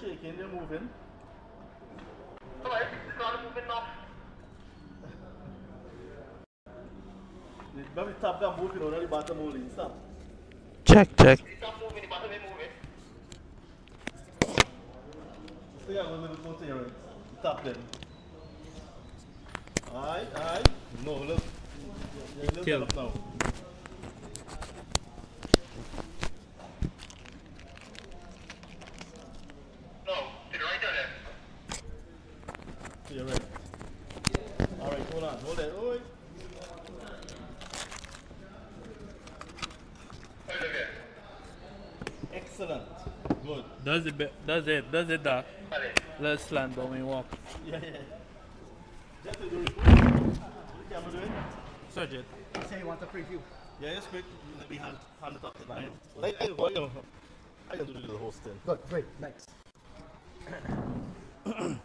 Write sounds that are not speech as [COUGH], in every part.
see they're shaking, they're moving. Alright, it's not moving now. Maybe top gun moving on the bottom only. Stop. Check, check. Stop moving, the bottom is moving. Stay on a little bit more to your. Top then. Alright, alright. No, look. Yeah, look Kill. up now. No, to the right or left? To your right. Alright, hold on. Hold that. Oi. Right again. Excellent. Good. Does it, be- does it, does it, Doc? Let's slant when we walk. Yeah, yeah. Just it. What the camera doing? Search it. Say you want a preview. Yeah, just quick. Let me hand, hand it up to Brian. I, I, I, I can do the host thing. Good, great, thanks. [CLEARS THROAT]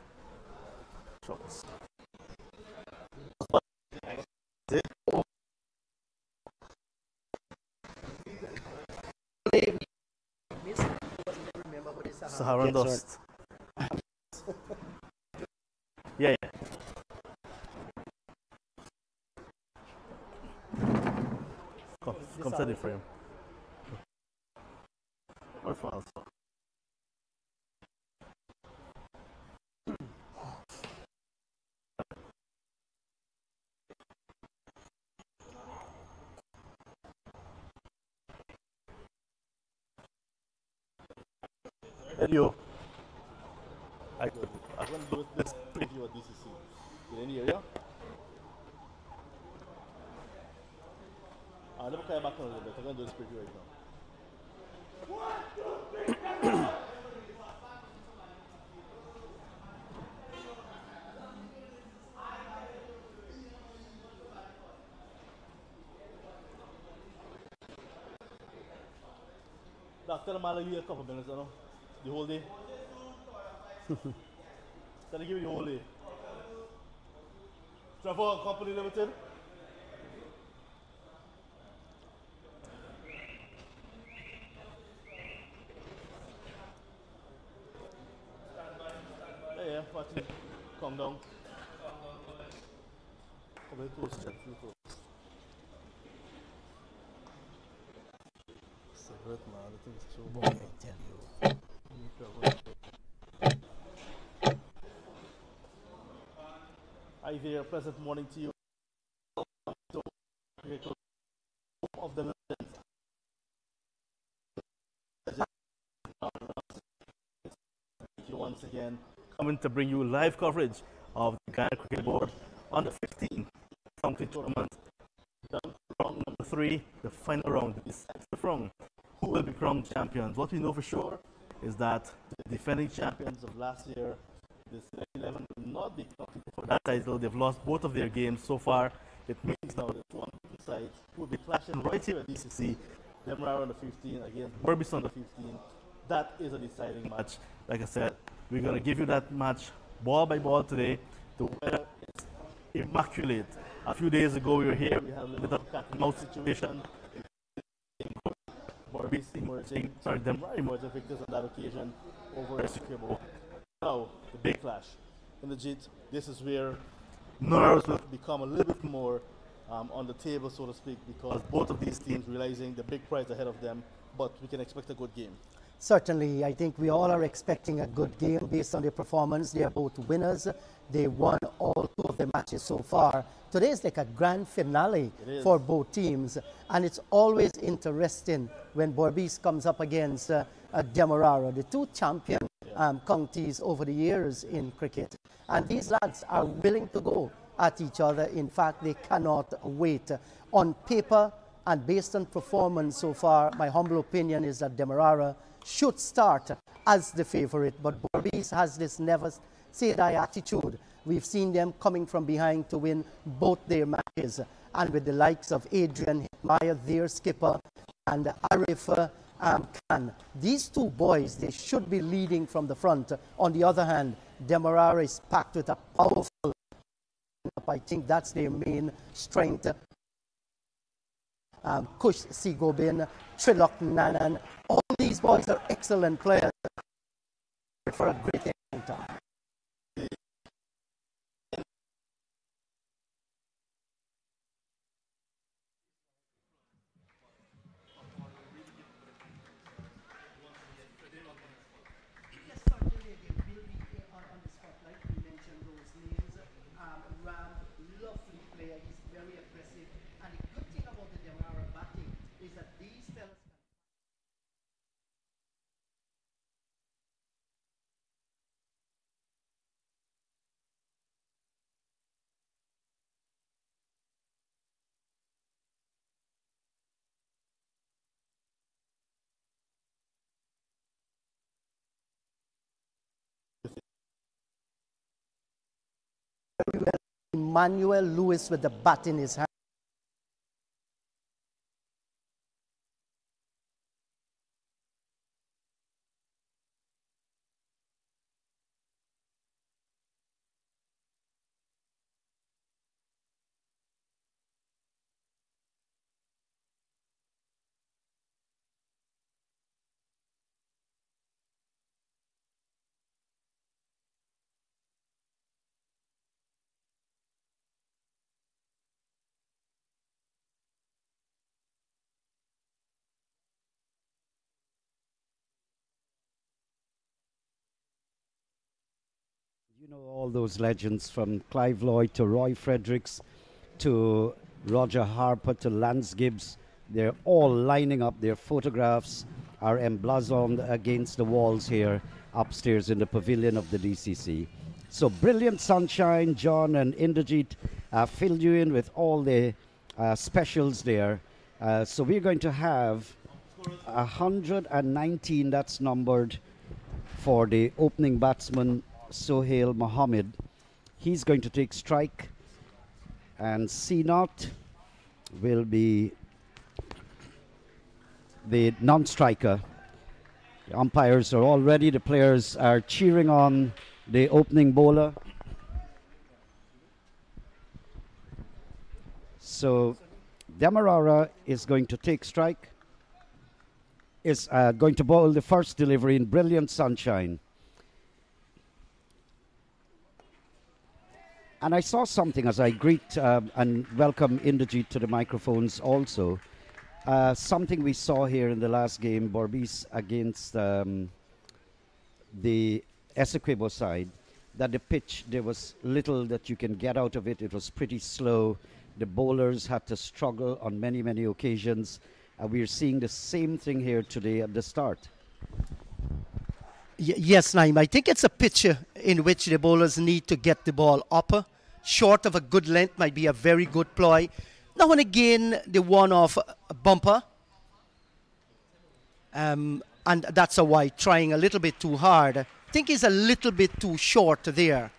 Shots. Saharan dust. yeah, yeah. Come, come to the frame. Or files. Hello. I go. I'm going to do this preview at DCC. In any area? Uh, let me come back a little bit. I'm going to do this preview right now. Doctor, I'm going to give you a couple minutes, you know? The whole day. Can I give you the whole day? Trevor Company Limited? Yeah, watch it. Calm down. Come here, close, Jeff. You close. Cigarette, man. The thing's so Boy, I tell you. Hi there, pleasant morning to you. Of the Netherlands. Thank you once again. Coming to bring you live coverage of the Guyana Cricket Board on the 15th County Tournament. Round number three, the final round set from who will be crowned champions. What we know for sure is that the defending champions of last year, this 11 will not be competing for that title. They've lost both of their games so far. It means now that one side will be clashing right here at DCC. Demerara on the 15 against Berbice on the 15. That is a deciding match. Like I said, we're going to give you that match ball by ball today. The weather is immaculate. A few days ago, we were here. We had a little cat and mouse situation. Berbice emerging, sorry, Demerara emerging victors on that occasion over Essequibo. Now, the big clash. In the JIT, this is where nerves will become a little bit more um, on the table, so to speak, because both of these teams realizing the big prize ahead of them, but we can expect a good game. Certainly, I think we all are expecting a good game based on their performance. They are both winners. They won all two of the matches so far. Today is like a grand finale for both teams, and it's always interesting when Berbice comes up against uh, Demerara, the two champion um, counties over the years in cricket. And these lads are willing to go at each other. In fact, they cannot wait. On paper and based on performance so far, my humble opinion is that Demerara should start as the favorite, but Berbice has this never say die attitude. We've seen them coming from behind to win both their matches, and with the likes of Adrian Meyer, their skipper, and Arif um, Khan. These two boys, they should be leading from the front. On the other hand, Demerara is packed with a powerful. I think that's their main strength. Um, Kush Sigobin, Trilok Nanan, all these boys are excellent players. for a great encounter. Emmanuel Lewis with the bat in his hand. Know all those legends from Clive Lloyd to Roy Fredericks to Roger Harper to Lance Gibbs. They're all lining up. Their photographs are emblazoned against the walls here upstairs in the pavilion of the DCC. So brilliant sunshine, John and Inderjeet uh, filled you in with all the uh, specials there. Uh, so we're going to have 119 that's numbered for the opening batsman Sohail Mohammed. He's going to take strike, and C not will be the non striker. The umpires are all ready, the players are cheering on the opening bowler. So Demerara is going to take strike, is uh, going to bowl the first delivery in brilliant sunshine. And I saw something as I greet uh, and welcome Inderjeet to the microphones also. Uh, something we saw here in the last game, Berbice against um, the Essequibo side, that the pitch, there was little that you can get out of it. It was pretty slow. The bowlers had to struggle on many, many occasions. Uh, we're seeing the same thing here today at the start. Yes, Naim. I think it's a pitch uh, in which the bowlers need to get the ball up. Short of a good length might be a very good ploy. Now and again, the one off bumper. Um, and that's why trying a little bit too hard. I think he's a little bit too short there.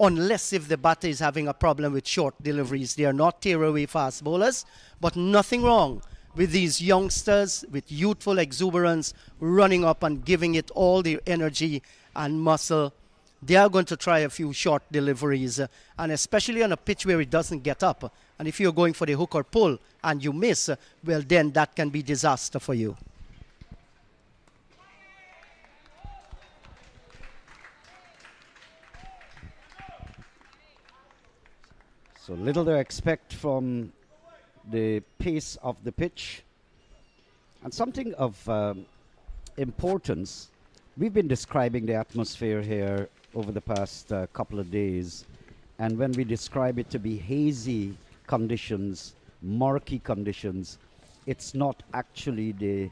Unless if the batter is having a problem with short deliveries. They are not tearaway fast bowlers, but nothing wrong with these youngsters with youthful exuberance running up and giving it all their energy and muscle. They are going to try a few short deliveries, uh, and especially on a pitch where it doesn't get up. And if you're going for the hook or pull and you miss, uh, well, then that can be disaster for you. So little to expect from the pace of the pitch. And something of um, importance, we've been describing the atmosphere here over the past uh, couple of days. And when we describe it to be hazy conditions, murky conditions, it's not actually the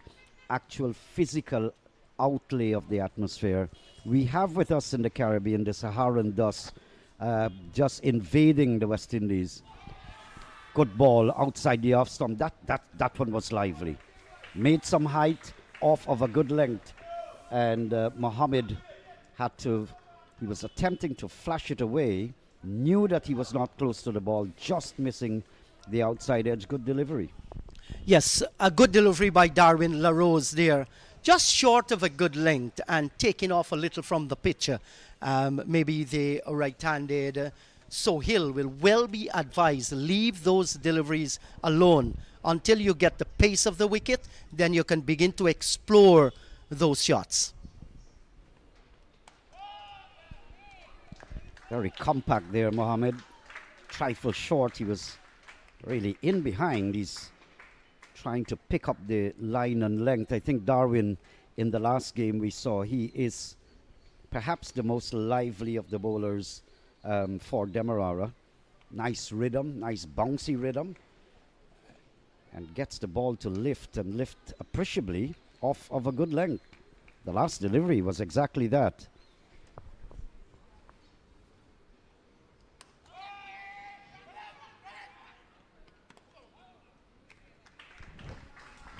actual physical outlay of the atmosphere. We have with us in the Caribbean the Saharan dust uh, just invading the West Indies. Good ball outside the off stump. That, that, that one was lively. Made some height off of a good length. And uh, Mohammed had to, he was attempting to flash it away, knew that he was not close to the ball, just missing the outside edge. Good delivery. Yes, a good delivery by Darwin LaRose there. Just short of a good length and taking off a little from the pitcher. Um, maybe the right-handed uh, Sohail will well be advised leave those deliveries alone until you get the pace of the wicket. Then you can begin to explore those shots. Very compact there, Mohammed. Trifle short. He was really in behind. He's trying to pick up the line and length. I think Darwin, in the last game we saw, he is perhaps the most lively of the bowlers um, for Demerara. Nice rhythm, nice bouncy rhythm. And gets the ball to lift and lift appreciably off of a good length. The last delivery was exactly that.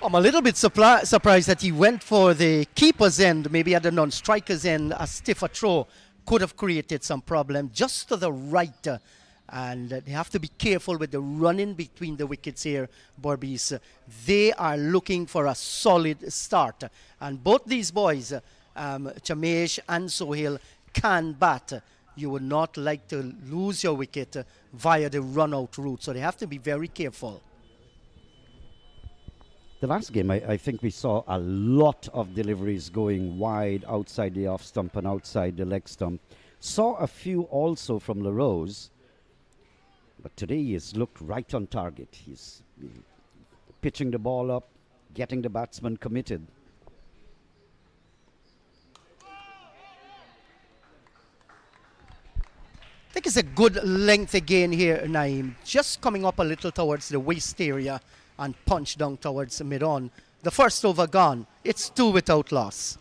I'm a little bit surprised that he went for the keeper's end, maybe at the non-striker's end. A stiffer throw could have created some problem just to the right. uh, and they have to be careful with the running between the wickets here, Berbice. They are looking for a solid start. And both these boys, um, Chamesh and Sohail, can bat. You would not like to lose your wicket via the run-out route. So they have to be very careful. The last game, I, I think we saw a lot of deliveries going wide outside the off stump and outside the leg stump. Saw a few also from LaRose, but today he's looked right on target. He's pitching the ball up, getting the batsman committed. I think it's a good length again here, Naeem. Just coming up a little towards the waist area and punch down towards mid on. The first over gone. It's two without loss.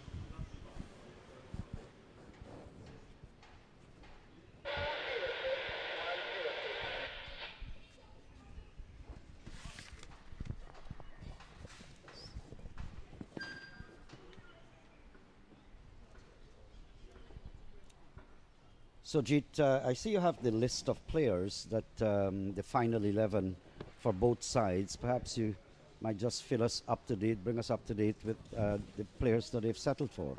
So, Jeet, uh, I see you have the list of players that um, the final 11 for both sides. Perhaps you might just fill us up to date, bring us up to date with uh, the players that they've settled for.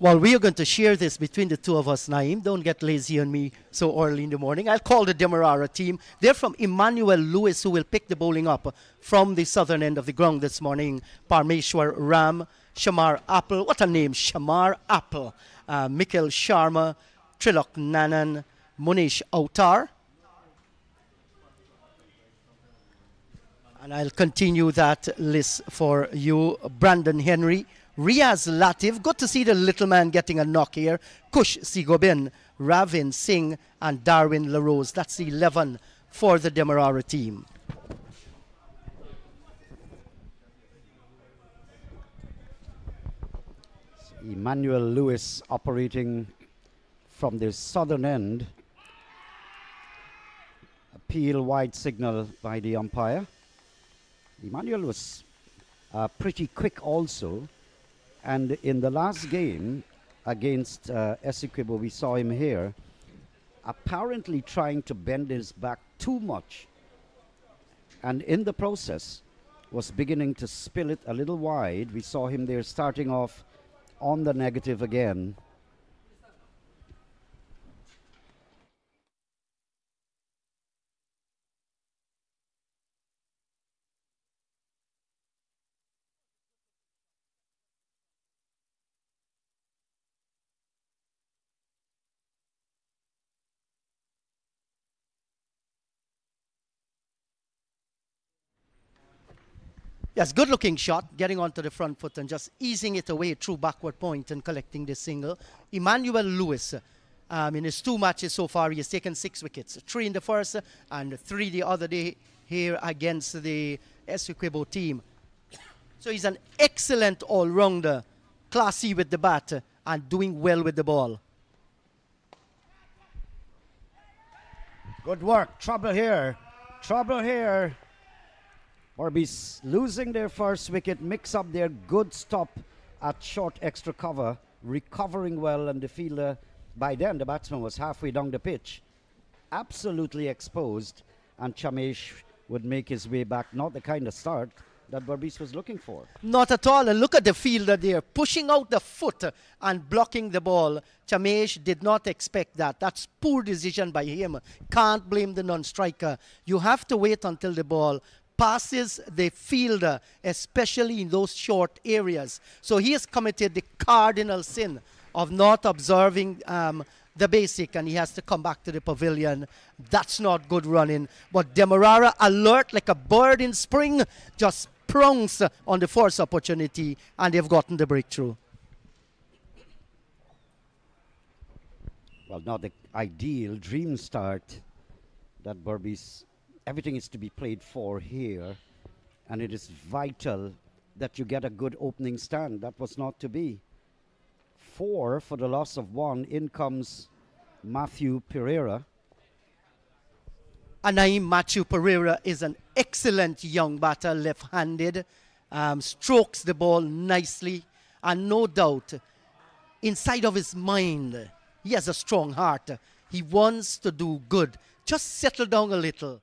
Well, we are going to share this between the two of us, Naeem. Don't get lazy on me so early in the morning. I'll call the Demerara team. They're from Emmanuel Lewis, who will pick the bowling up from the southern end of the ground this morning. Parmeshwar Ram, Shamar Apple. What a name, Shamar Apple. Uh, Mikhail Sharma, Trilok Nanan, Munish Autar. And I'll continue that list for you. Brandon Henry, Riaz Latif. Good to see the little man getting a knock here. Kush Sigobin, Ravin Singh, and Darwin LaRose. That's 11 for the Demerara team. Emmanuel Lewis operating from the southern end. Appeal wide signal by the umpire. Emmanuel was uh, pretty quick also. And in the last game against uh, Essequibo, we saw him here apparently trying to bend his back too much. And in the process, was beginning to spill it a little wide. We saw him there starting off on the negative again. Yes, good looking shot, getting onto the front foot and just easing it away through backward point and collecting the single. Emmanuel Lewis, um, in his two matches so far, he has taken six wickets. Three in the first and three the other day here against the Essequibo team. So he's an excellent all rounder, classy with the bat and doing well with the ball. Good work. Trouble here. Trouble here. Berbice losing their first wicket, mix up their good stop at short extra cover, recovering well, and the fielder, by then the batsman was halfway down the pitch, absolutely exposed, and Chamesh would make his way back. Not the kind of start that Berbice was looking for. Not at all. And look at the fielder there, pushing out the foot and blocking the ball. Chamesh did not expect that. That's poor decision by him. Can't blame the non-striker. You have to wait until the ball passes the fielder, especially in those short areas. So he has committed the cardinal sin of not observing um, the basic and he has to come back to the pavilion. That's not good running. But Demerara, alert like a bird in spring, just prongs on the first opportunity and they've gotten the breakthrough. Well, not the ideal dream start that Berbice, everything is to be played for here, and it is vital that you get a good opening stand. That was not to be. Four for the loss of one. In comes Matthew Pereira. Anaim Matthew Pereira is an excellent young batter, left handed, um, strokes the ball nicely, and no doubt, inside of his mind, he has a strong heart. He wants to do good. Just settle down a little.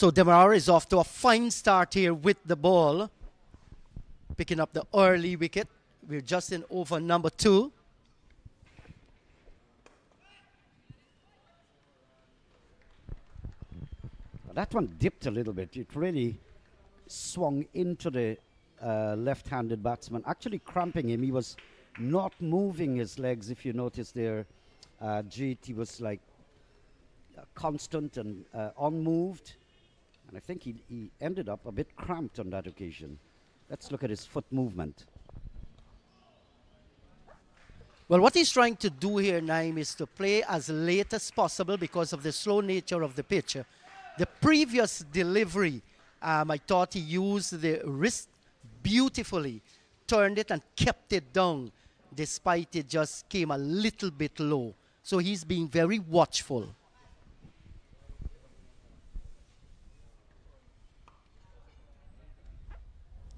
So Demerara is off to a fine start here with the ball, picking up the early wicket. We're just in over number two. That one dipped a little bit. It really swung into the uh, left-handed batsman, actually cramping him. He was not moving his legs. If you notice there, uh, Jeet, he was like uh, constant and uh, unmoved. And I think he, he ended up a bit cramped on that occasion. Let's look at his foot movement. Well, what he's trying to do here, Naim, is to play as late as possible because of the slow nature of the pitch. The previous delivery, um, I thought he used the wrist beautifully, turned it and kept it down, despite it just came a little bit low. So he's being very watchful.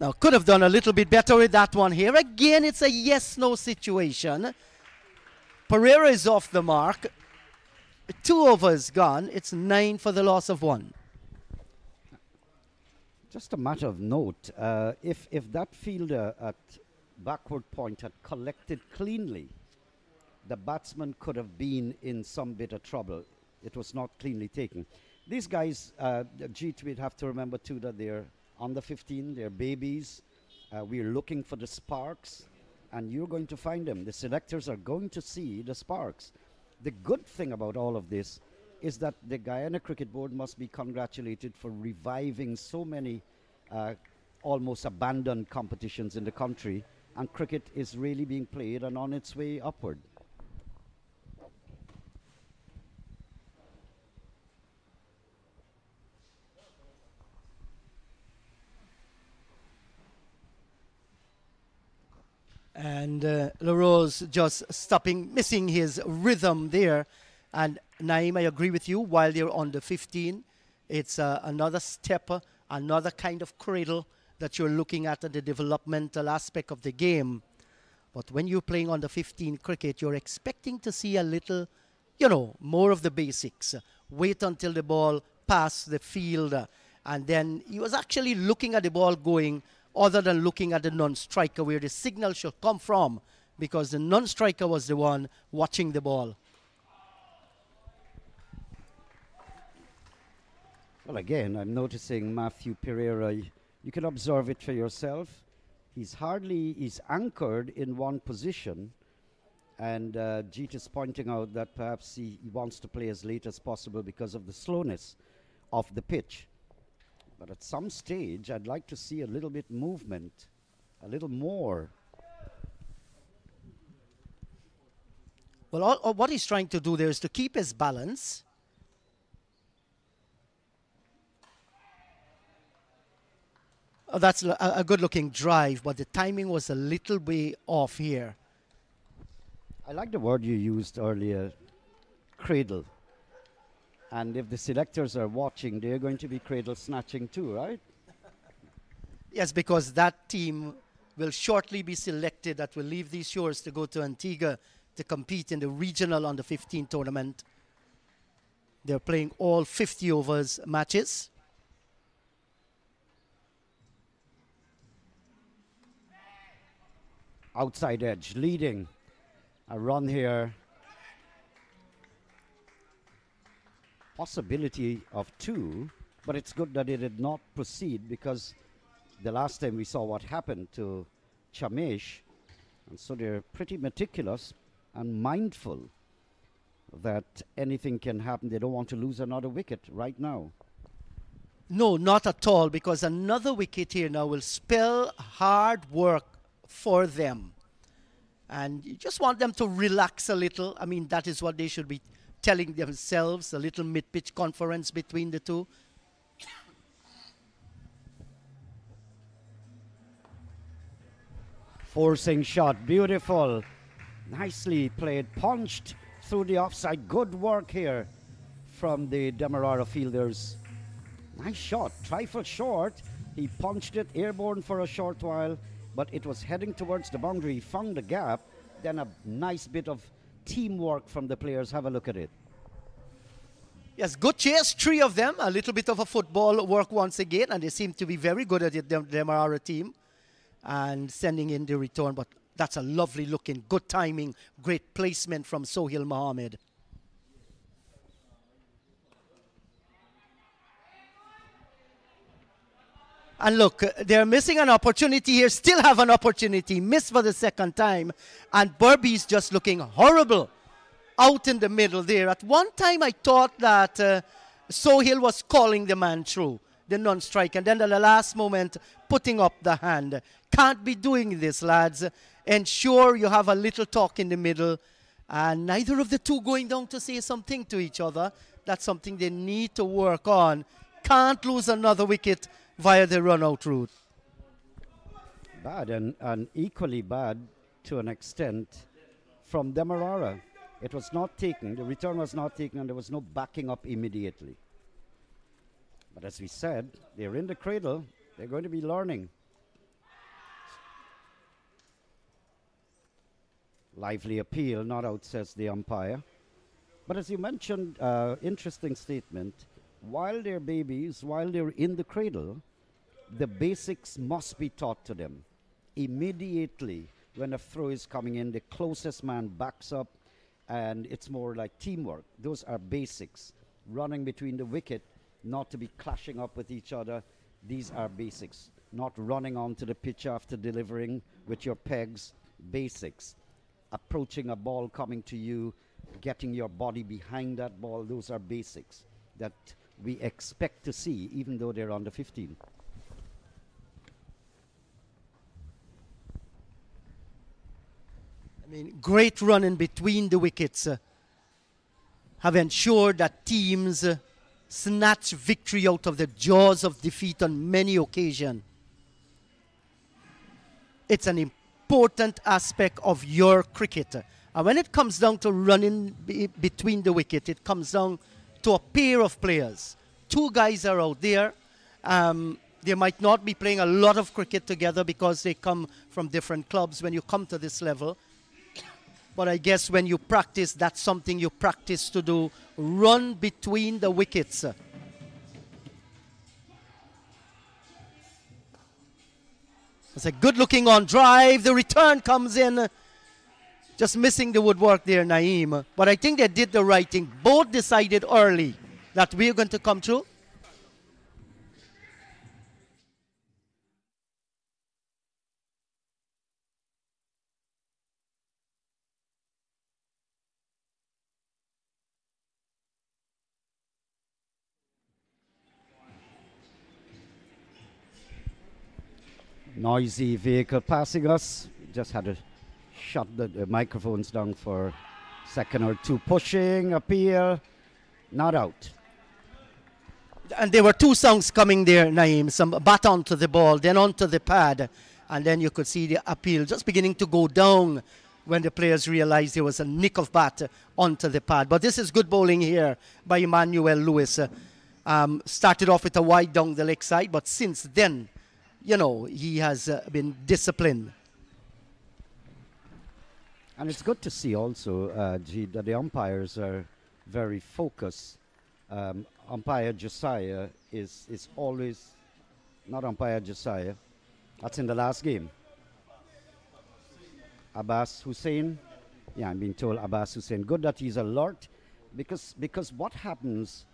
Now, could have done a little bit better with that one here. Again, it's a yes-no situation. Pereira is off the mark. Two overs gone. It's nine for the loss of one. Just a matter of note, uh, if, if that fielder at backward point had collected cleanly, the batsman could have been in some bit of trouble. It was not cleanly taken. These guys, uh, Jeet, we'd have to remember too that they're under 15, they're babies. Uh, we're looking for the sparks, and you're going to find them. The selectors are going to see the sparks. The good thing about all of this is that the Guyana Cricket Board must be congratulated for reviving so many uh, almost abandoned competitions in the country, and cricket is really being played and on its way upward. And uh, LaRose just stopping, missing his rhythm there. And Naim, I agree with you, while they're on the 15, it's uh, another step, another kind of cradle that you're looking at, at the developmental aspect of the game. But when you're playing on the 15 cricket, you're expecting to see a little, you know, more of the basics. Wait until the ball passes the field. and then he was actually looking at the ball going, other than looking at the non-striker where the signal should come from because the non-striker was the one watching the ball. Well, again, I'm noticing Matthew Pereira. You can observe it for yourself. He's hardly, he's anchored in one position. And uh, Jeet is pointing out that perhaps he, he wants to play as late as possible because of the slowness of the pitch. But at some stage, I'd like to see a little bit movement, a little more. Well, all, all- what he's trying to do there is to keep his balance. Oh, that's a good-looking drive, but the timing was a little bit off here. I like the word you used earlier, cradle. And if the selectors are watching, they're going to be cradle snatching too, right? Yes, because that team will shortly be selected that will leave these shores to go to Antigua to compete in the regional under 15 tournament. They're playing all 50 overs matches. Outside edge, leading. A run here. Possibility of two, but it's good that it did not proceed because the last time we saw what happened to Chamesh, and so they're pretty meticulous and mindful that anything can happen. They don't want to lose another wicket right now. No, not at all, because another wicket here now will spell hard work for them. And you just want them to relax a little. I mean, that is what they should be telling themselves a little mid pitch conference between the two. Forcing shot, beautiful. Nicely played, punched through the offside. Good work here from the Demerara fielders. Nice shot, trifle short. He punched it airborne for a short while, but it was heading towards the boundary. He found the gap. Then a nice bit of teamwork from the players. Have a look at it. Yes, good chase, three of them. A little bit of a football work once again, and they seem to be very good at it, the Demerara team, and sending in the return. But that's a lovely looking, good timing, great placement from Sohail Mohammed. And look, they're missing an opportunity here, still have an opportunity, missed for the second time. And Berbice just looking horrible out in the middle there. At one time, I thought that uh, Sohail was calling the man through, the non strike, and then at the last moment, putting up the hand. Can't be doing this, lads. Ensure you have a little talk in the middle, and neither of the two going down to say something to each other. That's something they need to work on. Can't lose another wicket via the run out route. Bad and, and equally bad to an extent from Demerara. It was not taken, the return was not taken, and there was no backing up immediately. But as we said, they're in the cradle, they're going to be learning. Lively appeal, not out, says the umpire. But as you mentioned, uh, interesting statement. While they're babies, while they're in the cradle, the basics must be taught to them. Immediately, when a throw is coming in, the closest man backs up, and it's more like teamwork. Those are basics. Running between the wicket, not to be clashing up with each other. These are basics. Not running onto the pitch after delivering with your pegs. Basics. Approaching a ball coming to you, getting your body behind that ball. Those are basics that we expect to see, even though they're under 15. Mean, great running between the wickets uh, have ensured that teams uh, snatch victory out of the jaws of defeat on many occasions. It's an important aspect of your cricket. And when it comes down to running be between the wicket, it comes down to a pair of players. Two guys are out there. Um, they might not be playing a lot of cricket together because they come from different clubs when you come to this level. But I guess when you practice, that's something you practice to do. Run between the wickets. It's a good looking on drive. The return comes in. Just missing the woodwork there, Naeem. But I think they did the right thing. Both decided early that we're going to come through. Noisy vehicle passing us. Just had to shut the, the microphones down for a second or two. Pushing, appeal, not out. And there were two songs coming there, Naeem. Some bat onto the ball, then onto the pad. And then you could see the appeal just beginning to go down when the players realized there was a nick of bat onto the pad. But this is good bowling here by Emmanuel Lewis. Um, started off with a wide down the leg side, but since then you know, he has uh, been disciplined. And it's good to see also, uh, G, that the umpires are very focused. Um, umpire Josiah is, is always, not umpire Josiah, that's in the last game. Abbas Hussein, yeah, I'm being told Abbas Hussein. Good that he's alert because, because what happens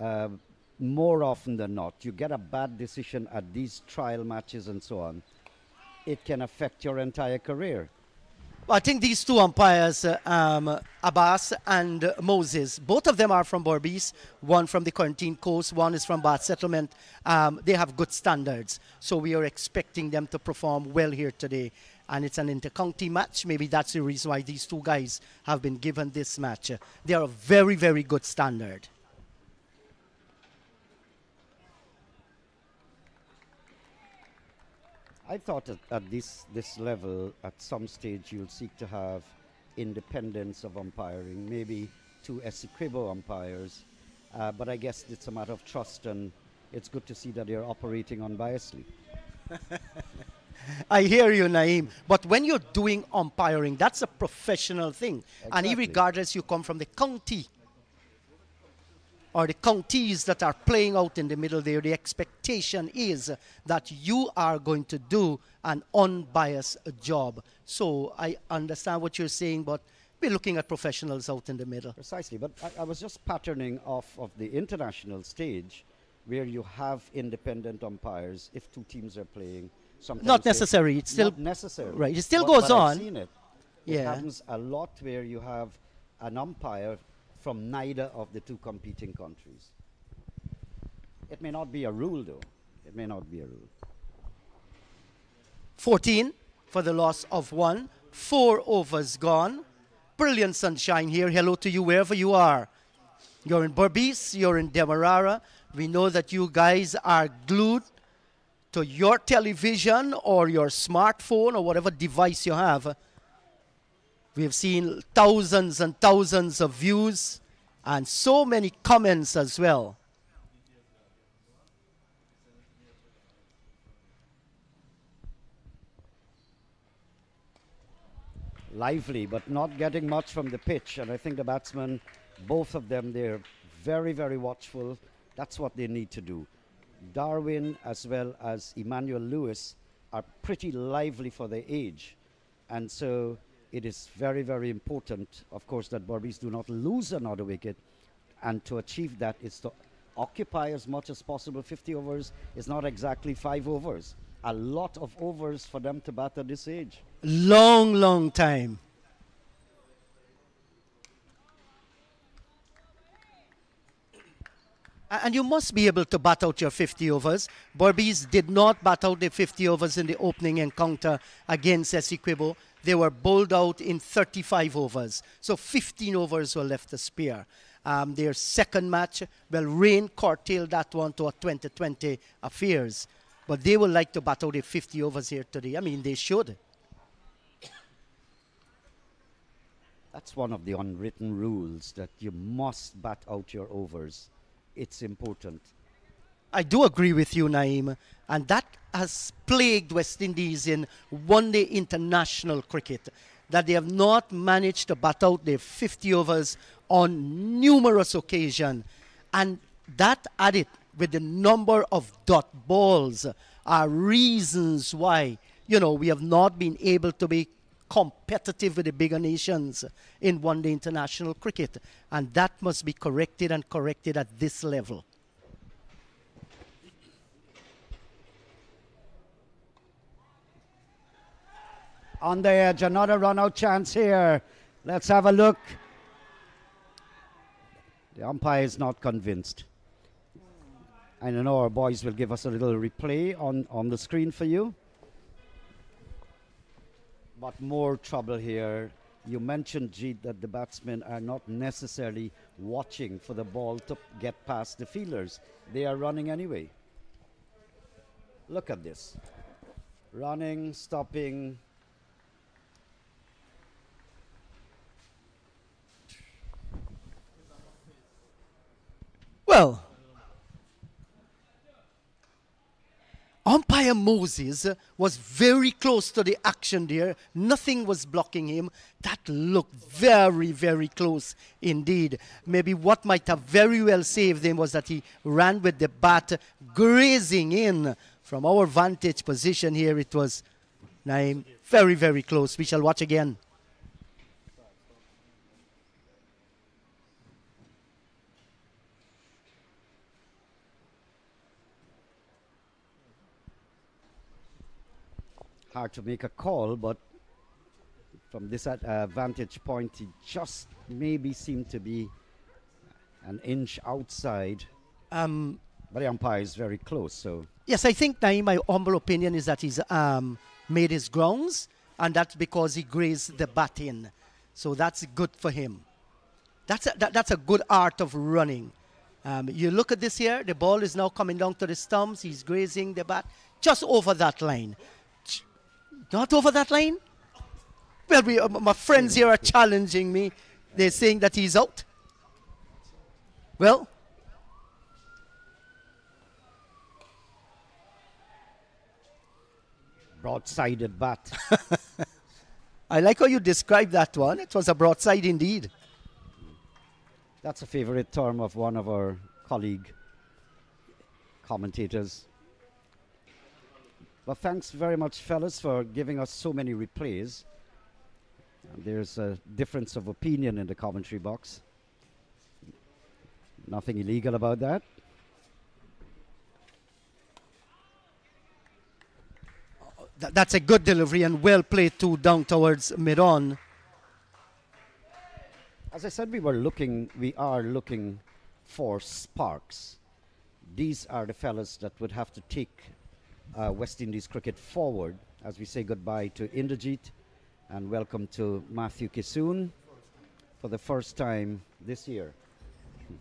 uh, more often than not, you get a bad decision at these trial matches and so on, it can affect your entire career. I think these two umpires, uh, um, Abbas and Moses, both of them are from Berbice. One from the Corentyne Coast, one is from Bath Settlement. Um, they have good standards, so we are expecting them to perform well here today. And it's an inter-county match. Maybe that's the reason why these two guys have been given this match. They are a very, very good standard. I thought at, at this this level, at some stage, you'll seek to have independence of umpiring, maybe two Essequibo umpires. Uh, but I guess it's a matter of trust, and it's good to see that they're operating unbiasedly. [LAUGHS] I hear you, Naeem. But when you're doing umpiring, that's a professional thing. And regardless you come from the county or the counties that are playing out in the middle there, the expectation is that you are going to do an unbiased job. So I understand what you're saying, but we're looking at professionals out in the middle. Precisely, but I, I was just patterning off of the international stage, where you have independent umpires if two teams are playing. Sometimes Not necessary. It's still not necessary. right, it still But- goes but I've on. seen it. It Yeah. happens a lot where you have an umpire from neither of the two competing countries. It may not be a rule, though. It may not be a rule. 14 for the loss of one. Four overs gone. Brilliant sunshine here. Hello to you wherever you are. You're in Berbice, you're in Demerara. We know that you guys are glued to your television or your smartphone or whatever device you have. We've seen thousands and thousands of views and so many comments as well. lively, but not getting much from the pitch. And I think the batsmen, both of them, they're very, very watchful. That's what they need to do. Darwin as well as Emmanuel Lewis are pretty lively for their age. And so it is very, very important, of course, that Berbice do not lose another wicket. And to achieve that is to occupy as much as possible. 50 overs is not exactly five overs. A lot of overs for them to bat at this age. Long, long time. And you must be able to bat out your 50 overs. Berbice did not bat out their 50 overs in the opening encounter against Essequibo. They were bowled out in 35 overs. So 15 overs were left to spare. Um, their second match, well, rain curtailed that one to a 2020 affairs. But they would like to bat out their 50 overs here today. I mean, they should. That's one of the unwritten rules that you must bat out your overs. It's important. I do agree with you, Naeem. And that has plagued West Indies in one day international cricket. That they have not managed to bat out their 50 overs on numerous occasions. And that added with the number of dot balls are reasons why, you know, we have not been able to be competitive with the bigger nations in one day international cricket. And that must be corrected and corrected at this level. On the edge, another run out chance here. Let's have a look. The umpire is not convinced. I know, our boys will give us a little replay on, on the screen for you. But more trouble here. You mentioned, Jeet, that the batsmen are not necessarily watching for the ball to get past the fielders. They are running anyway. Look at this. Running, stopping, Well, Umpire Moses was very close to the action there. Nothing was blocking him. That looked very, very close indeed. Maybe what might have very well saved him was that he ran with the bat grazing in. From our vantage position here, it was Naim, very, very close. We shall watch again. Hard to make a call, but from this uh, vantage point, he just maybe seemed to be an inch outside. Um, but the umpire is very close, so. Yes, I think, Naim, my humble opinion is that he's um, made his grounds, and that's because he grazed the bat in. So that's good for him. That's a, that, that's a good art of running. Um, you look at this here, the ball is now coming down to the stumps. He's grazing the bat just over that line. Not over that line? Well, we, uh, my friends here are challenging me. They're saying that he's out. Well, broadsided bat. [LAUGHS] I like how you described that one. It was a broadside indeed. That's a favorite term of one of our colleague commentators. But thanks very much, fellas, for giving us so many replays. And there's a difference of opinion in the commentary box. Nothing illegal about that. Th- that's a good delivery and well played too down towards mid on. As I said, we were looking, we are looking for sparks. These are the fellas that would have to take uh, West Indies cricket forward as we say goodbye to Indrajit and welcome to Matthew Kissoon for the first time this year. [LAUGHS]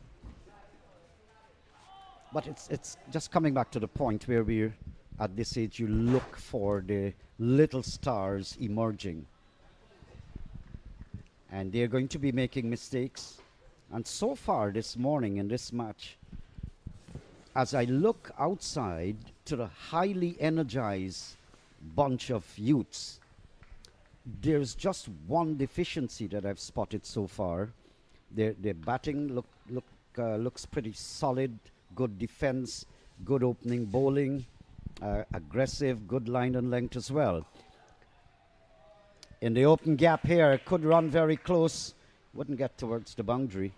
But it's, it's just coming back to the point where we're at this age, you look for the little stars emerging. And they're going to be making mistakes. And so far this morning in this match, as I look outside to the highly energized bunch of youths, there's just one deficiency that I've spotted so far. Their, their batting look, look, uh, looks pretty solid, good defense, good opening bowling, uh, aggressive, good line and length as well. In the open gap here, could run very close, wouldn't get towards the boundary.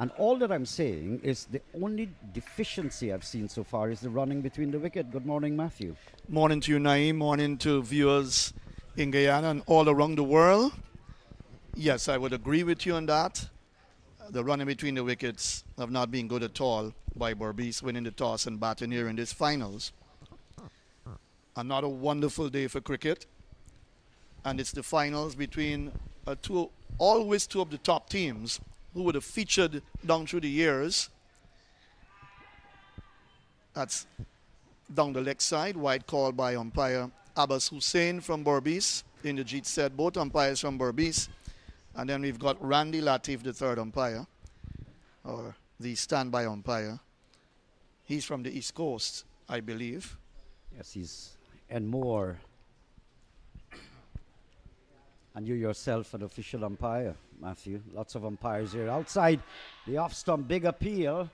And all that I'm saying is the only deficiency I've seen so far is the running between the wicket. Good morning, Matthew. Morning to you, Naeem. Morning to viewers in Guyana and all around the world. Yes, I would agree with you on that. The running between the wickets have not been good at all by Berbice winning the toss and batting here in this finals. Another wonderful day for cricket. And it's the finals between uh, two, always two of the top teams who would have featured down through the years. That's down the leg side, white call by umpire Abbas Hussain from Berbice. Indrajit said both umpires from Berbice. And then we've got Randy Latif, the third umpire, or the standby umpire. He's from the East Coast, I believe. Yes, he's and more. And you yourself an official umpire, Matthew. Lots of umpires here. Outside the off stump, big appeal.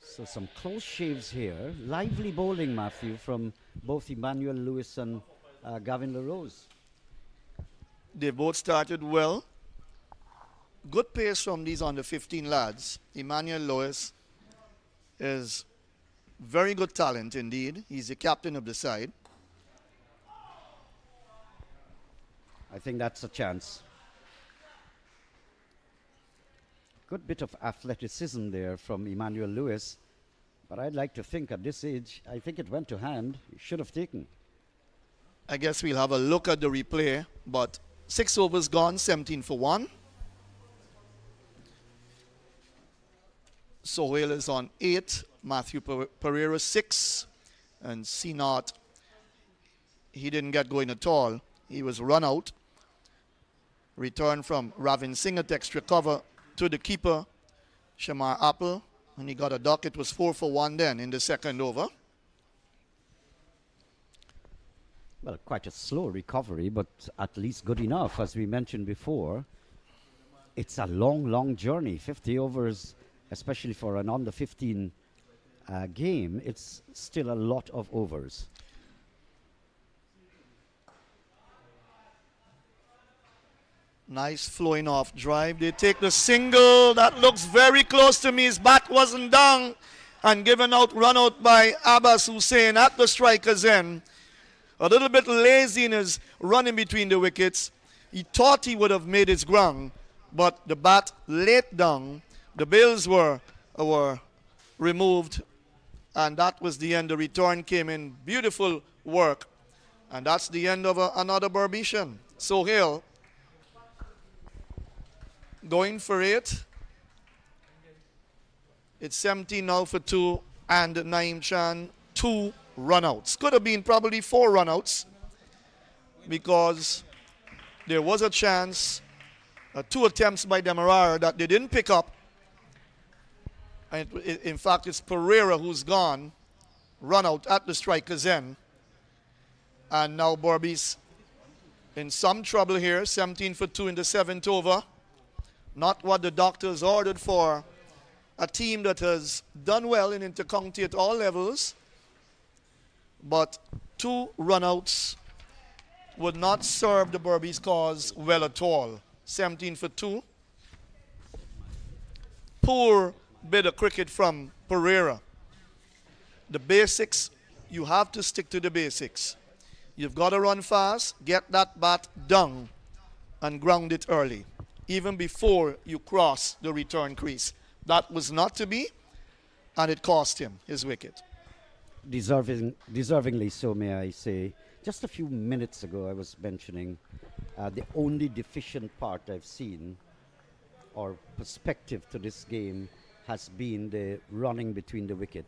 So some close shaves here. Lively bowling, Matthew, from both Emmanuel Lewis and uh, Gavin LaRose. They both started well. Good pace from these under 15 lads. Emmanuel Lewis is very good talent indeed. He's the captain of the side. I think that's a chance. Good bit of athleticism there from Emmanuel Lewis. But I'd like to think at this age, I think it went to hand. He should have taken. I guess we'll have a look at the replay. But six overs gone, 17 for one. Sohail is on eight. Matthew Pereira six. And Not. he didn't get going at all. He was run out. Return from Ravin Singh at extra to the keeper, Shamar Apple. And he got a duck. It was four for one then in the second over. Well, quite a slow recovery, but at least good enough. As we mentioned before, it's a long, long journey. 50 overs, especially for an under 15 uh, game, it's still a lot of overs. Nice flowing off drive. They take the single. That looks very close to me. His bat wasn't down. And given out, run out by Abbas Hussein at the striker's end. A little bit lazy in his running between the wickets. He thought he would have made his ground, but the bat laid down. The bills were, were removed, and that was the end. The return came in. Beautiful work. And that's the end of a, another Berbician. Sohail going for it. It's 17 now for two, and Naim Chan, two runouts. Could have been probably four runouts because there was a chance, uh, two attempts by Demerara that they didn't pick up. And it- it- in fact, it's Pereira who's gone, run out at the striker's end. And now Berbice in some trouble here, 17 for 2 in the seventh over. Not what the doctors ordered for a team that has done well in intercounty at all levels. But two runouts would not serve the Berbice cause well at all. 17 for 2. Poor bit of cricket from Pereira. The basics, you have to stick to the basics. You've got to run fast, get that bat down, and ground it early, even before you cross the return crease. That was not to be, and it cost him his wicket. deserving, deservingly so, may I say. Just a few minutes ago, I was mentioning uh, the only deficient part I've seen or perspective to this game has been the running between the wicket.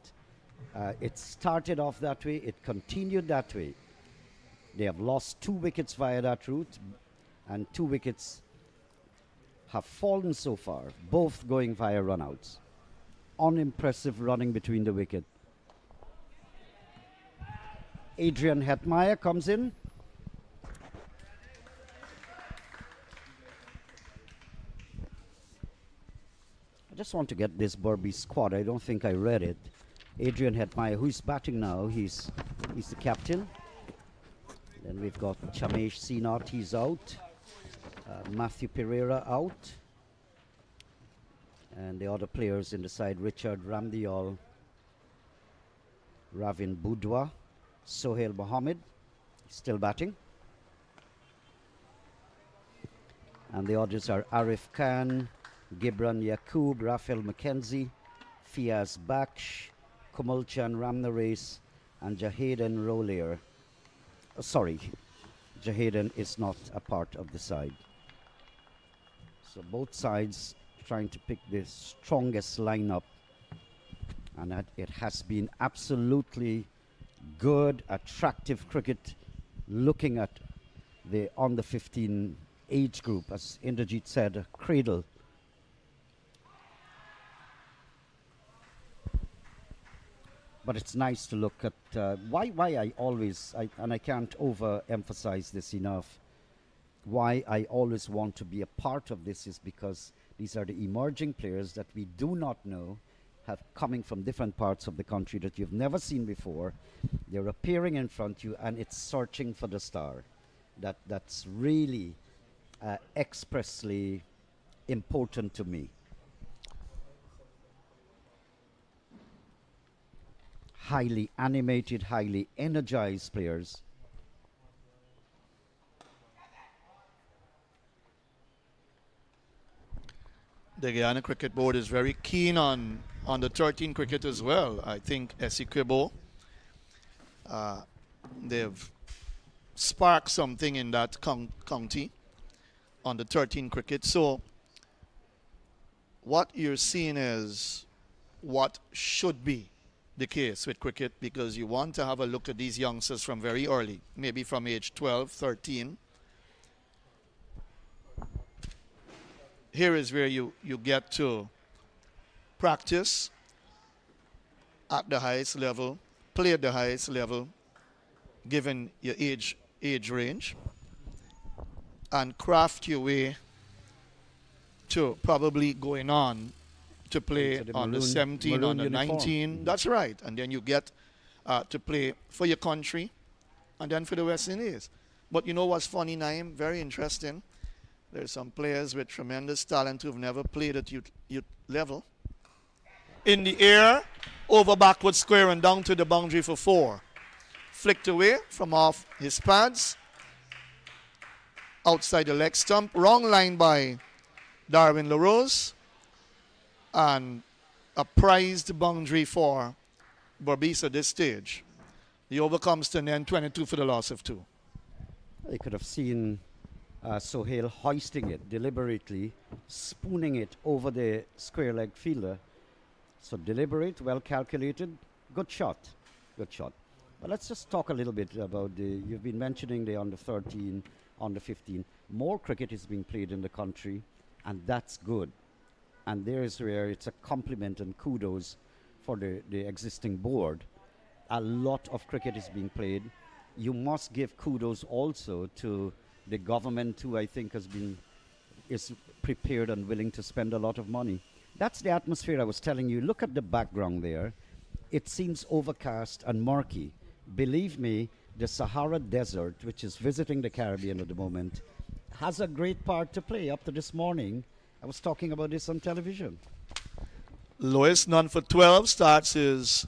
Uh, it started off that way, it continued that way. They have lost two wickets via that route, and two wickets have fallen so far, both going via runouts. Unimpressive running between the wicket. Adrian Hetmyer comes in. I just want to get this Berbice squad. I don't think I read it. Adrian Hetmyer, who's batting now, he's he's the captain. Then we've got Chamesh Sinat, he's out. Uh, Matthew Pereira out. And the other players in the side, Richard Ramdial, Ravin Budwa, Sohail Mohammed, still batting. And the others are Arif Khan, Gibran Yakub, Rafael McKenzie, Fiaz Baksh, Kumulchan Ramnares, and Jahaden Rolier. Uh, sorry, Jahaden is not a part of the side. So both sides trying to pick the strongest lineup. And that it has been absolutely good, attractive cricket looking at the under 15 age group, as Indrajit said, cradle. But it's nice to look at uh, why, why I always, I, and I can't overemphasize this enough, why I always want to be a part of this is because these are the emerging players that we do not know have coming from different parts of the country that you've never seen before. They're appearing in front of you, and it's searching for the star. That that's really uh, expressly important to me. Highly animated, highly energized players. The Guyana Cricket Board is very keen on, on the 13 cricket as well. I think Essequibo, uh, they've sparked something in that coun- county on the 13 cricket. So what you're seeing is what should be the case with cricket because you want to have a look at these youngsters from very early, maybe from age 12, 13. Here is where you, you get to practice at the highest level, play at the highest level, given your age age range, and craft your way to probably going on to play the on the 17, on the uniform. 19. That's right. And then you get uh, to play for your country and then for the West Indies. But you know what's funny, Naim? Very interesting. There's some players with tremendous talent who've never played at youth, youth level. In the air, over backward square and down to the boundary for four. Flicked away from off his pads. Outside the leg stump. Wrong line by Darwin LaRose. And a prized boundary for Berbice at this stage. The over comes to an end 22 for the loss of two. You could have seen uh, Sohail hoisting it deliberately, spooning it over the square leg fielder. So deliberate, well calculated, good shot, good shot. But let's just talk a little bit about the. You've been mentioning the under 13, under 15. More cricket is being played in the country, and that's good. And there is where it's a compliment and kudos for the, the existing board. A lot of cricket is being played. You must give kudos also to the government, too, I think has been is prepared and willing to spend a lot of money. That's the atmosphere I was telling you. Look at the background there. It seems overcast and murky. Believe me, the Sahara Desert, which is visiting the Caribbean at the moment, has a great part to play. Up to this morning, I was talking about this on television. Lois, none for 12, starts his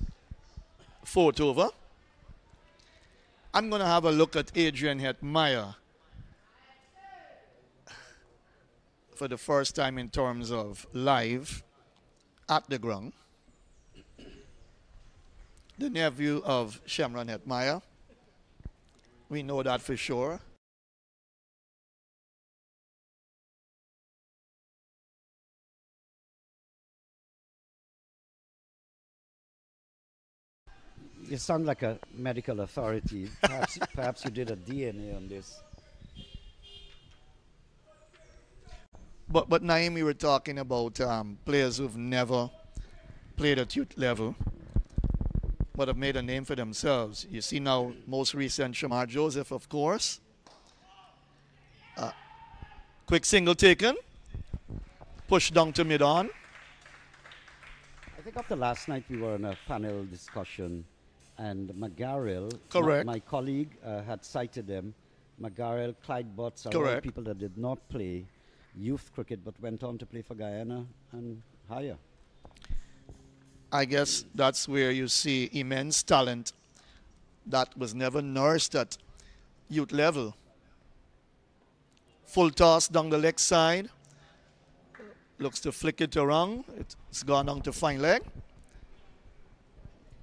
fourth over. I'm going to have a look at Adrian Hetmyer for the first time in terms of live at the ground. The nephew of Shimron Hetmyer. We know that for sure. You sound like a medical authority. Perhaps, perhaps you did a DNA on this. But but Naim, we were talking about um, players who've never played at youth level, but have made a name for themselves. You see now, most recent Shamar Joseph, of course. Uh, quick single taken, push down to mid on. I think after last night we were in a panel discussion, and McGarrell, my- Correct. My, colleague, uh, had cited them. McGarrell, Clyde Butts are all people that did not play youth cricket but went on to play for Guyana and higher. I guess that's where you see immense talent that was never nursed at youth level. Full toss down the leg side. Looks to flick it around. It's gone on to fine leg.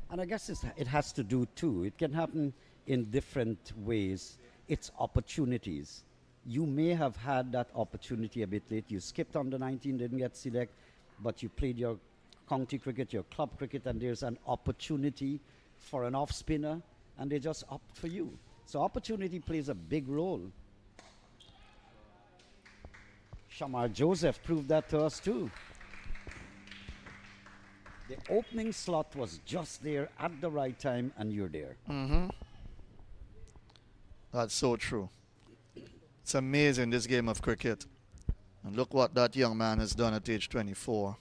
And I guess it's, it has to do too. It can happen in different ways. It's opportunities. You may have had that opportunity a bit late. You skipped under 19, didn't get select, but you played your county cricket, your club cricket, and there's an opportunity for an off spinner, and they just opt for you. So opportunity plays a big role. Shamar Joseph proved that to us too. The opening slot was just there at the right time, and you're there. Mm-hmm. That's so true. It's amazing, this game of cricket. And look what that young man has done at age 24.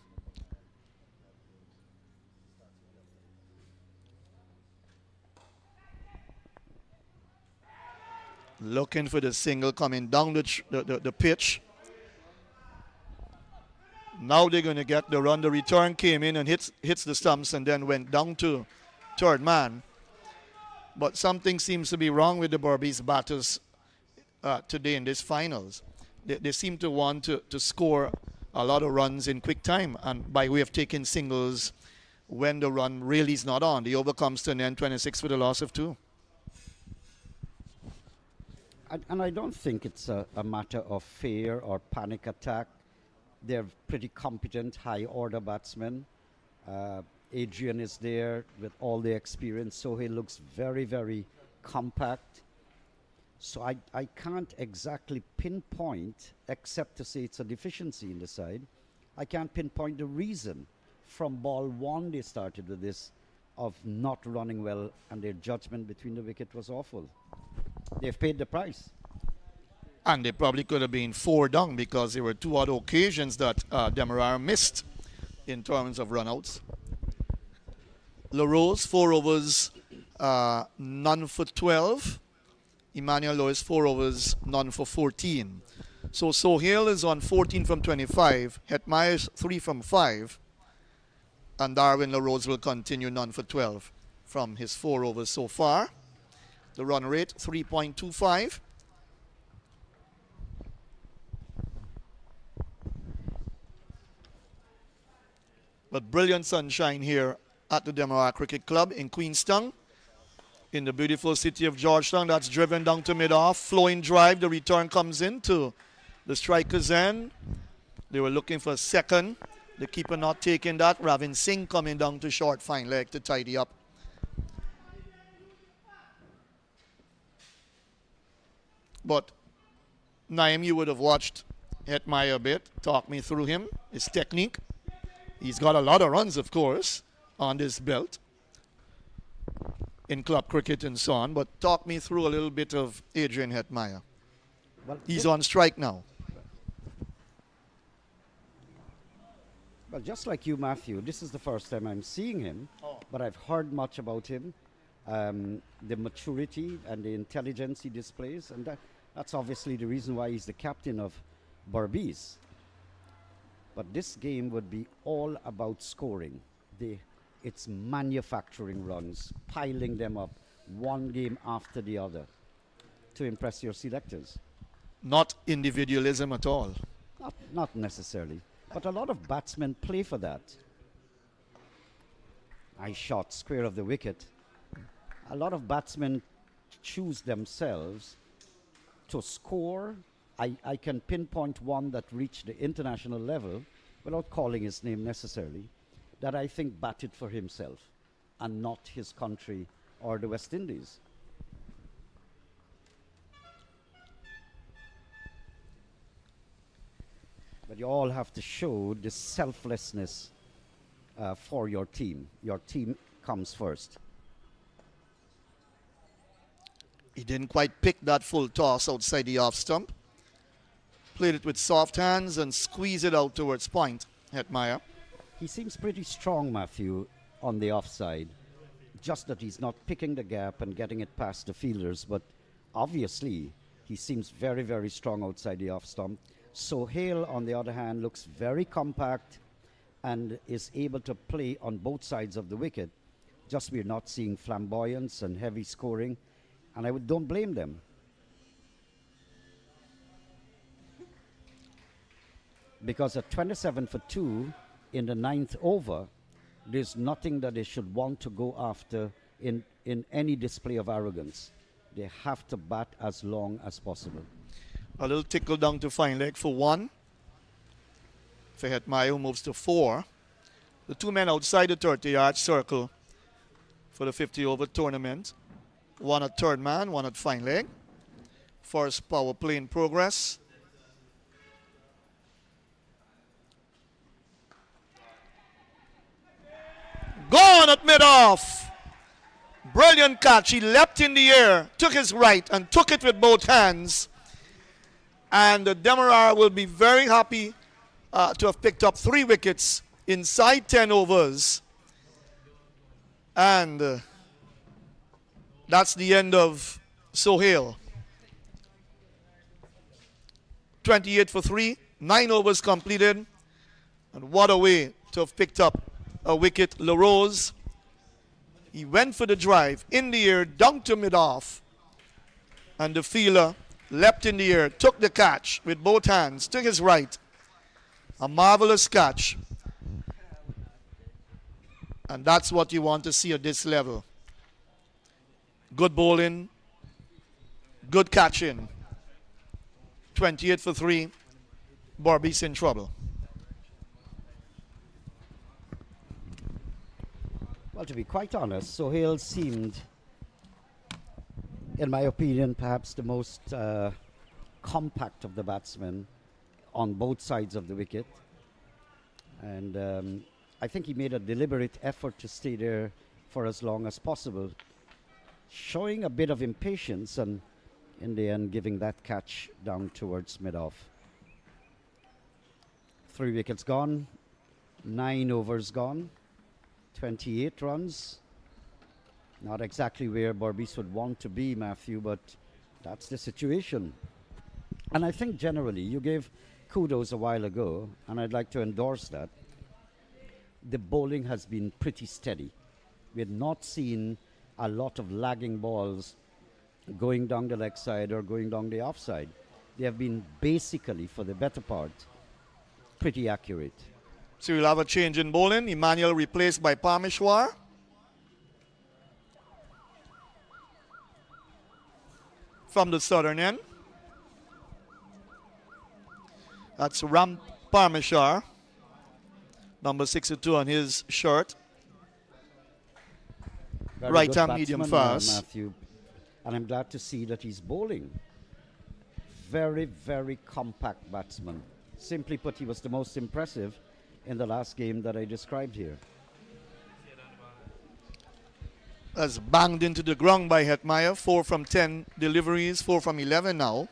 Looking for the single coming down the, the, the, pitch. Now they're going to get the run. The return came in and hits, hits the stumps and then went down to third man. But something seems to be wrong with the Berbice batters uh, today in this finals. They, they seem to want to, to score a lot of runs in quick time and by way of taking singles when the run really is not on. The over comes to an end 26 with a loss of two. And, and I don't think it's a, a matter of fear or panic attack. They're pretty competent, high order batsmen. Uh, Adrian is there with all the experience, so he looks very, very compact. So I, I can't exactly pinpoint, except to say it's a deficiency in the side. I can't pinpoint the reason. From ball one, they started with this of not running well, and their judgment between the wicket was awful. They've paid the price. And they probably could have been four down because there were two other occasions that uh, Demerara missed in terms of runouts. LaRose, four overs, uh, none for 12. Emmanuel Lewis, four overs, none for 14. So Sohail is on 14 from 25. Hetmyer is 3 from 5. And Darwin LaRose will continue none for 12 from his four overs so far. The run rate, 3.25. But brilliant sunshine here at the Demerara Cricket Club in Queenstown. In the beautiful city of Georgetown, that's driven down to mid-off. Flowing drive, the return comes into the striker's end. They were looking for a second. The keeper not taking that. Ravin Singh coming down to short fine leg to tidy up. But Naim, you would have watched Hetmyer a bit. Talk me through him, his technique. He's got a lot of runs, of course, on this belt in club cricket and so on. But talk me through a little bit of Adrian Hetmyer. Well, He's on strike now. Well, just like you, Matthew, this is the first time I'm seeing him, but I've heard much about him, um, the maturity and the intelligence he displays, and that, that's obviously the reason why he's the captain of Berbice. But this game would be all about scoring. The, it's manufacturing runs, piling them up, one game after the other, to impress your selectors. Not individualism at all. Not, not necessarily. But a lot of batsmen play for that. I shot square of the wicket. A lot of batsmen choose themselves to score. I, I can pinpoint one that reached the international level without calling his name necessarily, that I think batted for himself and not his country or the West Indies. But you all have to show this selflessness uh, for your team. Your team comes first. He didn't quite pick that full toss outside the off stump. Played it with soft hands and squeezed it out towards point. Hetmyer. He seems pretty strong, Matthew, on the offside. Just that he's not picking the gap and getting it past the fielders, but obviously he seems very, very strong outside the off stump. Sohail, on the other hand, looks very compact and is able to play on both sides of the wicket. Just we're not seeing flamboyance and heavy scoring, and I would, don't blame them. because at 27 for 2 in the ninth over, there's nothing that they should want to go after in, in any display of arrogance. They have to bat as long as possible. A little tickle down to fine leg for one. Hetmyer, who moves to four. The two men outside the 30 yard circle for the 50 over tournament. One at third man, one at fine leg. First power play in progress. Gone at mid off. Brilliant catch. He leapt in the air, took his right, and took it with both hands. And uh, Demerara will be very happy uh, to have picked up three wickets inside 10 overs. And uh, that's the end of Sohail. 28 for 3, 9 overs completed. And what a way to have picked up a wicket. LaRose, he went for the drive in the air, down to mid off. And the fielder leapt in the air, took the catch with both hands, took his right. A marvelous catch. And that's what you want to see at this level. Good bowling, good catching. 28 for 3. Berbice in trouble. Well, to be quite honest, Sohail seemed, in my opinion, perhaps the most uh, compact of the batsmen on both sides of the wicket. And um, I think he made a deliberate effort to stay there for as long as possible, showing a bit of impatience and in the end giving that catch down towards mid-off. Three wickets gone, nine overs gone, 28 runs. Not exactly where Berbice would want to be, Matthew, but that's the situation. And I think generally you gave kudos a while ago, and I'd like to endorse that. The bowling has been pretty steady. We had not seen a lot of lagging balls going down the leg side or going down the offside. They have been basically, for the better part, pretty accurate. So we'll have a change in bowling. Emmanuel replaced by Parmeshwar. From the southern end. That's Ram Parmeshwar. Number 62 on his shirt. Very Right hand medium uh, fast. Matthew. And I'm glad to see that he's bowling. Very, very compact batsman. Simply put, he was the most impressive in the last game that I described here. That's banged into the ground by Hetmyer. Four from 10 deliveries, four from 11 now.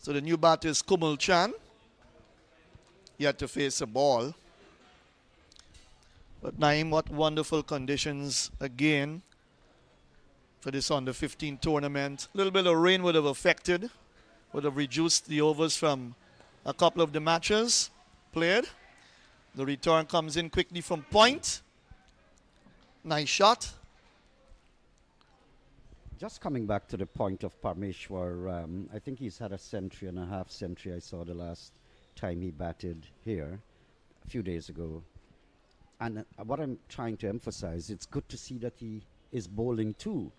So the new batter is Kumal Chan. He had to face a ball. But Naim, what wonderful conditions again for this under 15 tournament. A little bit of rain would have affected, would have reduced the overs from a couple of the matches played. The return comes in quickly from point. Nice shot. Just coming back to the point of Parmeshwar, um, I think he's had a century and a half century. I saw the last time he batted here a few days ago. And uh, what I'm trying to emphasize, it's good to see that he is bowling too.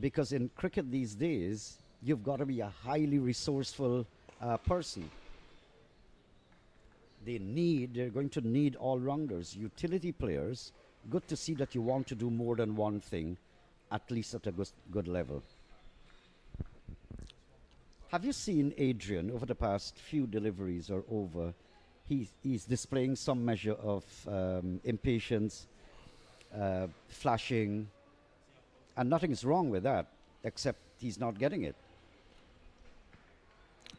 Because in cricket these days, you've got to be a highly resourceful uh, person. They need, they're going to need all rounders, utility players. Good to see that you want to do more than one thing, at least at a good, good level. Have you seen Adrian over the past few deliveries or over? He's, he's displaying some measure of um, impatience, uh, flashing, and nothing is wrong with that, except he's not getting it.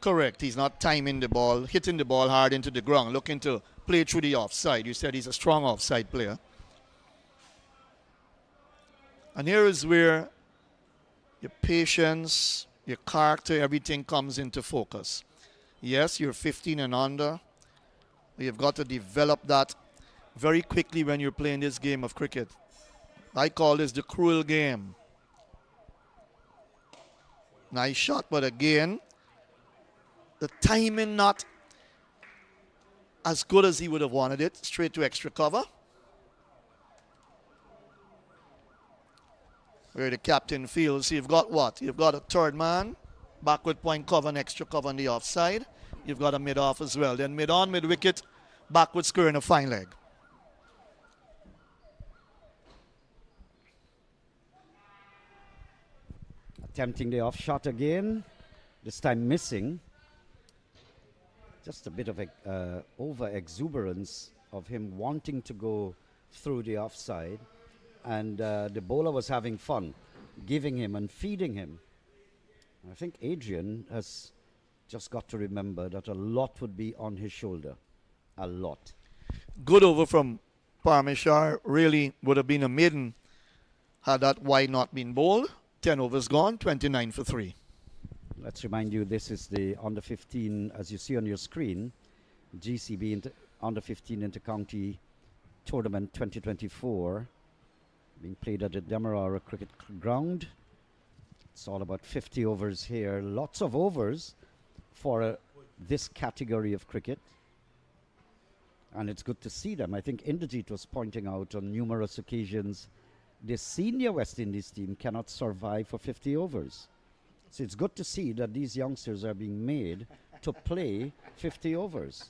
Correct. He's not timing the ball, hitting the ball hard into the ground, looking to play through the offside. You said he's a strong offside player. And here is where your patience, your character, everything comes into focus. Yes, you're 15 and under. You've got to develop that very quickly when you're playing this game of cricket. I call this the cruel game. Nice shot, but again, the timing not as good as he would have wanted it. Straight to extra cover. Where the captain feels you've got what? You've got a third man, backward point cover and extra cover on the offside. You've got a mid off as well. Then mid on, mid wicket, backward square and a fine leg. Attempting the off shot again, this time missing. Just a bit of uh, over exuberance of him wanting to go through the offside, and uh, the bowler was having fun, giving him and feeding him. I think Adrian has just got to remember that a lot would be on his shoulder. A lot. Good over from Parmeshar Really would have been a maiden had that wide not been bowled. 10 overs gone, 29 for 3. Let's remind you this is the under 15, as you see on your screen, GCB under 15 Intercounty Tournament 2024 being played at the Demerara Cricket Ground. It's all about 50 overs here. Lots of overs for uh, this category of cricket. And it's good to see them. I think Inderjeet was pointing out on numerous occasions the senior West Indies team cannot survive for 50 overs. So it's good to see that these youngsters are being made to play 50 overs.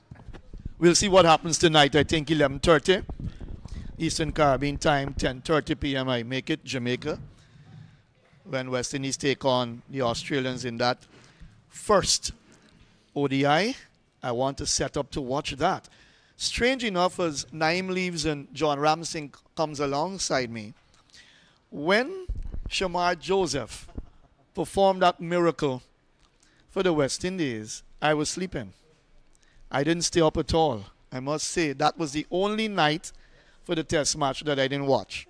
We'll see what happens tonight. I think 11:30 Eastern Caribbean time, 10:30 p.m. I make it Jamaica when West Indies take on the Australians in that first ODI. I want to set up to watch that. strange enough, as Naim leaves and John Ramsing comes alongside me, when Shamar Joseph performed that miracle for the West Indies, I was sleeping. I didn't stay up at all. I must say that was the only night for the test match that I didn't watch.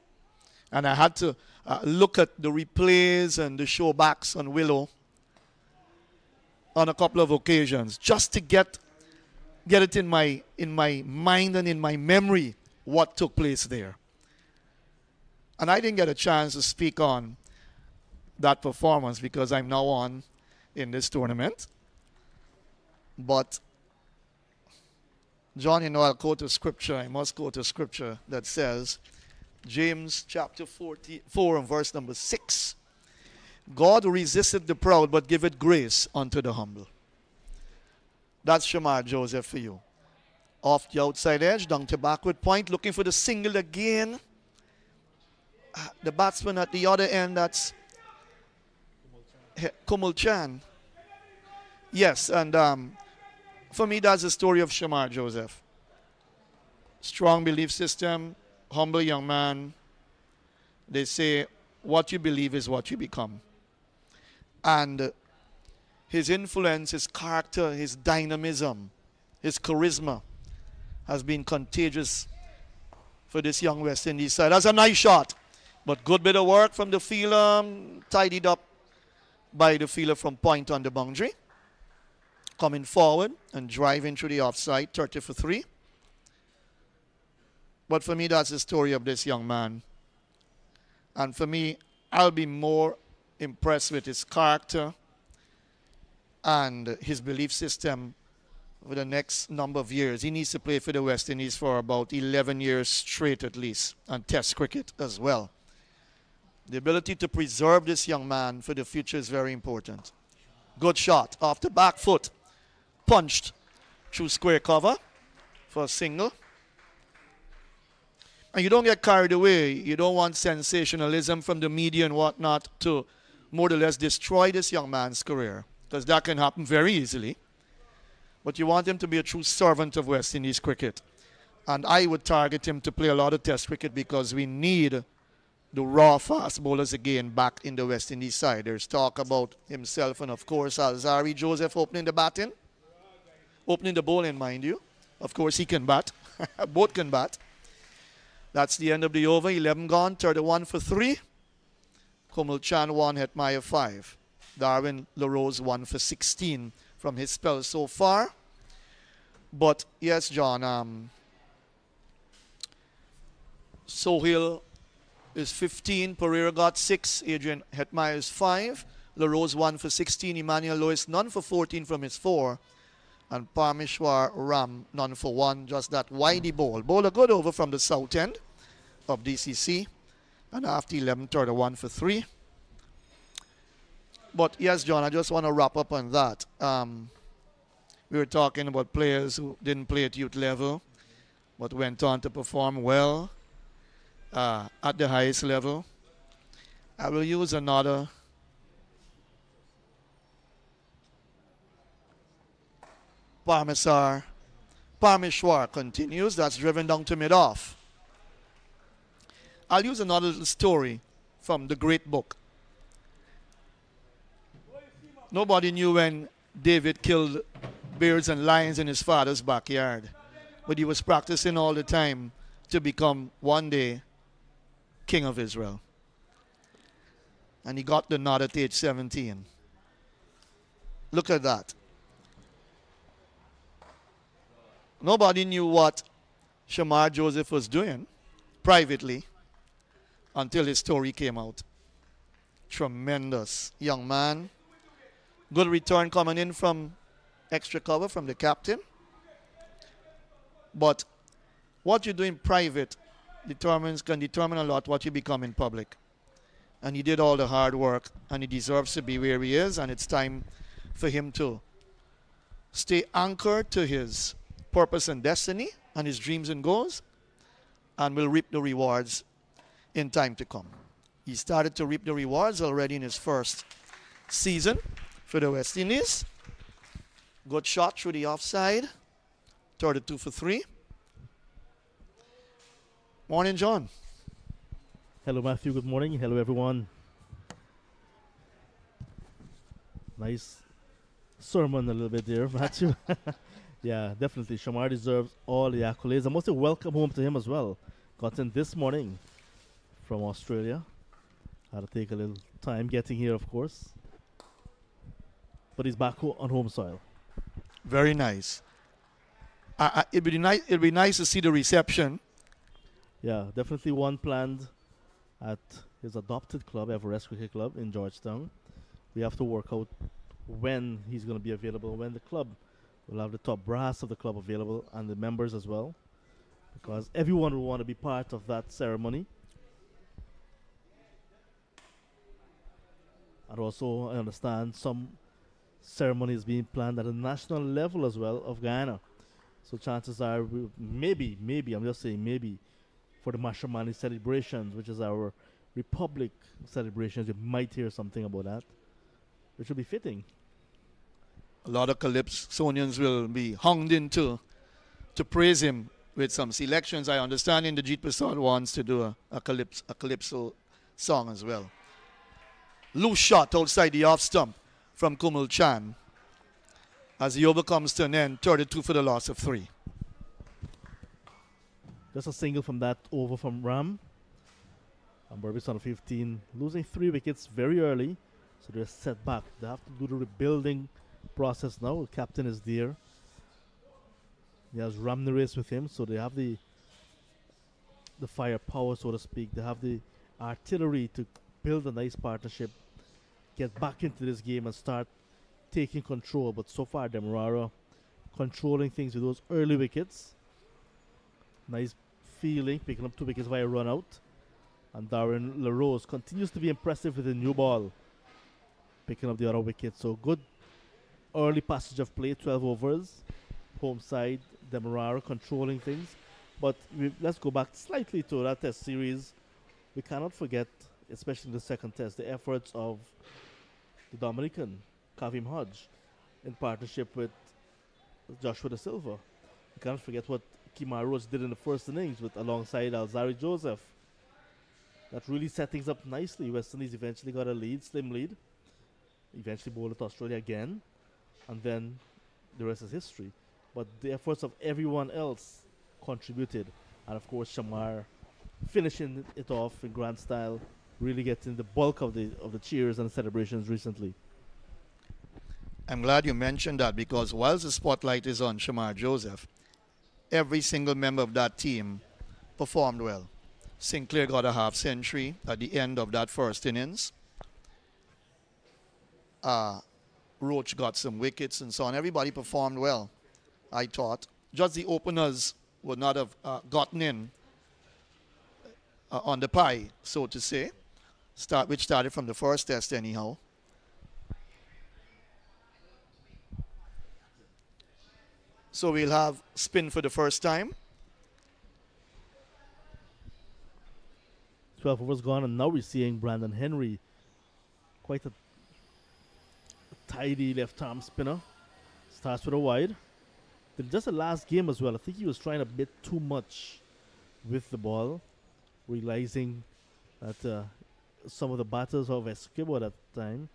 And I had to uh, look at the replays and the showbacks on Willow on a couple of occasions just to get get it in my in my mind and in my memory what took place there. And I didn't get a chance to speak on that performance because I'm now on in this tournament. But John, you know, I'll quote a scripture. I must quote a scripture that says, James chapter 44 and verse number 6. God resisteth the proud, but giveth grace unto the humble. That's Shamar Joseph for you. Off the outside edge, down to backward point, looking for the single again. Ah, The batsman at the other end, that's He- Kumul Chan. Yes, and um, for me, that's the story of Shamar Joseph. Strong belief system, humble young man. They say, what you believe is what you become. And his influence, his character, his dynamism, his charisma has been contagious for this young West Indies side. That's a nice shot, but good bit of work from the fielder, um, tidied up by the fielder from point on the boundary. Coming forward and driving through the offside, 30 for 3. But for me, that's the story of this young man. And for me, I'll be more impressed with his character and his belief system for the next number of years. He needs to play for the West Indies for about 11 years straight at least, and test cricket as well. The ability to preserve this young man for the future is very important. Good shot off the back foot, punched through square cover for a single. And you don't get carried away. You don't want sensationalism from the media and whatnot to more or less destroy this young man's career, because that can happen very easily. But you want him to be a true servant of West Indies cricket. And I would target him to play a lot of test cricket because we need the raw fast bowlers again back in the West Indies side. There's talk about himself and, of course, Alzarri Joseph opening the batting, opening the bowling, mind you. Of course, he can bat. [LAUGHS] Both can bat. That's the end of the over. 11 gone, 31 for 3. Kumul Chan 1, Hetmyer 5. Darwin LaRose 1 for 16 from his spell so far. But yes, John, um, Sohail is 15, Pereira got 6, Adrian Hetmyer is 5, LaRose 1 for 16, Emmanuel Lewis none for 14 from his 4, and Parmeshwar Ram none for 1, just that widey ball. Bowler good over from the south end of DCC, and after 11, 31 for 3. But yes, John, I just want to wrap up on that. Um, we were talking about players who didn't play at youth level, but went on to perform well uh, at the highest level. I will use another. Parmesar. Parmeshwar continues. That's driven down to mid-off. I'll use another story from the great book. Nobody knew when David killed bears and lions in his father's backyard, but he was practicing all the time to become one day king of Israel. And he got the nod at age 17. Look at that. Nobody knew what Shamar Joseph was doing privately until his story came out. Tremendous young man. Good return coming in from extra cover from the captain. But what you do in private determines can determine a lot what you become in public. And he did all the hard work and he deserves to be where he is and it's time for him to stay anchored to his purpose and destiny and his dreams and goals and will reap the rewards in time to come. He started to reap the rewards already in his first season for the West Indies. Good shot through the offside. 32 for 3. Morning, John. Hello, Matthew. Good morning. Hello, everyone. Nice sermon, a little bit there, [LAUGHS] Matthew. yeah, definitely. Shamar deserves all the accolades. I must say, welcome home to him as well. Got in this morning from Australia. Had to take a little time getting here, of course. But he's back ho- on home soil. Very nice. Uh, uh, it'd be nice. It'd be nice to see the reception. Yeah, definitely one planned at his adopted club, Everest Cricket Club in Georgetown. We have to work out when he's going to be available, when the club will have the top brass of the club available and the members as well, because everyone will want to be part of that ceremony. And also, I understand some ceremony is being planned at a national level as well of Guyana. So chances are, maybe, maybe, I'm just saying maybe, for the Mashramani celebrations, which is our Republic celebrations, you might hear something about that, which will be fitting. A lot of Calypsonians will be hunged into to praise him with some selections. I understand Indrajit Prasad wants to do a, a, calyps, a calypso song as well. Loose shot outside the off stump from Kumul Chan as he overcomes to an end, 32 for the loss of three. Just a single from that over from Ram. And Berbice on 15, losing three wickets very early. So they're set back. They have to do the rebuilding process now. The captain is there. He has Ram Naresh with him, so they have the the firepower, so to speak. They have the artillery to build a nice partnership, get back into this game and start taking control. But so far, Demerara controlling things with those early wickets. Nice picking up two wickets via run out. And Darren LaRose continues to be impressive with the new ball, picking up the other wicket. So good early passage of play, 12 overs. Home side, Demerara controlling things. But we, let's go back slightly to that test series. We cannot forget, especially in the second test, the efforts of the Dominican, Kavem Hodge, in partnership with Joshua Da Silva. We cannot forget what Kemar Roach did in the first innings with alongside Alzarri Joseph. That really set things up nicely. West Indies eventually got a lead, slim lead. Eventually bowled to Australia again. And then the rest is history. But the efforts of everyone else contributed. And of course Shamar finishing it off in grand style, really getting the bulk of the of the cheers and celebrations recently. I'm glad you mentioned that because whilst the spotlight is on Shamar Joseph, every single member of that team performed well. Sinclair got a half century at the end of that first innings. Uh, Roach got some wickets and so on. Everybody performed well, I thought. Just the openers would not have uh, gotten in uh, on the pie, so to say, start, which started from the first test anyhow. So we'll have spin for the first time. 12 overs gone, and now we're seeing Brandon Henry. Quite a tidy left arm spinner. Starts with a wide. Then just the last game as well. I think he was trying a bit too much with the ball, realizing that uh, some of the batters of Essequibo at that time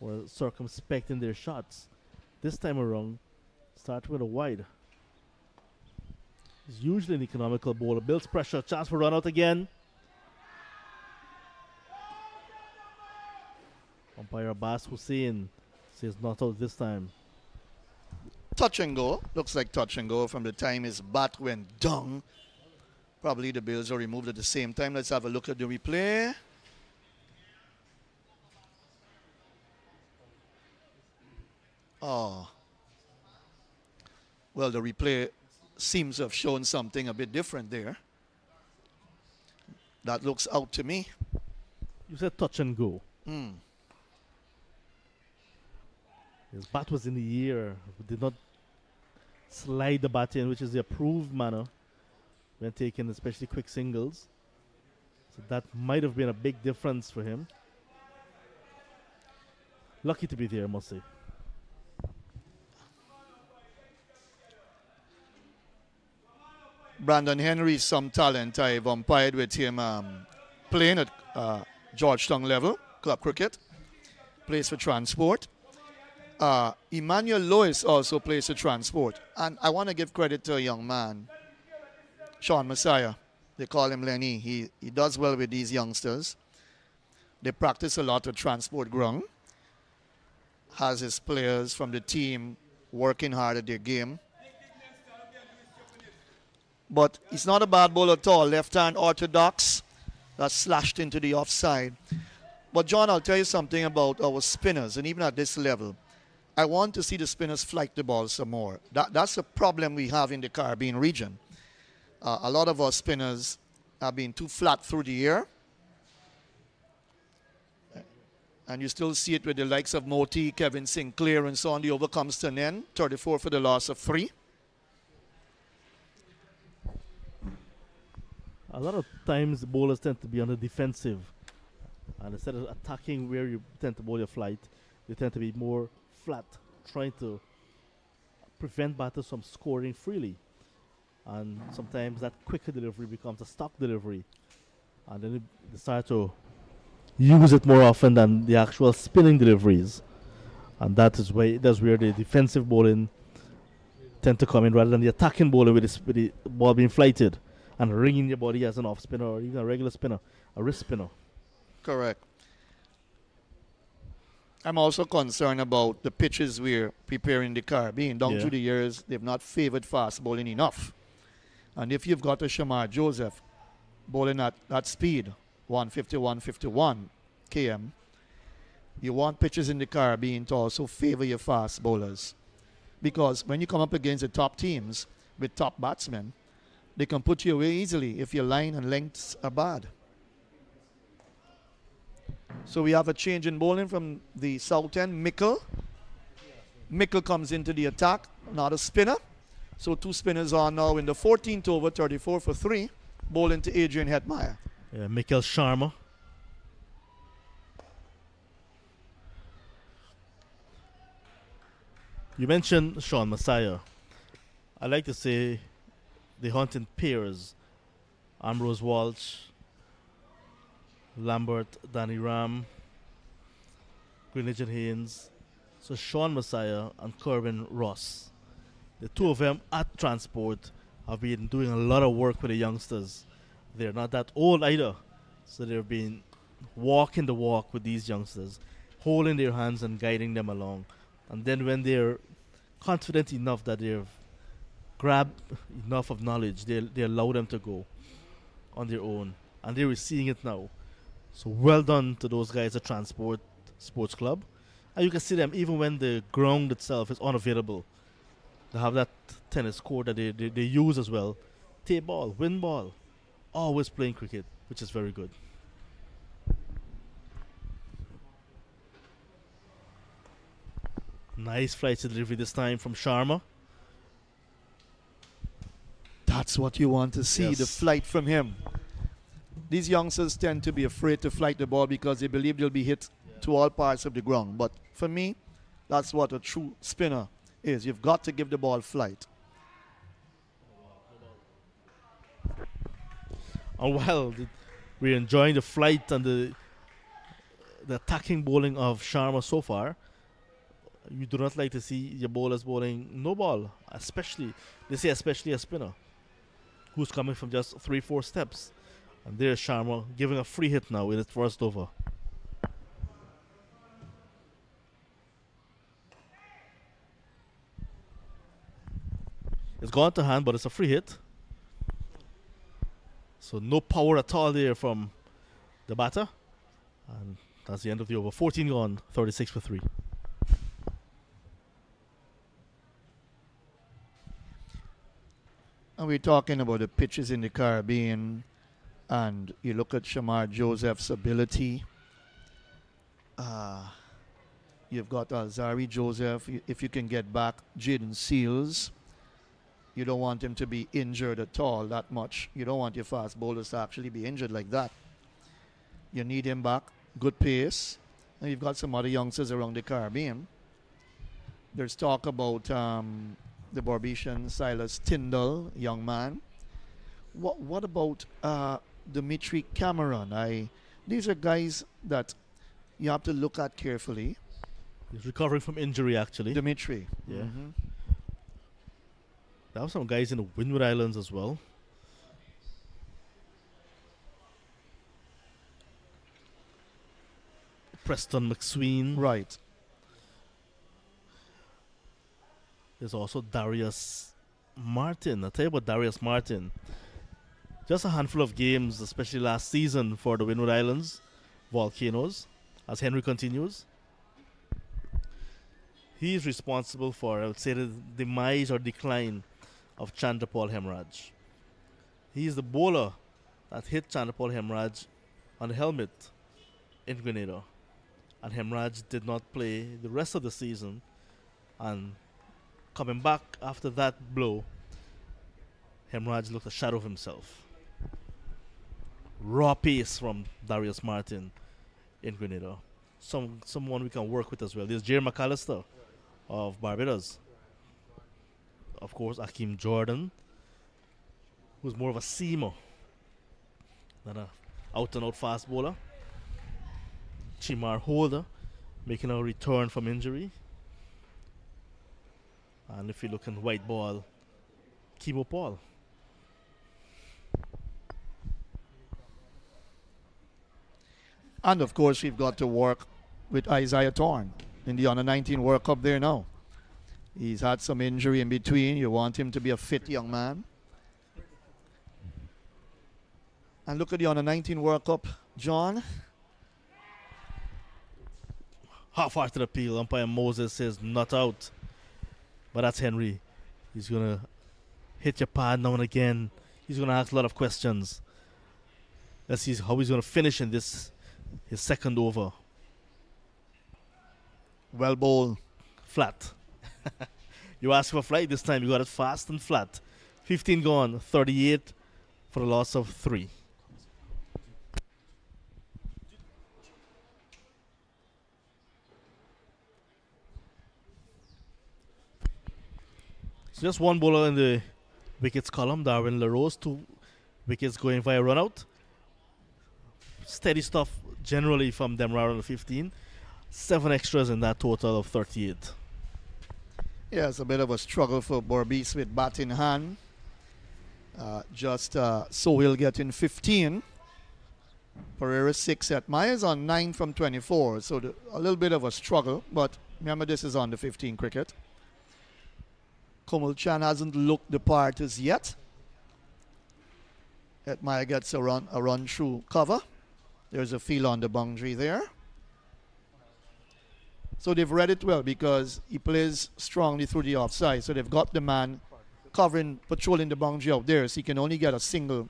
were circumspect in their shots. This time around, start with a wide. He's usually an economical bowler. Builds pressure. Chance for run out again. Umpire Abbas Hussein says not out this time. Touch and go. Looks like touch and go from the time his bat went down. Probably the bails are removed at the same time. Let's have a look at the replay. Oh. Well, the replay seems to have shown something a bit different there. That looks out to me. You said touch and go. Hmm. His bat was in the air. Did not slide the bat in, which is the approved manner when taking especially quick singles. So that might have been a big difference for him. Lucky to be there, I must say. Brandon Henry some talent. I've umpired with him um, playing at uh, Georgetown level, club cricket. Plays for Transport. Uh, Emmanuel Lewis also plays for Transport. And I want to give credit to a young man, Sean Messiah. They call him Lenny. He, he does well with these youngsters. They practice a lot at Transport Ground. Has his players from the team working hard at their game. But he's not a bad bowler at all. Left hand orthodox. That slashed into the offside. But John, I'll tell you something about our spinners, and even at this level, I want to see the spinners flight the ball some more. That, that's a problem we have in the Caribbean region. Uh, a lot of our spinners have been too flat through the air. And you still see it with the likes of Motie, Kevin Sinclair, and so on. The over comes to an end. 34 for the loss of three. A lot of times bowlers tend to be on the defensive. And instead of attacking where you tend to bowl your flight, they tend to be more flat, trying to prevent batters from scoring freely. And sometimes that quicker delivery becomes a stock delivery. And then they start to use it more often than the actual spinning deliveries. And that is where that's where the defensive bowling tend to come in rather than the attacking bowling with the, with the ball being flighted and ringing your body as an off spinner or even a regular spinner, a wrist spinner. Correct. I'm also concerned about the pitches we're preparing the Caribbean. Down Yeah. through the years, they've not favored fast bowling enough. And if you've got a Shamar Joseph bowling at that speed, 150, 151 km, you want pitches in the Caribbean to also favor your fast bowlers. Because when you come up against the top teams with top batsmen, they can put you away easily if your line and lengths are bad. So we have a change in bowling from the south end. Mickle. Mickle comes into the attack, not a spinner. So two spinners are now in the 14th over, 34 for three, bowling to Adrian Hetmyer. Yeah, Sharma. You mentioned Sean Messiah. I like to say they hunt in pairs. Ambrose Walsh, Lambert, Danny Ram, Greenidge and Haynes. So Sean Messiah and Corbin Ross. The two of them at Transport have been doing a lot of work with the youngsters. They're not that old either. So they've been walking the walk with these youngsters, holding their hands and guiding them along. And then when they're confident enough that they've grabbed enough of knowledge, they, they allow them to go on their own. And they're seeing it now. So well done to those guys at Transport Sports Club. And you can see them even when the ground itself is unavailable. They have that tennis court that they, they, they use as well. Take ball, win ball. Always playing cricket, which is very good. Nice flight delivery this time from Sharma. That's what you want to see, the flight from him. These youngsters tend to be afraid to flight the ball because they believe they'll be hit to all parts of the ground. But for me, that's what a true spinner is. You've got to give the ball flight. Oh, and while the, we're enjoying the flight and the the attacking bowling of Sharma so far, you do not like to see your bowlers bowling no ball, especially they say especially a spinner who's coming from just three four steps, and there's Sharma giving a free hit now in its first over. It's gone to hand, but it's a free hit. So no power at all there from the batter. And that's the end of the over. 14 gone, 36 for 3. And we're talking about the pitches in the Caribbean, and you look at Shamar Joseph's ability. Uh, you've got Alzarri Joseph. If you can get back Jayden Seales, you don't want him to be injured at all that much. You don't want your fast bowlers to actually be injured like that. You need him back, good pace. And you've got some other youngsters around the Caribbean. There's talk about um, the Berbician Silas Tyndall, young man. what what about uh, Dimitri Cameron? I these are guys that you have to look at carefully. He's recovering from injury, actually. Dimitri. Yeah. Mhm. There were some guys in the Windward Islands as well. Preston McSween. Right. There's also Darius Martin. I'll tell you about Darius Martin. Just a handful of games, especially last season for the Windward Islands Volcanoes, as Henry continues. He is responsible for, I would say, the demise or decline of Chanderpaul Hemraj. He is the bowler that hit Chanderpaul Hemraj on the helmet in Grenada. And Hemraj did not play the rest of the season. And coming back after that blow, Hemraj looked a shadow of himself. Raw pace from Darius Martin in Grenada. Some someone we can work with as well. There's Jair McAllister of Barbados. Of course, Akeem Jordan, who's more of a seamer than a out and out fast bowler. Chemar Holder making a return from injury. And if you look in white ball, Keemo Paul. And of course, we've got to work with Isaiah Thorne in the under 19 World Cup there now. He's had some injury in between. You want him to be a fit young man. And look at the under 19 World Cup, John. Half-hearted appeal. Umpire Moses says not out. But that's Henry. He's gonna hit your pad now and again. He's gonna ask a lot of questions. Let's see how he's gonna finish in this his second over. Well bowled. Flat. [LAUGHS] you asked for flight this time. You got it fast and flat. 15 gone. 38 for a loss of three. So just one bowler in the wickets column, Darwin LaRose. Two wickets going via run out. Steady stuff generally from Demerara on the 15. Seven extras in that total of 38. Yeah, it's a bit of a struggle for Berbice with bat in hand. Just uh, just uh, Sohail getting 15. Pereira 6 at Myers on 9 from 24. So the, a little bit of a struggle, but remember this is on the 15 cricket. Komal Chan hasn't looked the part as yet. Hetmyer gets a run, a run through cover. There's a feel on the boundary there. So they've read it well because he plays strongly through the offside. So they've got the man covering, patrolling the boundary out there. So he can only get a single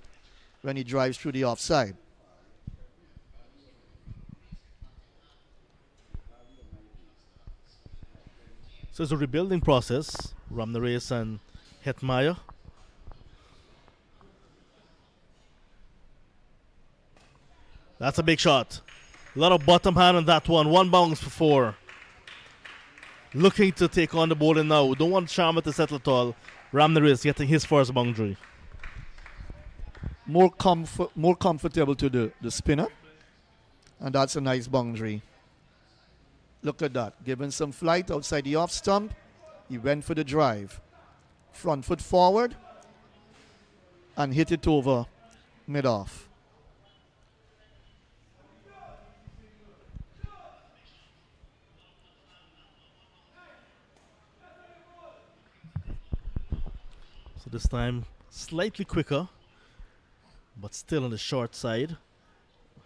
when he drives through the offside. So it's a rebuilding process. Ramnareis and Hetmyer. That's a big shot. A lot of bottom hand on that one. One bounce for four. Looking to take on the bowling now. Don't want Sharma to settle at all. Ramnareis getting his first boundary. More comfort, more comfortable to the, the spinner. And that's a nice boundary. Look at that. Given some flight outside the off stump. He went for the drive. Front foot forward. And hit it over mid off. So this time slightly quicker, but still on the short side.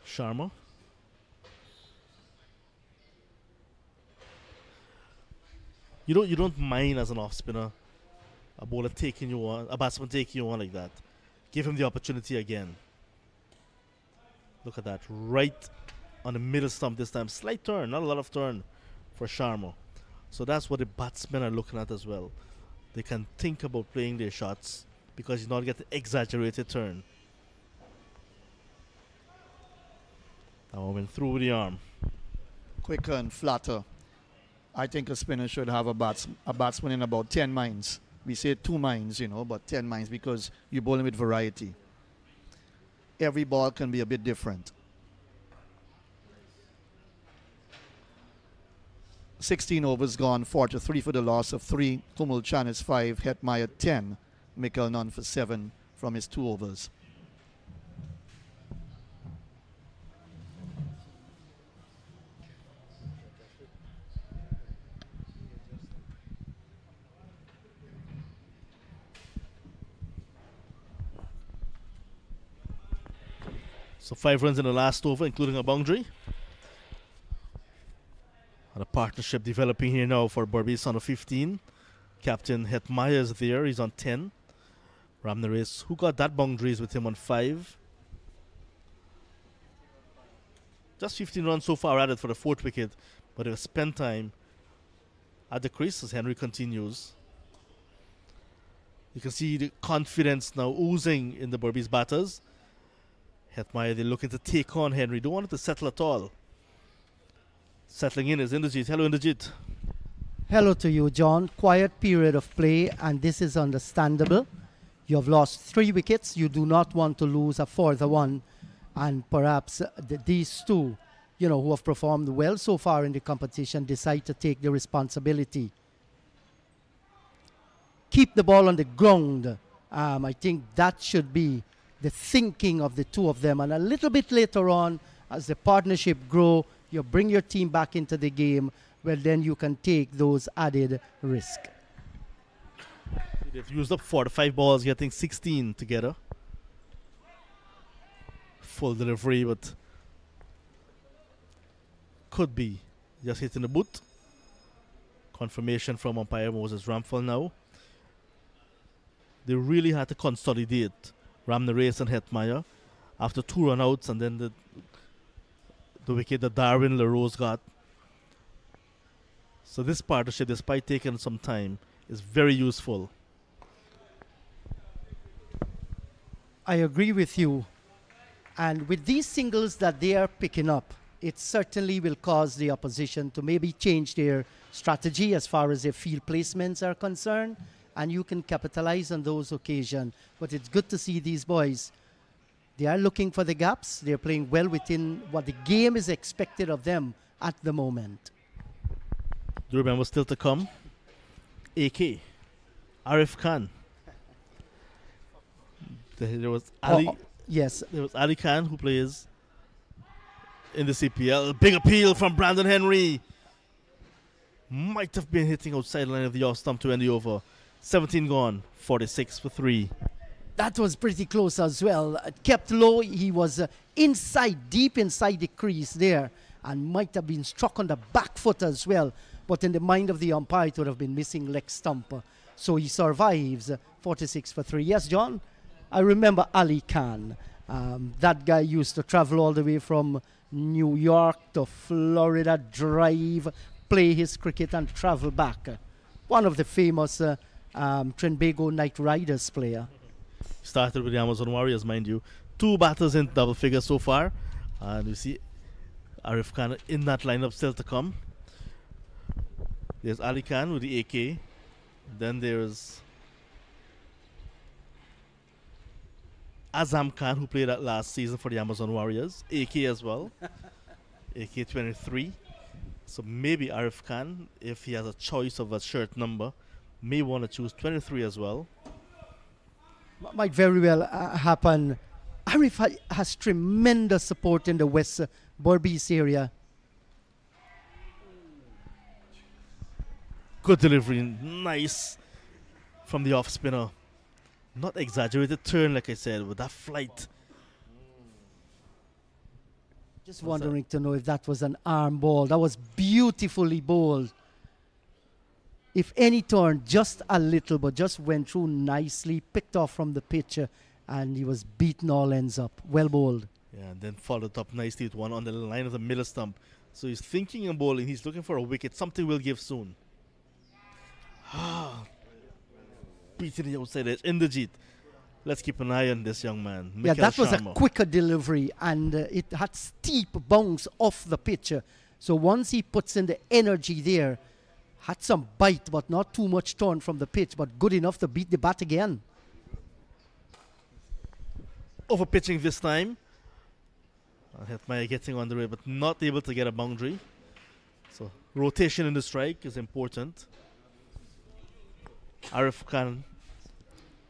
Sharma. You don't you don't mind as an off spinner a bowler taking you on a batsman taking you on like that. Give him the opportunity again. Look at that. Right on the middle stump this time. Slight turn, not a lot of turn for Sharma. So that's what the batsmen are looking at as well. They can think about playing their shots because you not get the exaggerated turn. That one went through the arm. quicker and flatter. I think a spinner should have a, bats, a batsman in about 10 minds. We say two minds, you know, but 10 minds because you bowl him with variety. every ball can be a bit different. 16 overs gone, 4 to 3 for the loss of 3. Kumul Chan is 5, Hetmyer 10, Mikkel Nunn for 7 from his 2 overs. So five runs in the last over, including a boundary. And a partnership developing here now for Berbice on a 15. Captain Hetmyer is there. He's on 10. Ramnares, who got that boundaries with him on 5. Just 15 runs so far added for the fourth wicket, but it was spent time at the crease as Henry continues. You can see the confidence now oozing in the Berbice batters. Hetmyer, they're looking to take on Henry. Don't want it to settle at all. Settling in is Inderjeet. Hello, Inderjeet. Hello to you, John. Quiet period of play, and this is understandable. You have lost three wickets. You do not want to lose a fourth one, and perhaps uh, th- these two, you know, who have performed well so far in the competition, decide to take the responsibility. Keep the ball on the ground. Um, I think that should be the thinking of the two of them, and a little bit later on, as the partnership grow, you bring your team back into the game well then you can take those added risk They've used up four to five balls, getting 16 together. Full delivery, but could be just hitting the boot. Confirmation from umpire Moses Ramphal now. They really had to consolidate Ramnares and Hetmyer after two run outs and then the the wicket that Darwin LaRose got. So this partnership, despite taking some time, is very useful. i agree with you and with these singles that they are picking up it certainly will cause the opposition to maybe change their strategy as far as their field placements are concerned and you can capitalize on those occasions but it's good to see these boys they are looking for the gaps they're playing well within what the game is expected of them at the moment Do remember still to come? AK, Arif Khan. There was oh, Ali. Oh, yes There was Ali Khan who plays in the CPL. Big appeal from Brandon Henry. Might have been hitting outside the line of the off stump to end the over. 17 gone, 46 for three. that was pretty close as well. Uh, Kept low, he was uh, inside, deep inside the crease there, and might have been struck on the back foot as well. But in the mind of the umpire, it would have been missing leg stump. So he survives uh, 46 for 3. Yes, John? I remember Ali Khan. Um, that guy used to travel all the way from New York to Florida, drive, play his cricket, and travel back. One of the famous uh, um, Trinbago Knight Riders player. Started with the Amazon Warriors, mind you. Two batters in double figures so far. And you see Arif Khan in that lineup still to come. There's Ali Khan with the AK. Then there's Azam Khan, who played that last season for the Amazon Warriors. AK as well. [LAUGHS] AK 23. So maybe Arif Khan, if he has a choice of a shirt number, may want to choose 23 as well. M- might very well uh, happen. Arif ha- has tremendous support in the West uh, Berbice area. Good delivery, nice from the off spinner. Not exaggerated turn, like I said, with that flight. Just What's that? wondering to know if that was an arm ball. That was beautifully bowled. If any turn, just a little, but just went through nicely, picked off from the pitcher, and he was beaten all ends up. Well bowled. Yeah, and then followed up nicely with one on the line of the middle stump. So he's thinking and bowling. He's looking for a wicket. Something will give soon. Beating the outside edge. Inderjeet. Let's keep an eye on this young man. yeah, that was Sharma. a quicker delivery, and uh, it had steep bounce off the pitcher. So once he puts in the energy there, had some bite, but not too much torn from the pitch, but good enough to beat the bat again. over pitching this time. Hetmyer getting on the way, but not able to get a boundary. So rotation in the strike is important. Arif Khan,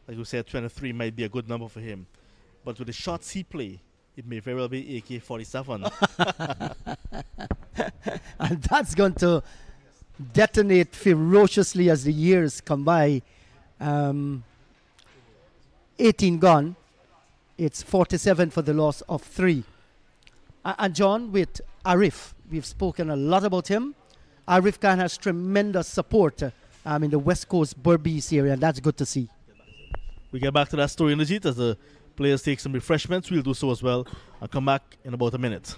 like we said, 23 might be a good number for him. But with the shots he play, it may very well be AK-47. [LAUGHS] and that's going to detonate ferociously as the years come by. Um, 18 gone. It's 47 for the loss of three. A- and John, with Arif, we've spoken a lot about him. Arif Khan has tremendous support uh, um, in the West Coast Berbice area, and that's good to see. we get back to that story Jeet as the players take some refreshments. We'll do so as well. I'll come back in about a minute.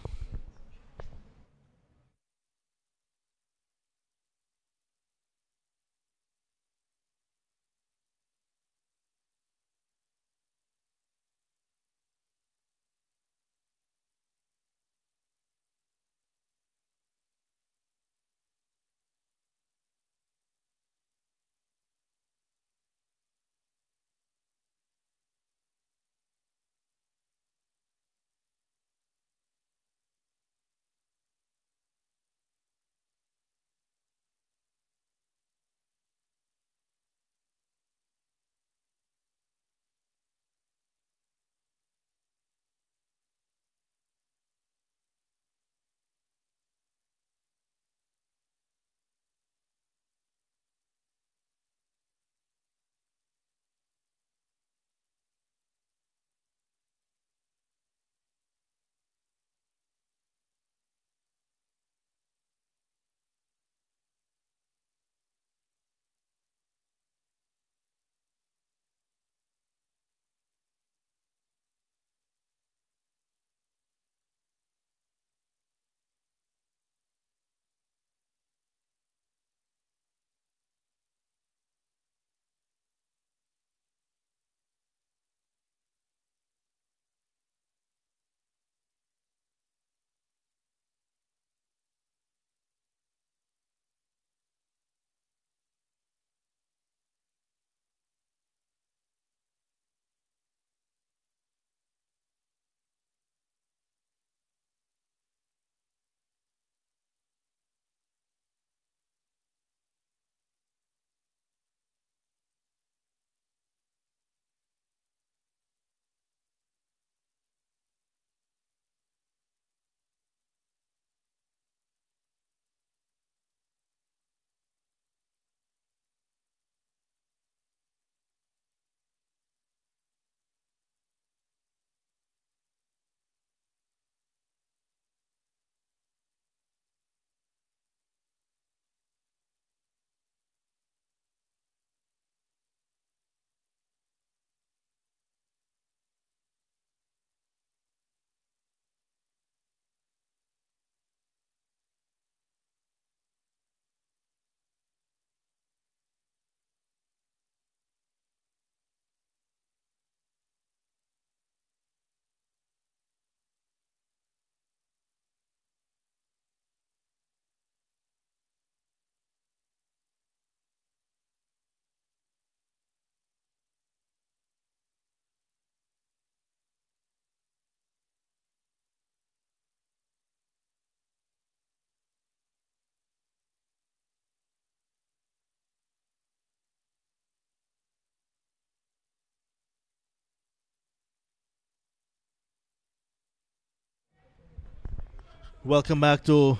Welcome back to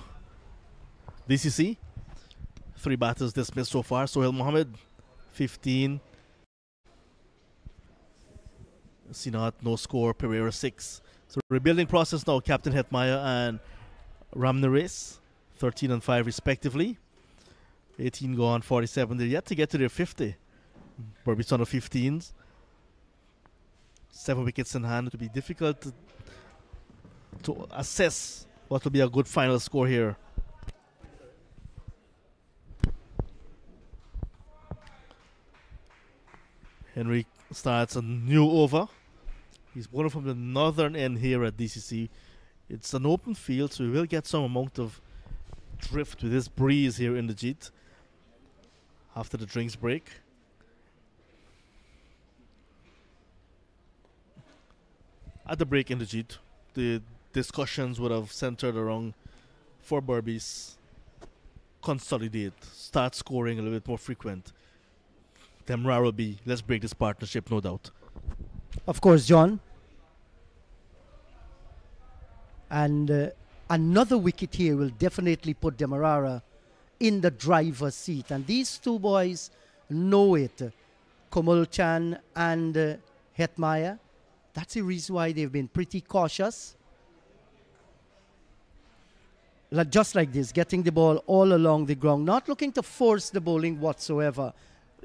DCC. Three batters dismissed so far. Sohail Mohammed, 15. Sinat, no score. Pereira, 6. So rebuilding process now. Captain Hetmyer and Ramnares, 13 and 5 respectively. 18 gone, 47. They're yet to get to their 50. Berbice on the 15s. Seven wickets in hand. It will be difficult to, to assess what will be a good final score here. Henry starts a new over. He's bowling from the northern end here at DCC. It's an open field, so we will get some amount of drift with this breeze here in the Jeet after the drinks break. At the break in the Jeet, the discussions would have centered around for Berbice consolidate, start scoring a little bit more frequent. Will be, let's break this partnership, no doubt. Of course, John. And uh, another wicket here will definitely put Demerara in the driver's seat. And these two boys know it. Komulchan and uh. That's the reason why they've been pretty cautious. Like- Just like this, getting the ball all along the ground, not looking to force the bowling whatsoever.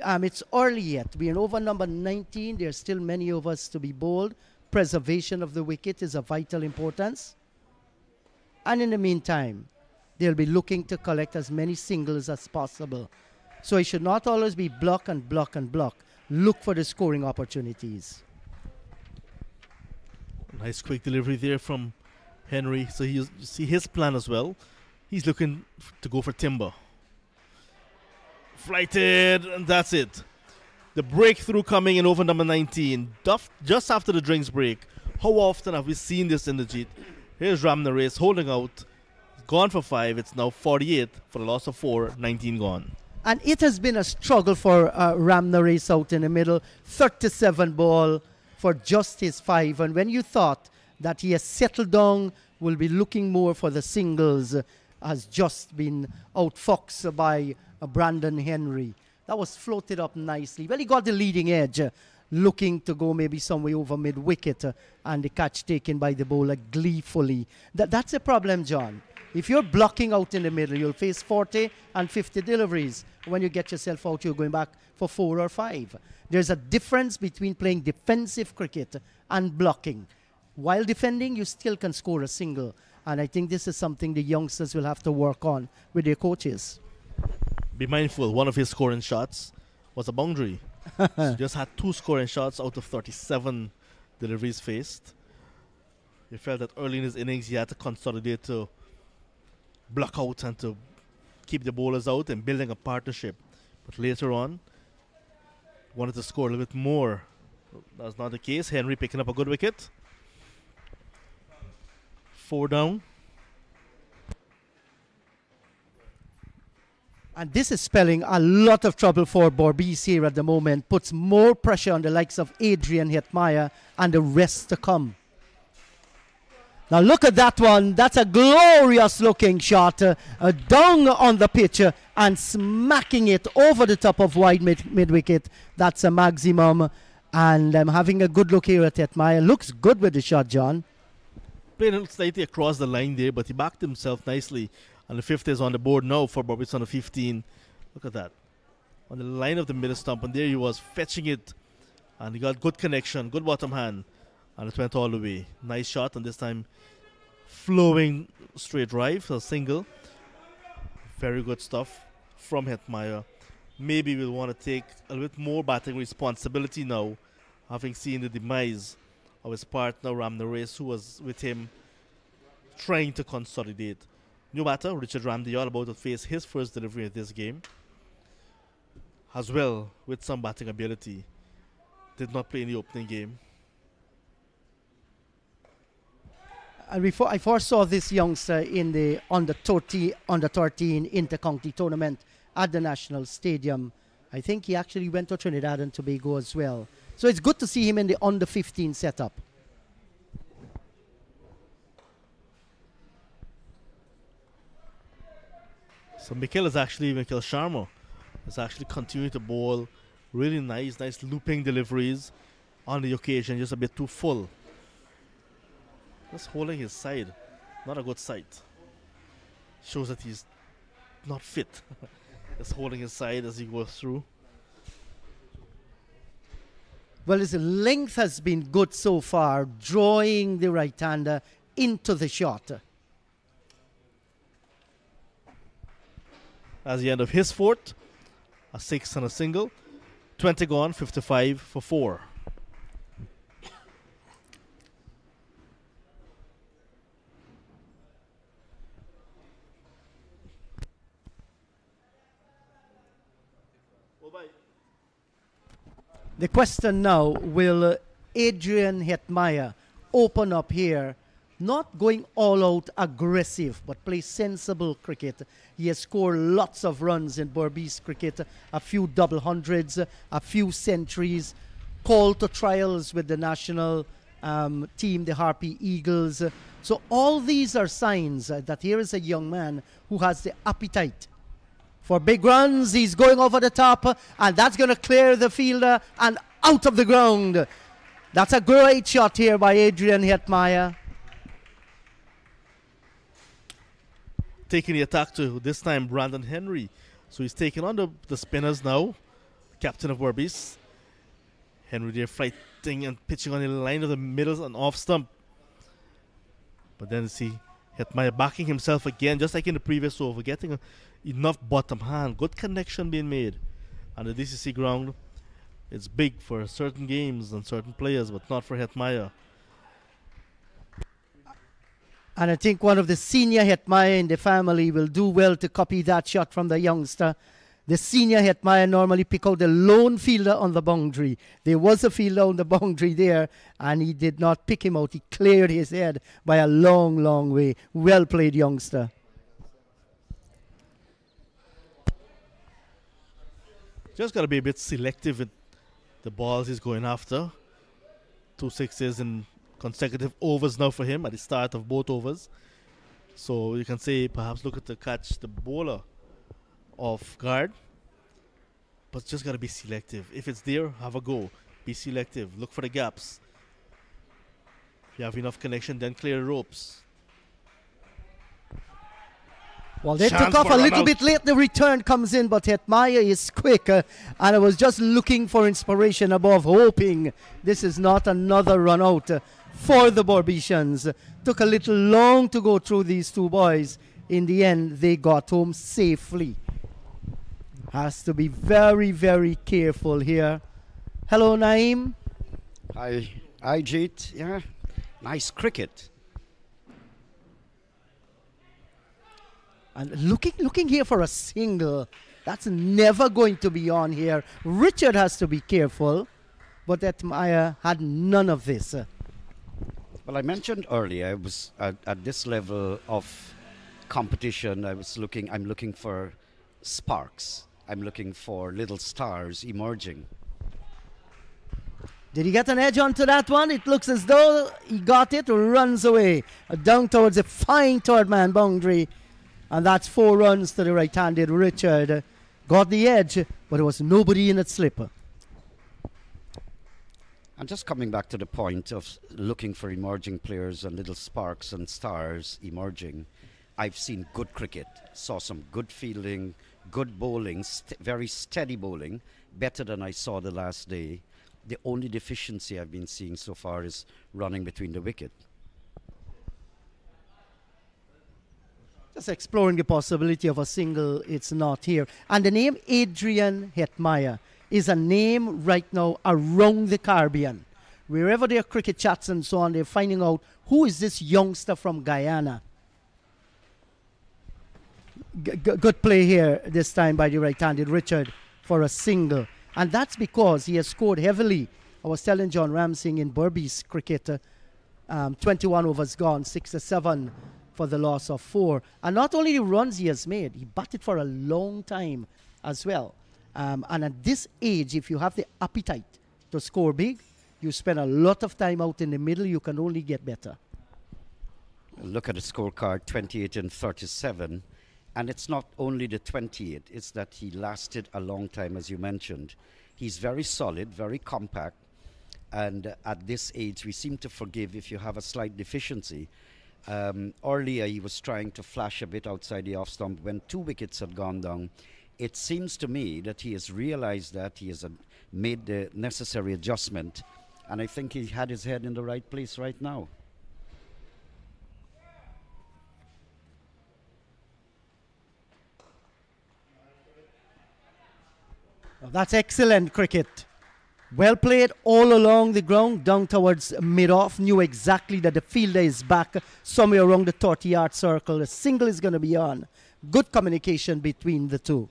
Um, it's early yet. We're over number 19. There's still many of us to be bowled. Preservation of the wicket is of vital importance. And in the meantime, they'll be looking to collect as many singles as possible. So it should not always be block and block and block. Look for the scoring opportunities. Nice quick delivery there from Henry. So he you see his plan as well. He's looking to go for timber. Flighted, and that's it. The breakthrough coming in over number 19, duff, just after the drinks break. How often have we seen this in the Jeet? Here's Ram Naresh holding out. Gone for five. It's now 48 for the loss of four. 19 gone. And it has been a struggle for uh, Naresh out in the middle. 37 ball for just his five. And when you thought that he has settled down, will be looking more for the singles, uh, has just been outfoxed by uh, Brandon Henry. That was floated up nicely. Well, he got the leading edge, uh, looking to go maybe some way over mid wicket, and the catch taken by the bowler gleefully. That, that's a problem, John. If you're blocking out in the middle, you'll face 40 and 50 deliveries. When you get yourself out, you're going back for four or five. There's a difference between playing defensive cricket and blocking. While defending, you still can score a single. And I think this is something the youngsters will have to work on with their coaches. Be mindful, one of his scoring shots was a boundary. so [LAUGHS] just had two scoring shots out of 37 deliveries faced. He felt that early in his innings he had to consolidate to block out and to keep the bowlers out and building a partnership. But later on, wanted to score a little bit more. That's not the case. Henry picking up a good wicket. Four down. And this is spelling a lot of trouble for Berbice here at the moment. Puts more pressure on the likes of Adrian Hetmyer and the rest to come. Now look at that one. That's a glorious looking shot. Uh, uh, down on the pitch uh, and smacking it over the top of wide mid, mid wicket. That's a maximum. And I'm having a good look here at Hetmyer. Looks good with the shot, John. Played slightly across the line there, but he backed himself nicely. And the fifth is on the board now for Berbice on the 15. Look at that. On the line of the middle stump, and there he was fetching it. And he got good connection, good bottom hand. And it went all the way. Nice shot, and this time flowing straight drive, a single. Very good stuff from Hetmyer. Maybe we'll want to take a little bit more batting responsibility now, having seen the demise of his partner Ram who was with him trying to consolidate. No matter, Richard Ramdial about to face his first delivery of this game. As well, with some batting ability. Did not play in the opening game. And before I first saw this youngster in the under 30, under 13 inter-county tournament at the National Stadium. I think he actually went to Trinidad and Tobago as well. So it's good to see him in the under 15 setup. So Mikhail is actually Mikhail Sharma is actually continuing to bowl really nice, nice looping deliveries on the occasion, just a bit too full. Just holding his side, not a good sight. Shows that he's not fit. [LAUGHS] just holding his side as he goes through. Well, his length has been good so far, drawing the right-hander into the shot. As the end of his fourth, a six and a single. 20 gone, 55 for four. The question now will Adrian Hetmyer open up here, not going all out aggressive, but play sensible cricket. He has scored lots of runs in Berbice cricket, a few double hundreds, a few centuries, called to trials with the national um, team, the Harpy Eagles. So all these are signs that here is a young man who has the appetite for big runs. He's going over the top, and that's going to clear the fielder and out of the ground. That's a great shot here by Adrian Hetmyer. taking the attack to this time Brandon Henry. So he's taking on the, the spinners now. Captain of Berbice. Henry there fighting and pitching on the line of the middle and off stump. But then see Hetmyer backing himself again, just like in the previous over, getting enough bottom hand. Good connection being made on the DCC ground. It's big for certain games and certain players, but not for Hetmyer. And I think one of the senior Hetmyer in the family will do well to copy that shot from the youngster. The senior Hetmyer normally pick out the lone fielder on the boundary. There was a fielder on the boundary there, and he did not pick him out. He cleared his head by a long, long way. Well played, youngster. Just got to be a bit selective with the balls he's going after. Two sixes in consecutive overs now for him at the start of both overs. So you can say perhaps look at the catch the bowler off guard. But just gotta be selective. If it's there, have a go. Be selective. Look for the gaps. If you have enough connection, then clear the ropes. Well, they took off a little out. bit late. The return comes in, but Hetmyer is quick. uh, and I was just looking for inspiration above, hoping this is not another run out uh, for the Berbicians. Took a little long to go through these two boys. In the end, they got home safely. Has to be very, very careful here. Hello, Naeem. Hi, hi, Jeet. Yeah, nice cricket. And looking, looking here for a single. That's never going to be on here. Richard has to be careful, but Hetmyer had none of this. Well, I mentioned earlier, I was at, at this level of competition. I was looking. I'm looking for sparks. I'm looking for little stars emerging. Did he get an edge onto that one? It looks as though he got it, runs away down towards a fine third man boundary. And that's four runs to the right handed Richard. Got the edge, but there was nobody in its slipper. And just coming back to the point of looking for emerging players and little sparks and stars emerging, I've seen good cricket, saw some good fielding, good bowling, st- very steady bowling, better than I saw the last day. The only deficiency I've been seeing so far is running between the wicket. Just exploring the possibility of a single, it's not here. And the name Adrian Hetmyer is a name right now around the Caribbean. Wherever there are cricket chats and so on, they're finding out who is this youngster from Guyana. G- good play here this time by the right-handed Richard for a single. And that's because he has scored heavily. I was telling John Ramsing in Berbice cricket, uh, um, 21 overs gone, 6 to 7 for the loss of 4. And not only the runs he has made, he batted for a long time as well. Um, and at this age, if you have the appetite to score big, you spend a lot of time out in the middle, you can only get better. Look at the scorecard 28 and 37. And it's not only the 28, it's that he lasted a long time, as you mentioned. He's very solid, very compact. And at this age, we seem to forgive if you have a slight deficiency. Um, earlier, he was trying to flash a bit outside the off stump when two wickets had gone down. It seems to me that he has realized that he has uh, made the necessary adjustment. And I think he had his head in the right place right now. That's excellent cricket. Well played all along the ground, down towards mid off. Knew exactly that the fielder is back somewhere around the 30 yard circle. A single is going to be on. Good communication between the two.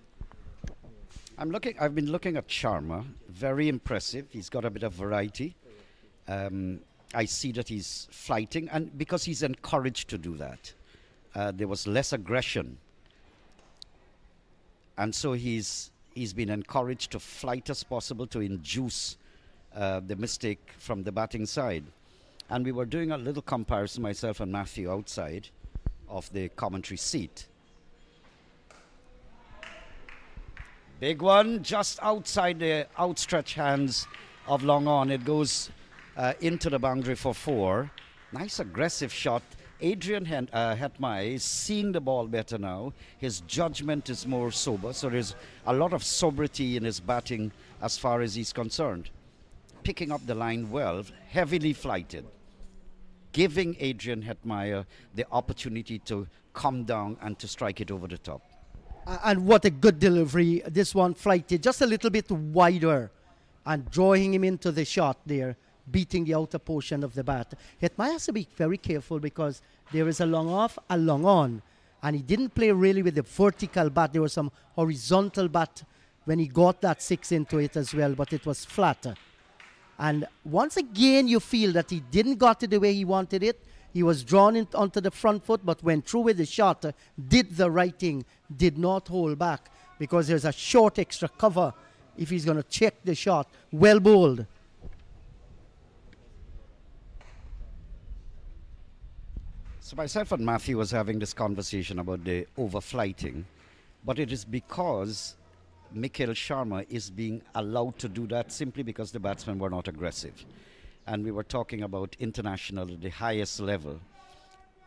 I'm looking. I've been looking at Sharma. Very impressive. He's got a bit of variety. Um, I see that he's fighting, and because he's encouraged to do that, uh, there was less aggression, and so he's he's been encouraged to flight as possible to induce uh, the mistake from the batting side. And we were doing a little comparison, myself and Matthew, outside of the commentary seat. Big one, just outside the outstretched hands of Long On. It goes uh, into the boundary for four. Nice aggressive shot. Adrian Hen- uh, Hetmyer is seeing the ball better now. His judgment is more sober, so there's a lot of sobriety in his batting as far as he's concerned. Picking up the line well, heavily flighted, giving Adrian Hetmyer the opportunity to come down and to strike it over the top. And what a good delivery. This one flighted just a little bit wider and drawing him into the shot there, beating the outer portion of the bat. Hetmyer has to be very careful because there is a long off, a long on. And he didn't play really with the vertical bat. There was some horizontal bat when he got that six into it as well, but it was flat. And once again, you feel that he didn't got it the way he wanted it. He was drawn in, onto the front foot, but went through with the shot, did the right thing, did not hold back because there's a short extra cover if he's going to check the shot. Well bowled. So myself and Matthew was having this conversation about the overflighting, but it is because Mikhail Sharma is being allowed to do that simply because the batsmen were not aggressive. And we were talking about international at the highest level.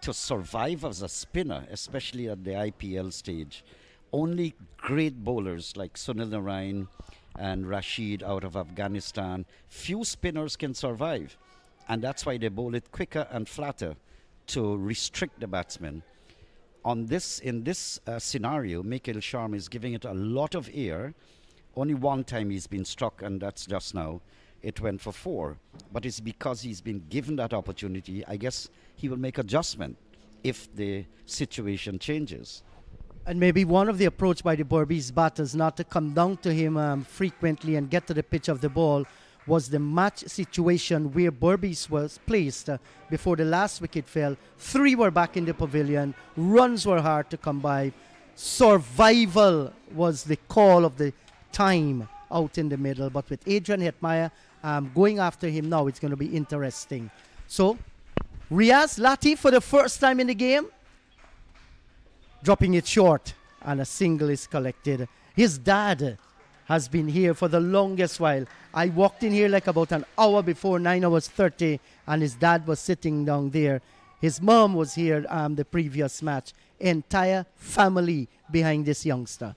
To survive as a spinner, especially at the IPL stage, only great bowlers like Sunil Narine and Rashid out of Afghanistan, few spinners can survive. And that's why they bowl it quicker and flatter to restrict the batsman. On this, in this uh, scenario, Mikhail Sharma is giving it a lot of air. Only one time he's been struck, and that's just now. It went for four, but it's because he's been given that opportunity. I guess he will make adjustment if the situation changes. And maybe one of the approach by the Berbice batters is not to come down to him um, frequently and get to the pitch of the ball was the match situation where Berbice was placed before the last wicket fell. Three were back in the pavilion. Runs were hard to come by. Survival was the call of the time out in the middle. But with Adrian Hetmyer um, going after him now, it's going to be interesting. So, Riaz Latif for the first time in the game dropping it short, and a single is collected. His dad has been here for the longest while. I walked in here like about an hour before 9 hours 30, and his dad was sitting down there. His mom was here um, the previous match. Entire family behind this youngster.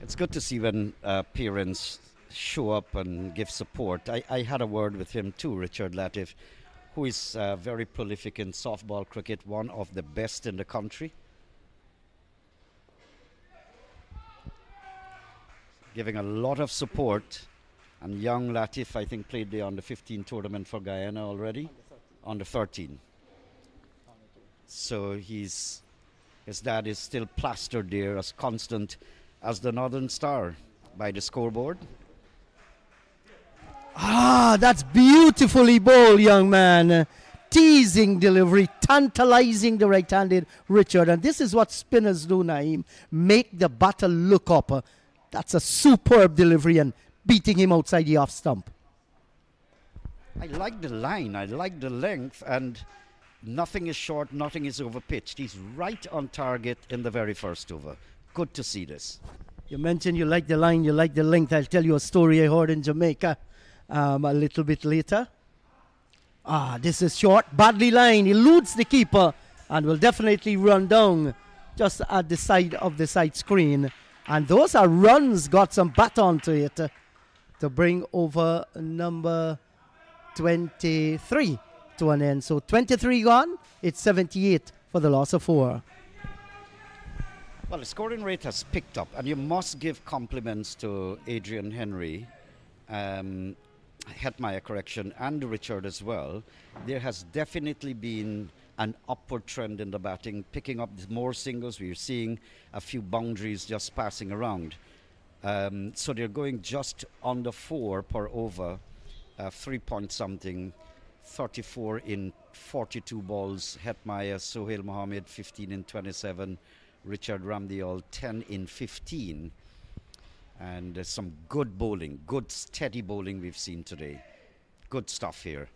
It's good to see when uh, parents show up and give support. I, I had a word with him too, Richard Latif, who is uh, very prolific in softball cricket, one of the best in the country. Giving a lot of support. And young Latif, I think, played the under 15 tournament for Guyana already. Under 13. So he's his dad is still plastered there as constant as the Northern Star by the scoreboard. Ah, that's beautifully bowled, young man. Uh, teasing delivery, tantalizing the right-handed Richard. And this is what spinners do, Naeem. Make the batter look up. That's a superb delivery and beating him outside the off stump. I like the line, I like the length, and nothing is short, nothing is overpitched. He's right on target in the very first over. Good to see this. You mentioned you like the line, you like the length. I'll tell you a story I heard in Jamaica um, a little bit later. Ah, this is short, badly line, eludes the keeper and will definitely run down just at the side of the side screen. And those are runs, got some bat onto it uh, to bring over number 23 to an end. So 23 gone, it's 78 for the loss of four. Well, the scoring rate has picked up, and you must give compliments to Adrian Henry, um, Hetmyer, correction, and Richard as well. There has definitely been an upward trend in the batting, picking up more singles. We're seeing a few boundaries just passing around. Um, so they're going just under four per over, uh, three point something, 34 in 42 balls. Hetmyer, Sohail Mohammed, 15 in 27. Richard Ramdial, 10 in 15. And uh, some good bowling, good steady bowling we've seen today. Good stuff here.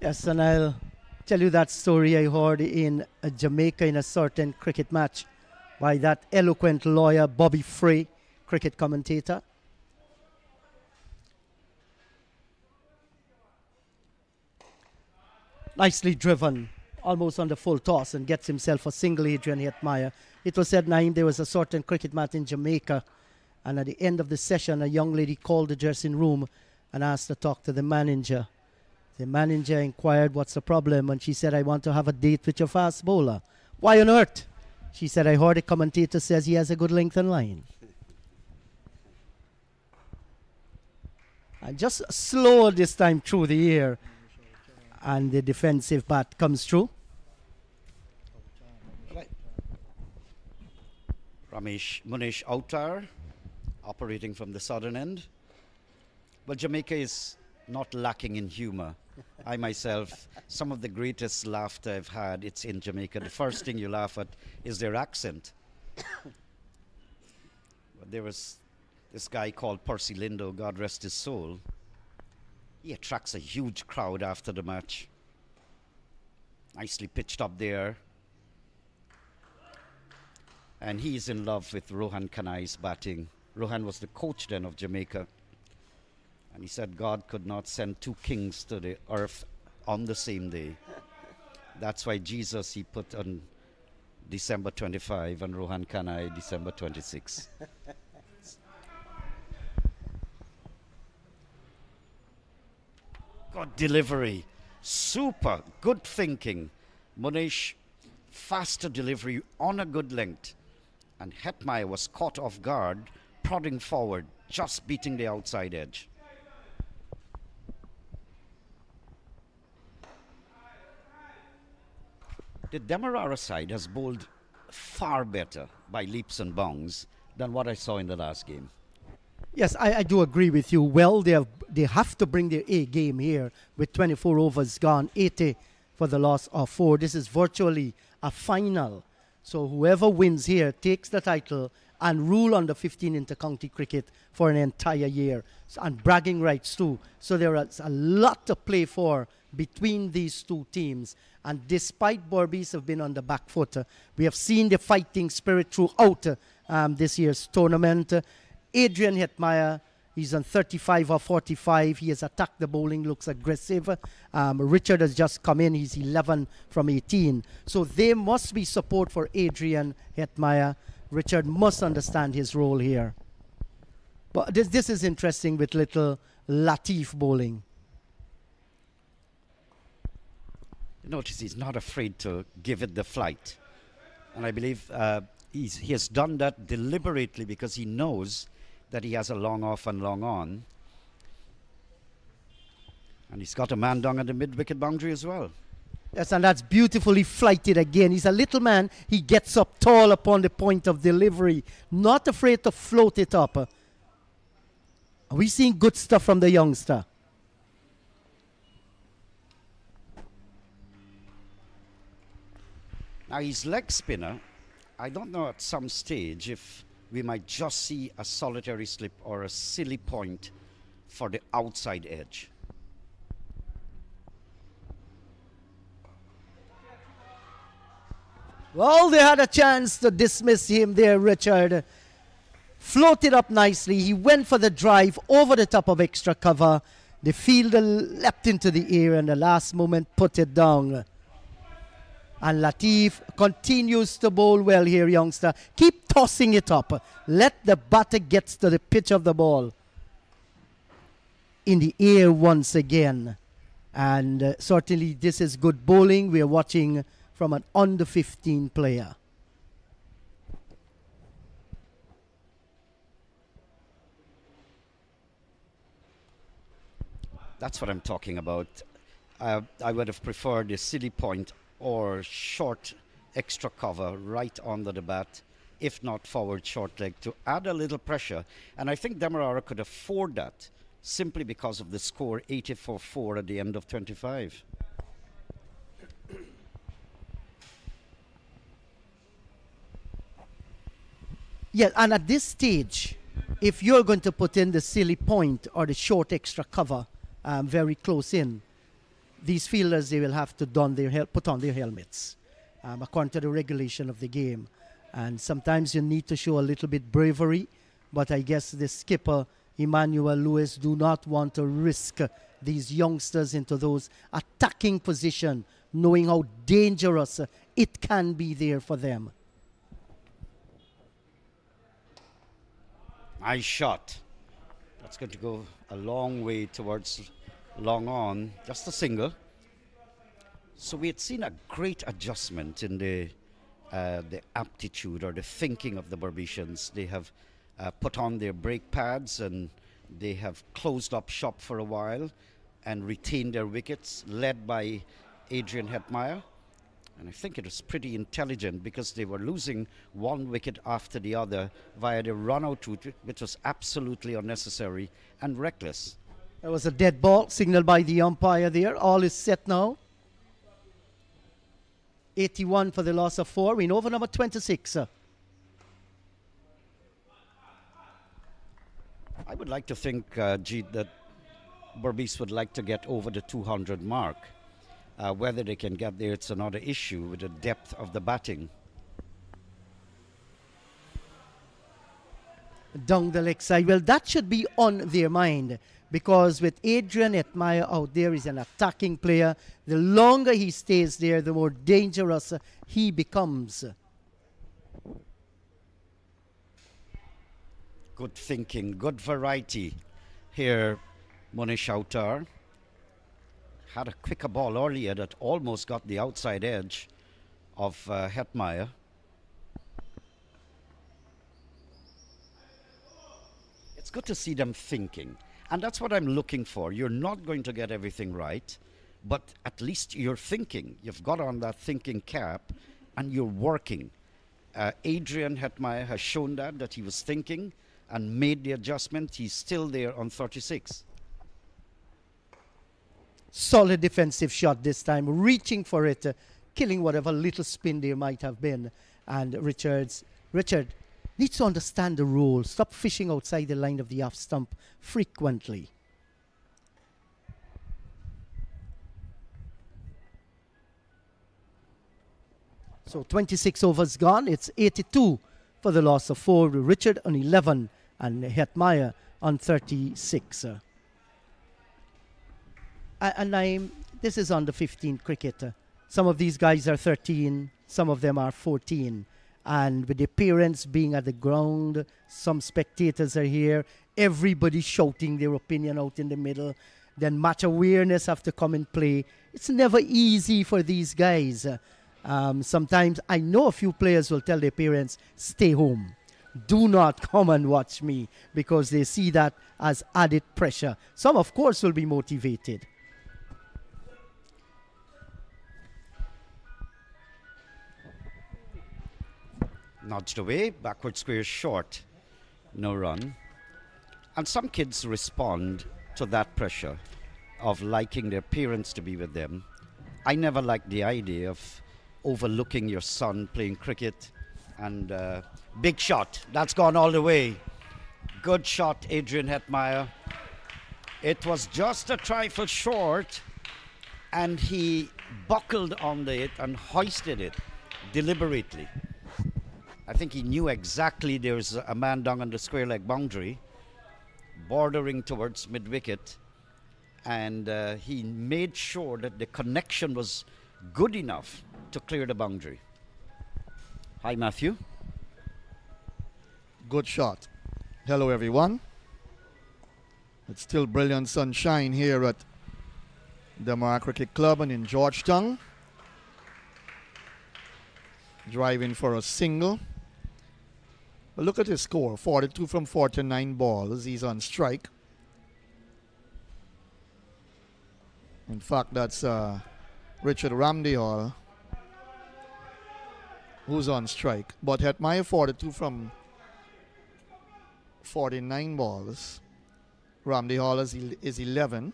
Yes, and tell you that story I heard in Jamaica in a certain cricket match by that eloquent lawyer, Bobby Frey, cricket commentator. Nicely driven, almost on the full toss, and gets himself a single Adrian Hetmyer. It was said, Naeem, there was a certain cricket match in Jamaica, and at the end of the session, a young lady called the dressing room and asked to talk to the manager. The manager inquired, What's the problem? And she said, I want to have a date with your fast bowler. Why on earth? She said, I heard the commentator says he has a good length and line. And just slow this time through the air. And the defensive bat comes through. Ramesh Munish Outar, operating from the southern end. Well, Jamaica is not lacking in humor. I myself, some of the greatest laughter I've had, it's in Jamaica. The first thing you laugh at is their accent. But there was this guy called Percy Lindo, God rest his soul. He attracts a huge crowd after the match. Nicely pitched up there. And he's in love with Rohan Kanhai's batting. Rohan was the coach then of Jamaica. And he said God could not send two kings to the earth on the same day. That's why Jesus he put on December 25 and Rohan Kanhai December 26. Good delivery. Super. Good thinking. Munish, faster delivery on a good length. And Hetmyer was caught off guard, prodding forward, just beating the outside edge. The Demerara side has bowled far better by leaps and bounds than what I saw in the last game. Yes, I, I do agree with you. Well, they have, they have to bring their A game here with 24 overs gone, 80 for the loss of four. This is virtually a final. So whoever wins here takes the title and rule on the 15 intercounty cricket for an entire year and bragging rights too. So there is a lot to play for between these two teams. And despite Berbice have been on the back foot, uh, we have seen the fighting spirit throughout uh, um, this year's tournament. Uh, Adrian Hetmyer, he's on 35 or 45. He has attacked the bowling, looks aggressive. Um, Richard has just come in. He's 11 from 18. So there must be support for Adrian Hetmyer. Richard must understand his role here. But this, this is interesting with little Latif bowling. Notice he's not afraid to give it the flight. And I believe uh, he has done that deliberately because he knows that he has a long off and long on. And he's got a man down at the mid wicket boundary as well. Yes, and that's beautifully flighted again. He's a little man. He gets up tall upon the point of delivery, not afraid to float it up. Are we seeing good stuff from the youngster? Now, his leg spinner, I don't know at some stage if we might just see a solitary slip or a silly point for the outside edge. Well, they had a chance to dismiss him there, Richard. Floated up nicely. He went for the drive over the top of extra cover. The fielder leapt into the air and the last moment put it down. And Latif continues to bowl well here, youngster. Keep tossing it up. Let the batter get to the pitch of the ball. In the air once again. And uh, certainly this is good bowling. We are watching from an under 15 player. That's what I'm talking about. Uh, I would have preferred a silly point or short extra cover right under the bat if not forward short leg, to add a little pressure. And I think Demerara could afford that simply because of the score 84 4 at the end of 25. Yeah, and at this stage, if you're going to put in the silly point or the short extra cover um, very close in, these fielders they will have to don their hel- put on their helmets um, according to the regulation of the game. And sometimes you need to show a little bit bravery, but I guess the skipper Emmanuel Lewis do not want to risk these youngsters into those attacking position, knowing how dangerous it can be there for them. Nice shot. That's going to go a long way towards long on. Just a single. So we had seen a great adjustment in the uh, the aptitude or the thinking of the Berbicians. They have uh, put on their brake pads and they have closed up shop for a while and retained their wickets, led by Adrian Hetmyer. And I think it was pretty intelligent because they were losing one wicket after the other via the run out route, which was absolutely unnecessary and reckless. There was a dead ball signaled by the umpire there. All is set now. 81 for the loss of four. In over number 26. uh, I would like to think, uh, Jeet, that Berbice would like to get over the 200 mark. Uh, whether they can get there, it's another issue with the depth of the batting. down the leg side. Well, that should be on their mind because with Adrian Etmeyer out there, he's an attacking player. The longer he stays there, the more dangerous he becomes. Good thinking, good variety here, Monish Autar. Had a quicker ball earlier that almost got the outside edge of uh, Hetmyer. It's good to see them thinking. And that's what I'm looking for. You're not going to get everything right, but at least you're thinking. You've got on that thinking cap and you're working. Uh, Adrian Hetmyer has shown that, that he was thinking and made the adjustment. He's still there on 36. Solid defensive shot this time, reaching for it, uh, killing whatever little spin there might have been. And Richards, Richard needs to understand the rule. Stop fishing outside the line of the off stump frequently. So 26 overs gone. It's 82 for the loss of four. Richard on 11 and Hetmyer on 36. uh. And I'm, this is under 15 cricket. uh. Some of these guys are 13, some of them are 14. And with the parents being at the ground, some spectators are here, everybody shouting their opinion out in the middle. Then match awareness have to come and play. It's never easy for these guys. Um, sometimes I know a few players will tell their parents, stay home. Do not come and watch me because they see that as added pressure. Some, of course, will be motivated. Nudged away, backward square short, no run. And some kids respond to that pressure of liking their parents to be with them. I never liked the idea of overlooking your son playing cricket. And uh, big shot, that's gone all the way. Good shot, Adrian Hetmyer. It was just a trifle short, and he buckled on it and hoisted it deliberately. I think he knew exactly there was a man down on the square leg boundary, bordering towards mid wicket, and uh, he made sure that the connection was good enough to clear the boundary. Hi, Matthew. Good shot. Hello, everyone. It's still brilliant sunshine here at the Mara Cricket Club and in Georgetown. Driving for a single. But look at his score 42 from 49 balls. He's on strike. In fact, that's uh, Richard Ramdial who's on strike. But Hetmyer 42 from 49 balls. Ramdial is, is 11.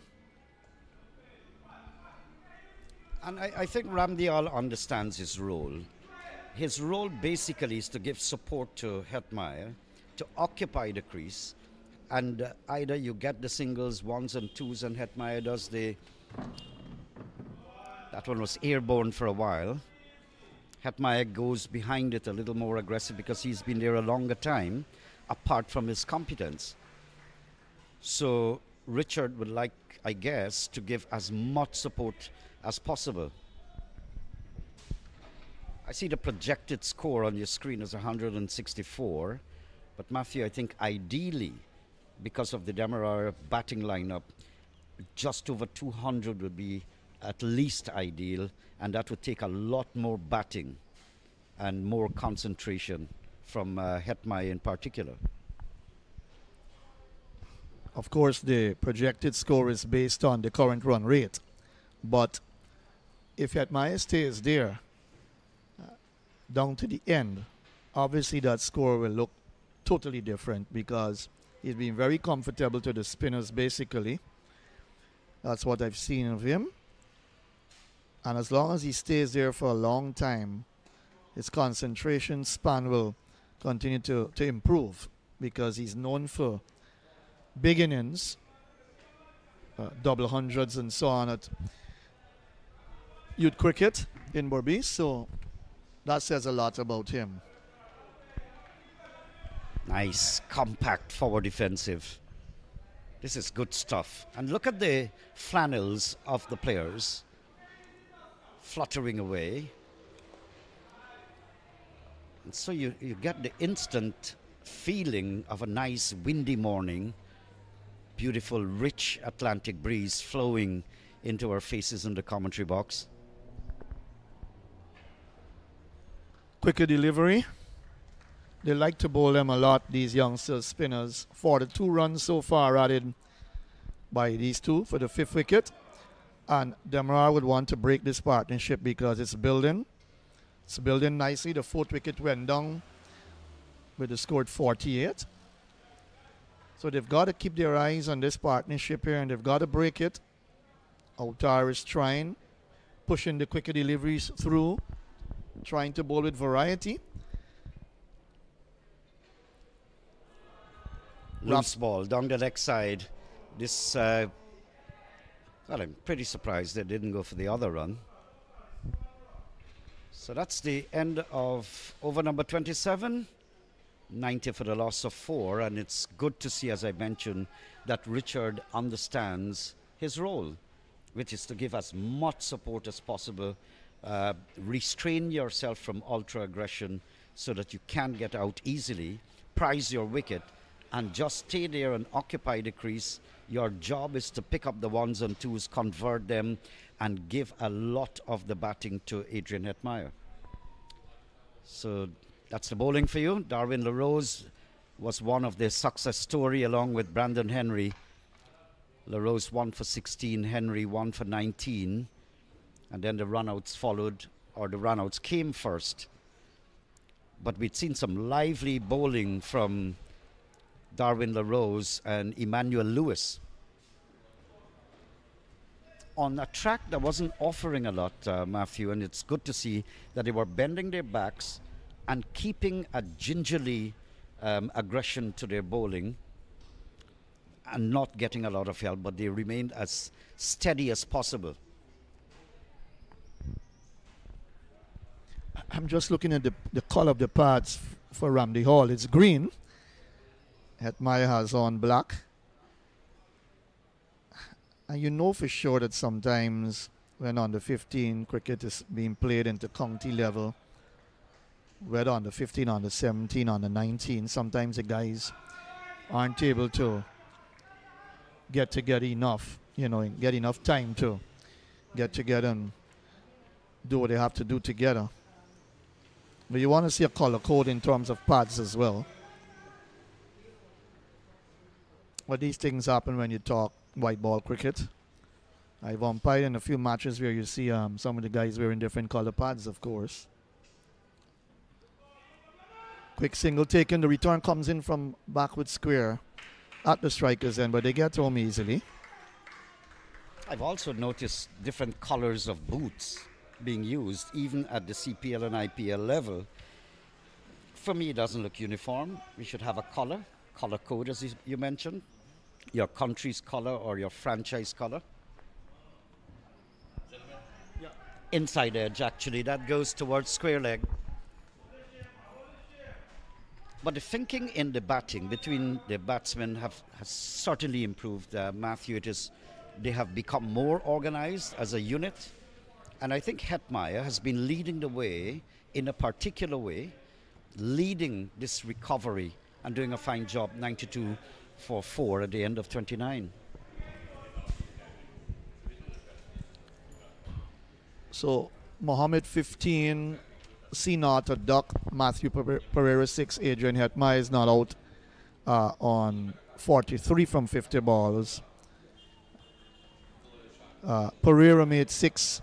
And I, I think Ramdial understands his role. His role basically is to give support to Hetmyer, to occupy the crease, and uh, either you get the singles, ones and twos, and Hetmyer does the. That one was airborne for a while. Hetmyer goes behind it a little more aggressive because he's been there a longer time, apart from his competence. So Richard would like, I guess, to give as much support as possible. I see the projected score on your screen as 164, but Matthew, I think ideally, because of the Demerara batting lineup, just over 200 would be at least ideal, and that would take a lot more batting and more concentration from uh, Hetmyer in particular. Of course, the projected score is based on the current run rate. But if Hetmyer stays there down to the end, obviously that score will look totally different because he's been very comfortable to the spinners basically. That's what I've seen of him. And as long as he stays there for a long time, his concentration span will continue to, to improve because he's known for big innings, uh, double hundreds, and so on at youth cricket in Berbice. So that says a lot about him. Nice, compact forward defensive. This is good stuff. And look at the flannels of the players fluttering away. And so you, you get the instant feeling of a nice windy morning, beautiful, rich Atlantic breeze flowing into our faces in the commentary box. Quicker delivery. They like to bowl them a lot, these youngsters, spinners. For the two runs so far added by these two for the fifth wicket. And Demerara would want to break this partnership because it's building. It's building nicely. The fourth wicket went down with the score at 48. So they've got to keep their eyes on this partnership here and they've got to break it. Outar is trying, pushing the quicker deliveries through, trying to bowl with variety. Loose ball down the leg side. This, uh, well, I'm pretty surprised they didn't go for the other run. So that's the end of over number 27. 90 for the loss of four, and it's good to see, as I mentioned, that Richard understands his role, which is to give as much support as possible, uh, restrain yourself from ultra aggression so that you can get out easily, prize your wicket, and just stay there and occupy the crease. Your job is to pick up the ones and twos, convert them, and give a lot of the batting to Adrian Hetmyer. So that's the bowling for you. Darwin LaRose was one of the success story along with Brandon Henry. LaRose one for 16, Henry one for 19. And then the runouts followed, or the runouts came first. But we'd seen some lively bowling from Darwin LaRose and Emmanuel Lewis. On a track that wasn't offering a lot, uh, Matthew, and it's good to see that they were bending their backs and keeping a gingerly um, aggression to their bowling and not getting a lot of help, but they remained as steady as possible. I'm just looking at the, the color of the pads for Ramdial. It's green. Hetmyer has on black. And you know for sure that sometimes when under 15 cricket is being played into county level, whether under 15, under 17, under 19, sometimes the guys aren't able to get together enough, you know, get enough time to get together and do what they have to do together. But you want to see a color code in terms of pads as well. But these things happen when you talk white ball cricket. I've umpired in a few matches where you see um, some of the guys wearing different color pads, of course. Quick single taken. The return comes in from backward square at the striker's end, but they get home easily. I've also noticed different colors of boots being used, even at the CPL and IPL level. For me, it doesn't look uniform. We should have a color, color code, as you- mentioned, your country's color or your franchise color. Inside edge, actually, that goes towards square leg. But the thinking in the batting between the batsmen have has certainly improved. Uh, Matthew, it is they have become more organized as a unit, and I think Hetmyer has been leading the way in a particular way, leading this recovery and doing a fine job. 92 for four at the end of 29. So Mohammed 15, C not a duck, Matthew Pereira 6, Adrian Hetma is not out uh, on 43 from 50 balls. Uh, Pereira made 6,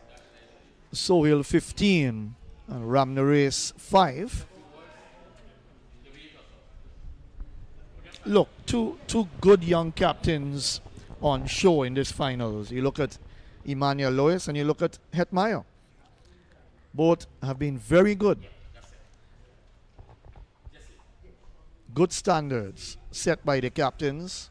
Sohail 15, and Ramnares 5. Look, two two good young captains on show in this finals. You look at Emmanuel Lewis and you look at Hetmyer. Both have been very good. Good standards set by the captains.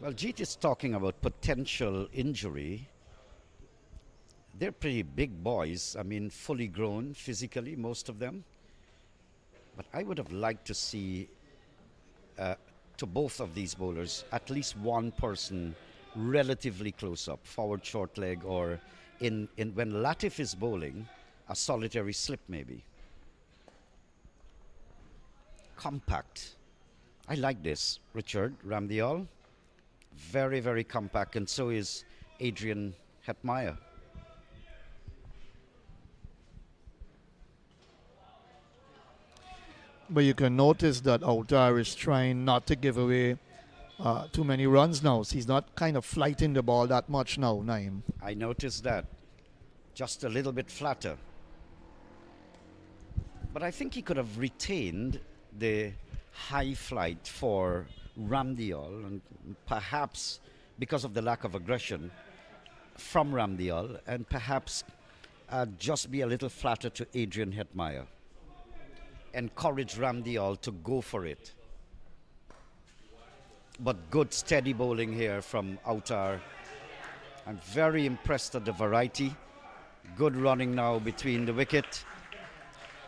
Well, Jeet is talking about potential injury. They're pretty big boys. I mean, fully grown physically, most of them. But I would have liked to see uh, to both of these bowlers at least one person relatively close up, forward short leg, or in, in when Latif is bowling, a solitary slip maybe. Compact. I like this, Richard Ramdial very, very compact, and so is Adrian Hetmyer. But you can notice that Outar is trying not to give away uh, too many runs now. So he's not kind of flighting the ball that much now, Naeem. I noticed that. Just a little bit flatter. But I think he could have retained the high flight for Ramdial, and perhaps because of the lack of aggression from Ramdial, and perhaps uh, just be a little flatter to Adrian Hetmyer. Encourage Ramdial to go for it. But good steady bowling here from Outar. I'm very impressed at the variety. Good running now between the wicket.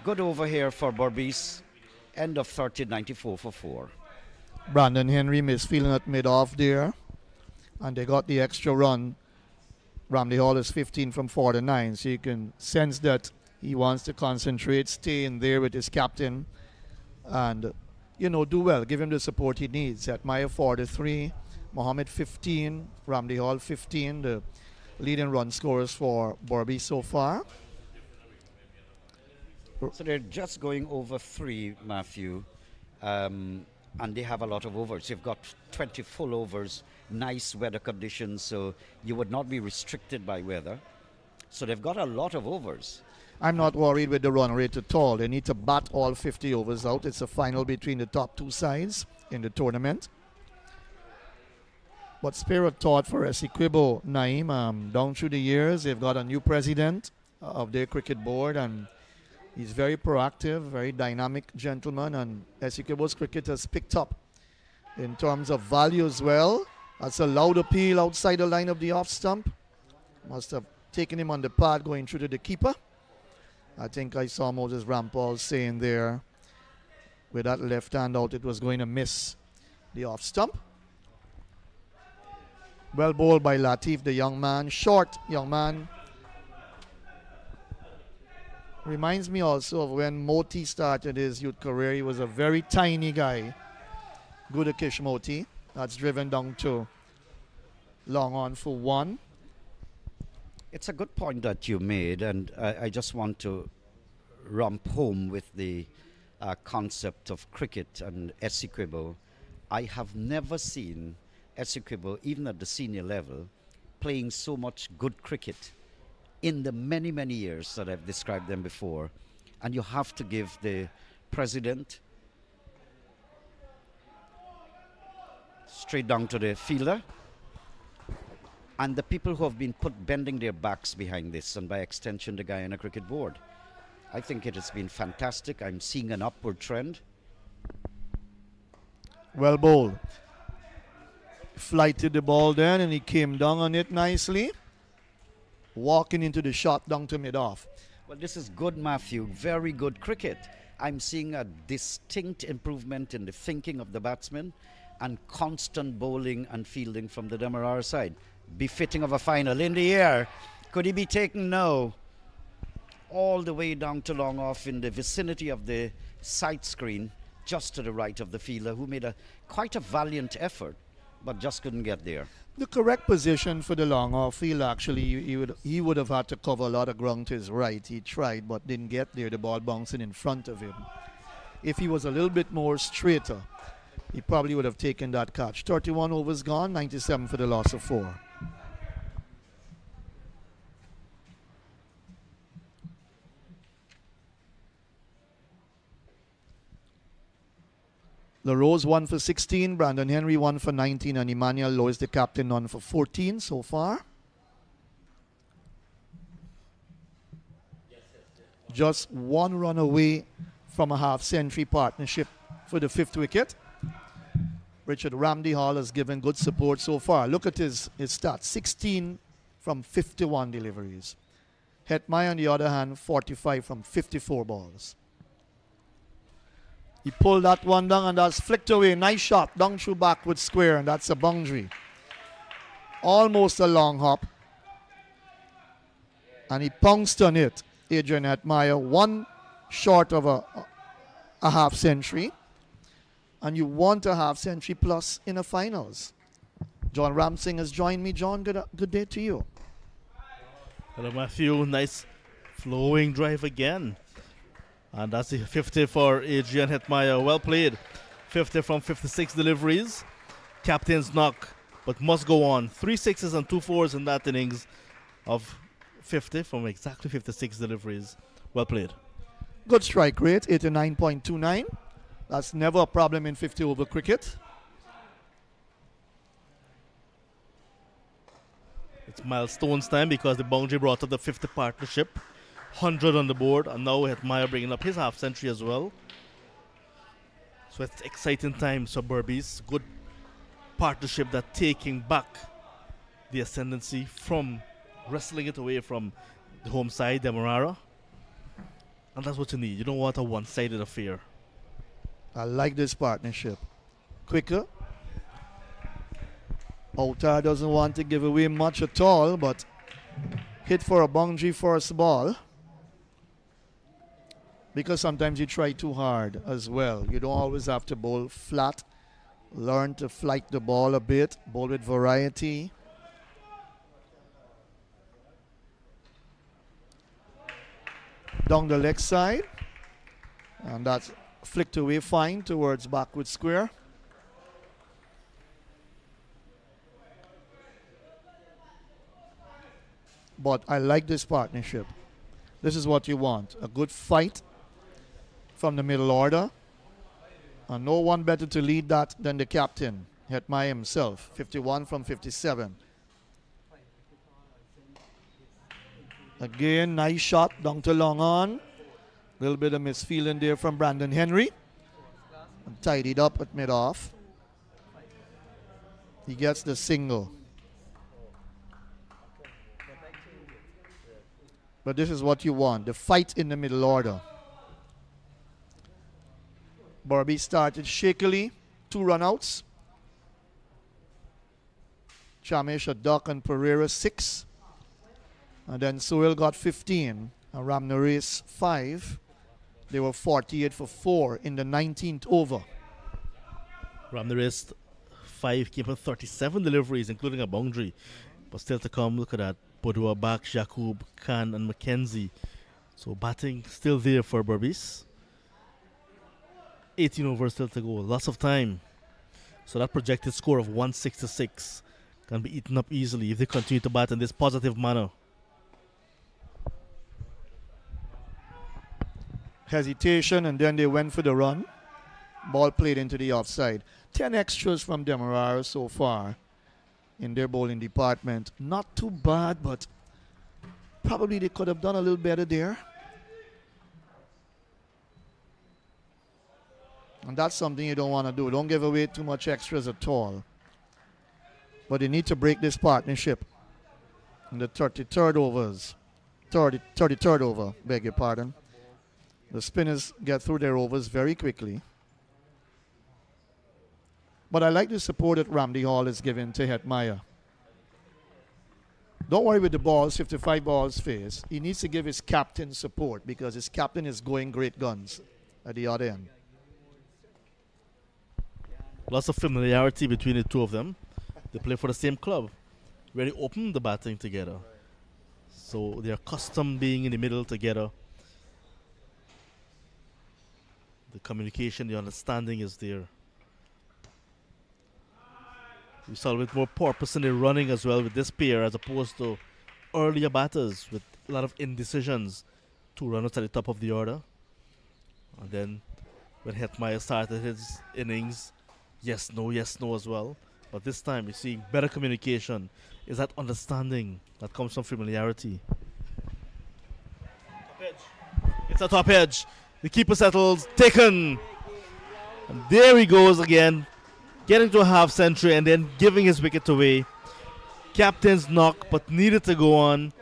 Good over here for Berbice. End of 30, 94 for 4. Brandon Henry misfeeling at mid off there. And they got the extra run. Ramdial is 15 from 4 to 9. So you can sense that he wants to concentrate, stay in there with his captain, and, you know, do well. Give him the support he needs. Hetmyer 4 to 3, Mohammed 15, Ramdial 15, the leading run scorers for Berbice so far. So they're just going over three, Matthew, um, and they have a lot of overs. You've got 20 full overs, nice weather conditions, so you would not be restricted by weather. So they've got a lot of overs. I'm not worried with the run rate at all. They need to bat all 50 overs out. It's a final between the top two sides in the tournament. But spirit thought for Essequibo, Naeem, um, down through the years, they've got a new president of their cricket board, and he's very proactive, very dynamic gentleman, and Essequibo's cricket has picked up in terms of value as well. That's a loud appeal outside the line of the off stump. Must have taken him on the pad going through to the keeper. I think I saw Moses Rampal saying there with that left hand out it was going to miss the off stump. Well bowled by Latif, the young man. Short young man. Reminds me also of when Motie started his youth career. He was a very tiny guy. Gudakesh Motie. That's driven down to long on for one. It's a good point that you made, and I, I just want to romp home with the uh, concept of cricket and Essequibo. I have never seen Essequibo, even at the senior level, playing so much good cricket in the many, many years that I've described them before. And you have to give the president straight down to the fielder and the people who have been put bending their backs behind this, and by extension, the Guyana Cricket Board. I think it has been fantastic. I'm seeing an upward trend. Well bowled. Flighted the ball then and he came down on it nicely. Walking into the shot down to mid off. Well, this is good, Matthew. Very good cricket. I'm seeing a distinct improvement in the thinking of the batsmen and constant bowling and fielding from the Demerara side. Befitting of a final. In the air. Could he be taken? No. All the way down to long off in the vicinity of the side screen, just to the right of the fielder, who made a quite a valiant effort, but just couldn't get there. The correct position for the long off field actually he would he would have had to cover a lot of ground to his right. He tried but didn't get there, the ball bouncing in front of him. If he was a little bit more straighter, he probably would have taken that catch. 31 overs gone, 97 for the loss of four. LaRose one for 16, Brandon Henry one for 19, and Emmanuel Lewis is the captain, one for 14 so far. Just one run away from a half century partnership for the fifth wicket. Richard Ramdial has given good support so far. Look at his, his stats 16 from 51 deliveries. Hetmyer, on the other hand, 45 from 54 balls. He pulled that one down and that's flicked away. Nice shot. Down through backward square, and that's a boundary. Almost a long hop. And he pounced on it. Adrian Hetmyer, one short of a, a half century. And you want a half century plus in the finals. John Ramsing has joined me. John, good, good day to you. Hello, Matthew. Nice flowing drive again. And that's the 50 for Adrian Hetmyer. Well played. 50 from 56 deliveries. Captain's knock, but must go on. Three sixes and two fours in that innings of 50 from exactly 56 deliveries. Well played. Good strike rate, 89.29. That's never a problem in 50 over cricket. It's milestones time because the boundary brought up the 50 partnership. 100 on the board, and now Hetmyer bringing up his half century as well. So it's exciting times for Berbice. Good partnership that taking back the ascendancy from wrestling it away from the home side, Demerara. And that's what you need. You don't want a one sided affair. I like this partnership. Quicker. Outar doesn't want to give away much at all, but hit for a boundary first ball because sometimes you try too hard as well. You don't always have to bowl flat. Learn to flight the ball a bit, bowl with variety. Down the leg side. And that's flicked away fine towards backward square. But I like this partnership. This is what you want a good fight from the middle order. And no one better to lead that than the captain, Hetmyer himself, 51 from 57. Again, nice shot down to long on. Little bit of misfeeling there from Brandon Henry. And tidied up at mid off. He gets the single. But this is what you want the fight in the middle order. Berbice started shakily, two runouts. Chamesh a duck and Pereira six. And then Sohail got 15 and Ramnaresh five. They were 48 for four in the 19th over. Ramnaresh five came from 37 deliveries, including a boundary. But still to come, look at that. Baudouin back, Jacob, Khan, and McKenzie. So batting still there for Berbice. 18 overs still to go. Lots of time. So that projected score of 166 can be eaten up easily if they continue to bat in this positive manner. Hesitation, and then they went for the run. Ball played into the offside. 10 extras from Demerara so far in their bowling department. Not too bad, but probably they could have done a little better there. And that's something you don't want to do. Don't give away too much extras at all. But you need to break this partnership in the 33rd overs. 30, 33rd over, beg your pardon. The spinners get through their overs very quickly. But I like the support that Ramdial is giving to Hetmyer. Don't worry with the balls, 55 balls face. He needs to give his captain support because his captain is going great guns at the other end. Lots of familiarity between the two of them. They play for the same club. Very open the batting together. So they're accustomed being in the middle together. The communication, the understanding is there. We saw a bit more purpose in the running as well with this pair as opposed to earlier batters with a lot of indecisions. Two runners at the top of the order. And then when Hetmyer started his innings, yes, no, yes, no as well. But this time we're seeing better communication. Is that understanding that comes from familiarity? It's a top edge. The keeper settles, taken. And there he goes again getting to a half century and then giving his wicket away. Captain's knock, but needed to go on.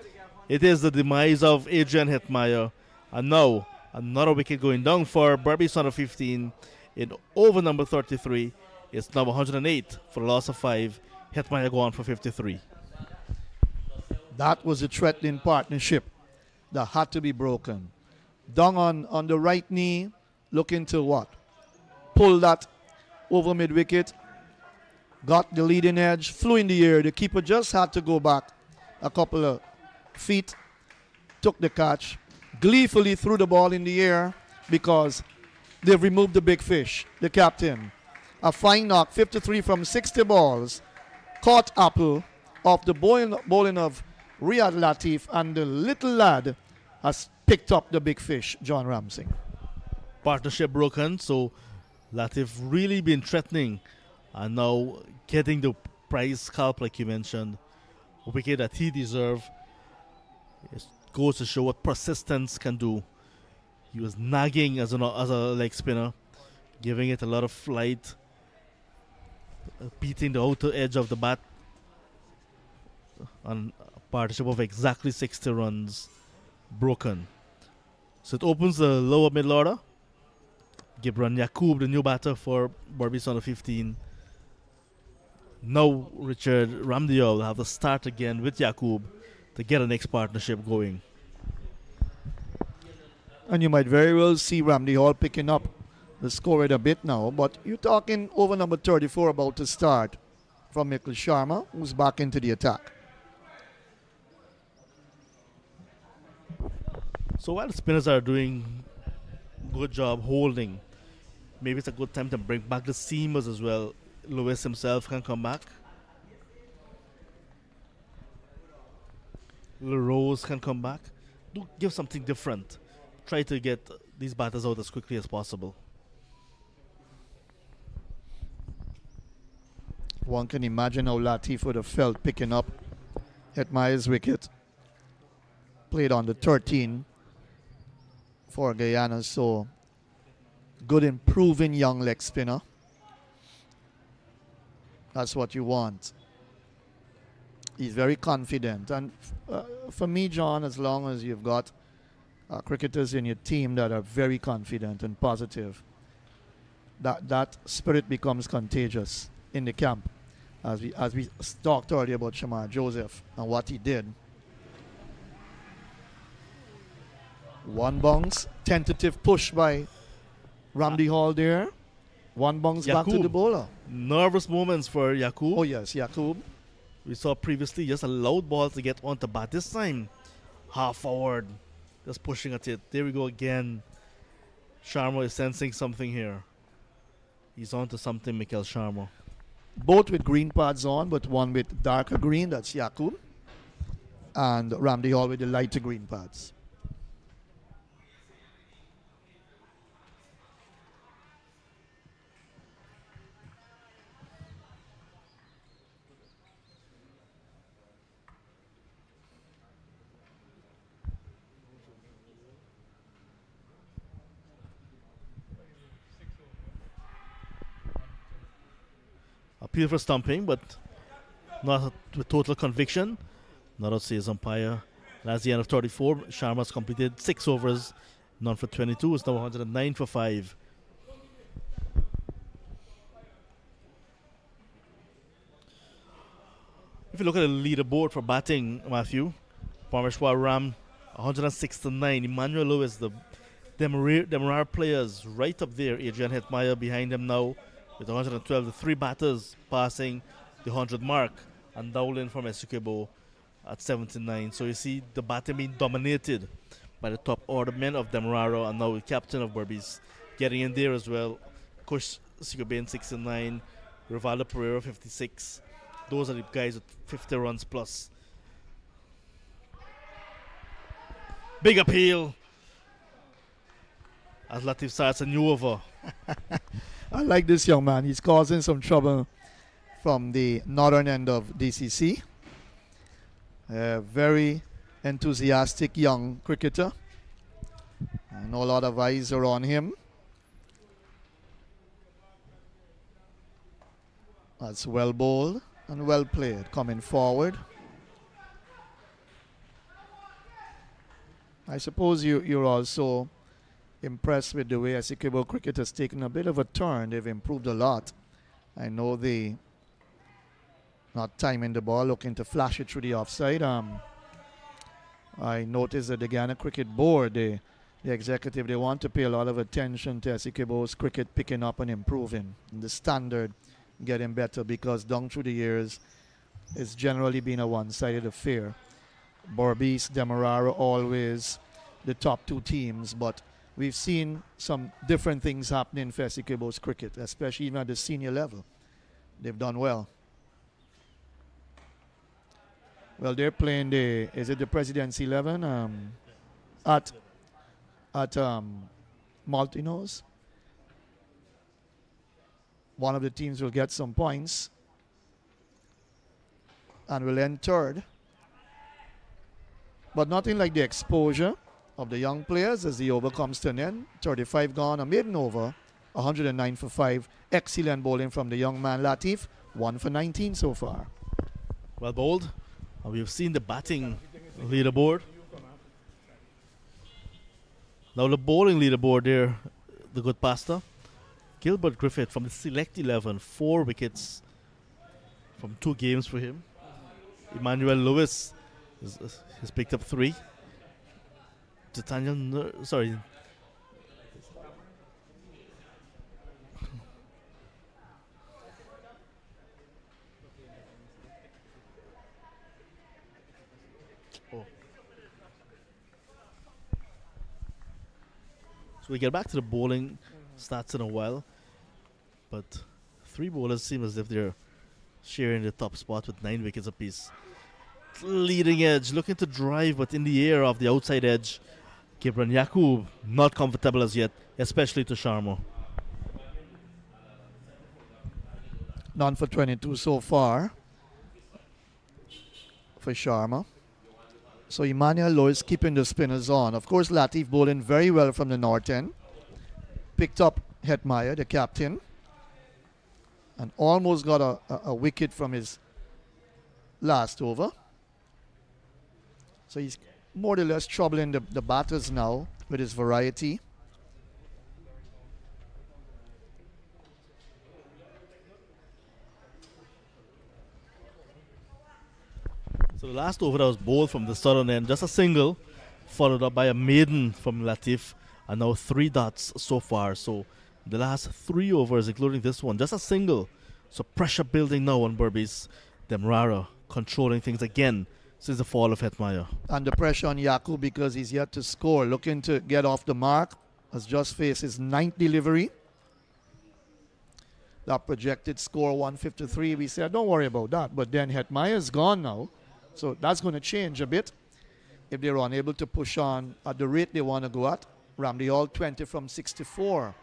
It is the demise of Adrian Hetmyer. And now, another wicket going down for Berbice under 15 in over number 33. It's number 108 for loss of 5. Hetmyer go on for 53. That was a threatening partnership that had to be broken. Down on, on the right knee, looking to what? Pull that over mid wicket, got the leading edge, flew in the air. The keeper just had to go back a couple of feet, took the catch, gleefully threw the ball in the air because they've removed the big fish, the captain. A fine knock, 53 from 60 balls, caught apple of the bowling, bowling of Riyad Latif, and the little lad has picked up the big fish, John Ramsey. Partnership broken, so Latif really been threatening and now getting the prize scalp like you mentioned, a wicket that he deserved. It goes to show what persistence can do. He was nagging as, an, as a leg spinner, giving it a lot of flight, beating the outer edge of the bat on a partnership of exactly 60 runs broken. So it opens the lower middle order. Gibran Yakub, the new batter for Berbice the 15. Now Richard Ramdial will have to start again with Yakub to get a next partnership going. And you might very well see Ramdial picking up the score it a bit now. But you're talking over number 34 about to start from Mikkel Sharma, who's back into the attack. So while the spinners are doing good job holding, maybe it's a good time to bring back the seamers as well. Lewis himself can come back. LaRose can come back. Do give something different. Try to get these batters out as quickly as possible. One can imagine how Latif would have felt picking up Hetmyer's wicket. Played on the 13 for Guyana, so good improving young leg spinner. That's what you want. He's very confident. And uh, for me, John, as long as you've got uh, cricketers in your team that are very confident and positive, that, that spirit becomes contagious in the camp. As we, as we talked earlier about Shamar Joseph and what he did. One bounce, tentative push by Ramdi ah. Hall there. One bounce back to the bowler. Nervous moments for Yakub. Oh, yes, Yakub. We saw previously just a loud ball to get onto bat. This time, half forward, just pushing at it. There we go again. Sharma is sensing something here. He's on to something, Mikhail Sharma. Both with green pads on, but one with darker green, that's Yakub. And Ramdial with the lighter green pads. Appeal for stumping, but not with total conviction. Not out says umpire. That's the end of 34. Sharma's completed six overs, none for 22. It's now 109 for five. If you look at the leaderboard for batting, Matthew, Parmeshwar Ram 169. Emmanuel Lewis, the Demerara players right up there. Adrian Hetmyer behind them now with 112. The three batters passing the 100 mark. And Dowling from Essequibo at 79. So you see the batting being dominated by the top order men of Demerara and now the captain of Berbice getting in there as well. Kush Sikobane 69, Rivaldo Pereira 56. Those are the guys with 50 runs plus. Big appeal. As Latif starts a new over. [LAUGHS] I like this young man. He's causing some trouble from the northern end of DCC. A very enthusiastic young cricketer. I know a lot of eyes are on him. That's well bowled and well played coming forward. I suppose you, you're also impressed with the way Essequibo cricket has taken a bit of a turn. They've improved a lot. I know they not timing the ball, looking to flash it through the offside. Um, I noticed that the Guyana Cricket Board, the, the executive, they want to pay a lot of attention to Essequibo's cricket picking up and improving. And the standard getting better because down through the years, it's generally been a one-sided affair. Berbice, Demerara always the top two teams, but we've seen some different things happening for Essequibo's cricket, especially even at the senior level. They've done well. Well, they're playing the is it the President's Eleven um, at at um, Malteenoes. One of the teams will get some points and will end third. But nothing like the exposure of the young players as the over comes to an end. 35 gone, a maiden over, 109 for 5. Excellent bowling from the young man Latif, 1 for 19 so far. Well bowled. And we've seen the batting leaderboard. Now the bowling leaderboard there, the good pasta. Gilbert Griffith from the select 11, four wickets from two games for him. Emmanuel Lewis has picked up three. Titania, Nur- sorry. Oh. So we get back to the bowling stats in a while, but three bowlers seem as if they're sharing the top spot with nine wickets apiece. Leading edge, looking to drive, but in the air off the outside edge. Gibran Yakub not comfortable as yet, especially to Sharma. None for 22 so far for Sharma. So Emmanuel Lewis keeping the spinners on. Of course, Latif bowling very well from the north end. Picked up Hetmyer, the captain, and almost got a, a, a wicket from his last over. So he's more or less troubling the, the batters now with his variety. So the last over that was bowled from the southern end, just a single, followed up by a maiden from Latif, and now three dots so far. So the last three overs, including this one, just a single. So pressure building now on Berbice. Demerara controlling things again since the fall of Hetmyer. under pressure on Yakub because he's yet to score. Looking to get off the mark. Has just faced his ninth delivery. That projected score 153. We said, don't worry about that. But then Hetmyer's gone now. So that's going to change a bit if they're unable to push on at the rate they want to go at. Ramdial 20 from 64.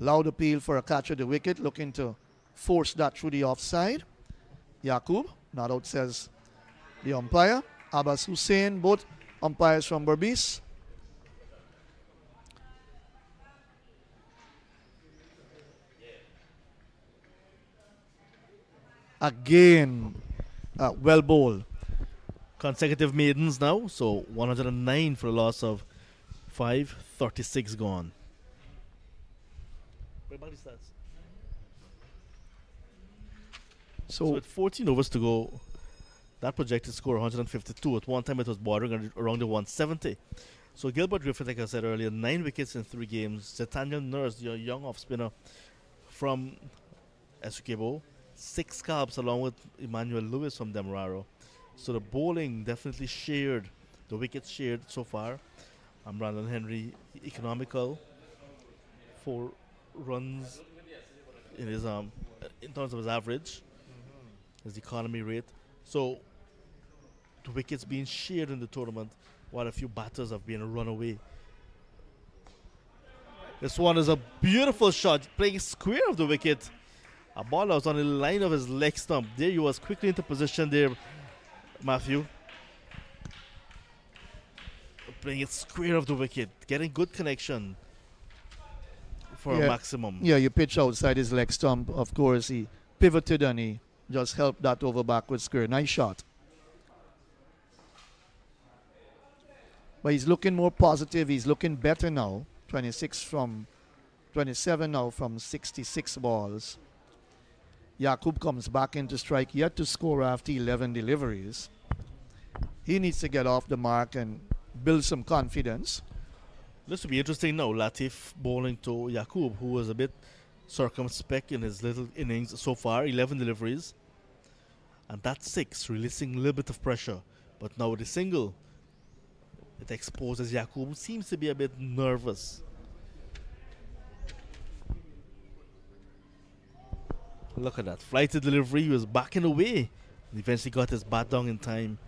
Loud appeal for a catch at the wicket, looking to force that through the offside. Yakub, not out, says the umpire. Abbas Hussein, both umpires from Berbice. again. Uh, well bowl. Consecutive maidens now, so 109 for a loss of 5, 36 gone. So So with 14 overs to go, that projected score 152. At one time it was bordering around the 170. So Gilbert Griffith, like I said earlier, nine wickets in three games. Zetaniel Nurse, your young off spinner from Essequibo, six scalps along with Emmanuel Lewis from Demerara. So the bowling definitely shared, the wickets shared so far. And Brandon Henry economical, four runs in his um in terms of his average, his economy rate. So the wickets being shared in the tournament, while a few batters have been run away. This one is a beautiful shot, playing square of the wicket. A ball was on the line of his leg stump. There he was quickly into position there, Matthew. Playing it square of the wicket, getting good connection for a maximum. yeah, you pitch outside his leg stump. Of course, he pivoted and he just helped that over backward square. Nice shot. But he's looking more positive. He's looking better now. 26 from 27 now from 66 balls. Yakub comes back into strike, yet to score after 11 deliveries. He needs to get off the mark and build some confidence. This will be interesting now. Latif bowling to Yakub, who was a bit circumspect in his little innings so far 11 deliveries. And that's six, releasing a little bit of pressure. But now with the single, it exposes Yakub, who seems to be a bit nervous. Look at that. Flighted delivery, he was backing away. And eventually got his bat down in time.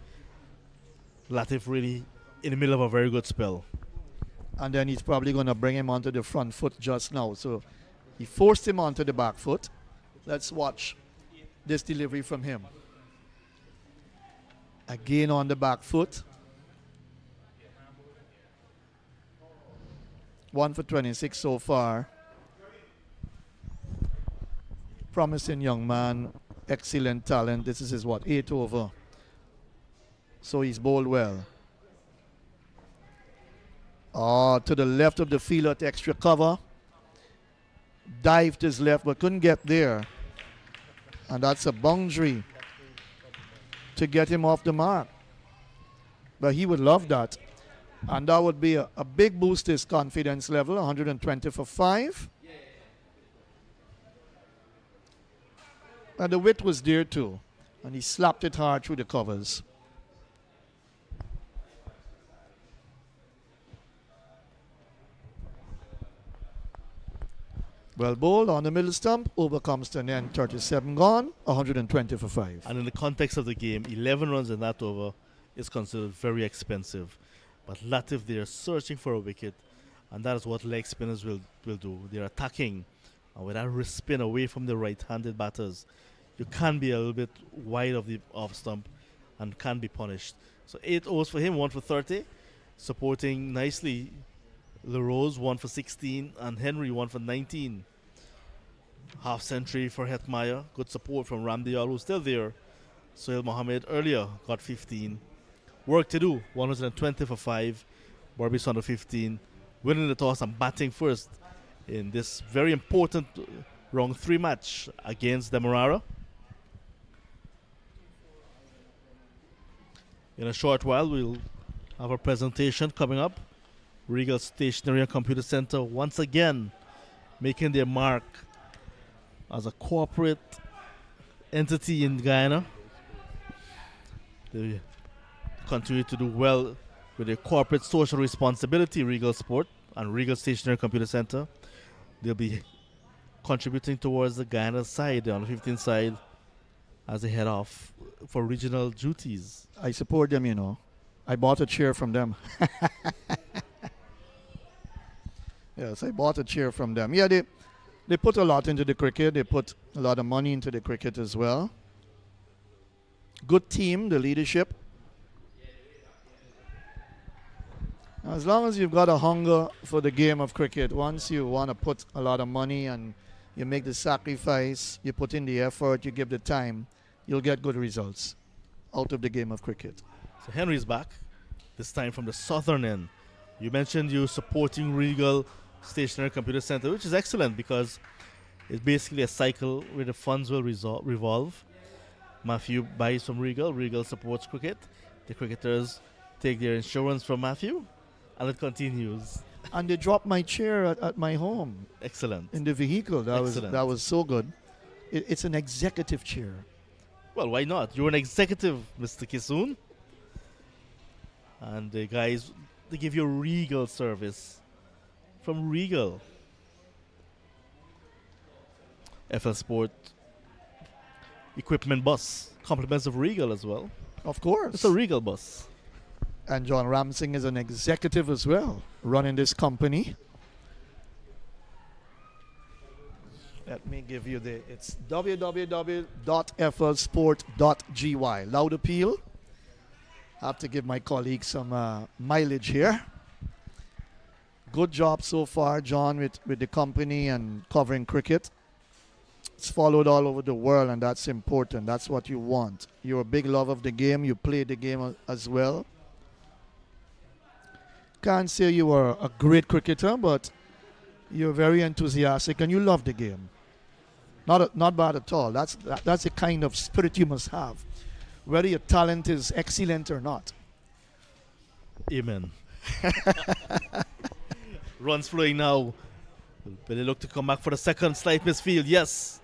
Latif really in the middle of a very good spell. and then he's probably going to bring him onto the front foot just now. So he forced him onto the back foot. Let's watch this delivery from him. Again on the back foot. One for 26 so far. Promising young man, excellent talent. This is his what, eight over. So he's bowled well. Oh, to the left of the field at extra cover. Dived his left, but couldn't get there. And that's a boundary to get him off the mark. But he would love that. And that would be a, a big boost to his confidence level 120 for 5. And the width was there too. And he slapped it hard through the covers. Well bowled on the middle stump, overcomes to an end 37 gone, 120 for 5. And in the context of the game, 11 runs in that over is considered very expensive. But Latif, they are searching for a wicket, and that is what leg spinners will, will do. They're attacking, and with that wrist spin away from the right-handed batters, you can be a little bit wide of the off stump and can be punished. So eight overs for him, one for 30, supporting nicely LaRose, one for 16, and Henry, one for 19. Half century for Hetmyer. Good support from Ramdial, who's still there. Sohail Mohammed earlier got 15. Work to do, 120 for 5. Berbice under 15. Winning the toss and batting first in this very important uh, round 3 match against Demerara. In a short while, we'll have a presentation coming up. Regal Stationery and Computer Center once again making their mark as a corporate entity in Guyana. They continue to do well with their corporate social responsibility, Regal Sport and Regal Stationery Computer Center. They'll be contributing towards the Guyana side, on the under 15 side, as they head off for regional duties. I support them, you know. I bought a chair from them. [LAUGHS] yes, I bought a chair from them. Yeah, they they put a lot into the cricket. They put a lot of money into the cricket as well. Good team, the leadership. As long as you've got a hunger for the game of cricket, once you want to put a lot of money and you make the sacrifice, you put in the effort, you give the time, you'll get good results out of the game of cricket. So Henry's back, this time from the southern end. You mentioned you supporting Regal Stationery Computer Center, which is excellent because it's basically a cycle where the funds will resol- revolve. Matthew buys from Regal, Regal supports cricket, the cricketers take their insurance from Matthew, and it continues. And they dropped my chair at, at my home Excellent. in the vehicle. That was that was so good. It, it's an executive chair. Well, why not? You're an executive, Mr. Kisoon. And the guys, they give you Regal service from Regal. FL Sport equipment bus. Compliments of Regal as well. Of course. It's a Regal bus. and John Ramsing is an executive as well, running this company. Let me give you the it's www.flsport.gy. Loud appeal. I have to give my colleagues some uh, mileage here. Good job so far, John, with, with the company and covering cricket. It's followed all over the world, and that's important. That's what you want. You're a big love of the game. You play the game as well can't say you are a great cricketer, but you're very enthusiastic and you love the game. Not a, not bad at all. That's that, that's the kind of spirit you must have, whether your talent is excellent or not. Amen. [LAUGHS] Runs flowing now. Will they look to come back for the second slight misfield? Yes.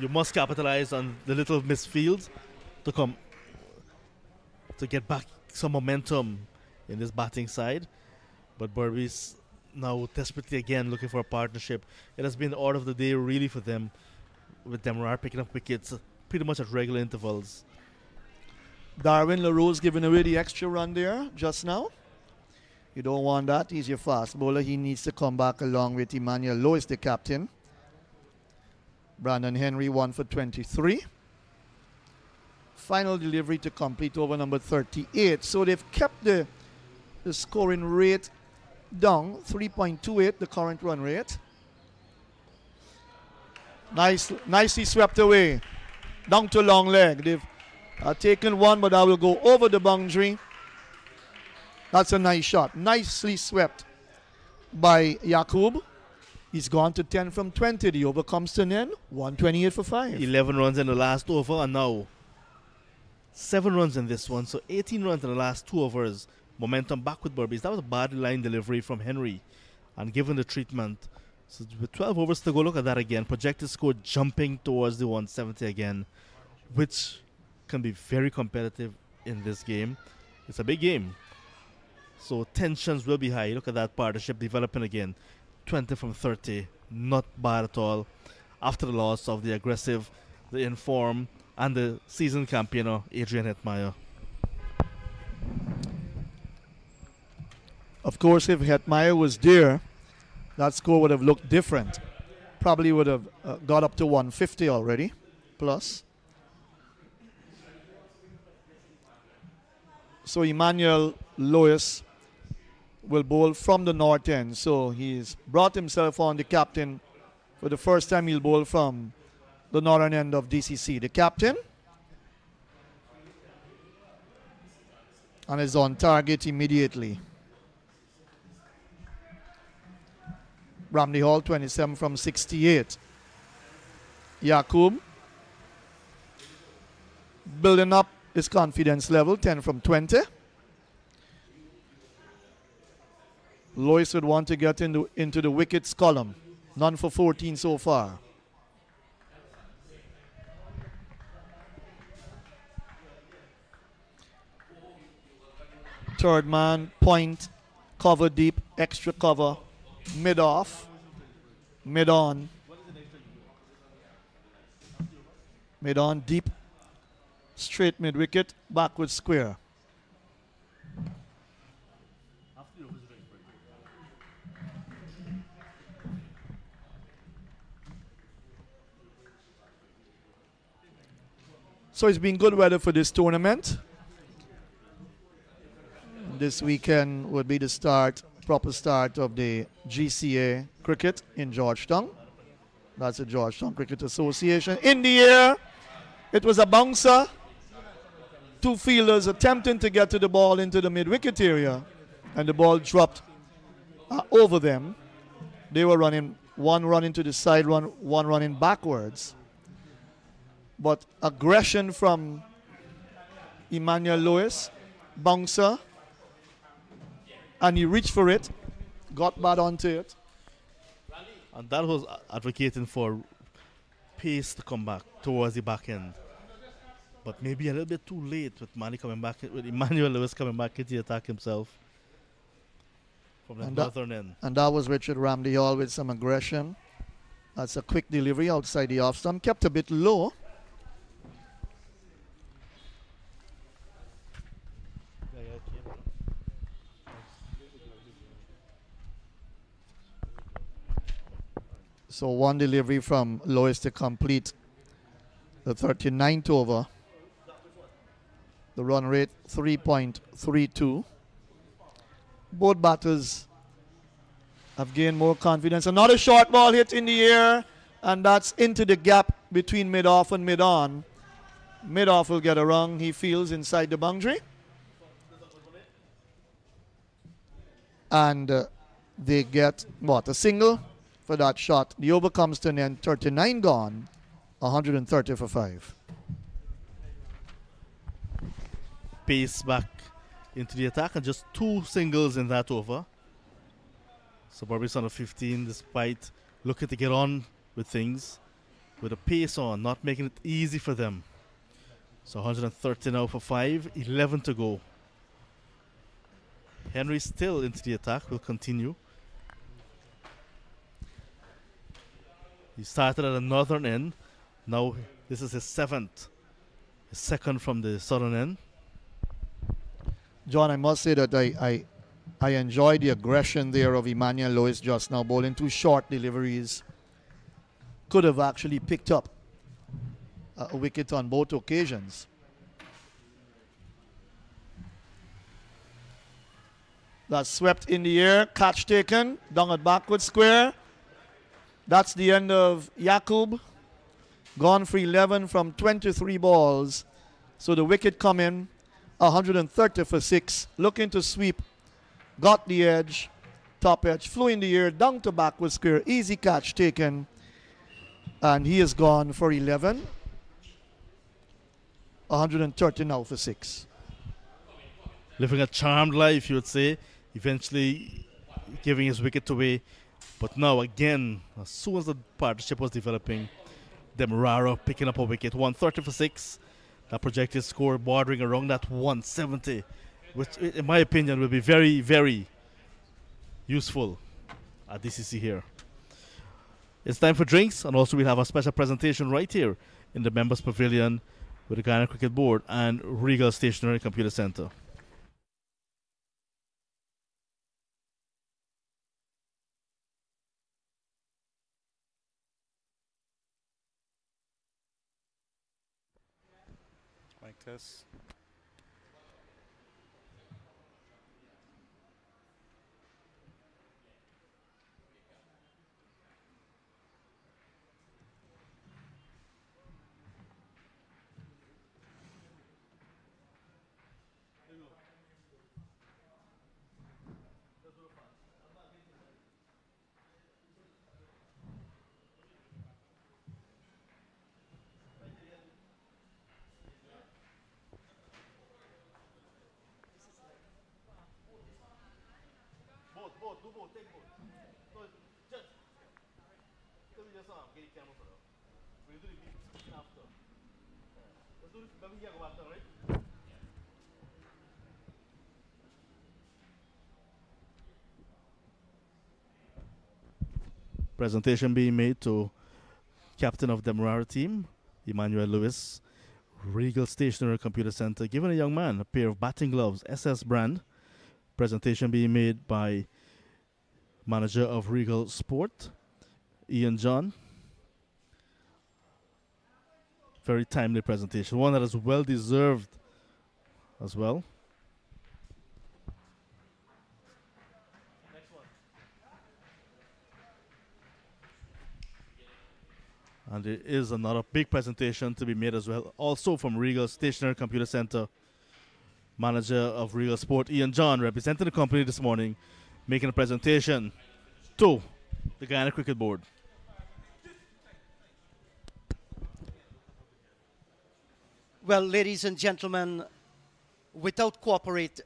You must capitalize on the little misfield to come to get back some momentum in this batting side. But Berbice now desperately again looking for a partnership. It has been the order of the day really for them, with Demerara picking up wickets pretty much at regular intervals. Darwin LaRose giving away the extra run there just now. You don't want that. He's your fast bowler. He needs to come back along with Emmanuel Lewis, the captain. Brandon Henry, one for 23. Final delivery to complete over number 38. So they've kept the, the scoring rate down, 3.28, the current run rate. Nice, nicely swept away. Down to long leg. They've uh, taken one, but I will go over the boundary. That's a nice shot. Nicely swept by Yakub. He's gone to 10 from 20. The over comes to an end. 128 for 5. 11 runs in the last over, and now 7 runs in this one. So 18 runs in the last two overs. Momentum back with Berbice. That was a bad line delivery from Henry. And given the treatment, so with 12 overs to go, look at that again. Projected score jumping towards the 170 again, which can be very competitive in this game. It's a big game. So tensions will be high. Look at that partnership developing again. 20 from 30. Not bad at all. After the loss of the aggressive, the informed, and the season champion, Adrian Hetmyer. Of course, if Hetmyer was there, that score would have looked different. Probably would have uh, got up to 150 already, plus. So Emmanuel Lewis will bowl from the north end. So he's brought himself on the captain for the first time. He'll bowl from the northern end of DCC. The captain and is on target immediately. Ramdial 27 from 68. Yakub building up his confidence level 10 from 20. Lewis would want to get into, into the wickets column. None for 14 so far. Third man, point, cover deep, extra cover, mid off, mid on, mid on, deep, straight mid wicket, backward square. So it's been good weather for this tournament. This weekend would be the start, proper start of the GCA cricket in Georgetown. That's the Georgetown Cricket Association. In the air, it was a bouncer. Two fielders attempting to get to the ball into the mid wicket area, and the ball dropped uh, over them. They were running one running to the side, one, one running backwards. But aggression from Emmanuel Lewis, bouncer, and he reached for it, got bad onto it. And that was advocating for pace to come back towards the back end. But maybe a little bit too late with Manny coming back, with Emmanuel Lewis coming back into the attack himself from the And that- northern end. And that was Richard Ramdial with some aggression. That's a quick delivery outside the off stump, kept a bit low. So one delivery from Lewis to complete the 39th over. The run rate 3.32. Both batters have gained more confidence. Another short ball hit in the air, and that's into the gap between mid off and mid on. Mid off will get a run, he feels, inside the boundary. And uh, they get what? A single for that shot. The over comes to an end, 39 gone, 130 for 5. pace back into the attack and just two singles in that over. So Berbice on a 15 despite looking to get on with things with a pace on, not making it easy for them. So 130 now for 5, 11 to go. Henry still into the attack, will continue. He started at the northern end. Now this is his seventh, his second from the southern end. John, I must say that I, I, I the aggression there of Emmanuel Lewis just now, bowling two short deliveries. Could have actually picked up a, a wicket on both occasions. That's swept in the air, catch taken, down at backward square. That's the end of Yakub. Gone for 11 from 23 balls. So the wicket come in 130 for 6. Looking to sweep. Got the edge. Top edge. Flew in the air. Down to back backward square. Easy catch taken. And he is gone for 11. 130 now for 6. living a charmed life, you would say, eventually giving his wicket away. But now, again, as soon as the partnership was developing, Demerara picking up a wicket, 130 for 6. That projected score bordering around that 170, which, in my opinion, will be very, very useful at DCC here. It's time for drinks, and also we'll have a special presentation right here in the Members Pavilion with the Guyana Cricket Board and Regal Stationery Computer Center. Like Presentation being made to captain of the Demerara team, Emmanuel Lewis, Regal Stationery Computer Center, giving a young man a pair of batting gloves, SS brand. Presentation being made by manager of Regal Sport, Ian John. Very timely presentation, one that is well deserved as well. And there is another big presentation to be made as well, also from Regal Stationery Computer Center. Manager of Regal Sport, Ian John, representing the company this morning, making a presentation to the Guyana Cricket Board. Well, ladies and gentlemen, without cooperate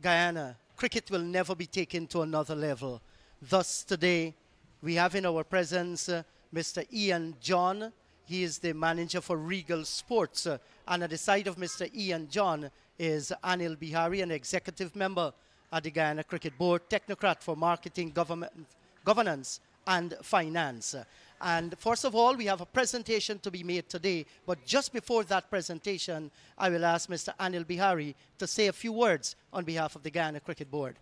Guyana, cricket will never be taken to another level. Thus, today, we have in our presence uh, Mr. Ian John. He is the manager for Regal Sports. Uh, and at the side of Mr. Ian John is Anil Bihari, an executive member at the Guyana Cricket Board, technocrat for marketing, government, governance, and finance. And first of all, we have a presentation to be made today. But just before that presentation, I will ask Mr. Anil Bihari to say a few words on behalf of the Guyana Cricket Board.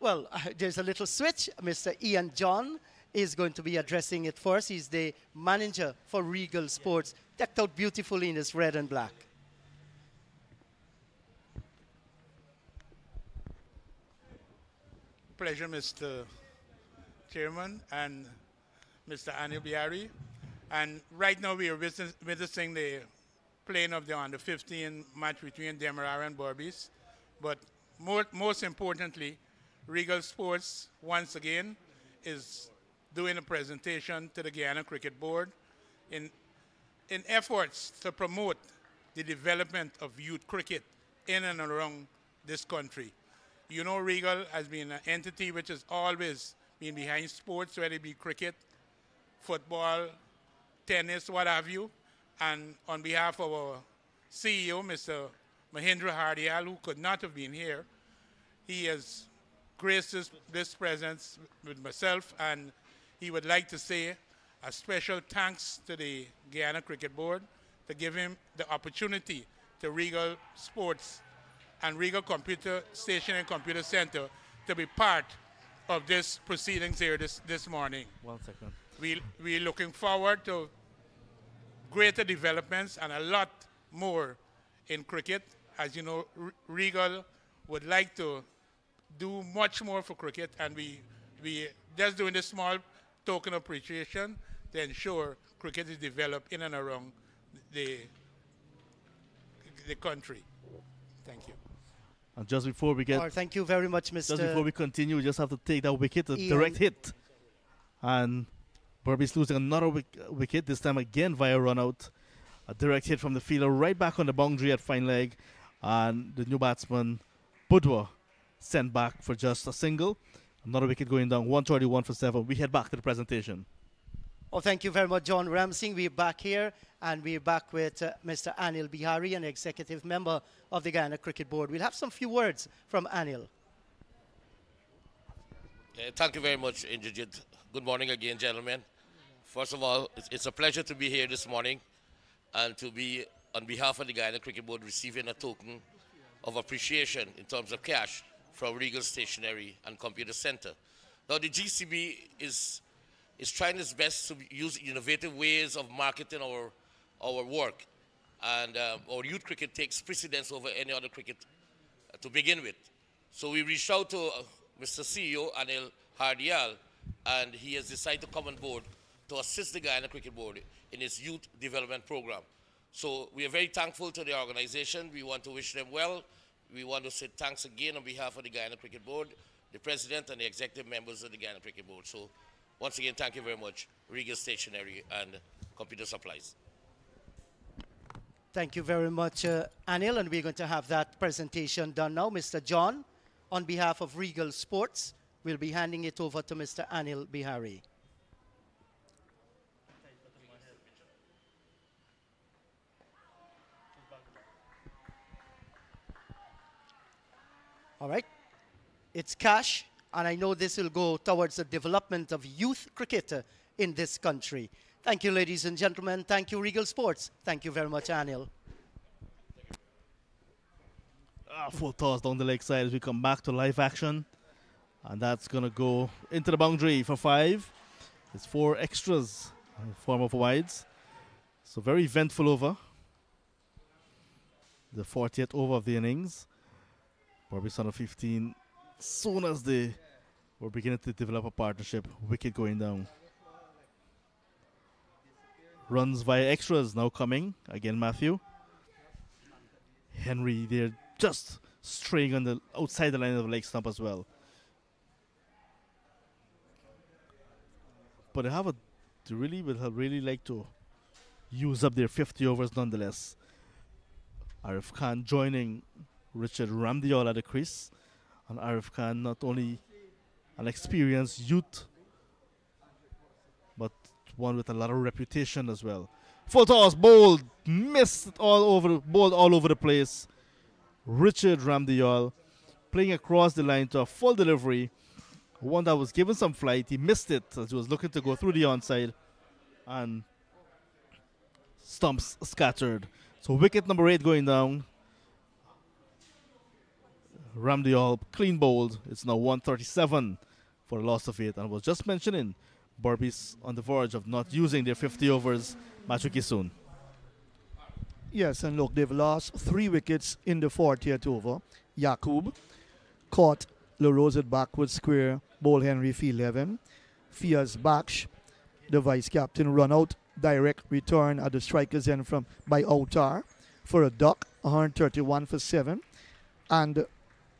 Well, [LAUGHS] there's a little switch. Mr. Ian John is going to be addressing it first. He's the manager for Regal Sports, decked out beautifully in his red and black. Pleasure, Mr. Chairman and Mr. Anil Bihari. And right now we are witness- witnessing the playing of the under 15 match between Demerara and Berbice. But more, most importantly, Regal Sports once again is doing a presentation to the Guyana Cricket Board in, in efforts to promote the development of youth cricket in and around this country. You know, Regal has been an entity which has always been behind sports, whether it be cricket, football, tennis, what have you. And on behalf of our CEO, Mr. Mahindra Hardial, who could not have been here, he has graced this, this presence with myself, and he would like to say a special thanks to the Guyana Cricket Board to give him the opportunity to Regal Sports and Regal Computer Station and Computer Center to be part of this proceedings here this, this morning. One second. We, we're looking forward to greater developments and a lot more in cricket. As you know, R- Regal would like to do much more for cricket, and we, we just doing this small token of appreciation to ensure cricket is developed in and around the, the country. Thank you. And just before we get Or thank you very much, Mr. Just before we continue, we just have to take that wicket, a Ian. direct hit. And Berbice losing another wick- wicket, this time again via run out. A direct hit from the fielder right back on the boundary at fine leg. And the new batsman, Budwa, sent back for just a single. Another wicket going down, 131 for 7. We head back to the presentation. Oh, thank you very much, John Ramsing. We're back here, and we're back with uh, Mr. Anil Bihari, an executive member of the Guyana Cricket Board. We'll have some few words from Anil. Uh, thank you very much, Indrajit. Good morning again, gentlemen. First of all, it's, it's a pleasure to be here this morning and to be, on behalf of the Guyana Cricket Board, receiving a token of appreciation in terms of cash from Regal Stationery and Computer Center. Now, the GCB is, is trying its best to use innovative ways of marketing our, our work. And um, our youth cricket takes precedence over any other cricket uh, to begin with. So we reached out to uh, Mr. CEO Anil Hardial, and he has decided to come on board to assist the Guyana Cricket Board in its youth development program. So we are very thankful to the organization. We want to wish them well. We want to say thanks again on behalf of the Guyana Cricket Board, the president, and the executive members of the Guyana Cricket Board. So once again, thank you very much, Regal Stationery and Computer Supplies. Thank you very much, uh, Anil, and we're going to have that presentation done now. Mr. John, on behalf of Regal Sports, we'll be handing it over to Mr. Anil Bihari. All right. It's cash, and I know this will go towards the development of youth cricket in this country. Thank you, ladies and gentlemen. Thank you, Regal Sports. Thank you very much, Anil. Ah, full toss down the leg side as we come back to live action. And that's going to go into the boundary for five. It's four extras in the form of wides. So very eventful over. The 40th over of the innings. Barbie Son of 15. Soon as they were beginning to develop a partnership, wicket going down. Runs via extras now coming. Again, Matthew. Henry, they're just straying on the outside the line of the leg stump as well. But they have a they really would have really like to use up their 50 overs nonetheless. Arif Khan joining Richard Ramdial at the crease. And Arif Khan not only an experienced youth, but one with a lot of reputation as well. Full toss, bold, missed all over, bold all over the place. Richard Ramdial playing across the line to a full delivery. One that was given some flight. He missed it as he was looking to go through the onside. And stumps scattered. So wicket number eight going down. Ramdial clean bowled. It's now 137 for a loss of eight. And I was just mentioning Berbice on the verge of not using their 50 overs Machuki soon. Yes, and look, they've lost three wickets in the 40th over. Yakub caught LaRose at backward square, Ball Henry field 11. Fiaz Baksh, the vice captain, run out, direct return at the striker's end from by Outar for a duck, 131 for 7. And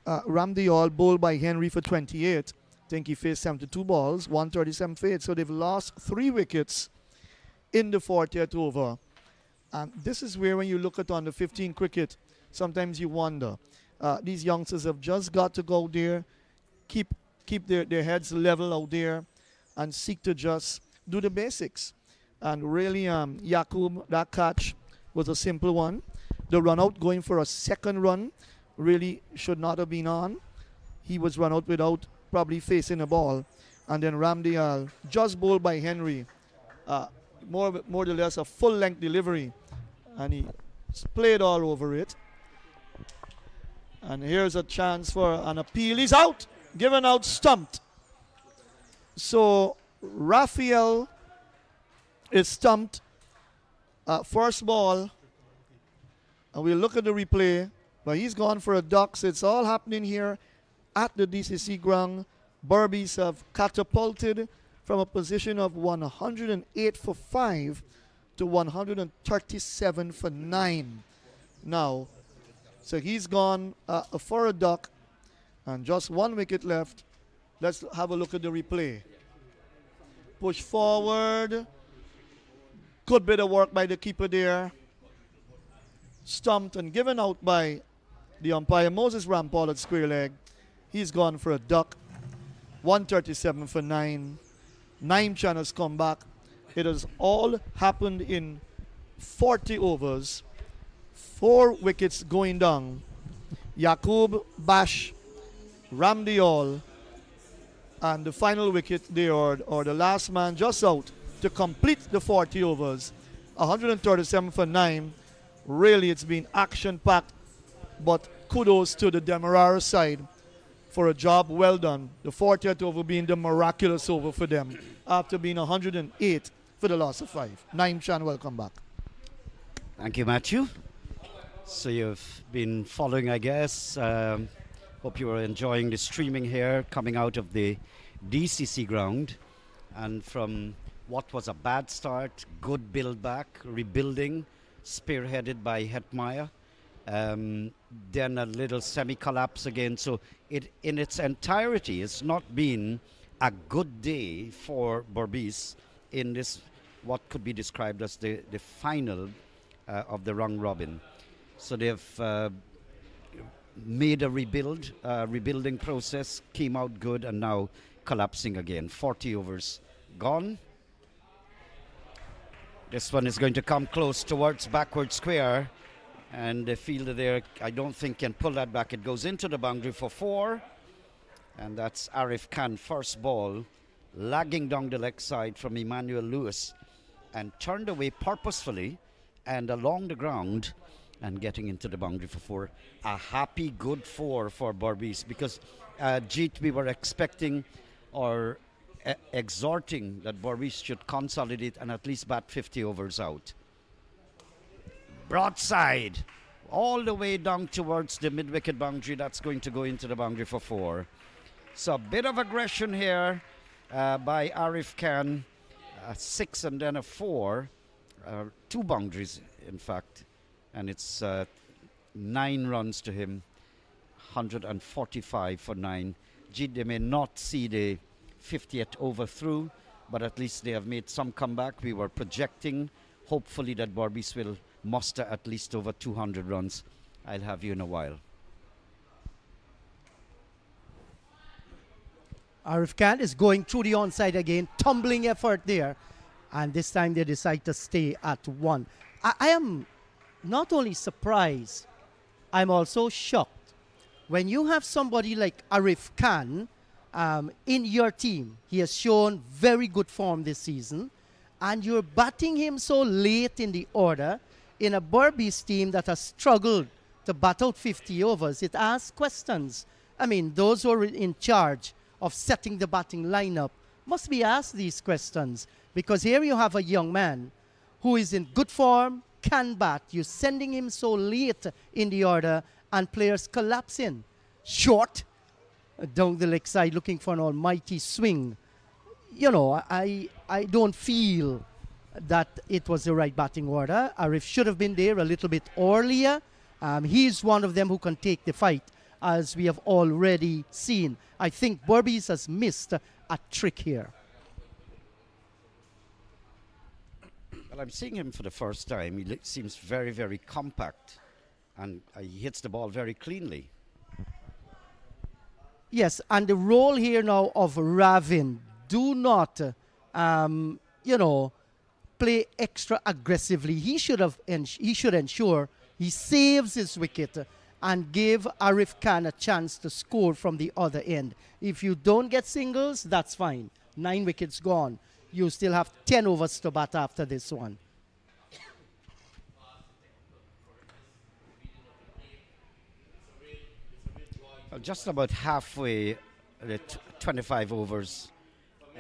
uh, Ramdial bowled by Henry for 28. I think he faced 72 balls, 137 for 8. So they've lost three wickets in the 40th over. And this is where, when you look at under 15 cricket, sometimes you wonder. Uh, these youngsters have just got to go there, keep keep their, their heads level out there, and seek to just do the basics. And really, um, Yakub, that catch was a simple one. The run out going for a second run really should not have been on. He was run out without probably facing the ball. And then Ramdial, just bowled by Henry, uh, more, more or less a full length delivery. And he played all over it. And here's a chance for an appeal. He's out, given out, stumped. So Raphael is stumped. Uh, first ball, and we'll look at the replay. But he's gone for a duck, so it's all happening here at the DCC ground. Berbice have catapulted from a position of 108 for 5 to 137 for 9 now. So he's gone uh, for a duck and just one wicket left. Let's have a look at the replay. Push forward. Good bit of work by the keeper there. Stumped and given out by the umpire Moses Rampal at square leg. He's gone for a duck. 137 for 9. Nine channels come back. It has all happened in 40 overs. Four wickets going down. Yakub, Bash, Ramdial, and the final wicket there, or the last man just out to complete the 40 overs. 137 for 9. Really, it's been action packed, but kudos to the Demerara side for a job well done. The 40th over being the miraculous over for them after being 108 for the loss of 5. Naeem Khan, welcome back. Thank you, Matthew. So you've been following, I guess. Um, hope you are enjoying the streaming here coming out of the DCC ground. And from what was a bad start, good build back, rebuilding, spearheaded by Hetmyer. Um, then a little semi-collapse again. So it, in its entirety, it's not been a good day for Berbice in this what could be described as the, the final uh, of the round robin. So they've uh, made a rebuild, uh, rebuilding process, came out good, and now collapsing again. 40 overs gone. This one is going to come close towards backward square. And the fielder there, I don't think can pull that back. It goes into the boundary for four. And that's Arif Khan, first ball, lagging down the leg side from Emmanuel Lewis and turned away purposefully and along the ground and getting into the boundary for four. A happy good four for Berbice because uh, Jeet, we were expecting or e- exhorting that Berbice should consolidate and at least bat 50 overs out. Broadside, all the way down towards the mid wicket boundary. That's going to go into the boundary for four. So a bit of aggression here uh, by Arif Khan. A six and then a four. uh, two boundaries, in fact, and it's uh, nine runs to him, 145 for nine. They may not see the 50th over through, but at least they have made some comeback. We were projecting, hopefully, that Berbice will muster at least over 200 runs. I'll have you in a while. Arif Khan is going through the onside again, tumbling effort there. And this time they decide to stay at one. I, I am not only surprised, I'm also shocked. When you have somebody like Arif Khan um, in your team, he has shown very good form this season, and you're batting him so late in the order in a Berbice team that has struggled to bat out 50 overs, it asks questions. I mean, those who are in charge of setting the batting lineup must be asked these questions because here you have a young man who is in good form, can bat. You're sending him so late in the order, and players collapsing. Short down the leg side, looking for an almighty swing. You know, I I don't feel that it was the right batting order. Arif should have been there a little bit earlier. Um, he's one of them who can take the fight, as we have already seen. I think Berbice has missed a trick here. Well, I'm seeing him for the first time. He seems very, very compact, and uh, he hits the ball very cleanly. Yes, and the role here now of Ravin, do not, um, you know, play extra aggressively. He should have, he should ensure he saves his wicket and give Arif Khan a chance to score from the other end. If you don't get singles, that's fine. Nine wickets gone. You still have 10 overs to bat after this one. Just about halfway, the t- 25 overs,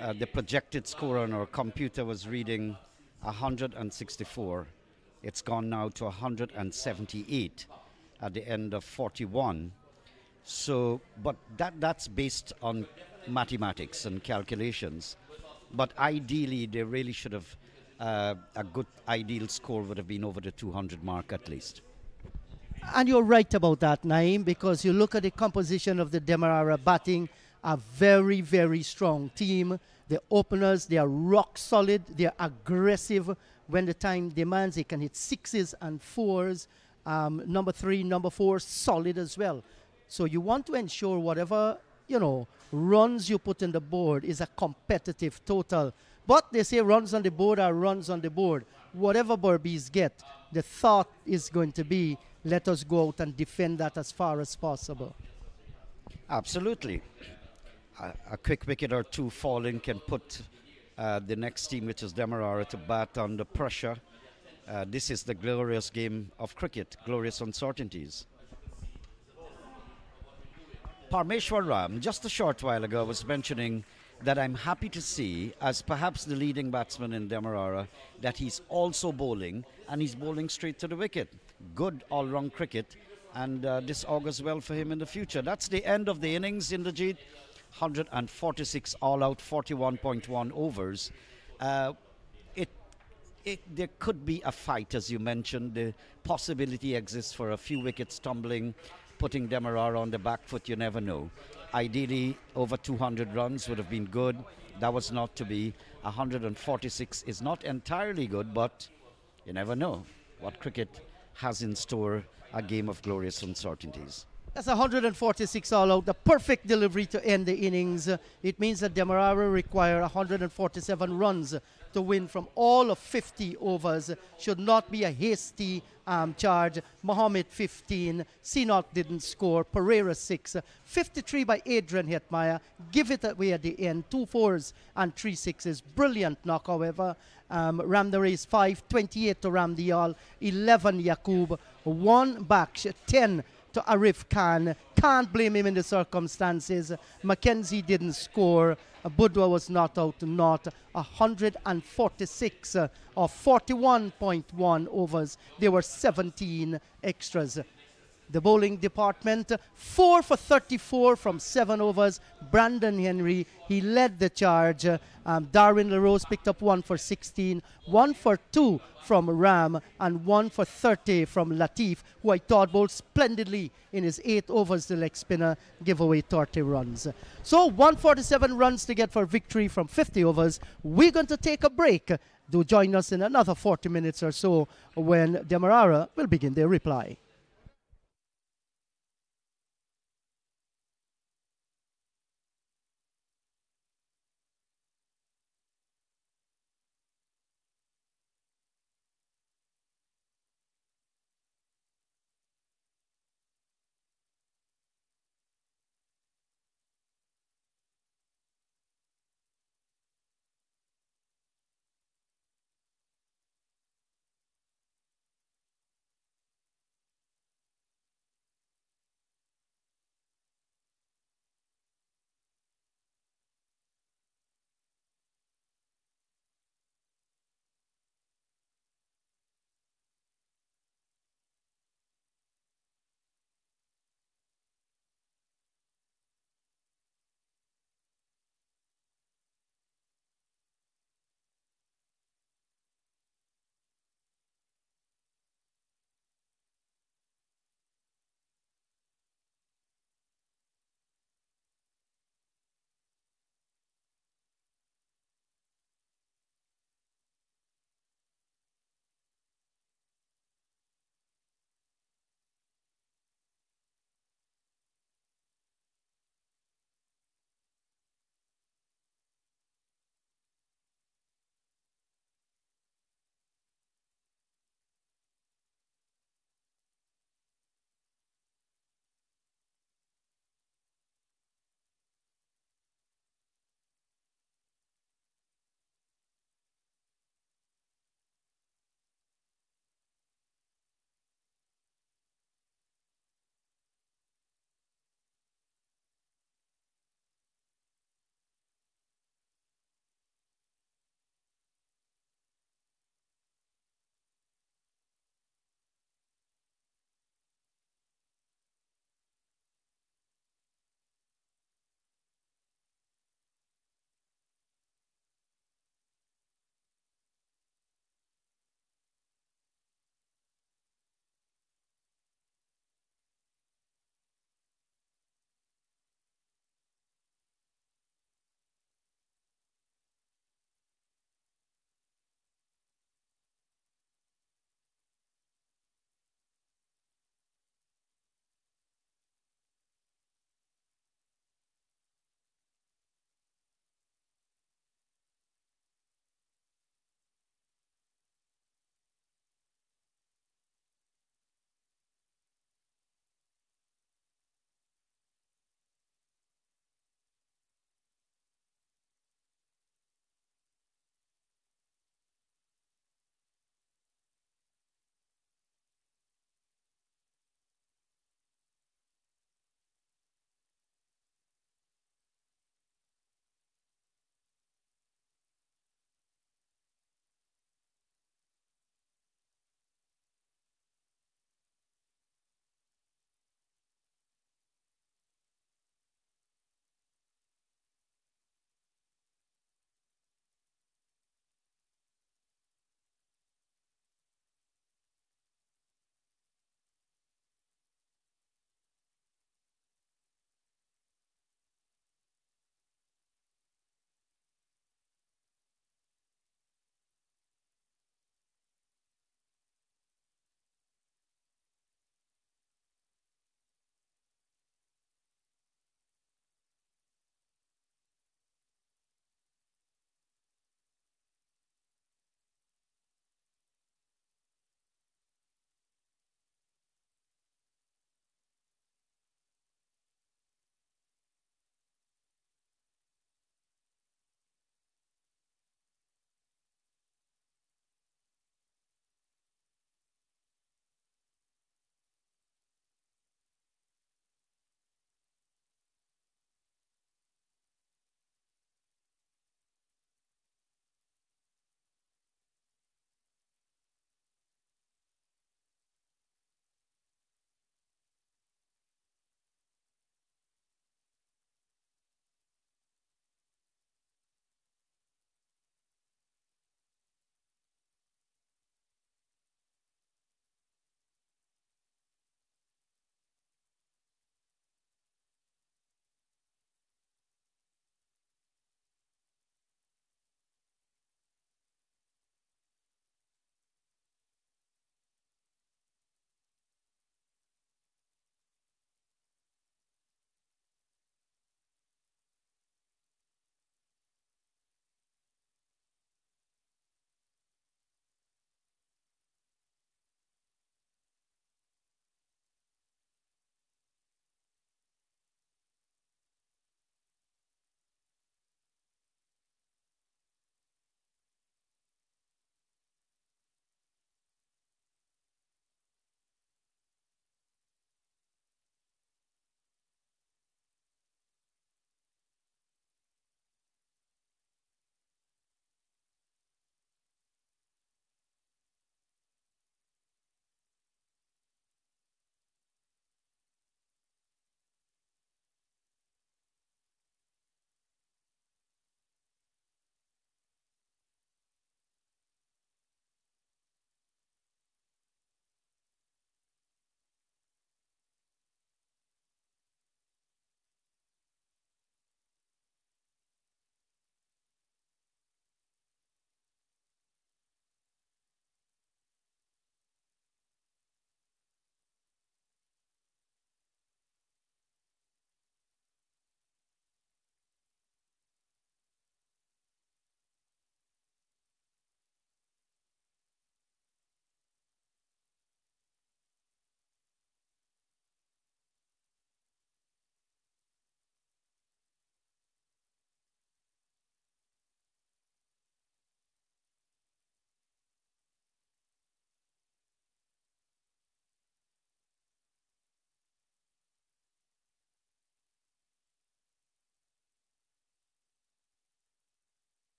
uh, the projected score on our computer was reading 164. It's gone now to 178 at the end of 41. So, but that that's based on mathematics and calculations. But ideally, they really should have uh, a good ideal score would have been over the 200 mark at least. And you're right about that, Naeem, because you look at the composition of the Demerara batting, a very, very strong team. The openers, they are rock solid, they're aggressive when the time demands. They can hit sixes and fours. Um, number three, number four, solid as well. So you want to ensure whatever, you know, runs you put in the board is a competitive total. But they say runs on the board are runs on the board. Whatever Berbice get, the thought is going to be let us go out and defend that as far as possible. Absolutely. A, quick wicket or two falling can put uh, the next team, which is Demerara, to bat under pressure. Uh, this is the glorious game of cricket, glorious uncertainties. Parmeshwar Ram, just a short while ago, was mentioning that I'm happy to see, as perhaps the leading batsman in Demerara, that he's also bowling and he's bowling straight to the wicket. Good all round cricket, and uh, this augurs well for him in the future. That's the end of the innings, Indrajit. 146 all out, 41.1 overs. Uh, it, it, there could be a fight, as you mentioned. The possibility exists for a few wickets tumbling, putting Demerara on the back foot. You never know. Ideally, over 200 runs would have been good. That was not to be. 146 is not entirely good, but you never know what cricket has in store. A game of glorious uncertainties. That's 146 all out, the perfect delivery to end the innings. It means that Demerara require 147 runs to win from all of 50 overs. Should not be a hasty um, charge. Mohammed 15, Sinot didn't score, Pereira 6, uh, 53 by Adrian Hetmyer. Give it away at the end, two fours and three sixes. Brilliant knock, however. Um, Ram the race 5, 28 to Ramdial, 11 Yakub, 1 Baksh, 10 to Arif Khan. Can't blame him in the circumstances. Mackenzie didn't score. Budwa was not out, not 146 uh, of 41.1 overs. There were 17 extras. The bowling department. Four for 34 from seven overs. Brandon Henry, he led the charge. Um, Darwin LaRose picked up one for 16, one for two from Ram, and one for 30 from Latif, who I thought bowled splendidly in his eight overs. The leg spinner give away 30 runs. So 147 runs to get for victory from 50 overs. We're going to take a break. Do join us in another 40 minutes or so when Demerara will begin their reply.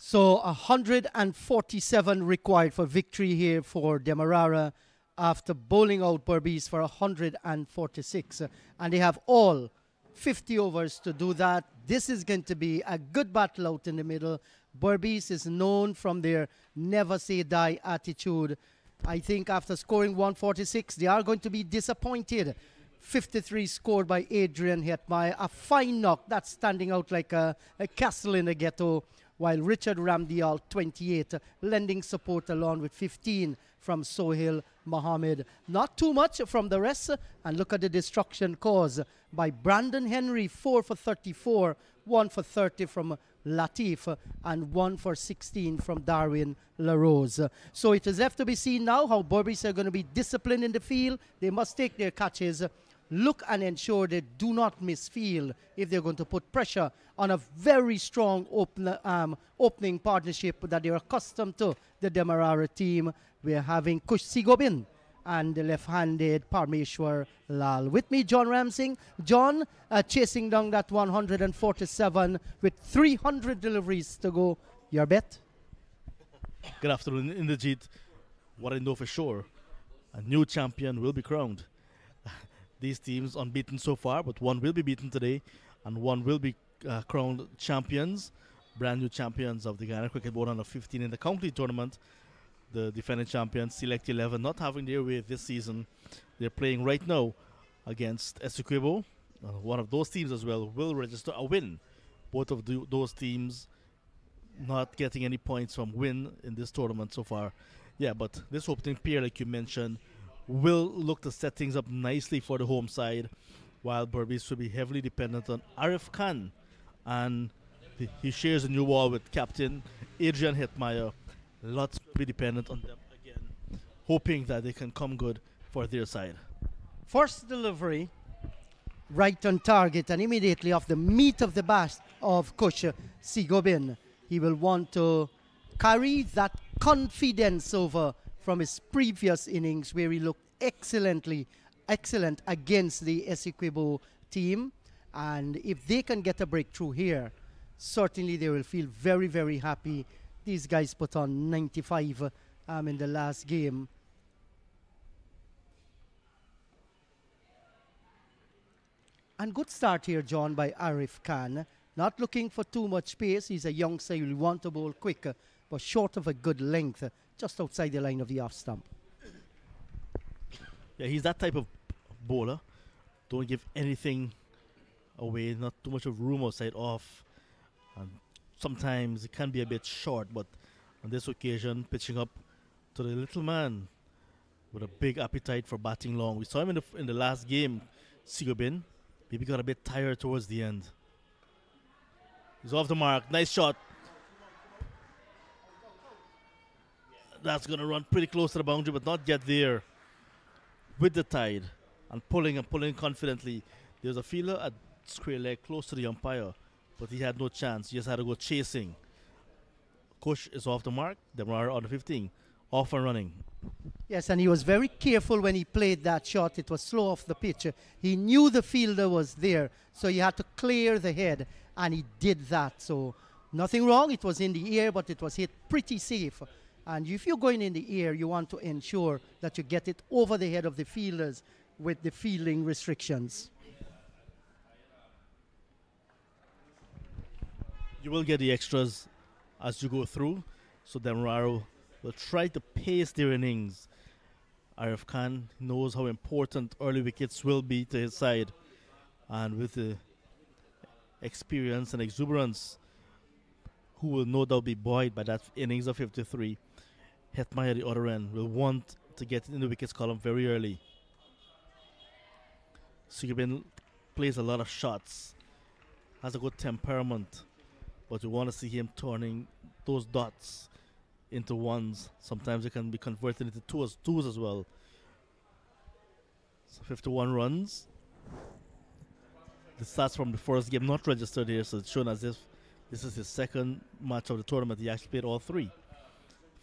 So 147 required for victory here for Demerara after bowling out Berbice for 146. And they have all 50 overs to do that. This is going to be a good battle out in the middle. Berbice is known from their never say die attitude. I think after scoring 146, they are going to be disappointed. 53 scored by Adrian Hetmyer. A fine knock that's standing out like a, a castle in a ghetto. While Richard Ramdial, 28, lending support along with 15 from Sohail Mohammed. Not too much from the rest. And look at the destruction caused by Brandon Henry, 4 for 34, 1 for 30 from Latif, and 1 for 16 from Darwin LaRose. So it is left to be seen now how Berbice are going to be disciplined in the field. They must take their catches look and ensure they do not misfield if they're going to put pressure on a very strong open, um, opening partnership that they're accustomed to, the Demerara team. We're having Kush Sigobin and the left-handed Parmeshwar Lal. With me, John Ramsing. John uh, chasing down that 147 with 300 deliveries to go. Your bet? Good afternoon, Inderjeet. What I know for sure, a new champion will be crowned. These teams unbeaten so far, but one will be beaten today, and one will be uh, crowned champions, brand new champions of the Guyana Cricket Board under 15 in the county tournament. The defending champions, Select 11, not having their way this season. They're playing right now against Essequibo. Uh, one of those teams as well will register a win. Both of the, those teams not getting any points from win in this tournament so far. Yeah, but this opening pair, like you mentioned, will look to set things up nicely for the home side, while Berbice will be heavily dependent on Arif Khan. And he shares a new wall with captain Adrian Hetmyer. Lots will be dependent on them again, hoping that they can come good for their side. First delivery, right on target, and immediately off the meat of the bat of Kush Sigobin. He will want to carry that confidence over from his previous innings where he looked excellently excellent against the Essequibo team. And if they can get a breakthrough here, certainly they will feel very, very happy. These guys put on 95 um, in the last game. And good start here, John, by Arif Khan. Not looking for too much pace. He's a youngster. He'll want to bowl quicker, but short of a good length just outside the line of the off stump. Yeah, he's that type of bowler. Don't give anything away, not too much of room outside off. And sometimes it can be a bit short, but on this occasion, pitching up to the little man with a big appetite for batting long. We saw him in the, in the last game, Sigobin. Maybe got a bit tired towards the end. He's off the mark. Nice shot. That's going to run pretty close to the boundary, but not get there with the tide and pulling and pulling confidently. There's a feeler at square leg close to the umpire, but he had no chance. He just had to go chasing. Kush is off the mark. Demerara on the 15, off and running. Yes, and he was very careful when he played that shot. It was slow off the pitch. He knew the fielder was there, so he had to clear the head, and he did that. So nothing wrong. It was in the air, but it was hit pretty safe. And if you're going in the air, you want to ensure that you get it over the head of the fielders with the fielding restrictions. You will get the extras as you go through. So Demerara will try to pace their innings. Arif Khan knows how important early wickets will be to his side. And with the experience and exuberance, who will no doubt be buoyed by that innings of 53, Hetmyer, the other end, will want to get in the wickets column very early. Sigobin plays a lot of shots, has a good temperament, but you want to see him turning those dots into ones. Sometimes it can be converted into twos, twos as well. So 51 runs. The stats from the first game not registered here, so it's shown as if this is his second match of the tournament. He actually played all three.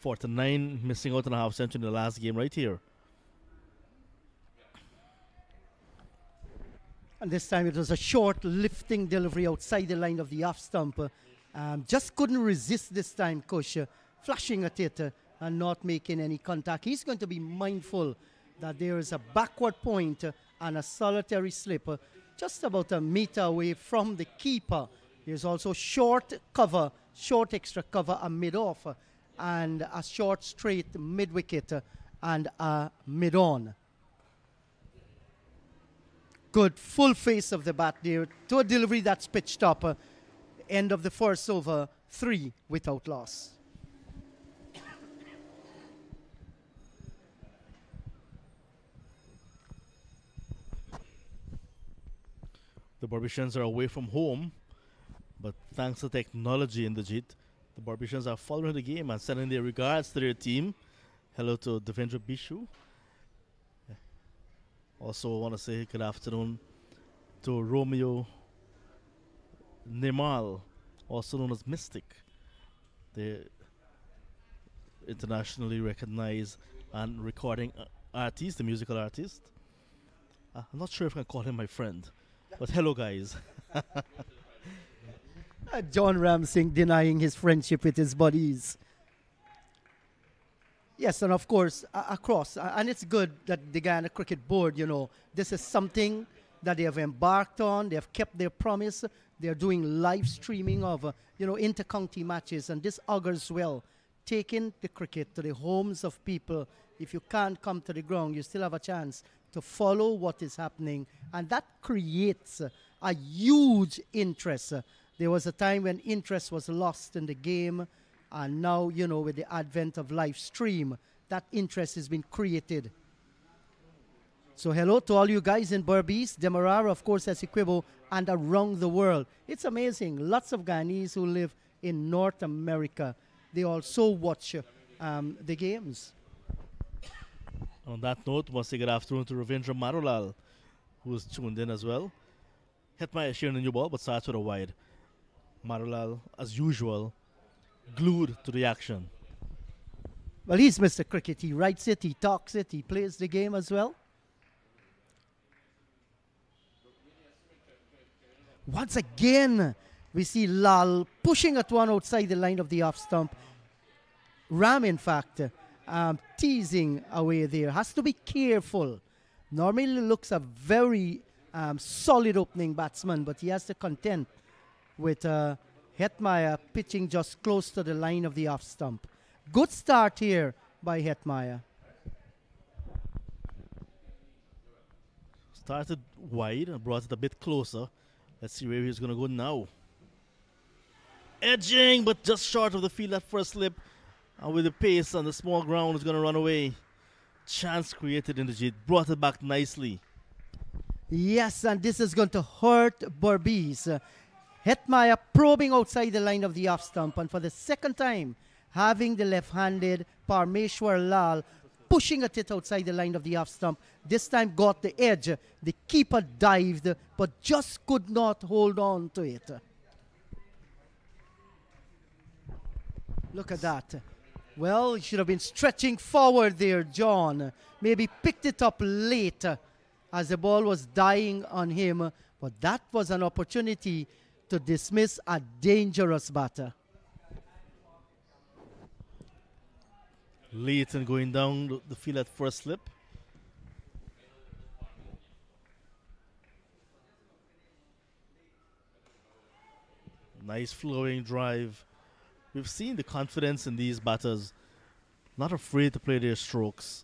49, missing out on a half century in the last game right here. And this time it was a short lifting delivery outside the line of the off stump. Um, just couldn't resist this time, Kush, uh, flashing at it uh, and not making any contact. He's going to be mindful that there is a backward point uh, and a solitary slip uh, just about a meter away from the keeper. There's also short cover, short extra cover, a mid off, uh, and a short straight mid wicket and a mid on. Good full face of the bat there to a delivery that's pitched up. Uh, end of the first over, three without loss. The Berbicians are away from home, but thanks to technology in the JIT, the Berbicians are following the game and sending their regards to their team. Hello to Devendra Bishoo. Also, I want to say good afternoon to Romeo Nemal, also known as Mystic, the internationally recognized and recording uh, artist, the musical artist. Uh, I'm not sure if I can call him my friend, but hello, guys. [LAUGHS] Uh, John Ramsing denying his friendship with his buddies. Yes, and of course, uh, across, uh, and it's good that the Guyana Cricket Board, you know, this is something that they have embarked on. They have kept their promise. They're doing live streaming of, uh, you know, inter-county matches, and this augurs well. Taking the cricket to the homes of people. If you can't come to the ground, you still have a chance to follow what is happening, and that creates uh, a huge interest. There was a time when interest was lost in the game, and now, you know, with the advent of live stream, that interest has been created. So, hello to all you guys in Berbice, Demerara, of course, Essequibo, and around the world. It's amazing. Lots of Guyanese who live in North America, they also watch um, the games. On that note, once again, good afternoon to Ravindra Marulal, who's tuned in as well. Hetmyer sharing a new ball, but starts with a wide. Marulal, as usual, glued to the action. Well, he's Mr. Cricket. He writes it, he talks it, he plays the game as well. Once again, we see Lal pushing at one outside the line of the off stump. Ram, in fact, um, teasing away there. Has to be careful. Normally looks a very um, solid opening batsman, but he has to contend with uh, Hetmyer pitching just close to the line of the off stump. Good start here by Hetmyer. Started wide and brought it a bit closer. Let's see where he's going to go now. Edging, but just short of the field at first slip. And with the pace on the small ground, is going to run away. Chance created in the JIT. Brought it back nicely. Yes, and this is going to hurt Berbice. Hetmyer probing outside the line of the off stump, and for the second time, having the left handed Parmeshwar Lal pushing at it outside the line of the off stump. This time got the edge. The keeper dived, but just could not hold on to it. Look at that. Well, he should have been stretching forward there, John. Maybe picked it up late as the ball was dying on him, but that was an opportunity to dismiss a dangerous batter. Leighton going down the field at first slip. Nice flowing drive. We've seen the confidence in these batters, not afraid to play their strokes.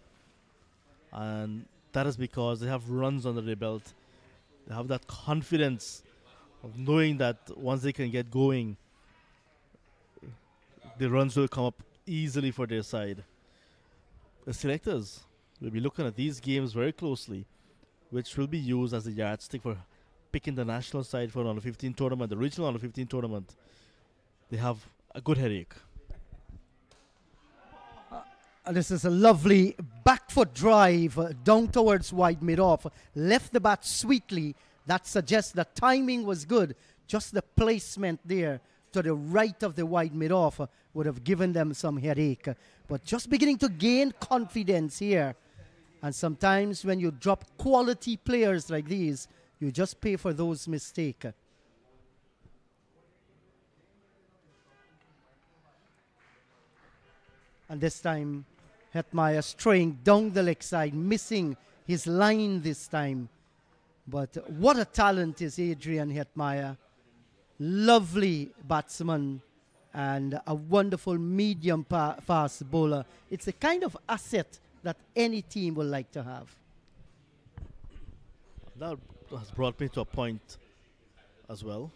And that is because they have runs under their belt. They have that confidence of knowing that once they can get going, the runs will come up easily for their side. The selectors will be looking at these games very closely, which will be used as a yardstick for picking the national side for under 15 tournament, the regional under 15 tournament. They have a good headache. And this is a lovely back foot drive uh, down towards wide mid off. Left the bat sweetly. That suggests the timing was good, just the placement there to the right of the wide mid-off would have given them some headache. But just beginning to gain confidence here. And sometimes when you drop quality players like these, you just pay for those mistakes. And this time, Hetmyer straying down the leg side, missing his line this time. But what a talent is Adrian Hetmyer. Lovely batsman and a wonderful medium pa- fast bowler. It's the kind of asset that any team would like to have. That has brought me to a point as well.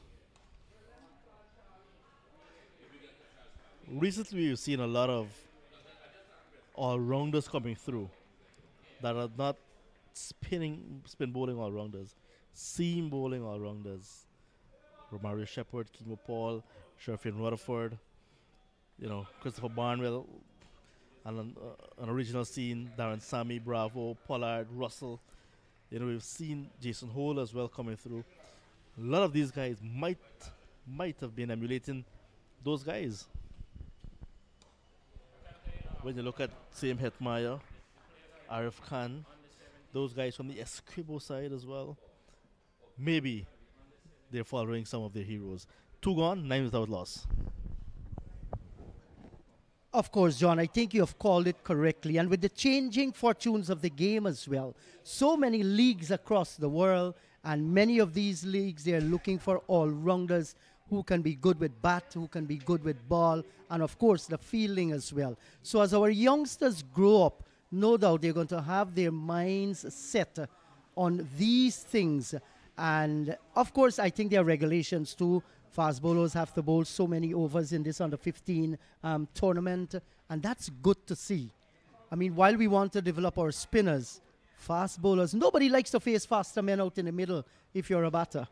Recently, we've seen a lot of all rounders coming through that are not spinning, spin bowling all rounders, seam bowling all rounders. Romario Shepherd, Keemo Paul, Sherfane Rutherford, you know, Christopher Barnwell, and an, uh, an original scene, Darren Sammy, Bravo, Pollard, Russell. You know, we've seen Jason Holder as well coming through. A lot of these guys might might have been emulating those guys. When you look at Sam Hetmyer, Arif Khan, those guys from the Essequibo side as well, maybe they're following some of their heroes. Two gone, nine without loss. Of course, John, I think you have called it correctly. And with the changing fortunes of the game as well, so many leagues across the world, and many of these leagues, they are looking for all rounders who can be good with bat, who can be good with ball, and of course, the fielding as well. So, as our youngsters grow up, no doubt they're going to have their minds set on these things. And of course, I think there are regulations too fast bowlers have to bowl so many overs in this under 15 um, tournament, and that's good to see. I mean, while we want to develop our spinners, fast bowlers, nobody likes to face faster men out in the middle if you're a batter.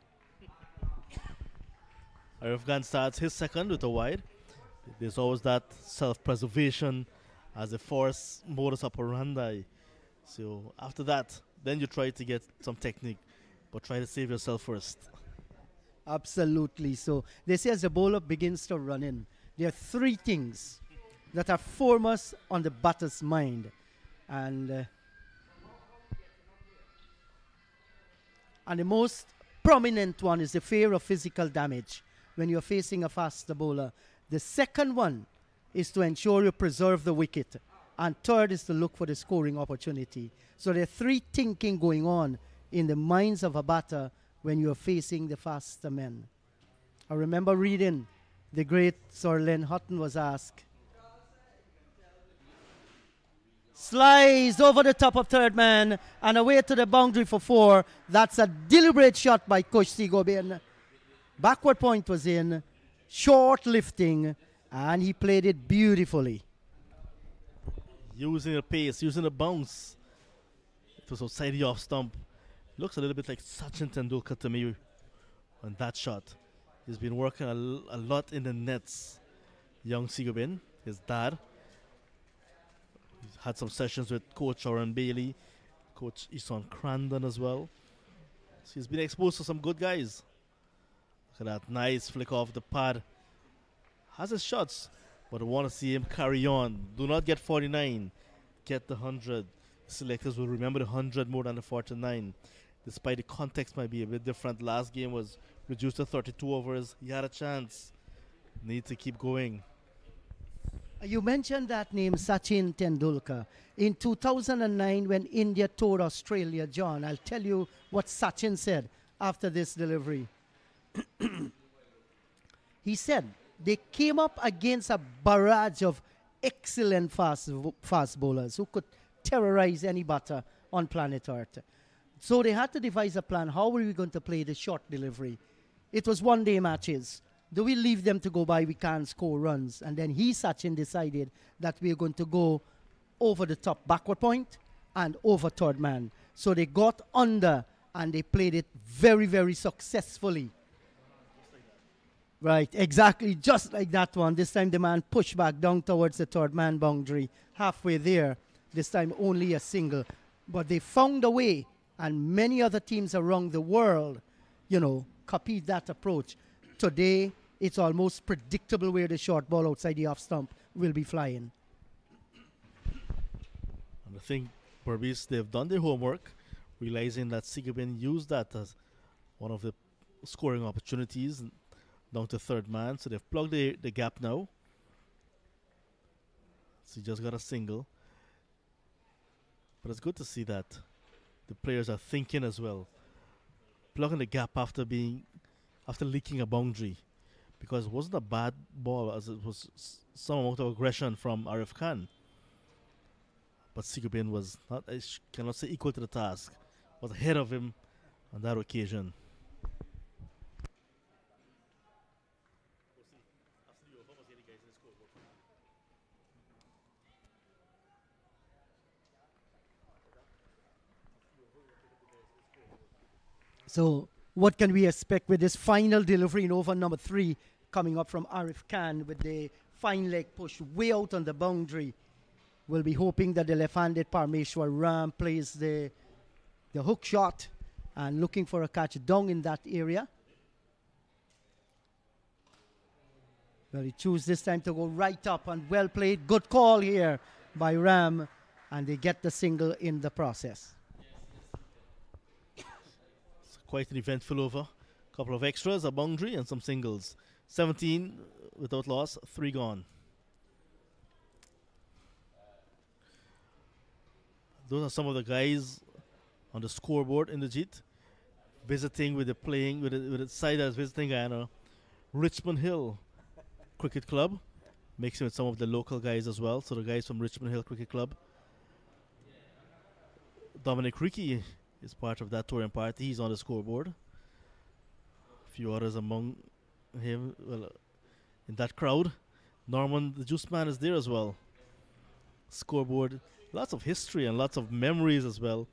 Arif starts his second with a wide. There's always that self-preservation as a force modus operandi. So after that, then you try to get some technique, but try to save yourself first. Absolutely. So they say as the bowler begins to run in, there are three things that are foremost on the batter's mind. And, uh, and the most prominent one is the fear of physical damage when you're facing a faster bowler. The second one is to ensure you preserve the wicket. And third is to look for the scoring opportunity. So there are three thinking going on in the minds of a batter when you're facing the faster men. I remember reading the great Sir Len Hutton was asked, Slides over the top of third man and away to the boundary for four. That's a deliberate shot by Kush Sigobin. Backward point was in, short lifting, and he played it beautifully. Using the pace, using the bounce. It was outside the off stump. Looks a little bit like Sachin Tendulkar to me on that shot. He's been working a, lot in the nets. Young Sigobin, his dad, he's had some sessions with Coach Oren Bailey, Coach Esaun Crandon as well. So he's been exposed to some good guys. Look at that nice flick off the pad. Has his shots, but I want to see him carry on. Do not get 49, get the 100. Selectors will remember the 100 more than the 49 despite the context might be a bit different. Last game was reduced to 32 overs. He had a chance. Need to keep going. You mentioned that name, Sachin Tendulkar. In 2009, when India toured Australia, John, I'll tell you what Sachin said after this delivery. [CLEARS THROAT] he said they came up against a barrage of excellent fast, fast bowlers who could terrorize any batter on planet Earth. So they had to devise a plan. How were we going to play the short delivery? It was one day matches. Do we leave them to go by? We can't score runs. And then he, Sachin, decided that we are going to go over the top backward point and over third man. So they got under and they played it very, very successfully. Right, exactly, just like that one. This time the man pushed back down towards the third man boundary, halfway there. This time only a single. But they found a way, and many other teams around the world, you know, copied that approach. Today, it's almost predictable where the short ball outside the off stump will be flying. And I think Berbice, they've done their homework, realizing that Sigobin used that as one of the scoring opportunities down to third man. So they've plugged the, the gap now. So he just got a single. But it's good to see that the players are thinking as well. Plugging the gap after being after leaking a boundary. Because it wasn't a bad ball as it was some amount of aggression from Arif Khan. But Sigobin was not eh, I cannot say equal to the task. Was ahead of him on that occasion. So, what can we expect with this final delivery in over number three coming up from Arif Khan with the fine leg push way out on the boundary? We'll be hoping that the left-handed Parmeshwar Ram plays the the hook shot and looking for a catch down in that area. Well, he chose this time to go right up and well played. Good call here by Ram, and they get the single in the process. Quite an eventful over. A Couple of extras, a boundary, and some singles. 17 without loss, three gone. Those are some of the guys on the scoreboard in the JIT. Visiting with the playing with the, with the side that's visiting Guyana. Richmond Hill Cricket Club. Mixing with some of the local guys as well. So the guys from Richmond Hill Cricket Club. Dominic Ricky is part of that touring party. He's on the scoreboard. A few others among him, well, uh, in that crowd. Norman, the Juice Man, is there as well. Scoreboard, lots of history and lots of memories as well.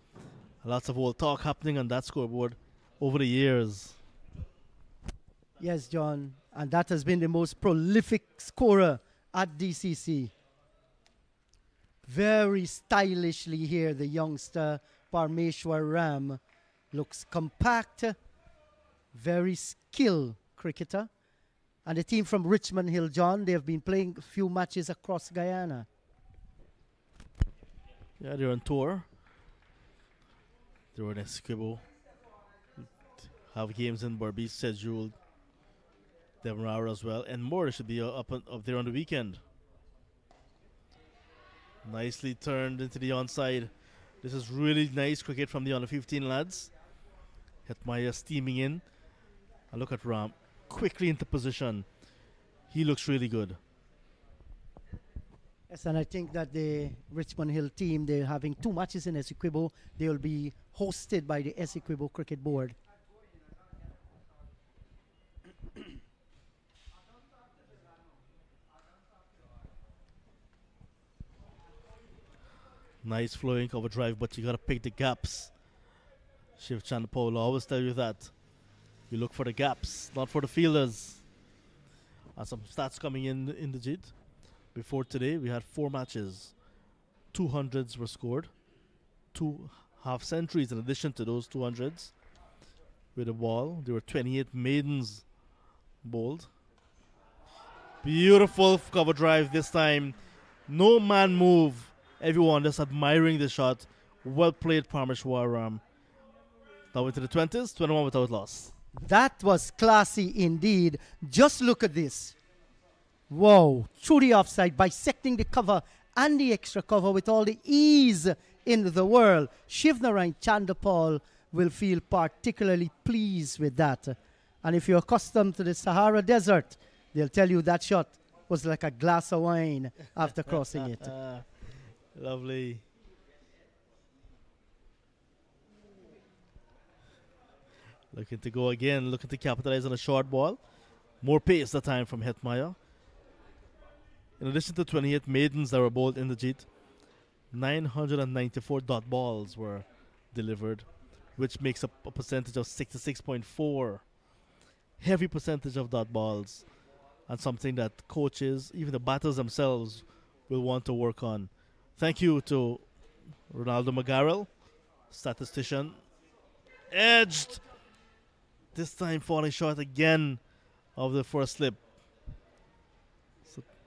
Lots of old talk happening on that scoreboard over the years. Yes, John, and that has been the most prolific scorer at DCC. Very stylishly here, the youngster Parmeshwar Ram looks compact, very skilled cricketer. And the team from Richmond Hill, John, they have been playing a few matches across Guyana. Yeah, they're on tour. They're in Essequibo. Have games in Berbice scheduled. Demerara as well, and more should be uh, up on, up there on the weekend. Nicely turned into the onside. This is really nice cricket from the under 15 lads. Hetmyer steaming in. And look at Ram quickly into position. He looks really good. Yes, and I think that the Richmond Hill team, they're having two matches in Essequibo. They will be hosted by the Essequibo Cricket Board. Nice flowing cover drive, but you gotta pick the gaps. Shiv Chanderpaul always tell you that. You look for the gaps, not for the fielders. And some stats coming in in the JIT. Before today, we had four matches. Two hundreds were scored. Two half centuries in addition to those two hundreds. With the ball, there were 28 maidens bowled. Beautiful cover drive this time. No man move. Everyone just admiring the shot. Well played, Parmeshwar Ram. Now into the 20s, 21 without loss. That was classy indeed. Just look at this. Whoa, through the offside, bisecting the cover and the extra cover with all the ease in the world. Shivnarine Chanderpaul will feel particularly pleased with that. And if you're accustomed to the Sahara Desert, they'll tell you that shot was like a glass of wine after crossing it. [LAUGHS] Lovely. Looking to go again, looking to capitalize on a short ball. More pace that time from Hetmyer. In addition to 28 maidens that were bowled in the JIT, 994 dot balls were delivered, which makes up a percentage of 66.4. Heavy percentage of dot balls, and something that coaches, even the batters themselves, will want to work on. Thank you to Ronaldo Magarel, statistician. Edged. This time falling short again of the first slip.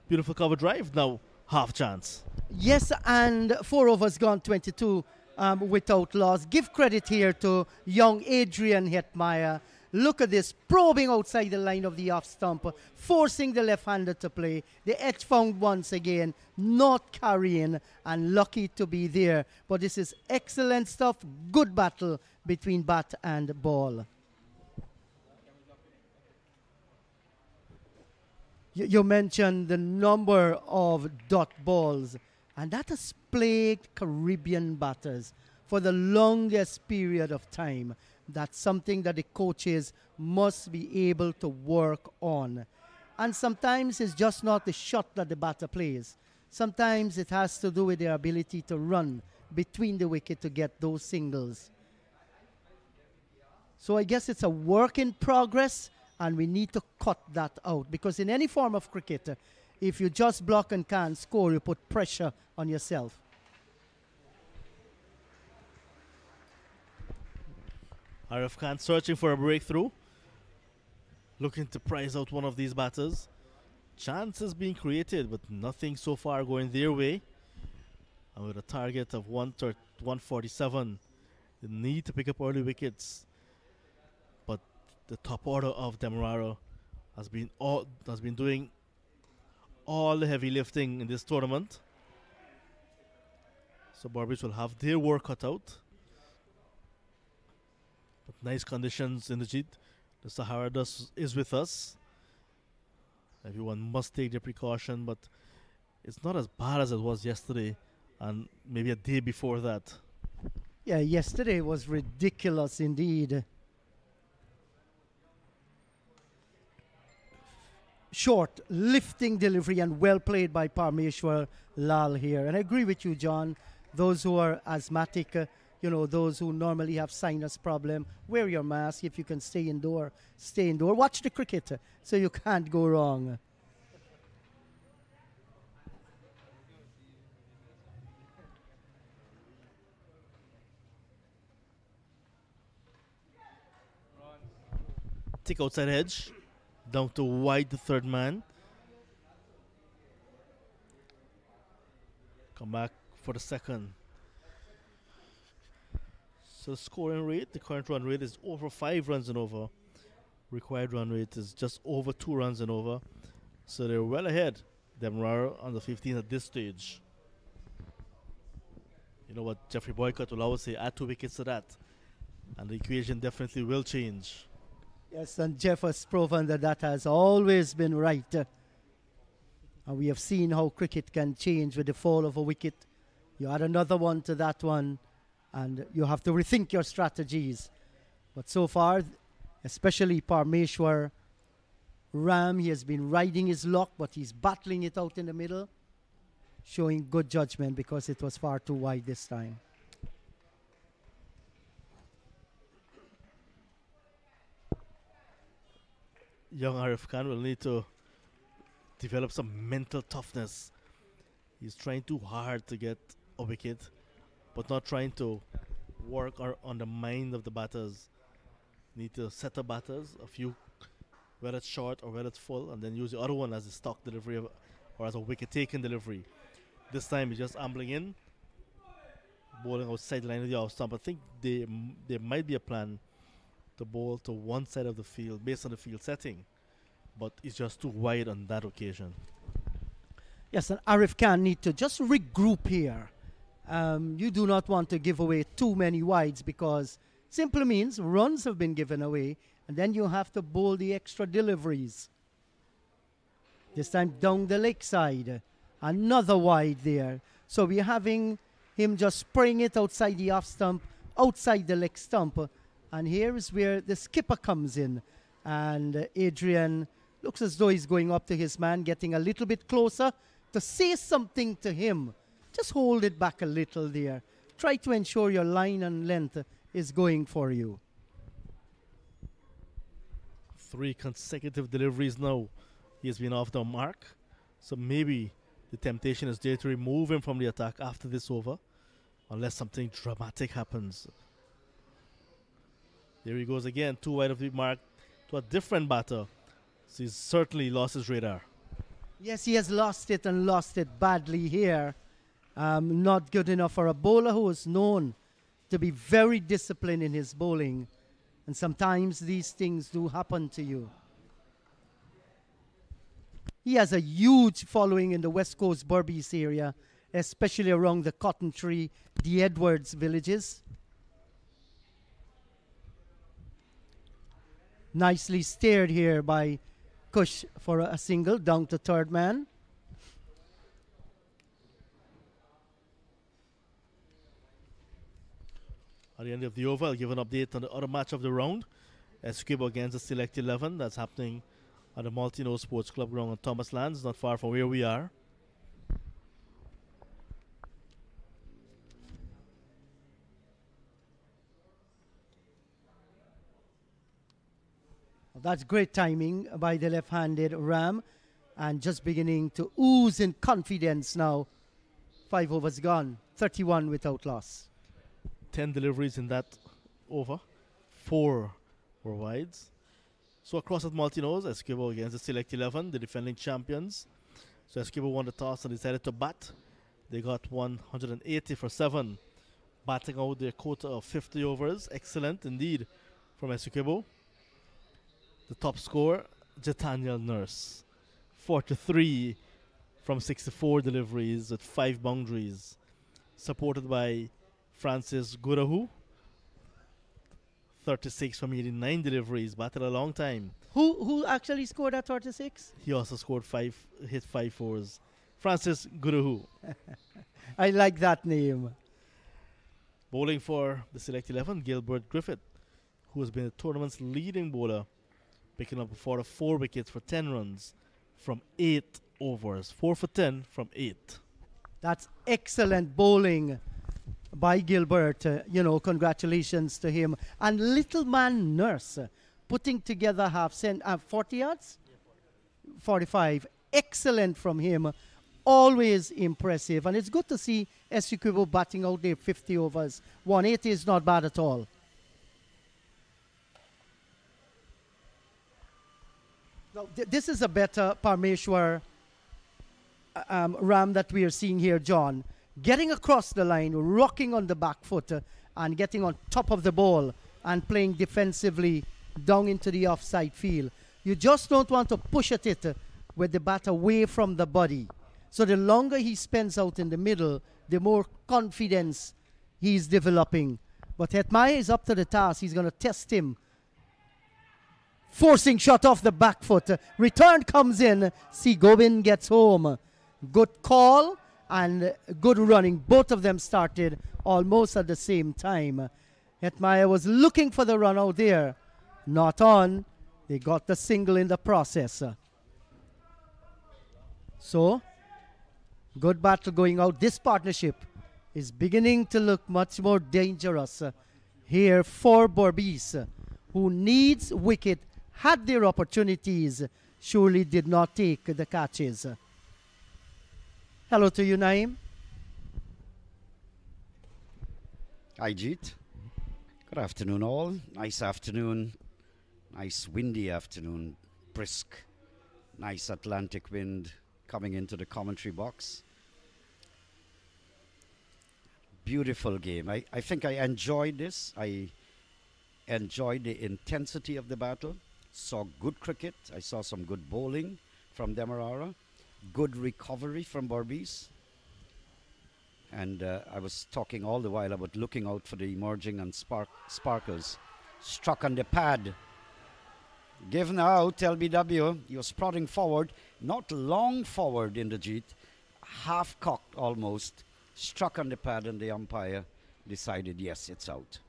Beautiful cover drive. Now half chance. Yes, and four overs gone 22 um, without loss. Give credit here to young Adrian Hetmyer. Look at this, probing outside the line of the off stump, forcing the left-hander to play. The edge found once again, not carrying and lucky to be there. But this is excellent stuff. Good battle between bat and ball. You, you mentioned the number of dot balls, and that has plagued Caribbean batters for the longest period of time. That's something that the coaches must be able to work on. And sometimes it's just not the shot that the batter plays. Sometimes it has to do with their ability to run between the wicket to get those singles. So I guess it's a work in progress, and we need to cut that out because in any form of cricket, if you just block and can't score, you put pressure on yourself. Arif Khan searching for a breakthrough, looking to prize out one of these batters. Chances being created, but nothing so far going their way. And with a target of 147, they need to pick up early wickets. But the top order of Demerara has been all has been doing all the heavy lifting in this tournament. So Berbice will have their work cut out. Nice conditions in. The Sahara dust is with us. Everyone must take their precaution, but it's not as bad as it was yesterday and maybe a day before that. Yeah, yesterday was ridiculous indeed. Short, lifting delivery, and well played by Parmeshwar Lal here. And I agree with you, John. Those who are asthmatic, uh, you know, those who normally have sinus problem, wear your mask. If you can stay indoor, stay indoor. Watch the cricket, so you can't go wrong. Take outside edge. Down to wide the third man. Come back for the second. So the scoring rate, the current run rate is over five runs and over. Required run rate is just over two runs and over. So they're well ahead. Demerara on the 15 at this stage. You know what Geoffrey Boycott will always say, add two wickets to that. And the equation definitely will change. Yes, and Jeff has proven that that has always been right. And we have seen how cricket can change with the fall of a wicket. You add another one to that one, and you have to rethink your strategies. But so far, especially Parmeshwar Ram, he has been riding his luck, but he's battling it out in the middle, showing good judgment because it was far too wide this time. young Arif Khan will need to develop some mental toughness. He's trying too hard to get a wicket, but not trying to work or on the mind of the batters. Need to set the batters a few, whether it's short or whether it's full, and then use the other one as a stock delivery of, or as a wicket taking delivery. This time he's just ambling in, bowling outside the line of the off stump. I think they, there might be a plan to bowl to one side of the field based on the field setting, but it's just too wide on that occasion. Yes, and Arif Khan need to just regroup here. Um, you do not want to give away too many wides because simply means runs have been given away, and then you have to bowl the extra deliveries. This time down the leg side, another wide there. So we're having him just spraying it outside the off stump, outside the leg stump, and here is where the skipper comes in. And Adrian looks as though he's going up to his man, getting a little bit closer to say something to him. Just hold it back a little there. Try to ensure your line and length is going for you. Three consecutive deliveries now. He has been off the mark. So maybe the temptation is there to remove him from the attack after this over, unless something dramatic happens. There he goes again, two wide of the mark to a different batter. So he's certainly lost his radar. Yes, he has lost it and lost it badly here. Um, not good enough for a bowler who is known to be very disciplined in his bowling. And sometimes these things do happen to you. He has a huge following in the West Coast Berbice area, especially around the Cotton Tree, the Edwards villages. Nicely steered here by Kush for a, a single down to third man. At the end of the over, I'll give an update on the other match of the round. Essequibo against the Select 11. That's happening at the Maltino Sports Club ground on Thomas Lands, not far from where we are. That's great timing by the left handed Ram and just beginning to ooze in confidence now. Five overs gone, 31 without loss. 10 deliveries in that over. Four were wides. So across at Malteenoes, Essequibo against the Select 11, the defending champions. So Essequibo won the toss and decided to bat. They got 180 for 7, batting out their quota of 50 overs. Excellent indeed from Essequibo. The top score, Jataniel Nurse. 43 from 64 deliveries with 5 boundaries. Supported by Francis Gurahu. 36 from 89 deliveries, batted a long time. Who who actually scored at 36? He also scored five, hit five fours. Francis Gurahu. [LAUGHS] I like that name. Bowling for the Select 11, Gilbert Griffith, who has been the tournament's leading bowler, picking up four of four wickets for 10 runs from eight overs. Four for 10 from eight. That's excellent bowling by Gilbert. Uh, you know, congratulations to him. And little man Nurse uh, putting together half cent, uh, 40 yards? 45. Excellent from him. Always impressive. And it's good to see Essequibo batting out there 50 overs. 180 is not bad at all. Now, th- this is a better Parmeshwar uh, um, ram that we are seeing here, John. Getting across the line, rocking on the back foot, uh, and getting on top of the ball and playing defensively down into the offside field. You just don't want to push at it uh, with the bat away from the body. So the longer he spends out in the middle, the more confidence he's developing. But Hetmyer is up to the task. He's going to test him. Forcing shot off the back foot. Return comes in. See, Gobin gets home. Good call and good running. Both of them started almost at the same time. Hetmyer was looking for the run out there. Not on. They got the single in the process. So, good battle going out. This partnership is beginning to look much more dangerous here for uh, who needs wicket, had their opportunities, surely did not take the catches. Hello to you, Naeem. Hi, Jeet. Good afternoon, all. Nice afternoon. Nice windy afternoon. Brisk. Nice Atlantic wind coming into the commentary box. Beautiful game. I, I think I enjoyed this. I enjoyed the intensity of the battle. Saw good cricket. I saw some good bowling from Demerara. Good recovery from Berbice. And uh, I was talking all the while about looking out for the emerging and spark sparkles. Struck on the pad. Given out, LBW. He was prodding forward, not long forward in the jeet, half cocked almost. Struck on the pad, and the umpire decided, yes, it's out.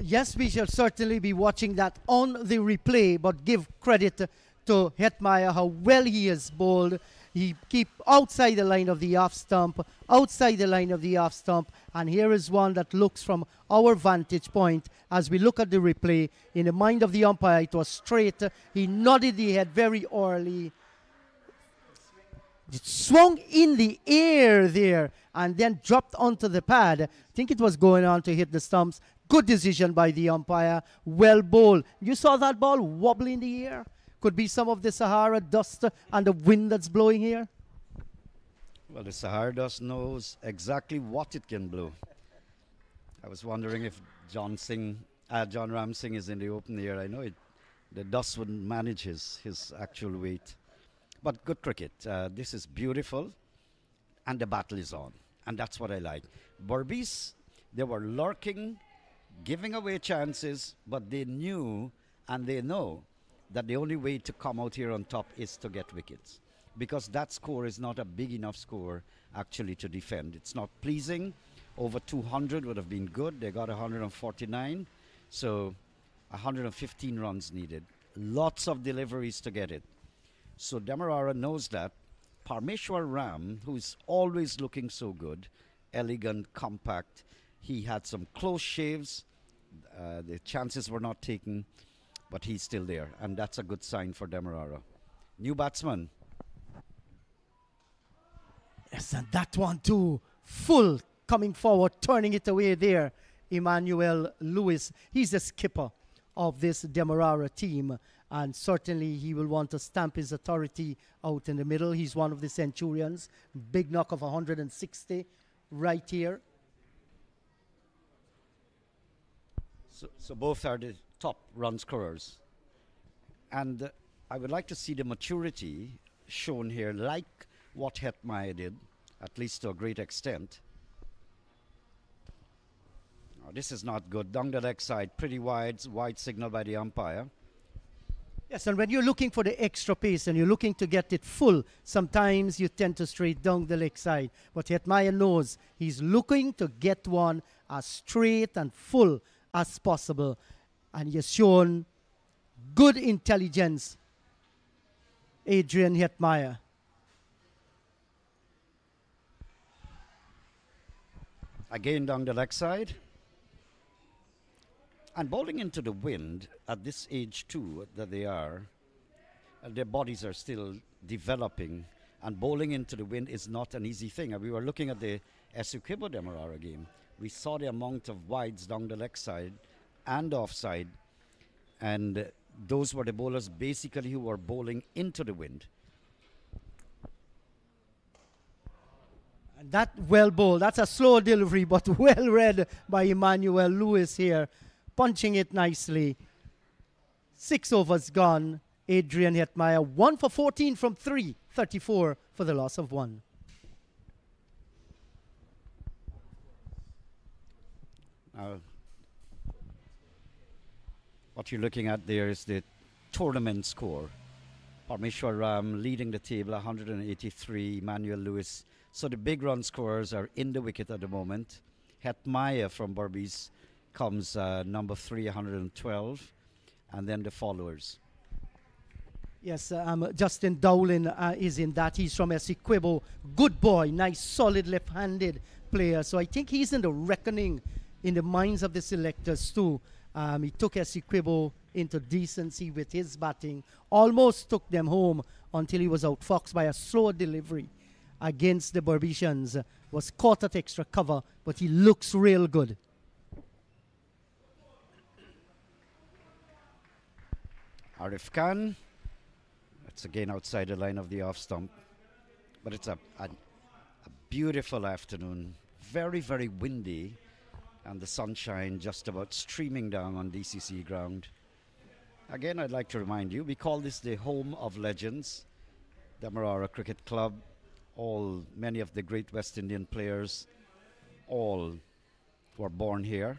Yes, we shall certainly be watching that on the replay, but give credit to Hetmyer how well he has bowled. He keep outside the line of the off stump, outside the line of the off stump, and here is one that looks from our vantage point as we look at the replay. In the mind of the umpire, it was straight. He nodded the head very early. It swung in the air there and then dropped onto the pad. I think it was going on to hit the stumps. Good decision by the umpire. Well bowled. You saw that ball wobble in the air? Could be some of the Sahara dust and the wind that's blowing here. Well, the Sahara dust knows exactly what it can blow. I was wondering if John Singh Uh, John Ram Singh is in the open air. I know it. The dust wouldn't manage his, his actual weight. But good cricket. Uh, this is beautiful. And the battle is on. And that's what I like. Berbice, they were lurking, giving away chances, but they knew and they know that the only way to come out here on top is to get wickets. Because that score is not a big enough score actually to defend. It's not pleasing. Over 200 would have been good. They got 149. So 115 runs needed. Lots of deliveries to get it. So Demerara knows that. Parmeshwar Ram, who's always looking so good, elegant, compact, he had some close shaves. Uh, the chances were not taken, but he's still there, and that's a good sign for Demerara. New batsman. Yes, and that one too. Full coming forward, turning it away there. Emmanuel Lewis. He's the skipper of this Demerara team, and certainly he will want to stamp his authority out in the middle. He's one of the Centurions. Big knock of 160 right here. So, so both are the top run scorers. And uh, I would like to see the maturity shown here, like what Hetmyer did, at least to a great extent. Oh, this is not good. Down the leg side, pretty wide, wide signal by the umpire. Yes, and when you're looking for the extra pace and you're looking to get it full, sometimes you tend to straight down the leg side. But Hetmyer knows he's looking to get one as straight and full as possible. And he has shown good intelligence, Adrian Hetmyer. Again down the leg side. And bowling into the wind at this age too that they are, uh, their bodies are still developing. And bowling into the wind is not an easy thing. Uh, we were looking at the Essequibo Demerara game. We saw the amount of wides down the leg side and offside. And those were the bowlers basically who were bowling into the wind. That well bowled. That's a slow delivery, but [LAUGHS] well read by Emmanuel Lewis here, punching it nicely. Six overs gone. Adrian Hetmyer, one for 14 from three, 34 for the loss of one. Now, what you're looking at there is the tournament score. Parmeshwar Ram leading the table, 183. Emmanuel Lewis. So the big run scorers are in the wicket at the moment. Hetmyer from Berbice comes uh, number three, 112, and then the followers. Yes, um, Justin Dowling uh, is in that. He's from Essequibo. Good boy, nice, solid left handed player. So I think he's in the reckoning in the minds of the selectors too. Um, he took Essequibo into decency with his batting, almost took them home until he was outfoxed by a slow delivery against the Berbicians. Was caught at extra cover, but he looks real good. Arif Khan. That's again outside the line of the off stump. But it's a, a, a beautiful afternoon. Very, very windy. And the sunshine just about streaming down on DCC ground. Again, I'd like to remind you, we call this the home of legends. Demerara Cricket Club. All, many of the great West Indian players, all were born here.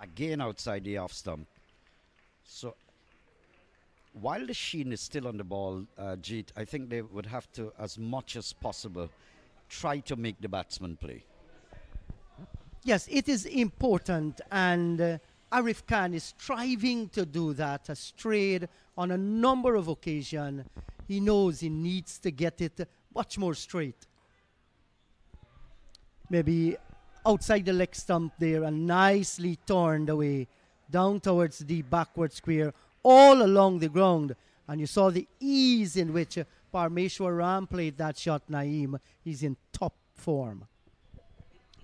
Again outside the off stump. So while the sheen is still on the ball, uh, Jeet, I think they would have to, as much as possible, try to make the batsman play. Yes, it is important, and uh, Arif Khan is striving to do that. Has on a number of occasions. He knows he needs to get it much more straight. Maybe outside the leg stump there, and nicely turned away down towards the backward square, all along the ground. And you saw the ease in which Parmeshwar Ram played that shot, Naeem. He's in top form.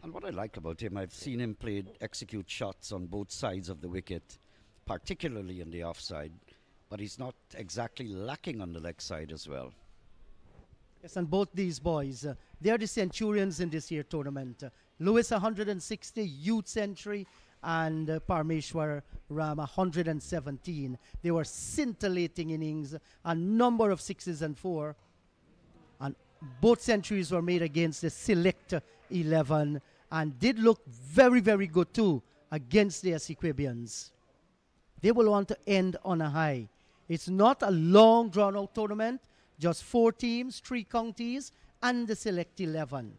And what I like about him, I've seen him play, execute shots on both sides of the wicket, particularly in the offside, but he's not exactly lacking on the leg side as well. Yes, and both these boys, uh, they are the centurions in this year tournament. Uh, Lewis 160, youth century, and uh, Parmeshwar Ram 117. They were scintillating innings, a number of sixes and four. And both centuries were made against the select 11 and did look very, very good too against the Essequibians. They will want to end on a high. It's not a long drawn out tournament, just four teams, three counties, and the select 11.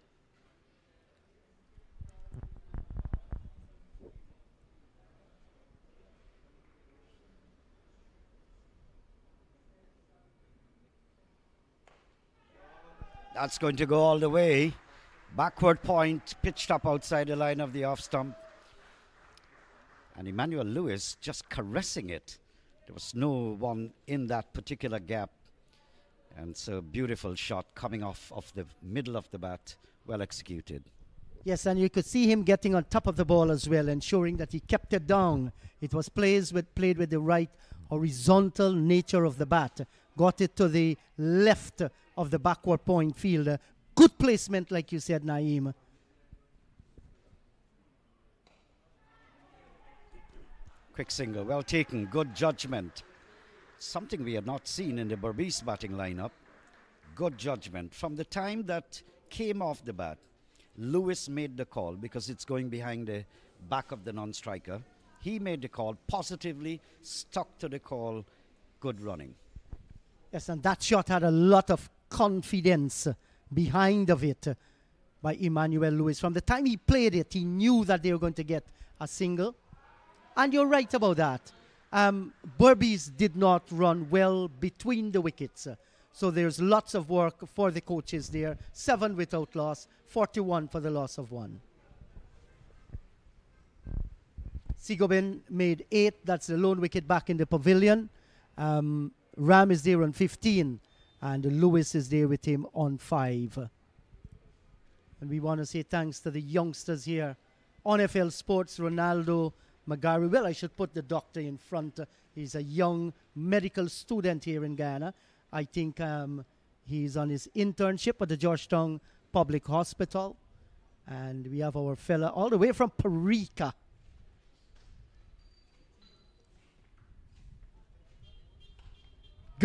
That's going to go all the way. Backward point, pitched up outside the line of the off stump. And Emmanuel Lewis just caressing it. There was no one in that particular gap. And so beautiful shot coming off of the middle of the bat, well executed. Yes, and you could see him getting on top of the ball as well, ensuring that he kept it down. It was plays with, played with the right horizontal nature of the bat. Got it to the left of the backward point fielder. Good placement, like you said, Naeem. Quick single, well taken, good judgment. Something we have not seen in the Berbice batting lineup. Good judgment. From the time that came off the bat, Lewis made the call because it's going behind the back of the non striker. He made the call positively, stuck to the call, good running. Yes, and that shot had a lot of confidence behind of it by Emmanuel Lewis. From the time he played it, he knew that they were going to get a single. And you're right about that. Um, Berbice did not run well between the wickets. So there's lots of work for the coaches there. Seven without loss, 41 for the loss of one. Sigobin made eight. That's the lone wicket back in the pavilion. Um, Ram is there on 15, and Lewis is there with him on five. And we want to say thanks to the youngsters here on FL Sports, Ronaldo Magari. Well, I should put the doctor in front. He's a young medical student here in Guyana. I think um, he's on his internship at the Georgetown Public Hospital. And we have our fella all the way from Parika.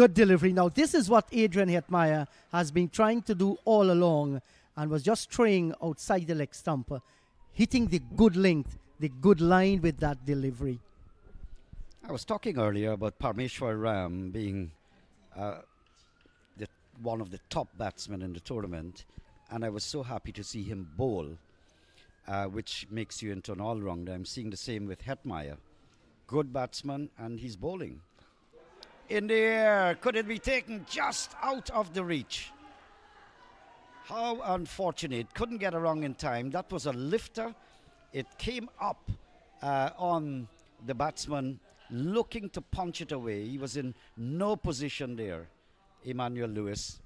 Good delivery. Now, this is what Adrian Hetmyer has been trying to do all along and was just throwing outside the leg stump, uh, hitting the good length, the good line with that delivery. I was talking earlier about Parmeshwar Ram being uh, the, one of the top batsmen in the tournament, and I was so happy to see him bowl, uh, which makes you into an all rounder. I'm seeing the same with Hetmyer. Good batsman, and he's bowling. In the air, could it be taken just out of the reach? How unfortunate. Couldn't get around in time. That was a lifter. It came up uh, on the batsman looking to punch it away. He was in no position there, Emmanuel Lewis.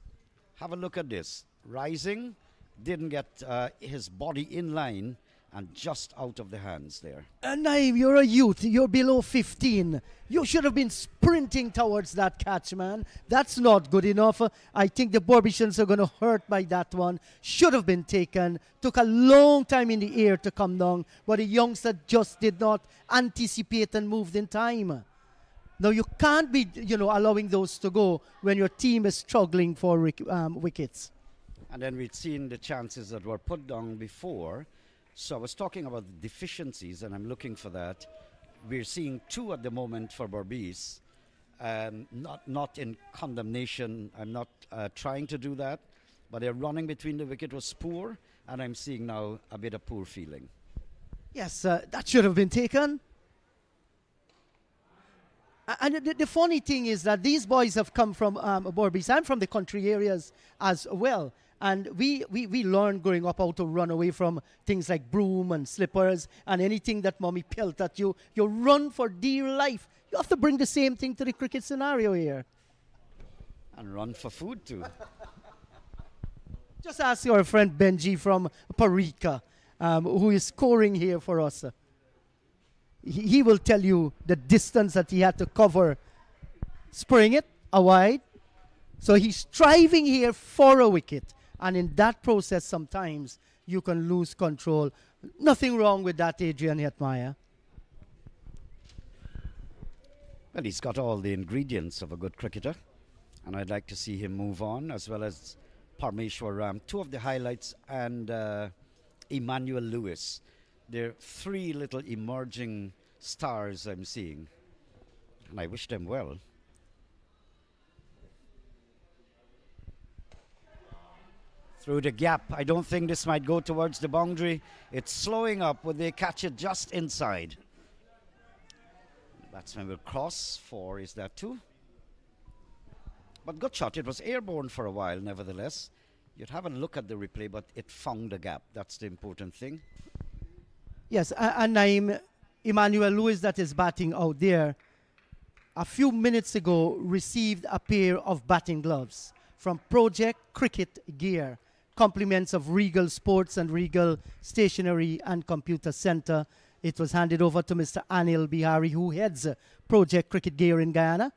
Have a look at this. Rising, didn't get uh, his body in line and just out of the hands there. Uh, Naeem, you're a youth. You're below 15. You should have been sprinting towards that catch, man. That's not good enough. I think the Berbicians are going to hurt by that one. Should have been taken. Took a long time in the air to come down, but the youngster just did not anticipate and moved in time. Now you can't be, you know, allowing those to go when your team is struggling for um, wickets. And then we'd seen the chances that were put down before so I was talking about the deficiencies, and I'm looking for that. We're seeing two at the moment for Berbice. Um, not not in condemnation. I'm not uh, trying to do that, but their running between the wicket was poor, and I'm seeing now a bit of poor feeling. Yes, uh, that should have been taken. And the, the, funny thing is that these boys have come from um, Berbice and from the country areas as well. And we, we, we learned growing up how to run away from things like broom and slippers and anything that mommy pelt at you. You run for dear life. You have to bring the same thing to the cricket scenario here. And run for food too. Just ask your friend Benji from Parika, um, who is scoring here for us. He, he will tell you the distance that he had to cover. Spring it, a wide. So he's striving here for a wicket. And in that process, sometimes you can lose control. Nothing wrong with that, Adrian Hetmyer. Well, he's got all the ingredients of a good cricketer, and I'd like to see him move on, as well as Parmeshwar Ram. Two of the highlights, and uh, Emmanuel Lewis. There are three little emerging stars I'm seeing, and I wish them well. Through the gap, I don't think this might go towards the boundary. It's slowing up when they catch it just inside. Batsman will cross. Four is that two? But good shot. It was airborne for a while, nevertheless. You'd have a look at the replay, but it found the gap. That's the important thing. Yes, and I'm Emmanuel Lewis that is batting out there. A few minutes ago, received a pair of batting gloves from Project Cricket Gear, compliments of Regal Sports and Regal Stationery and Computer Center. It was handed over to Mr. Anil Bihari, who heads uh, Project Cricket Gear in Guyana.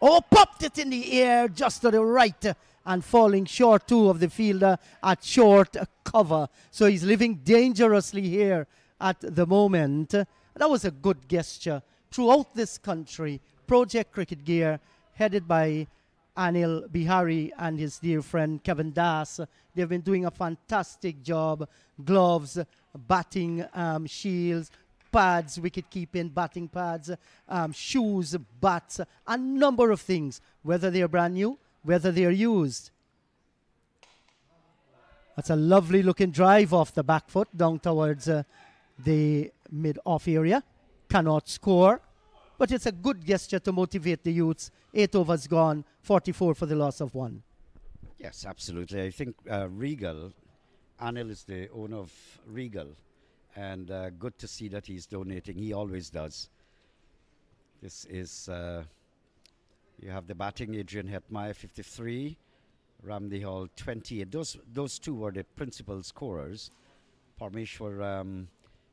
Oh, popped it in the air just to the right uh, and falling short too of the fielder at short cover. So he's living dangerously here at the moment. That was a good gesture throughout this country. Project Cricket Gear, headed by Anil Bihari and his dear friend Kevin Das. They've been doing a fantastic job. Gloves, batting um, shields, pads, wicket keeping, batting pads, um, shoes, bats, a number of things, whether they're brand new, whether they're used. That's a lovely looking drive off the back foot down towards uh, the mid off area. Cannot score, but it's a good gesture to motivate the youths. Eight overs gone, 44 for the loss of one. Yes, absolutely. I think uh, Regal, Anil is the owner of Regal, and uh, good to see that he's donating. He always does. This is, uh, you have the batting, Adrian Hetmyer, 53, Ramdial, 28. Those, those two were the principal scorers. Parmeshwar Ram,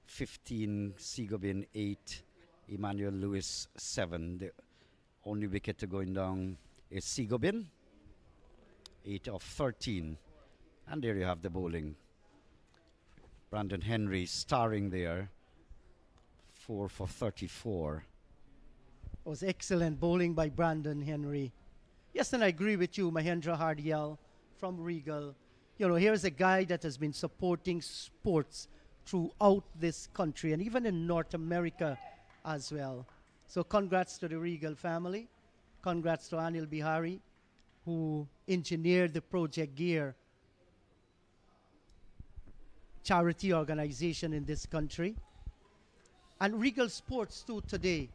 15, Sigobin, 8, Emmanuel Lewis, 7. The only wicket to going down is Sigobin. 8 of 13. And there you have the bowling. Brandon Henry starring there. 4 for 34. It was excellent bowling by Brandon Henry. Yes, and I agree with you, Mahendra Hardial from Regal. You know, here's a guy that has been supporting sports throughout this country and even in North America as well. So, congrats to the Regal family. Congrats to Anil Bihari, who engineered the Project Gear charity organization in this country. And Regal Sports, too, today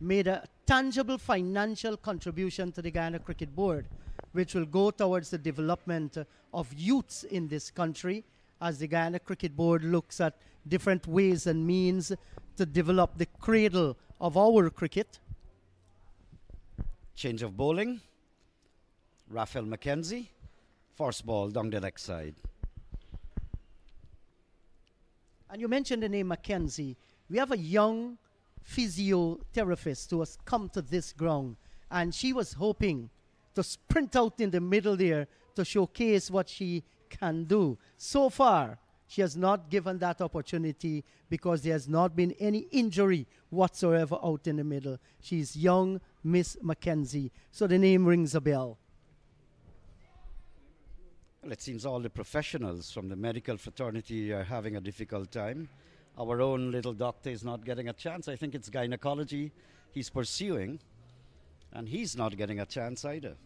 made a tangible financial contribution to the Guyana Cricket Board, which will go towards the development of youths in this country as the Guyana Cricket Board looks at different ways and means to develop the cradle of our cricket. Change of bowling. Raphael McKenzie. First ball down the leg side. And you mentioned the name McKenzie. We have a young physiotherapist who has come to this ground, and she was hoping to sprint out in the middle there to showcase what she can do. So far, she has not given that opportunity because there has not been any injury whatsoever out in the middle. She's young Miss Mackenzie, so the name rings a bell. Well, it seems all the professionals from the medical fraternity are having a difficult time. Our own little doctor is not getting a chance. I think it's gynecology he's pursuing, and he's not getting a chance either.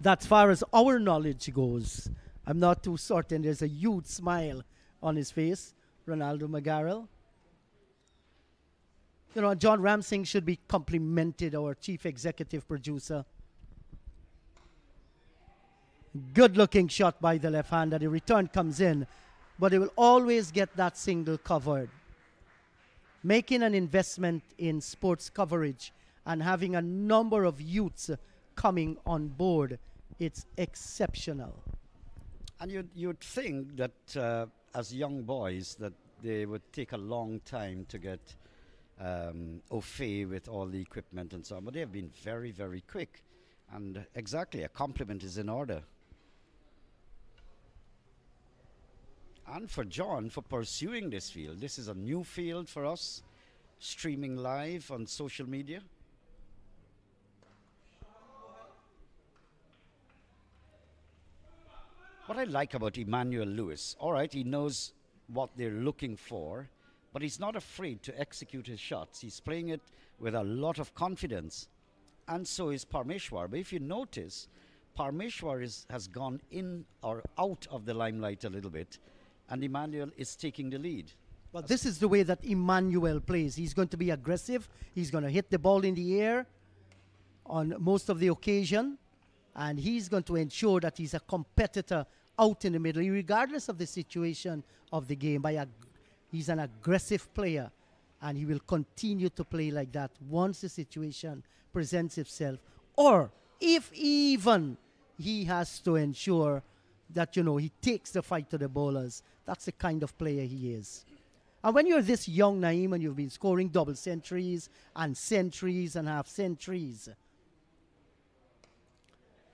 That's far as our knowledge goes. I'm not too certain. There's a huge smile on his face, Ronaldo McGarrell. You know, John Ramsing should be complimented, our chief executive producer. Good looking shot by the left hander. The return comes in, but he will always get that single covered. Making an investment in sports coverage and having a number of youths coming on board, it's exceptional. And you'd, you'd think that uh, as young boys that they would take a long time to get um, au fait with all the equipment and so on, but they have been very, very quick. And exactly, a compliment is in order. And for John for pursuing this field. This is a new field for us. streaming live on social media. What I like about Emmanuel Lewis, all right, he knows what they're looking for, but he's not afraid to execute his shots. He's playing it with a lot of confidence, and so is Parmeshwar. But if you notice, Parmeshwar is, has gone in or out of the limelight a little bit, and Emmanuel is taking the lead. Well, this is the way that Emmanuel plays. He's going to be aggressive. He's going to hit the ball in the air on most of the occasion, and he's going to ensure that he's a competitor out in the middle, regardless of the situation of the game. By he's an aggressive player, and he will continue to play like that once the situation presents itself, or if even he has to ensure that you know he takes the fight to the bowlers. That's the kind of player he is. And when you're this young, Naeem, and you've been scoring double centuries and centuries and half centuries,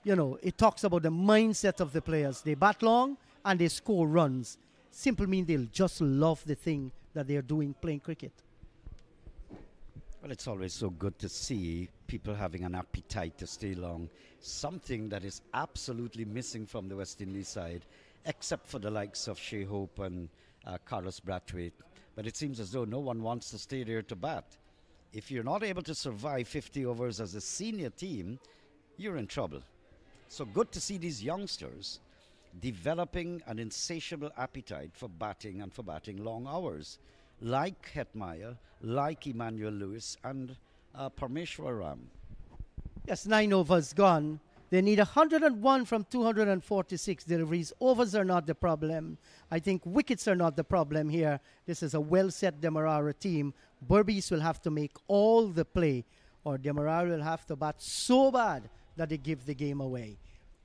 you know, it talks about the mindset of the players. They bat long and they score runs. Simple mean they'll just love the thing that they're doing playing cricket. Well, it's always so good to see people having an appetite to stay long. Something that is absolutely missing from the West Indies side, except for the likes of Shai Hope and uh, Carlos Brathwaite. But it seems as though no one wants to stay there to bat. If you're not able to survive 50 overs as a senior team, you're in trouble. So good to see these youngsters developing an insatiable appetite for batting and for batting long hours, like Hetmyer, like Emmanuel Lewis, and uh, Parmeshwar Ram. Yes, nine overs gone. They need 101 from 246 deliveries. Overs are not the problem. I think wickets are not the problem here. This is a well set Demerara team. Berbice will have to make all the play, or Demerara will have to bat so bad that they give the game away.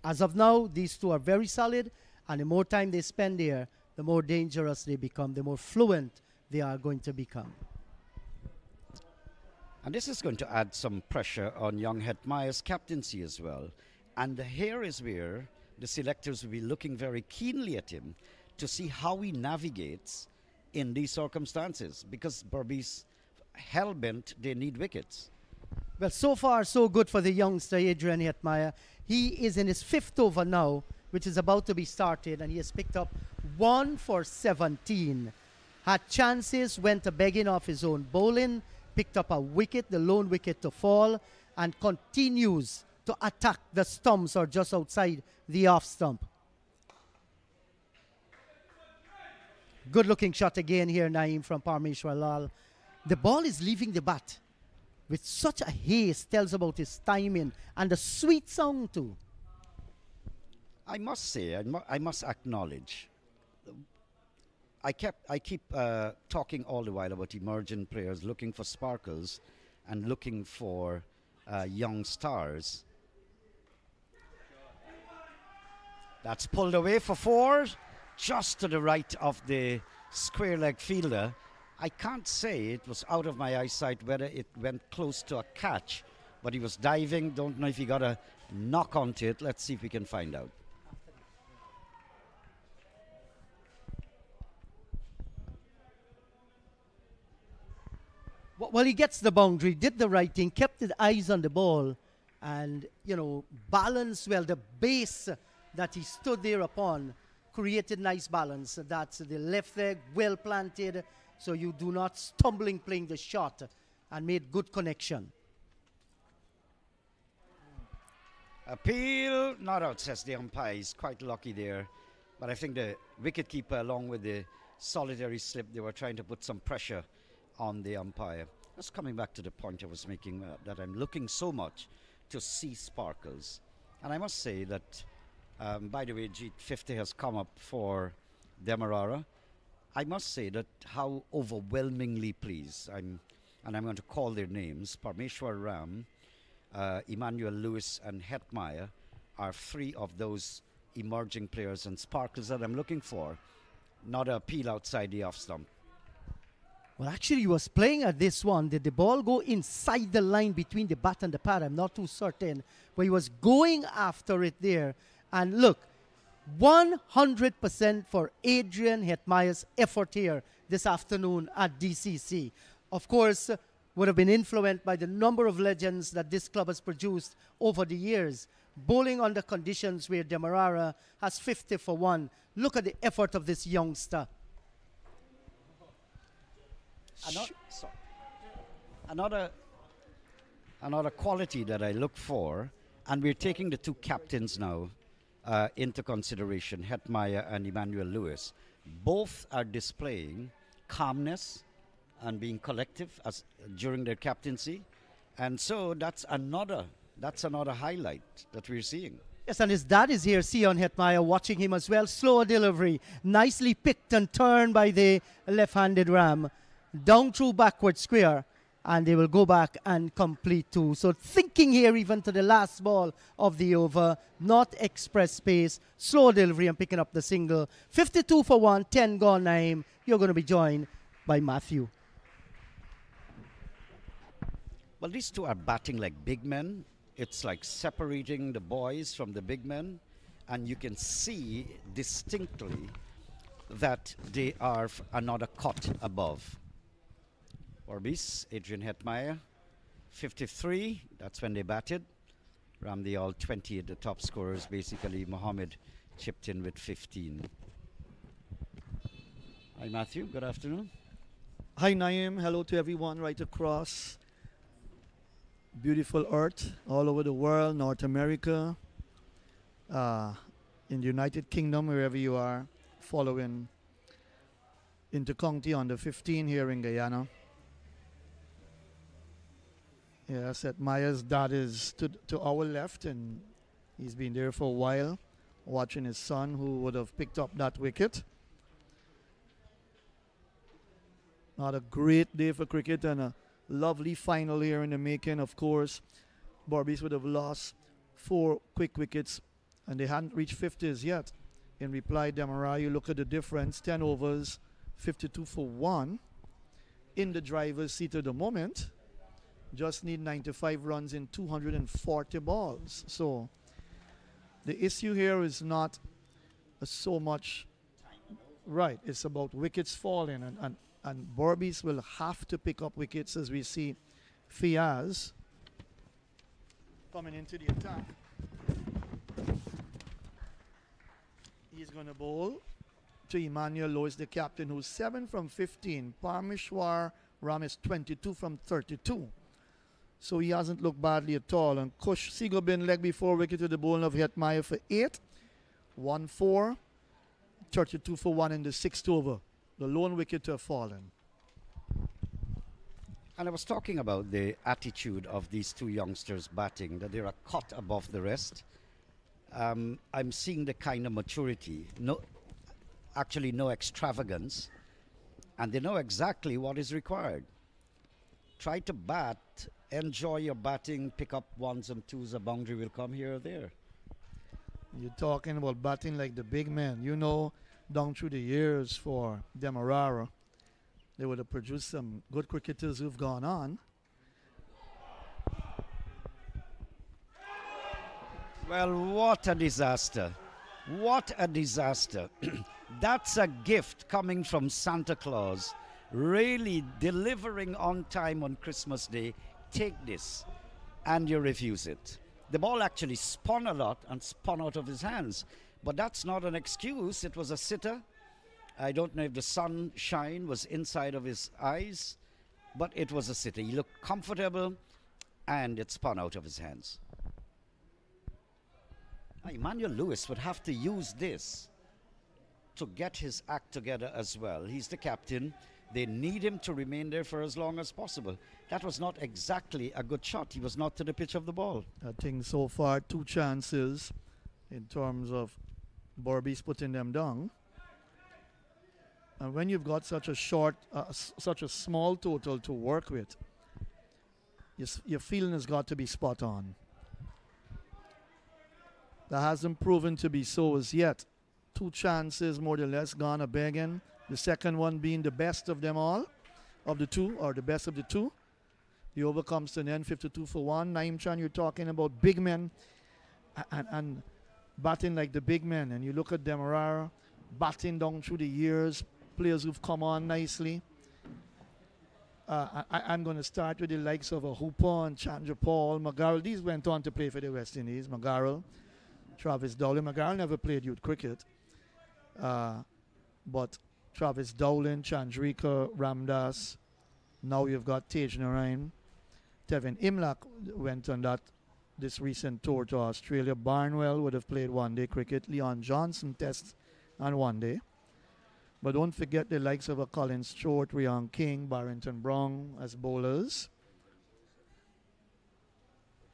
As of now, these two are very solid, and the more time they spend there, the more dangerous they become, the more fluent they are going to become. And this is going to add some pressure on young Hetmyer's captaincy as well. And here is where the selectors will be looking very keenly at him to see how he navigates in these circumstances because Berbice hell bent they need wickets. Well, so far, so good for the youngster, Adrian Hetmyer. He is in his fifth over now, which is about to be started, and he has picked up one for 17. Had chances, went to begging off his own bowling, picked up a wicket, the lone wicket to fall, and continues to attack the stumps or just outside the off stump. Good looking shot again here, Naeem from Parmeshwar Lal. The ball is leaving the bat with such a haste, tells about his timing and the sweet song too. I must say, I, mu- I must acknowledge. I kept, I keep uh, talking all the while about emergent players looking for sparkles and looking for uh, young stars. That's pulled away for four, just to the right of the square leg fielder. I can't say it was out of my eyesight whether it went close to a catch, but he was diving. Don't know if he got a knock onto it. Let's see if we can find out. Well, he gets the boundary, did the right thing, kept his eyes on the ball, and, you know, balanced well. The base that he stood there upon created nice balance. That's the left leg well planted, so you do not stumbling playing the shot, and made good connection. Appeal, not out, says the umpire. He's quite lucky there. But I think the wicketkeeper, along with the solitary slip, they were trying to put some pressure on the umpire. Just coming back to the point I was making uh, that I'm looking so much to see sparkles. And I must say that, um, by the way, G50 has come up for Demerara. I must say that how overwhelmingly pleased I'm, and I'm going to call their names Parmeshwar Ram, uh, Emmanuel Lewis, and Hetmyer are three of those emerging players and sparkles that I'm looking for. Not a peel outside the off stump. Well, actually, he was playing at this one. Did the ball go inside the line between the bat and the pad? I'm not too certain. But he was going after it there. And look, 100% for Adrian Hetmyer's effort here this afternoon at DCC. of course, would have been influenced by the number of legends that this club has produced over the years. Bowling under conditions where Demerara has 50 for one. Look at the effort of this youngster. Another, another quality that I look for, and we're taking the two captains now uh, into consideration, Hetmyer and Emmanuel Lewis. Both are displaying calmness and being collective as during their captaincy, and so that's another that's another highlight that we're seeing. Yes, and his dad is here, Sion Hetmyer, watching him as well. Slow delivery, nicely picked and turned by the left-handed ram, down through backward square, and they will go back and complete two. So thinking here even to the last ball of the over, not express pace, slow delivery and picking up the single. 52 for one, 10 gone Naeem. You're going to be joined by Matthew. Well, these two are batting like big men. It's like separating the boys from the big men, and you can see distinctly that they are another cut above. Orbis, Adrian Hetmyer, 53, that's when they batted. Ramdial 20 the top scorers, basically. Mohammed chipped in with 15. Hi, Matthew. Good afternoon. Hi, Naeem. Hello to everyone right across beautiful earth all over the world, North America, uh, in the United Kingdom, wherever you are, following Intercounty under 15 here in Guyana. Yes, Hetmyer's dad is to, to our left, and he's been there for a while, watching his son, who would have picked up that wicket. Not a great day for cricket and a lovely final here in the making. Of course, Berbice would have lost four quick wickets and they hadn't reached 50s yet. In reply, Demerara, you look at the difference 10 overs, 52 for 1 in the driver's seat at the moment. Just need 95 runs in 240 balls. So the issue here is not so much right, it's about wickets falling and, and and Berbice will have to pick up wickets as we see Fiaz coming into the attack. He's going to bowl to Emmanuel Lewis, the captain, who's 7 from 15. Parmeshwar Ram is 22 from 32. So he hasn't looked badly at all. And Kush Sigobin leg before wicket to the bowling of Hetmyer for 8. 1 4. 32 for 1 in the sixth over the lone wicket to have fallen. And I was talking about the attitude of these two youngsters batting, that they're a cut above the rest. Um, I'm seeing the kind of maturity, no, actually no extravagance, and they know exactly what is required. Try to bat, enjoy your batting, pick up ones and twos, a boundary will come here or there. You're talking about batting like the big man. You know, down through the years for Demerara, they would have produced some good cricketers who've gone on. Well, what a disaster. What a disaster. [CLEARS THROAT] That's a gift coming from Santa Claus, really delivering on time on Christmas Day. Take this, and you refuse it. The ball actually spun a lot and spun out of his hands. But that's not an excuse. It was a sitter. I don't know if the sunshine was inside of his eyes, but it was a sitter. He looked comfortable and it spun out of his hands. Emmanuel Lewis would have to use this to get his act together as well. He's the captain. They need him to remain there for as long as possible. That was not exactly a good shot. He was not to the pitch of the ball. I think so far two chances in terms of Berbice putting them down. And when you've got such a short, uh, such a small total to work with, your, your feeling has got to be spot on. That hasn't proven to be so as yet. Two chances, more or less, gone a begging. The second one being the best of them all, of the two, or the best of the two. The overcomes an end, 52 for 1. Naeem Khan, you're talking about big men and, and batting like the big men. And you look at Demerara batting down through the years, players who've come on nicely. Uh, I, I'm going to start with the likes of a Hooper and Chanderpaul, McGarrell. These went on to play for the West Indies. McGarrell, Travis Dowling. McGarrell never played youth cricket. Uh, but Travis Dowling, Chandrika, Ramdas. Now you've got Tej Narain. Tevin Imlach went on that this recent tour to Australia. Barnwell would have played one day cricket. Leon Johnson tests on one day. But don't forget the likes of a Colin Stewart, Ryan King, Barrington Brown as bowlers.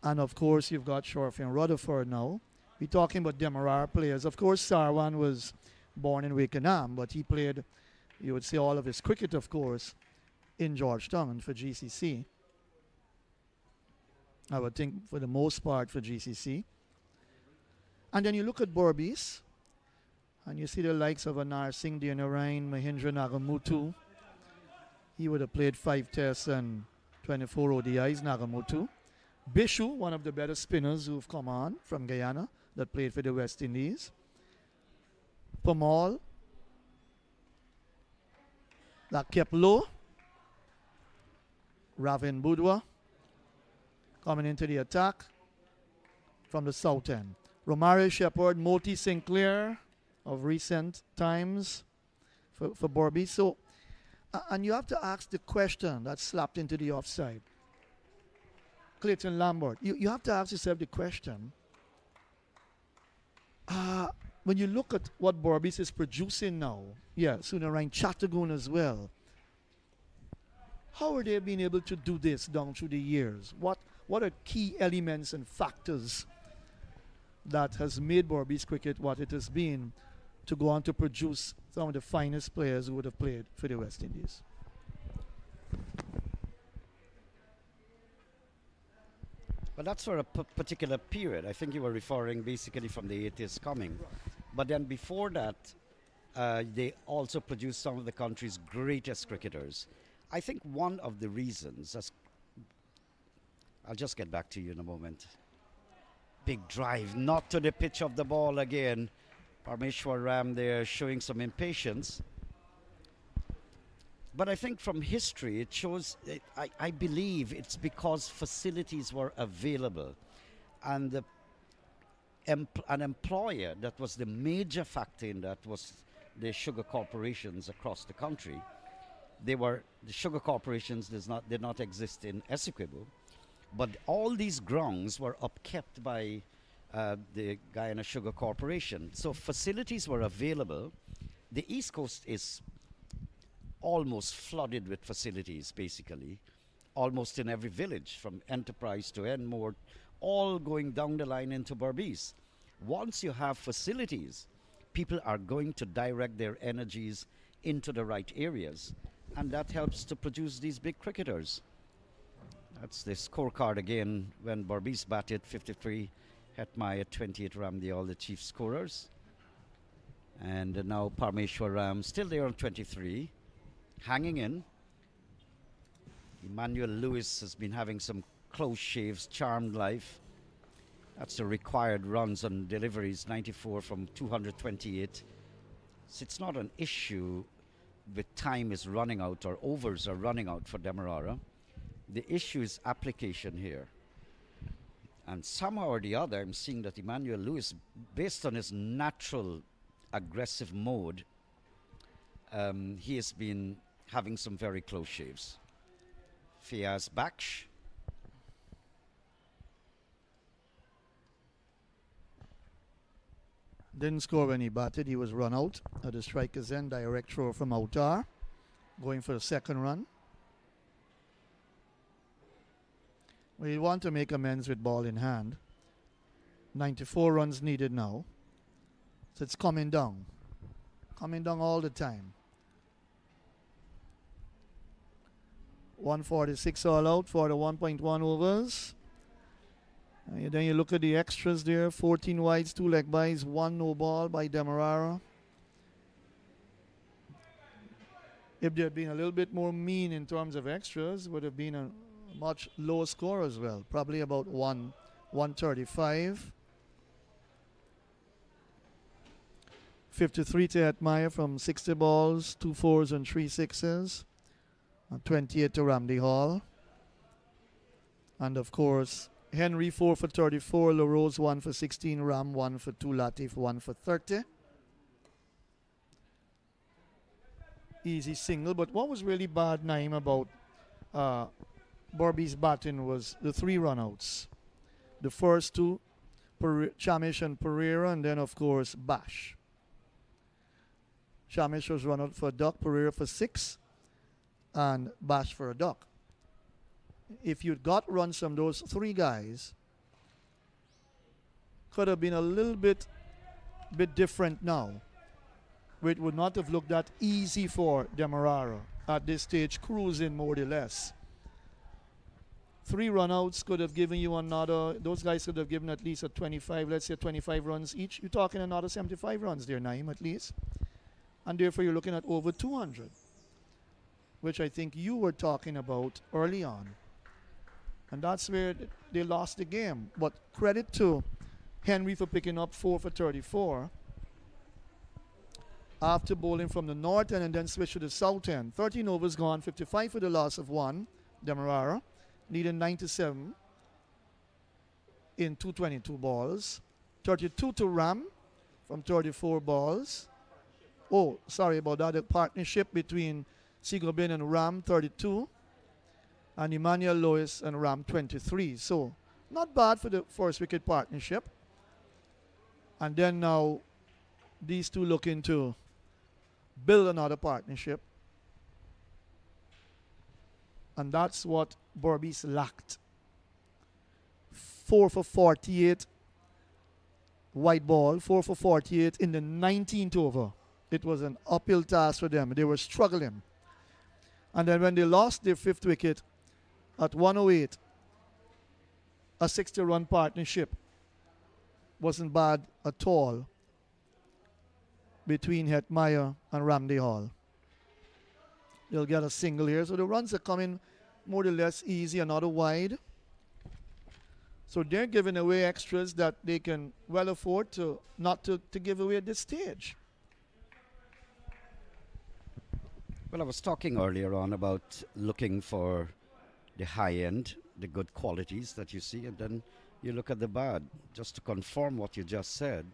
And of course, you've got Sherfane Rutherford now. We're talking about Demerara players. Of course, Sarwan was born in Wakenaam, but he played, you would say, all of his cricket, of course, in Georgetown for GCC. I would think for the most part for GCC. And then you look at Berbice, and you see the likes of Anar Singh, Narain, Mahindra Nagamootoo. He would have played five tests and 24 ODIs, Nagamootoo. Bishoo, one of the better spinners who've come on from Guyana that played for the West Indies. Pamal. That kept low. Ravin Budwa coming into the attack from the south end. Romario Shepherd, Motie Sinclair of recent times for, for Borby. So, and you have to ask the question that's slapped into the offside. Clayton Lambert, you, you have to ask yourself the question. Uh, when you look at what Berbice is producing now, yeah, Ryan Chattergoon as well. How are they being able to do this down through the years? What what are key elements and factors that has made Berbice cricket what it has been to go on to produce some of the finest players who would have played for the West Indies? But that's for a particular period. I think you were referring basically from the 80s coming. But then before that, uh, they also produced some of the country's greatest cricketers. I think one of the reasons, as I'll just get back to you in a moment. Big drive, not to the pitch of the ball again. Parmeshwar Ram there showing some impatience. But I think from history, it shows, it, I, I believe it's because facilities were available. And the, empl- an employer that was the major factor in that was the sugar corporations across the country. They were, the sugar corporations does not, did not exist in Essequibo but all these grounds were upkept by uh, the Guyana Sugar Corporation. So facilities were available. The East Coast is almost flooded with facilities, basically, almost in every village, from Enterprise to Enmore, all going down the line into Berbice. Once you have facilities, people are going to direct their energies into the right areas, and that helps to produce these big cricketers. That's the scorecard again when Berbice batted 53, Hetmyer 28 Ramdial the chief scorers. And now Parmeshwar Ram still there on 23, hanging in. Emmanuel Lewis has been having some close shaves, charmed life. That's the required runs and deliveries, 94 from 228. So it's not an issue with time is running out or overs are running out for Demerara the issue is application here. And somehow or the other, I'm seeing that Emmanuel Lewis, based on his natural aggressive mode, um, he has been having some very close shaves. Fiaz Baksh. Didn't score when he batted. He was run out at the striker's end. Direct throw from Outar. Going for the second run. We want to make amends with ball in hand. 94 runs needed now. So it's coming down. Coming down all the time. 146 all out for the 1.1 overs. Uh, and then you look at the extras there 14 wides, 2 leg byes, 1 no ball by Demerara. If there had been a little bit more mean in terms of extras, would have been a much lower score as well, probably about one 135. 53 to Hetmyer from 60 balls, two fours and three sixes. And 28 to Ramdial. And of course, Henry 4 for 34, LaRose 1 for 16, Ram 1 for 2, Latif 1 for 30. Easy single, but what was really bad, Naeem, about uh, Berbice batting was the three runouts. The first two, Pere- Chamish and Pereira, and then, of course, Baksh. Chamish was run out for a duck, Pereira for six, and Baksh for a duck. If you'd got runs from those three guys, could have been a little bit bit different now. It would not have looked that easy for Demerara at this stage, cruising more or less. Three runouts could have given you another, those guys could have given at least a 25, let's say 25 runs each. You're talking another 75 runs there, Naeem, at least. And therefore, you're looking at over 200, which I think you were talking about early on. And that's where they lost the game. But credit to Henry for picking up four for 34 after bowling from the north end and then switch to the south end. 13 overs gone, 55 for the loss of one, Demerara, needing 97 in 222 balls. 32 to Ram from 34 balls. Oh, sorry about that. The partnership between Sigobin and Ram, 32, and Emmanuel Lewis and Ram, 23. So, not bad for the first wicket partnership. And then now, these two looking to build another partnership. And that's what Berbice lacked. Four for 48 white ball, four for 48 in the 19th over. It was an uphill task for them. They were struggling. And then when they lost their fifth wicket at 108, a 60 run partnership wasn't bad at all between Hetmyer and Ramdial. They'll get a single here. So the runs are coming more or less easy, another wide. So they're giving away extras that they can well afford to not to, to give away at this stage. Well, I was talking earlier on about looking for the high end, the good qualities that you see, and then you look at the bad. Just to confirm what you just said.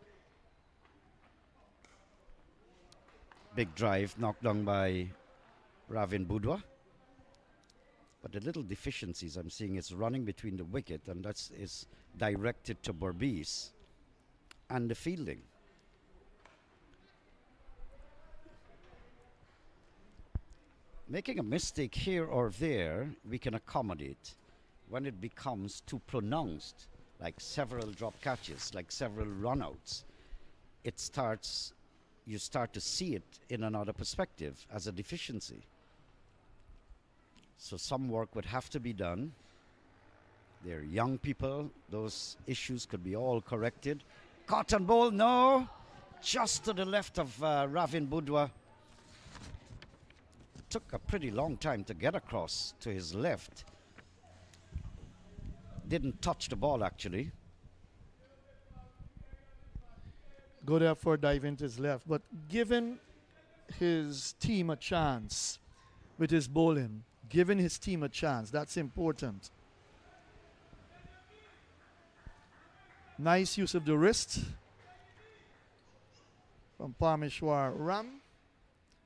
Big drive knocked down by Ravin Budwa. But the little deficiencies I'm seeing is running between the wicket, and that's is directed to Berbice and the fielding. Making a mistake here or there, we can accommodate. When it becomes too pronounced, like several drop catches, like several runouts, it starts, you start to see it in another perspective as a deficiency. So some work would have to be done. They're young people, those issues could be all corrected. Cotton ball, no! Just to the left of uh, Ravin. Took a pretty long time to get across to his left. Didn't touch the ball actually. Good effort diving to his left. But giving his team a chance with his bowling, giving his team a chance, that's important. Nice use of the wrist from Parmeshwar Ram.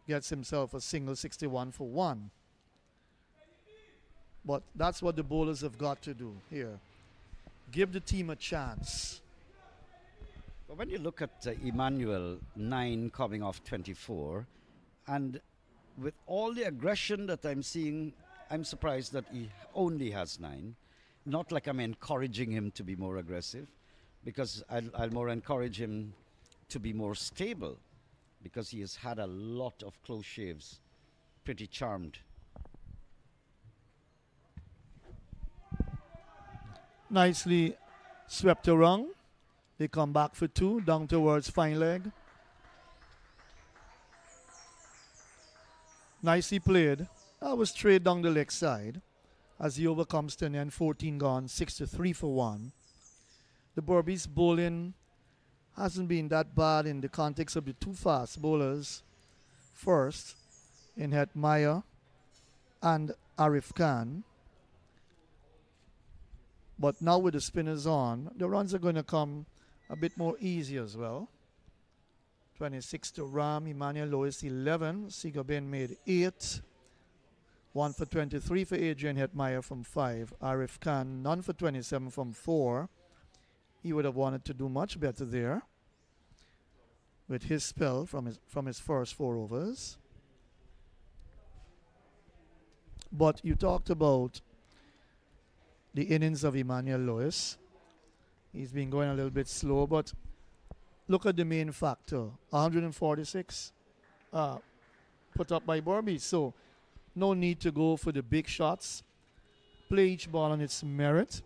Gets himself a single 61 for one. But that's what the bowlers have got to do here. Give the team a chance. But when you look at uh, Emmanuel 9 coming off 24, and with all the aggression that I'm seeing, I'm surprised that he only has 9. Not like I'm encouraging him to be more aggressive, because I'll, I'll more encourage him to be more stable, because he has had a lot of close shaves. Pretty charmed. Nicely swept around. They come back for two, down towards fine leg. Nicely played. That was straight down the leg side as he overcomes 10 and 14 gone, 6 to 3 for 1. The Berbice bowling hasn't been that bad in the context of the two fast bowlers. First, in Hetmyer and Arif Khan. But now with the spinners on, the runs are going to come a bit more easy as well. 26 to Ram, Emmanuel Lewis 11, Sigobin made 8. 1 for 23 for Adrian Hetmyer from 5. Arif Khan, none for 27 from 4. He would have wanted to do much better there with his spell from his, from his first four overs. But you talked about the innings of Emmanuel Lewis. He's been going a little bit slow, but look at the main factor 146 uh, put up by Barbie. So, no need to go for the big shots. Play each ball on its merit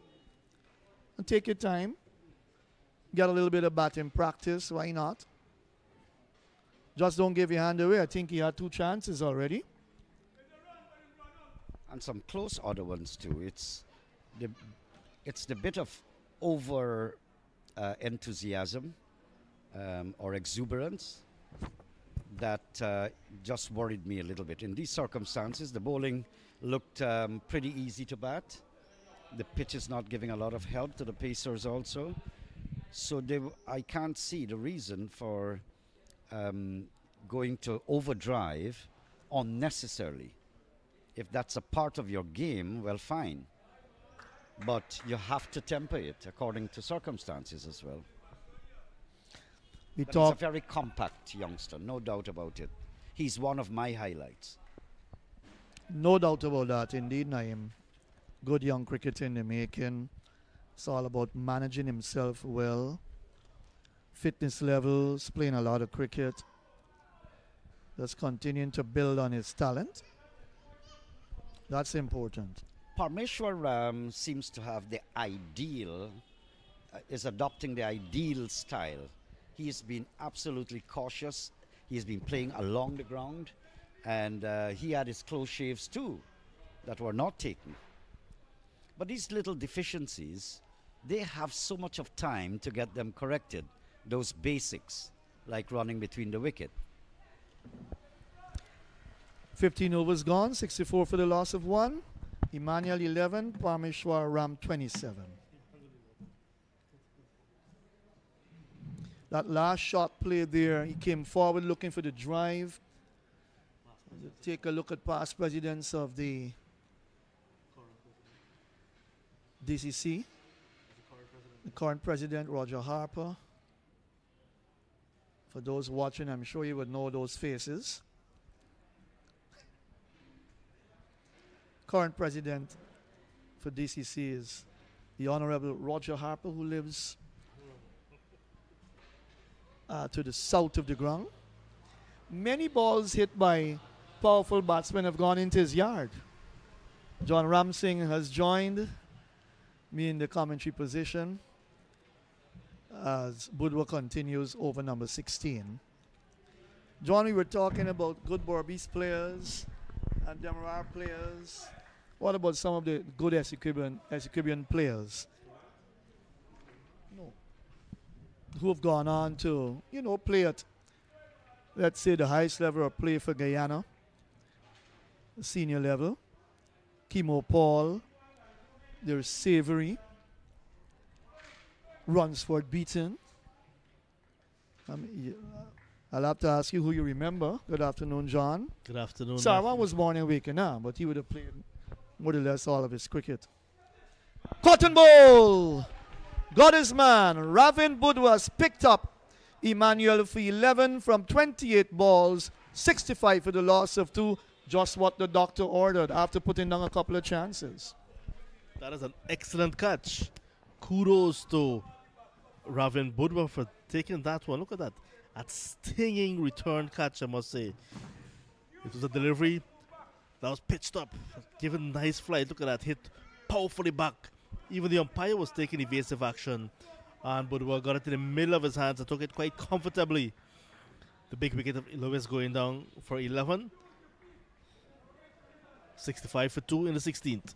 and take your time. Get a little bit of batting practice. Why not? Just don't give your hand away. I think he had two chances already. and some close other ones too. It's the it's the bit of over uh, enthusiasm um, or exuberance that uh, just worried me a little bit. In these circumstances, the bowling looked um, pretty easy to bat. The pitch is not giving a lot of help to the Pacers also. So they, w- I can't see the reason for um, going to overdrive unnecessarily if that's a part of your game, well, fine. But you have to temper it according to circumstances as well. We But he's a very compact youngster, no doubt about it. He's one of my highlights. No doubt about that, indeed, Naeem. Good young cricketer in the making. It's all about managing himself well. Fitness levels, playing a lot of cricket. Just continuing to build on his talent. That's important. Parmeshwar um, seems to have the ideal, uh, is adopting the ideal style. He's been absolutely cautious. He's been playing along the ground, and uh, he had his close shaves too that were not taken. But these little deficiencies, they have so much of time to get them corrected. Those basics, like running between the wicket. 15 overs gone, 64 for the loss of one. Emmanuel 11, Parmeshwar Ram 27. That last shot played there, he came forward looking for the drive. Take a look at past presidents of the DCC. The current president, Roger Harper. For those watching, I'm sure you would know those faces. current president for DCC is the Honorable Roger Harper, who lives uh, to the south of the ground. Many balls hit by powerful batsmen have gone into his yard. John Ramsing has joined me in the commentary position as Budwa continues over number 16. John, we were talking about good Berbice players and Demerara players. What about some of the good Essequibian, Essequibian players? No. Who have gone on to, you know, play at, let's say, the highest level or play for Guyana, senior level. Keemo Paul, there's Savory, Ronsford Beaton. Um, y- I'll have to ask you who you remember. Good afternoon, John. Good afternoon. Sarwan was born in Wakenaam, but he would have played more or less all of his cricket. Cotton Bowl! Got his man. Ravin Budwas picked up Emmanuel for 11 from 28 balls, 65 for the loss of two. Just what the doctor ordered after putting down a couple of chances. That is an excellent catch. Kudos to Ravin Budwa for taking that one. Look at that. A stinging return catch, I must say. It was a delivery that was pitched up, given nice flight. Look at that hit powerfully back. Even the umpire was taking evasive action. And Budwa got it in the middle of his hands and took it quite comfortably. The big wicket of Lewis going down for 11. 65 for 2 in the 16th.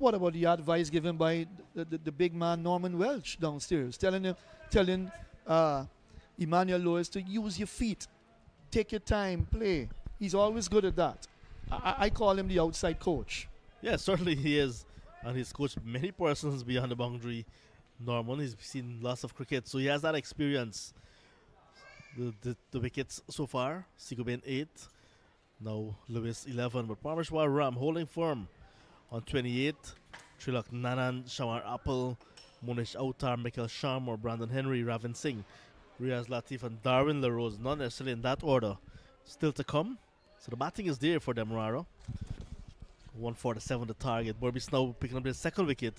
What about the advice given by the, the, the big man Norman Welch downstairs, telling him, telling uh, Emmanuel Lewis to use your feet, take your time, play. He's always good at that. I, I call him the outside coach. Yeah, certainly he is. And he's coached many persons beyond the boundary. Norman, he's seen lots of cricket, so he has that experience. The, the, the wickets so far, Sigobin 8, now Lewis 11, but Parmeshwar Ram holding firm on 28. Trilok Nanan, Shawar Apple, Monish Outar, Michael Sharma, Brandon Henry, Ravin Singh, Riaz Latif, and Darwin LaRose, not necessarily in that order. Still to come. So the batting is there for Demerara. 147 the target. Berbice now picking up the second wicket.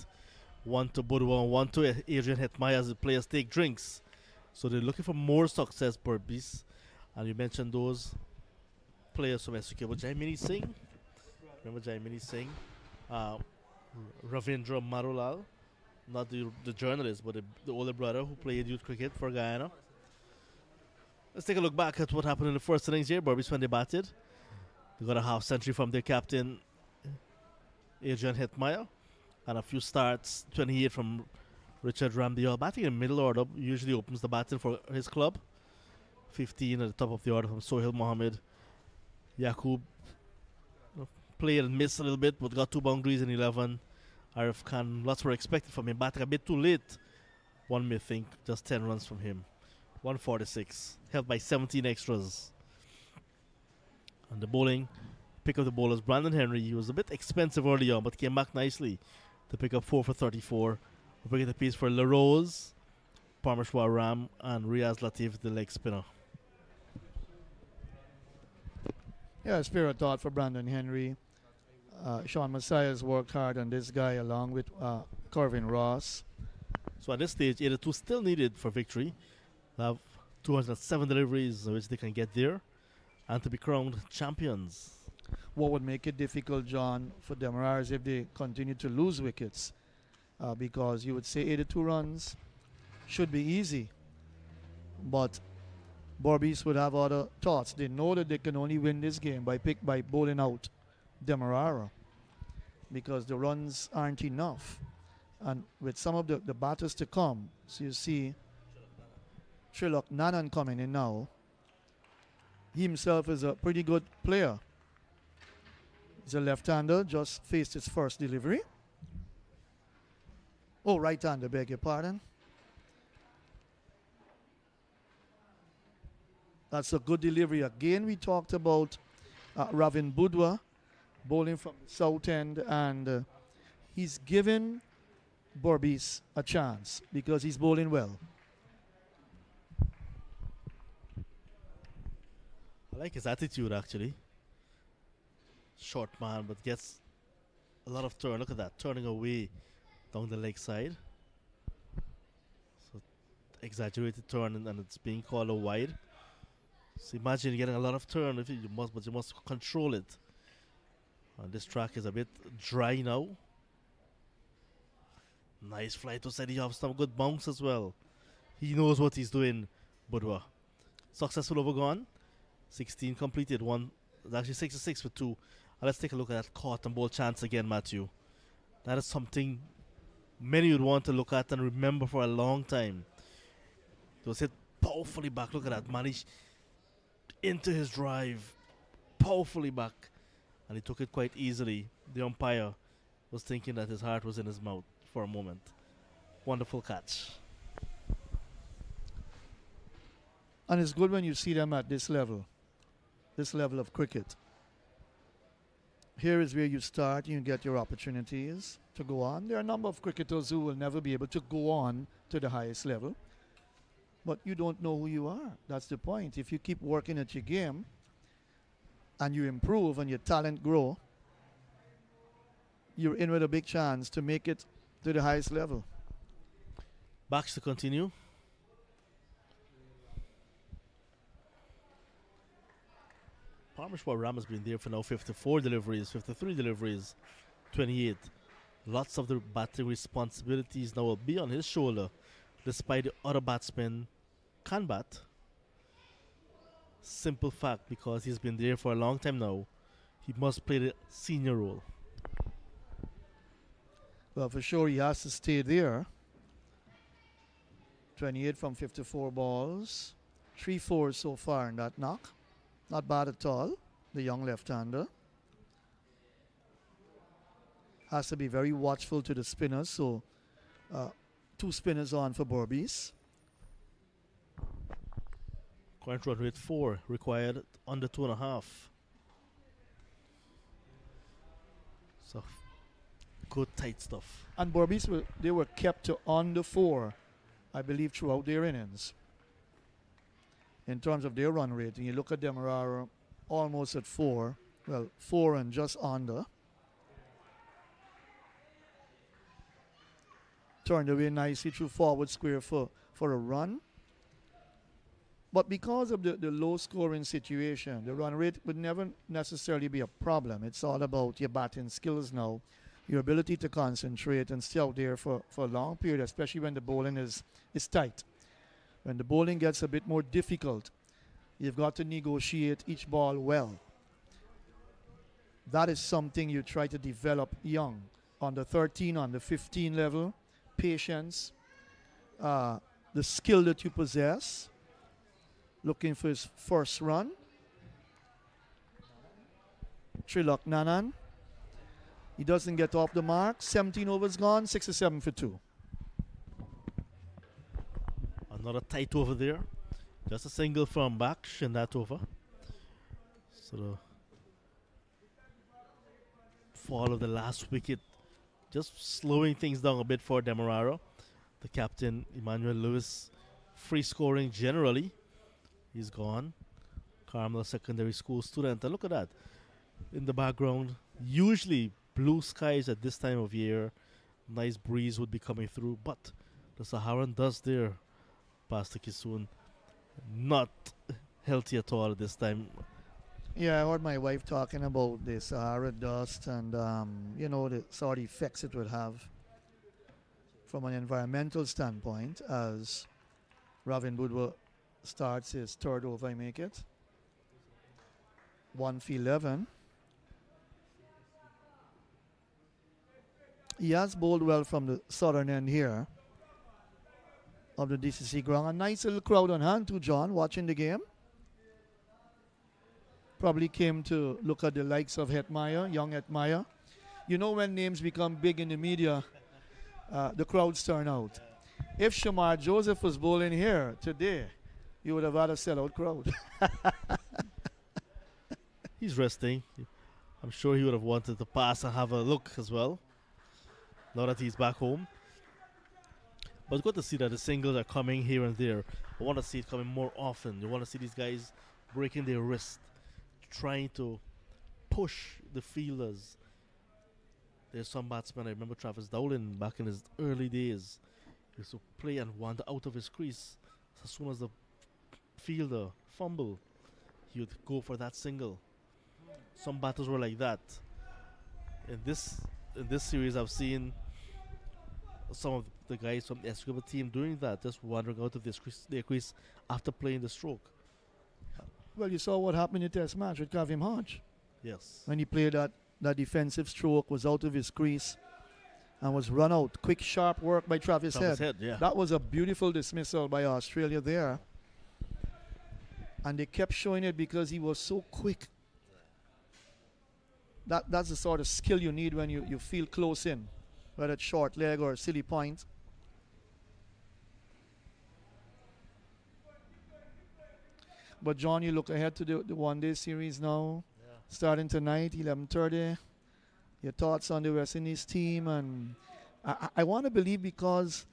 One to Budwa, one to Adrian Hetmyer as the players take drinks. So they're looking for more success, Berbice. And you mentioned those players from SUK. But Jaimini Singh, remember Jaimini Singh? Uh, Ravindra Marulal, not the, the journalist, but the, the older brother who played youth cricket for Guyana. Let's take a look back at what happened in the first innings here. Berbice when they batted. They got a half century from their captain, Adrian Hetmyer, and a few starts, 28 from Richard Ramdial. Batting in middle order usually opens the batting for his club. 15 at the top of the order from Sohail Mohammed. Yakub played and missed a little bit, but got two boundaries in 11. Arif Khan, lots were expected from him. Batting a bit too late. One may think just 10 runs from him. 146, held by 17 extras. And the bowling, pick up the bowlers. Brandon Henry, he was a bit expensive early on, but came back nicely to pick up 4 for 34. We're bringing the piece for LaRose, Parmeshwar Ram, and Riaz Latif, the leg spinner. Yeah, a spirit thought for Brandon Henry. Uh, Sean Messiah's worked hard on this guy along with uh, Corvin Ross. So at this stage, 82 still needed for victory. They have 207 deliveries, which they can get there, and to be crowned champions. What would make it difficult, John, for Demerara is if they continue to lose wickets. Uh, because you would say 82 runs should be easy. But Berbice would have other thoughts. They know that they can only win this game by pick by bowling out Demerara because the runs aren't enough. And with some of the, the batters to come, so you see Trilok Nanan coming in now. He himself is a pretty good player. He's a left-hander, just faced his first delivery. Oh, right-hander, beg your pardon. That's a good delivery. Again, we talked about uh, Ravin bowling from the south end, and uh, he's given Berbice a chance because he's bowling well. I like his attitude actually. Short man, but gets a lot of turn. Look at that, turning away down the leg side. So exaggerated turn, and, and it's being called a wide. So imagine getting a lot of turn if you must, but you must control it. And this track is a bit dry now. Nice flight to Sedi off, some good bounce as well. He knows what he's doing, Budwa. Successful over gone. 16 completed, one, actually 66 for two. And let's take a look at that caught and ball chance again, Matthew. That is something many would want to look at and remember for a long time. It was hit powerfully back. Look at that. Managed into his drive, powerfully back. And he took it quite easily. The umpire was thinking that his heart was in his mouth for a moment. Wonderful catch. And it's good when you see them at this level, this level of cricket. Here is where you start, you get your opportunities to go on. There are a number of cricketers who will never be able to go on to the highest level, but you don't know who you are. That's the point. If you keep working at your game and you improve and your talent grow, you're in with a big chance to make it to the highest level. Backs to continue. Parmeshwar Ram has been there for now 54 deliveries, 53 deliveries, 28. Lots of the batting responsibilities now will be on his shoulder, despite the other batsmen can bat. Simple fact because he's been there for a long time now, he must play the senior role. Well, for sure, he has to stay there. 28 from 54 balls. Three fours so far in that knock. Not bad at all, the young left hander. has to be very watchful to the spinners. So, uh, two spinners on for Berbice. Current run rate four, required under two and a half. So, good tight stuff. And Berbice, were, they were kept to under four, I believe, throughout their innings. In terms of their run rate, and you look at Demerara almost at four, well, four and just under. Turned away nicely through forward square for, for a run. But because of the, the low scoring situation, the run rate would never necessarily be a problem. It's all about your batting skills now, your ability to concentrate and stay out there for, for a long period, especially when the bowling is, is tight. When the bowling gets a bit more difficult, you've got to negotiate each ball well. That is something you try to develop young on the 13, on the 15 level. Patience, uh, the skill that you possess looking for his first run. Trilok Nanan. He doesn't get off the mark. 17 overs gone, 67 for 2. Another tight over there. Just a single from back in that over. So the fall of the last wicket just slowing things down a bit for Demerara. The captain, Emmanuel Lewis, free scoring generally. He's gone. Carmel Secondary School student. And look at that. In the background, usually blue skies at this time of year. Nice breeze would be coming through. But the Saharan dust there, Pastor Kisun, not healthy at all at this time. Yeah, I heard my wife talking about the Sahara dust and, um, you know, the sort of effects it would have from an environmental standpoint as Ravin Budwa starts his third over, I make it. 1 for 11. He has bowled well from the southern end here of the DCC ground. A nice little crowd on hand too, John, watching the game. Probably came to look at the likes of Hetmyer, young Hetmyer. You know when names become big in the media, uh, the crowds turn out. If Shamar Joseph was bowling here today, you would have had a sellout crowd. He's resting. I'm sure he would have wanted to pass and have a look as well. Now that he's back home. But it's good to see that the singles are coming here and there. I want to see it coming more often. You want to see these guys breaking their wrist, trying to push the fielders. There's some batsmen. I remember Travis Dowlin back in his early days. He used to play and wander out of his crease as soon as the fielder fumble, he would go for that single. Some battles were like that. In this in this series, I've seen some of the guys from the Essequibo team doing that, just wandering out of their crease, their crease after playing the stroke. well, you saw what happened in the test match with Kavem Hodge. Yes. when he played that, that defensive stroke, was out of his crease and was run out. Quick, sharp work by Travis, Travis Head. Head, yeah. That was a beautiful dismissal by Australia there. And they kept showing it because he was so quick. That, that's the sort of skill you need when you, you feel close in, whether it's short leg or silly point. But John, you look ahead to the, the one-day series now, starting tonight, 11:30. Your thoughts on the West Indies team, and I- I want to believe because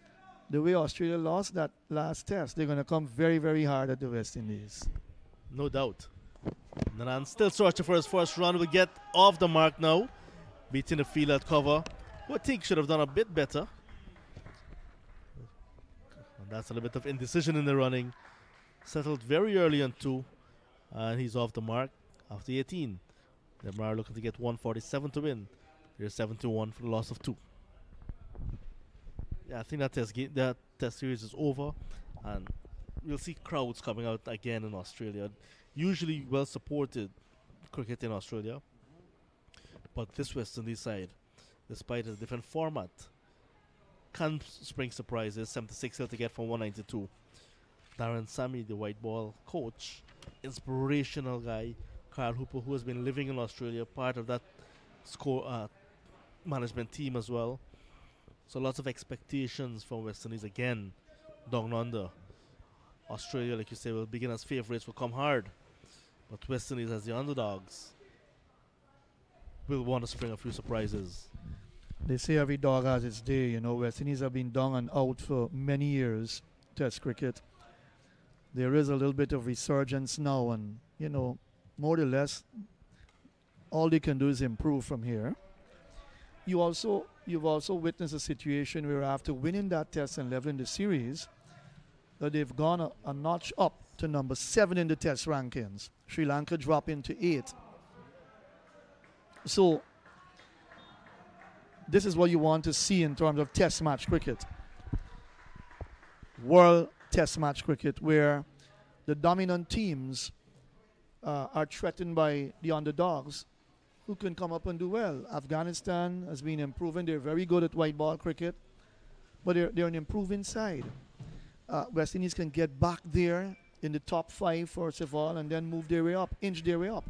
the way Australia lost that last test, they're going to come very, very hard at the West Indies. No doubt. Nanan still searching for his first run. Will get off the mark now. Beating the field at cover. Who I think should have done a bit better. And that's a little bit of indecision in the running. Settled very early on two. And he's off the mark after 18. Demar looking to get 147 to win. They're Here's 71 for the loss of two. I think that test game, that test series is over, and we'll see crowds coming out again in Australia. Usually well supported cricket in Australia, but this West Indies side, despite a different format, can spring surprises. 76 to get from 192. Darren Sammy, the white ball coach, inspirational guy. Carl Hooper, who has been living in Australia, part of that score uh, management team as well. So lots of expectations from West Indies again, down under. Australia, like you say, will begin as favourites, will come hard. But West Indies as the underdogs will want to spring a few surprises. They say every dog has its day. You know, West Indies have been down and out for many years, Test cricket. There is a little bit of resurgence now, and, you know, more or less, all they can do is improve from here. You also, you've also witnessed a situation where after winning that test and leveling the series, that they've gone a, a notch up to number seven in the test rankings. Sri Lanka drop into eight. So this is what you want to see in terms of test match cricket. World test match cricket, where the dominant teams uh, are threatened by the underdogs who can come up and do well. Afghanistan has been improving. They're very good at white ball cricket, but they're, they're an improving side. Uh, West Indies can get back there in the top five, first of all, and then move their way up, inch their way up.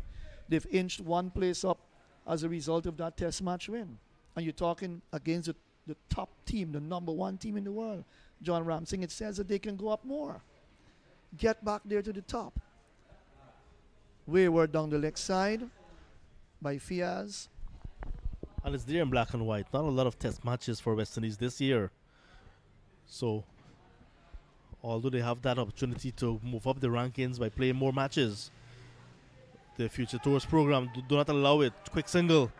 They've inched one place up as a result of that test match win. And you're talking against the, the top team, the number one team in the world. John Ramsing, it says that they can go up more. Get back there to the top. Wayward down the leg side by Fiaz. And it's there in black and white. Not a lot of test matches for West Indies this year. So, although they have that opportunity to move up the rankings by playing more matches, the Future Tours program do, do not allow it. Quick single.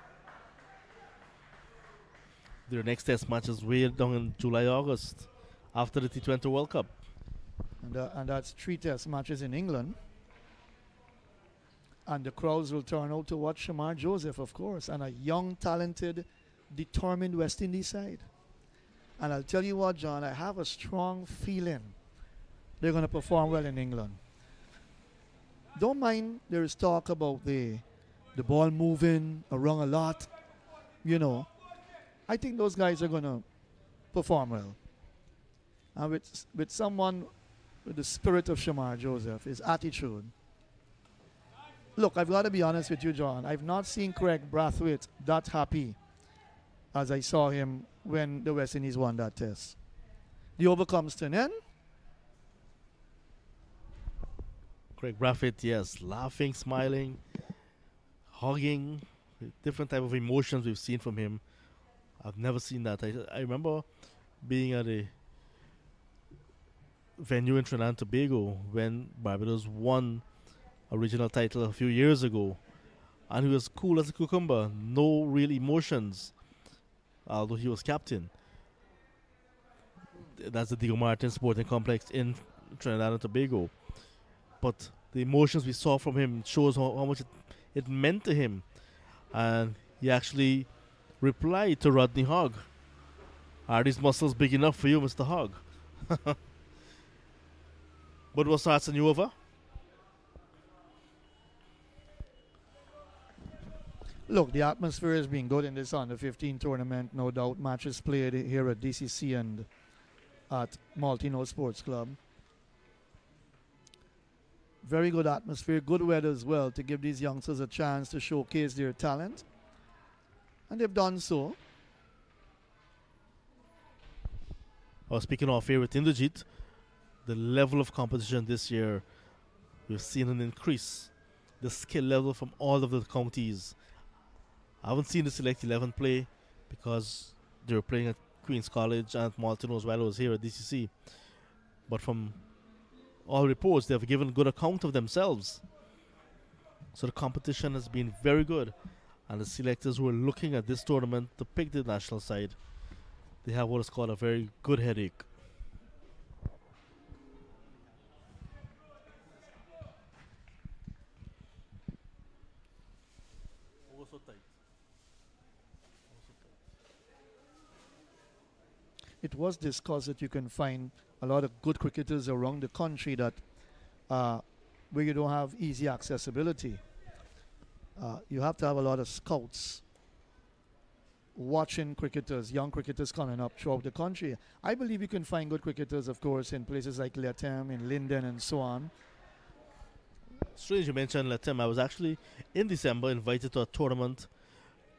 Their next test match is way down in July, August, after the T20 World Cup. And, uh, and that's three test matches in England. And the crowds will turn out to watch Shamar Joseph, of course, and a young, talented, determined West Indies side. And I'll tell you what, John, I have a strong feeling they're going to perform well in England. Don't mind there is talk about the the ball moving around a lot. You know, I think those guys are going to perform well. And with with someone with the spirit of Shamar Joseph, his attitude. Look, I've got to be honest with you, John. I've not seen Kraigg Brathwaite that happy as I saw him when the West Indies won that test. The over comes to an end. Kraigg Brathwaite, yes, laughing, smiling, hugging, different type of emotions we've seen from him. I've never seen that. I, I remember being at a venue in Trinidad and Tobago when Barbados won a regional title a few years ago, and he was cool as a cucumber, no real emotions, although he was captain. That's the Diego Martin Sporting Complex in Trinidad and Tobago but the emotions we saw from him shows how, how much it, it meant to him. And he actually replied to Rodney Hogg Are these muscles big enough for you, Mr. Hogg? [LAUGHS] but was that you over? Look, the atmosphere has been good in this under 15 tournament, no doubt. Matches played here at DCC and at Malteenoes Sports Club very good atmosphere, good weather as well to give these youngsters a chance to showcase their talent. And they've done so. Oh, speaking of favorite Indrajit, the level of competition this year, we've seen an increase. The skill level from all of the counties. I haven't seen the Select 11 play because they were playing at Queen's College and Malteenoes while I was here at DCC. But from all reports, they have given good account of themselves. So the competition has been very good. And the selectors who are looking at this tournament to pick the national side, they have what is called a very good headache. It was discussed that you can find a lot of good cricketers around the country that uh, where you don't have easy accessibility. Uh, you have to have a lot of scouts watching cricketers, young cricketers coming up throughout the country. I believe you can find good cricketers, of course, in places like Lethem, in Linden, and so on. Strange you mentioned Lethem. I was actually in December invited to a tournament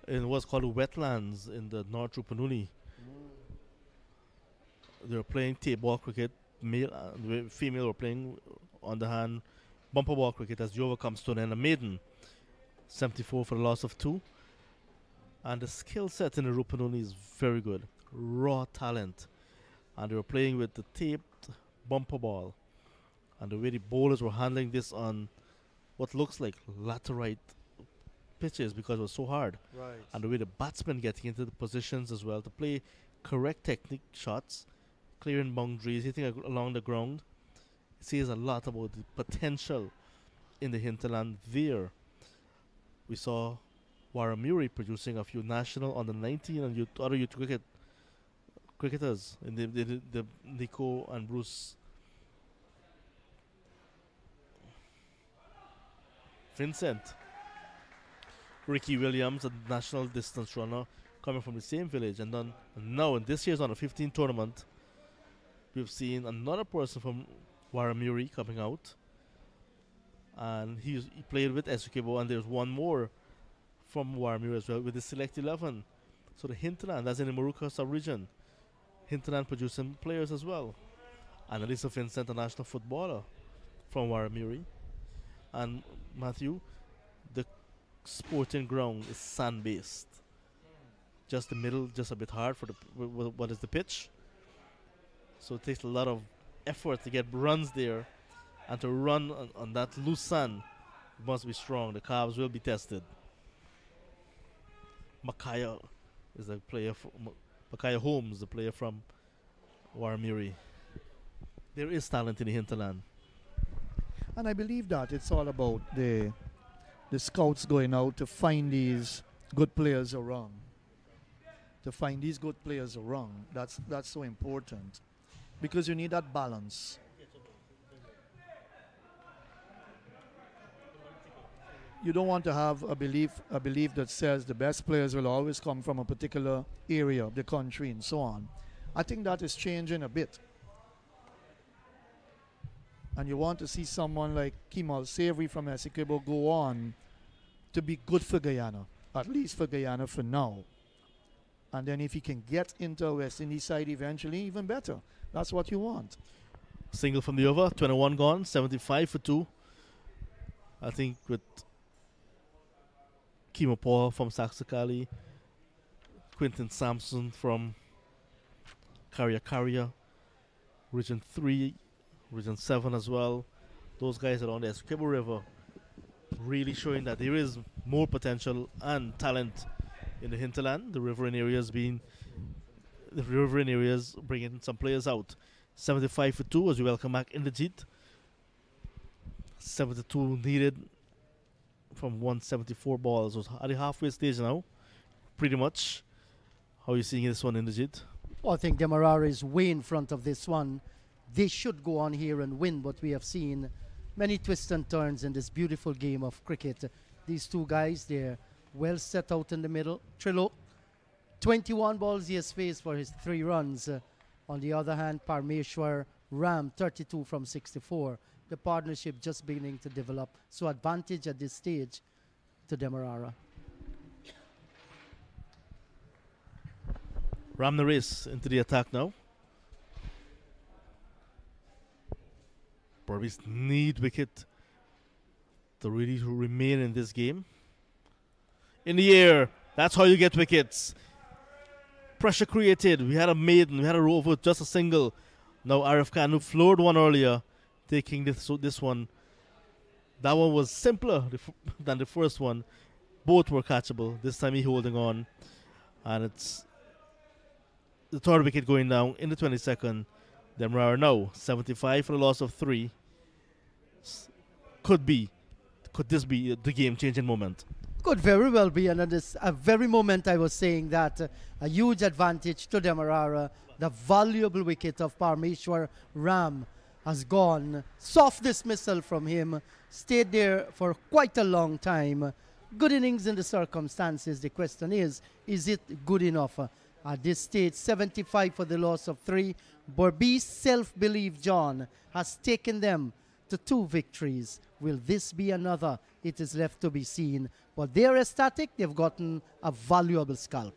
in what's called wetlands in the North Rupununi. They were playing tape ball cricket. Male uh, female were playing on the hand bumper ball cricket as Jova comes to an end. A maiden, 74 for the loss of two. And the skill set in the Rupununi is very good. Raw talent. And they were playing with the taped bumper ball. And the way the bowlers were handling this on what looks like laterite pitches because it was so hard. Right. And the way the batsmen getting into the positions as well to play correct technique shots, clearing boundaries, hitting along the ground. It says a lot about the potential in the hinterland there. We saw Waramuri producing a few national under 19 and youth, other youth cricket cricketers in the, the, the, the Nico and Bruce Vincent. Ricky Williams, a national distance runner, coming from the same village. And then and now in this year's on under 15 tournament, we've seen another person from Waramuri coming out. And he, he played with Essequibo, and there's one more from Waramuri as well with the Select 11. So the hinterland, that's in the Moruca sub-region. Hinterland producing players as well. And Elisa Vincent, a national footballer from Waramuri. And Matthew, the sporting ground is sand based. Just the middle, just a bit hard for the what is the pitch. So it takes a lot of effort to get runs there, and to run on, on that loose sand must be strong. The calves will be tested. Makaya is a player. F- M- Makaya Holmes, the player from Waramuri. There is talent in the hinterland. And I believe that it's all about the the scouts going out to find these good players around. To find these good players around. That's that's so important. Because you need that balance. You don't want to have a belief a belief that says the best players will always come from a particular area of the country and so on. I think that is changing a bit and you want to see someone like Kimal Savory from Essequibo go on to be good for Guyana, at least for Guyana for now. And then if he can get into a West Indies side eventually, even better. That's what you want. Single from the over, 21 gone, 75 for two. I think with Keemo Paul from Saxacalli, Quinton Sampson from Karia Karia, Region 3, Region 7 as well. Those guys around the Essequibo River really showing that there is more potential and talent in the hinterland. The riverine areas being the riverine areas bringing some players out. 75 for 2 as we welcome back Indrajit. 72 needed from 174 balls. So at the halfway stage now, pretty much. How are you seeing this one Indrajit? Well, I think Demerara is way in front of this one. They should go on here and win, but we have seen many twists and turns in this beautiful game of cricket. These two guys, they're well set out in the middle. Trillo, 21 balls he has faced for his three runs. Uh, on the other hand, Parmeshwar Ram, 32 from 64. The partnership just beginning to develop. So advantage at this stage to Demerara. Ram race into the attack now. Berbice need wicket to really remain in this game. In the air, that's how you get wickets. Pressure created. We had a maiden, we had a rover, just a single. Now Arif Khan, who floored one earlier, taking this this one. That one was simpler [LAUGHS] than the first one. Both were catchable. This time he holding on, and it's the third wicket going down in the 22nd. Demerara now 75 for the loss of three. Could be, could this be the game-changing moment? Could very well be, and at this a very moment I was saying that uh, a huge advantage to Demerara. The valuable wicket of Parmeshwar Ram has gone. Soft dismissal from him. Stayed there for quite a long time. Good innings in the circumstances. The question is, is it good enough? Uh, At this stage, 75 for the loss of three. Berbice's self-belief, John, has taken them to two victories. Will this be another? It is left to be seen. But they're ecstatic. They've gotten a valuable scalp.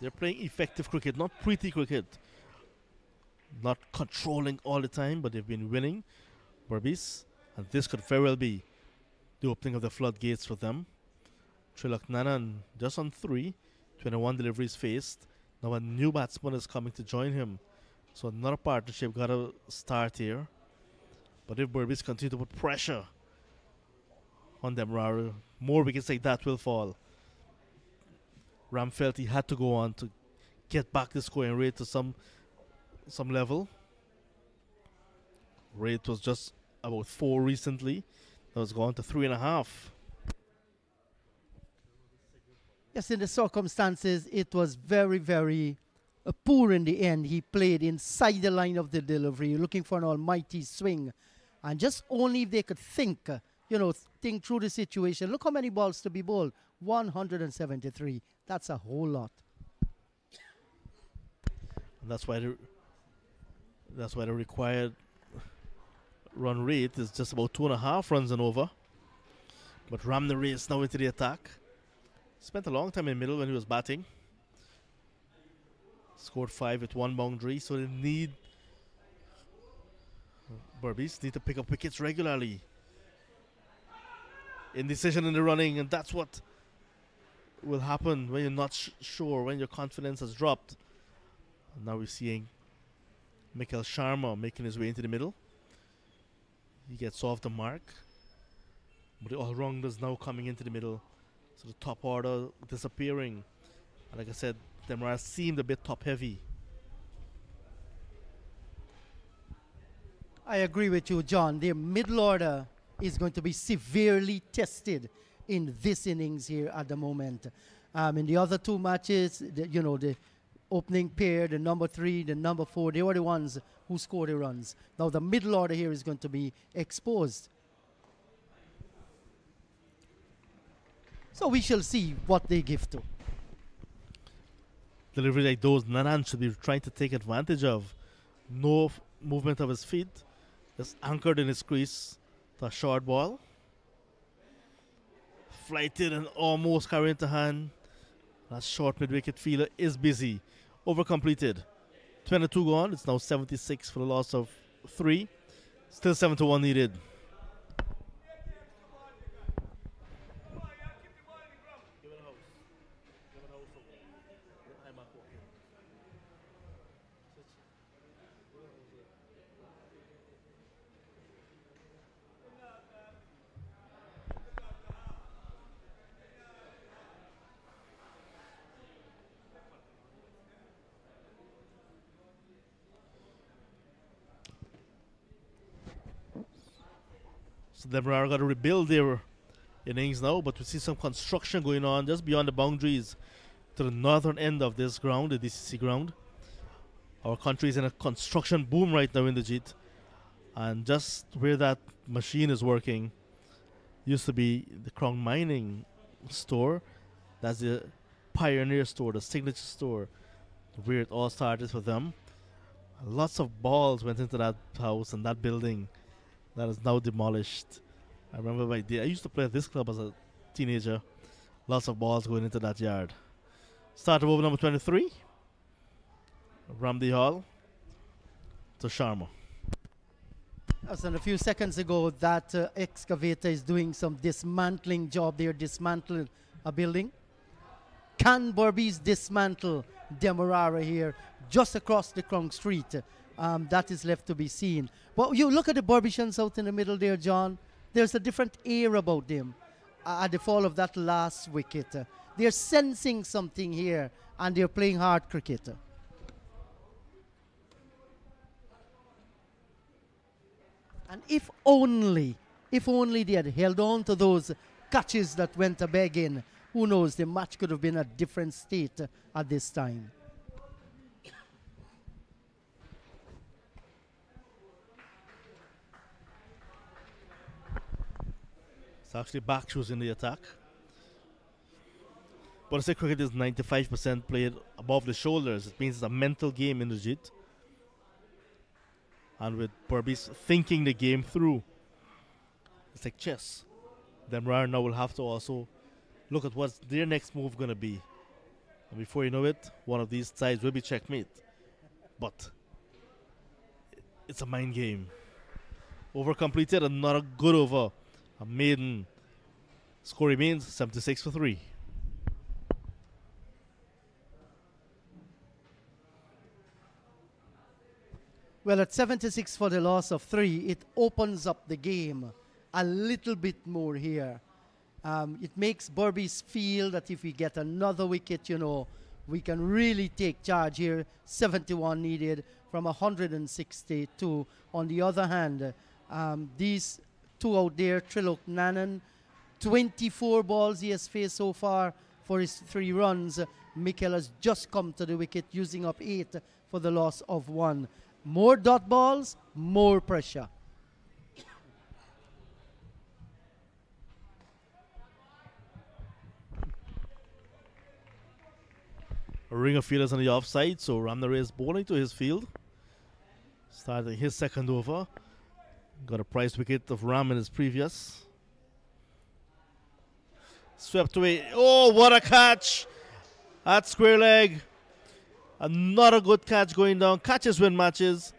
They're playing effective cricket, not pretty cricket. Not controlling all the time, but they've been winning. Berbice, and this could very well be the opening of the floodgates for them. Trilok Nanan just on three, 21 deliveries faced. Now a new batsman is coming to join him. So another partnership got to start here. But if Berbice continue to put pressure on them, more wickets like that will fall. Ram felt he had to go on to get back the scoring rate to some some level. Rate was just about four recently. That was gone to three and a half. Yes, in the circumstances, it was very, very uh, poor in the end. He played inside the line of the delivery, looking for an almighty swing. And just only if they could think, uh, you know, think through the situation. Look how many balls to be bowled 173. That's a whole lot. And that's why the that's why the required run rate is just about two and a half runs and over. But Ram the race now into the attack. Spent a long time in the middle when he was batting. Scored five with one boundary, so they need Berbice need to pick up wickets regularly. Indecision in the running, and that's what will happen when you're not sure, when your confidence has dropped. And now we're seeing Mikhail Sharma making his way into the middle. He gets off the mark. But the all rounders now coming into the middle. So the top order disappearing. And like I said, Demerara seemed a bit top heavy. I agree with you, John. Their middle order is going to be severely tested in this innings here at the moment. Um, in the other two matches, the, you know, the opening pair, the number three, the number four, they were the ones who scored the runs. Now the middle order here is going to be exposed. So we shall see what they give to. Delivery like those, Nanan should be trying to take advantage of. No f- movement of his feet. Just anchored in his crease. The short ball. Flighted and almost carrying to hand. That short mid wicket fielder is busy. Over completed. 22 gone. It's now 76 for the loss of three. Still 7 to 1 needed. So Demerara got to rebuild their innings now, but we see some construction going on just beyond the boundaries to the northern end of this ground, the DCC ground. Our country is in a construction boom right now Indrajit. And just where that machine is working used to be the Crown Mining store. That's the pioneer store, the signature store, where it all started for them. Lots of balls went into that house and that building that is now demolished. I remember my day. I used to play at this club as a teenager. Lots of balls going into that yard. Start of over number 23. Ramdial to Sharma. As in a few seconds ago, that uh, excavator is doing some dismantling job. They're dismantling a building. Can Berbice dismantle Demerara here, just across the Crown Street? Um, that is left to be seen. But you look at the Berbicians out in the middle there, John. There's a different air about them uh, at the fall of that last wicket. Uh, they're sensing something here, and they're playing hard cricket. And if only, if only they had held on to those catches that went a begging, who knows, the match could have been a different state at this time. It's actually back shoes in the attack. But I say cricket is 95% played above the shoulders. It means it's a mental game Indrajit. and with Berbice thinking the game through. It's like chess. Demerara now will have to also look at what's their next move going to be. And before you know it, one of these sides will be checkmate. But it's a mind game. Over completed, another good over. A maiden. Score remains 76 for 3. Well, at 76 for the loss of three, it opens up the game a little bit more here. Um, it makes Berbice feel that if we get another wicket, you know, we can really take charge here. 71 needed from 162. On the other hand, um, these two out there, Trilok Nanan, 24 balls he has faced so far for his three runs. Mikel has just come to the wicket, using up eight for the loss of one. More dot balls, more pressure. A ring of fielders on the offside, so Ramnarese is bowling to his field. Starting his second over. Got a prize wicket of Ram in his previous. Swept away. Oh, what a catch! At square leg. Another good catch going down. Catches win matches.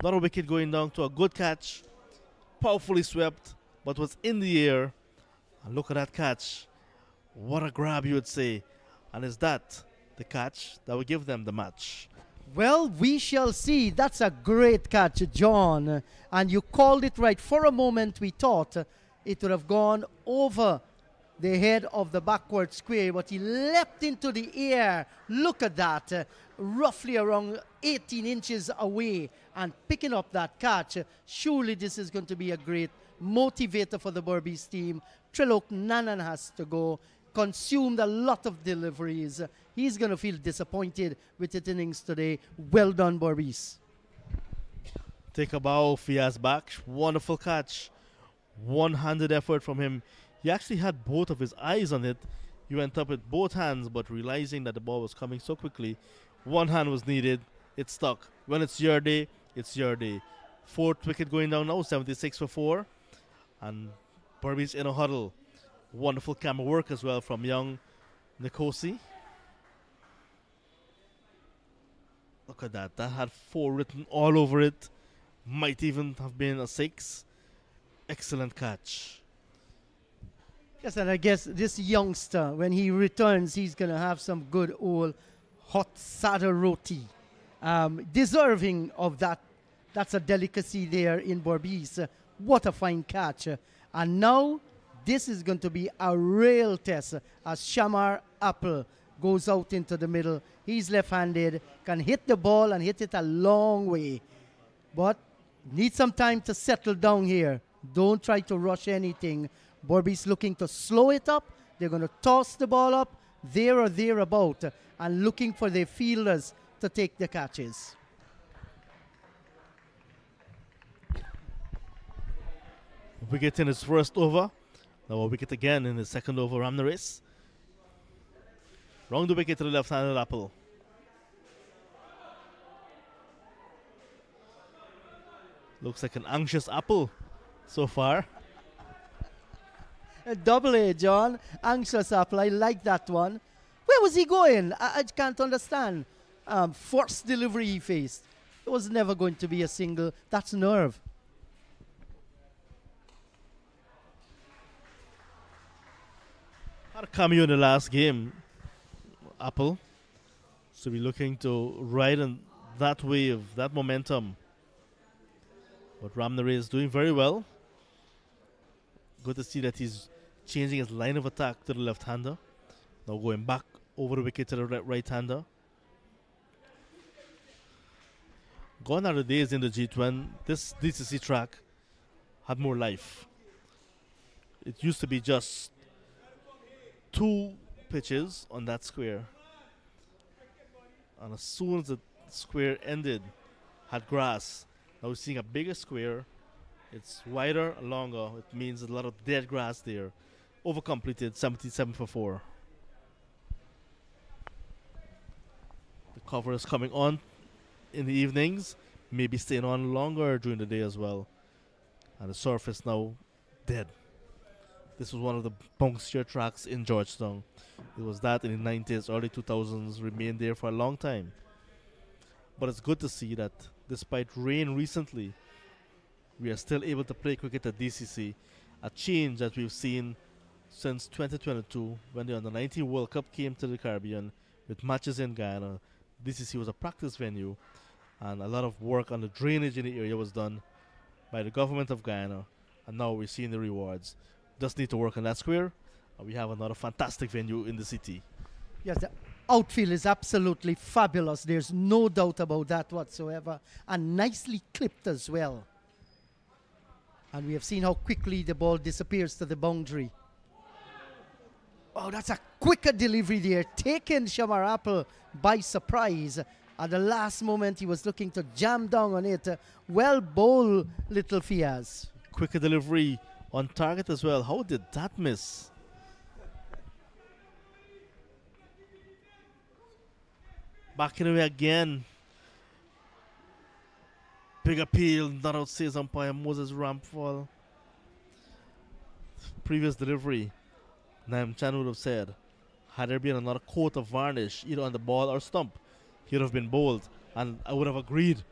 Not a wicket going down to a good catch. Powerfully swept, but was in the air. And look at that catch. What a grab, you would say. And is that the catch that will give them the match? Well, we shall see. That's a great catch, John. And you called it right. For a moment, we thought it would have gone over the head of the backward square, but he leapt into the air. Look at that. roughly around 18 inches away and picking up that catch. Surely this is going to be a great motivator for the Berbice team. Trilok Nanan has to go. Consumed a lot of deliveries. He's going to feel disappointed with his innings today. Well done, Berbice. Take a bow, Fiaz Baksh. Wonderful catch. One handed effort from him. He actually had both of his eyes on it. He went up with both hands, but realizing that the ball was coming so quickly, one hand was needed. It stuck. When it's your day, it's your day. Fourth wicket going down now, 76 for 4. And Berbice in a huddle. Wonderful camera work as well from young Nikosi. Look at that. That had four written all over it. Might even have been a six. Excellent catch. Yes, and I guess this youngster, when he returns, he's going to have some good old hot sada roti. Um, deserving of that. That's a delicacy there in Berbice. Uh, what a fine catch. Uh, and now, this is going to be a real test uh, as Shamar Apple goes out into the middle. He's left handed, can hit the ball and hit it a long way. But need some time to settle down here. Don't try to rush anything. Berbice's looking to slow it up. They're going to toss the ball up there or thereabout and looking for their fielders to take the catches. Wicket in his first over. Now a wicket again in his second over, Ramnaris. Round the wicket to the left-handed Apple. Looks like an anxious Apple so far. A double A, John. Anxious apple. I like that one. Where was he going? I, I can't understand. Um, forced delivery he faced. It was never going to be a single. That's nerve. How come you in the last game, Apple. So we're looking to ride on that wave, that momentum. But Ramnare is doing very well. Good to see that he's changing his line of attack to the left-hander. Now going back over the wicket to the right- right-hander. Gone are the days in the G20. This DCC track had more life. It used to be just two pitches on that square. And as soon as the square ended, had grass. Now we're seeing a bigger square. It's wider, and longer. It means a lot of dead grass there. Overcompleted, 77 for 4. The cover is coming on in the evenings. maybe staying on longer during the day as well. And the surface now dead. This was one of the bouncier tracks in Georgetown. It was that in the 90s, early 2000s, remained there for a long time. But it's good to see that despite rain recently, we are still able to play cricket at DCC, a change that we've seen since 2022 when the Under 19 World Cup came to the Caribbean with matches in Guyana. DCC was a practice venue, and a lot of work on the drainage in the area was done by the government of Guyana, and now we're seeing the rewards. Just need to work on that square, and we have another fantastic venue in the city. Yes, the outfield is absolutely fabulous. There's no doubt about that whatsoever. And nicely clipped as well. And we have seen how quickly the ball disappears to the boundary. Oh, that's a quicker delivery there, taking Shamar Apple by surprise. At the last moment, he was looking to jam down on it. Uh, well bowl, little Fiaz. Quicker delivery on target as well. How did that miss? Back in the way again. Big appeal, not out says umpire Moses Ramphal. Previous delivery, Naeem Khan would have said, had there been another coat of varnish either on the ball or stump, he would have been bowled, and I would have agreed.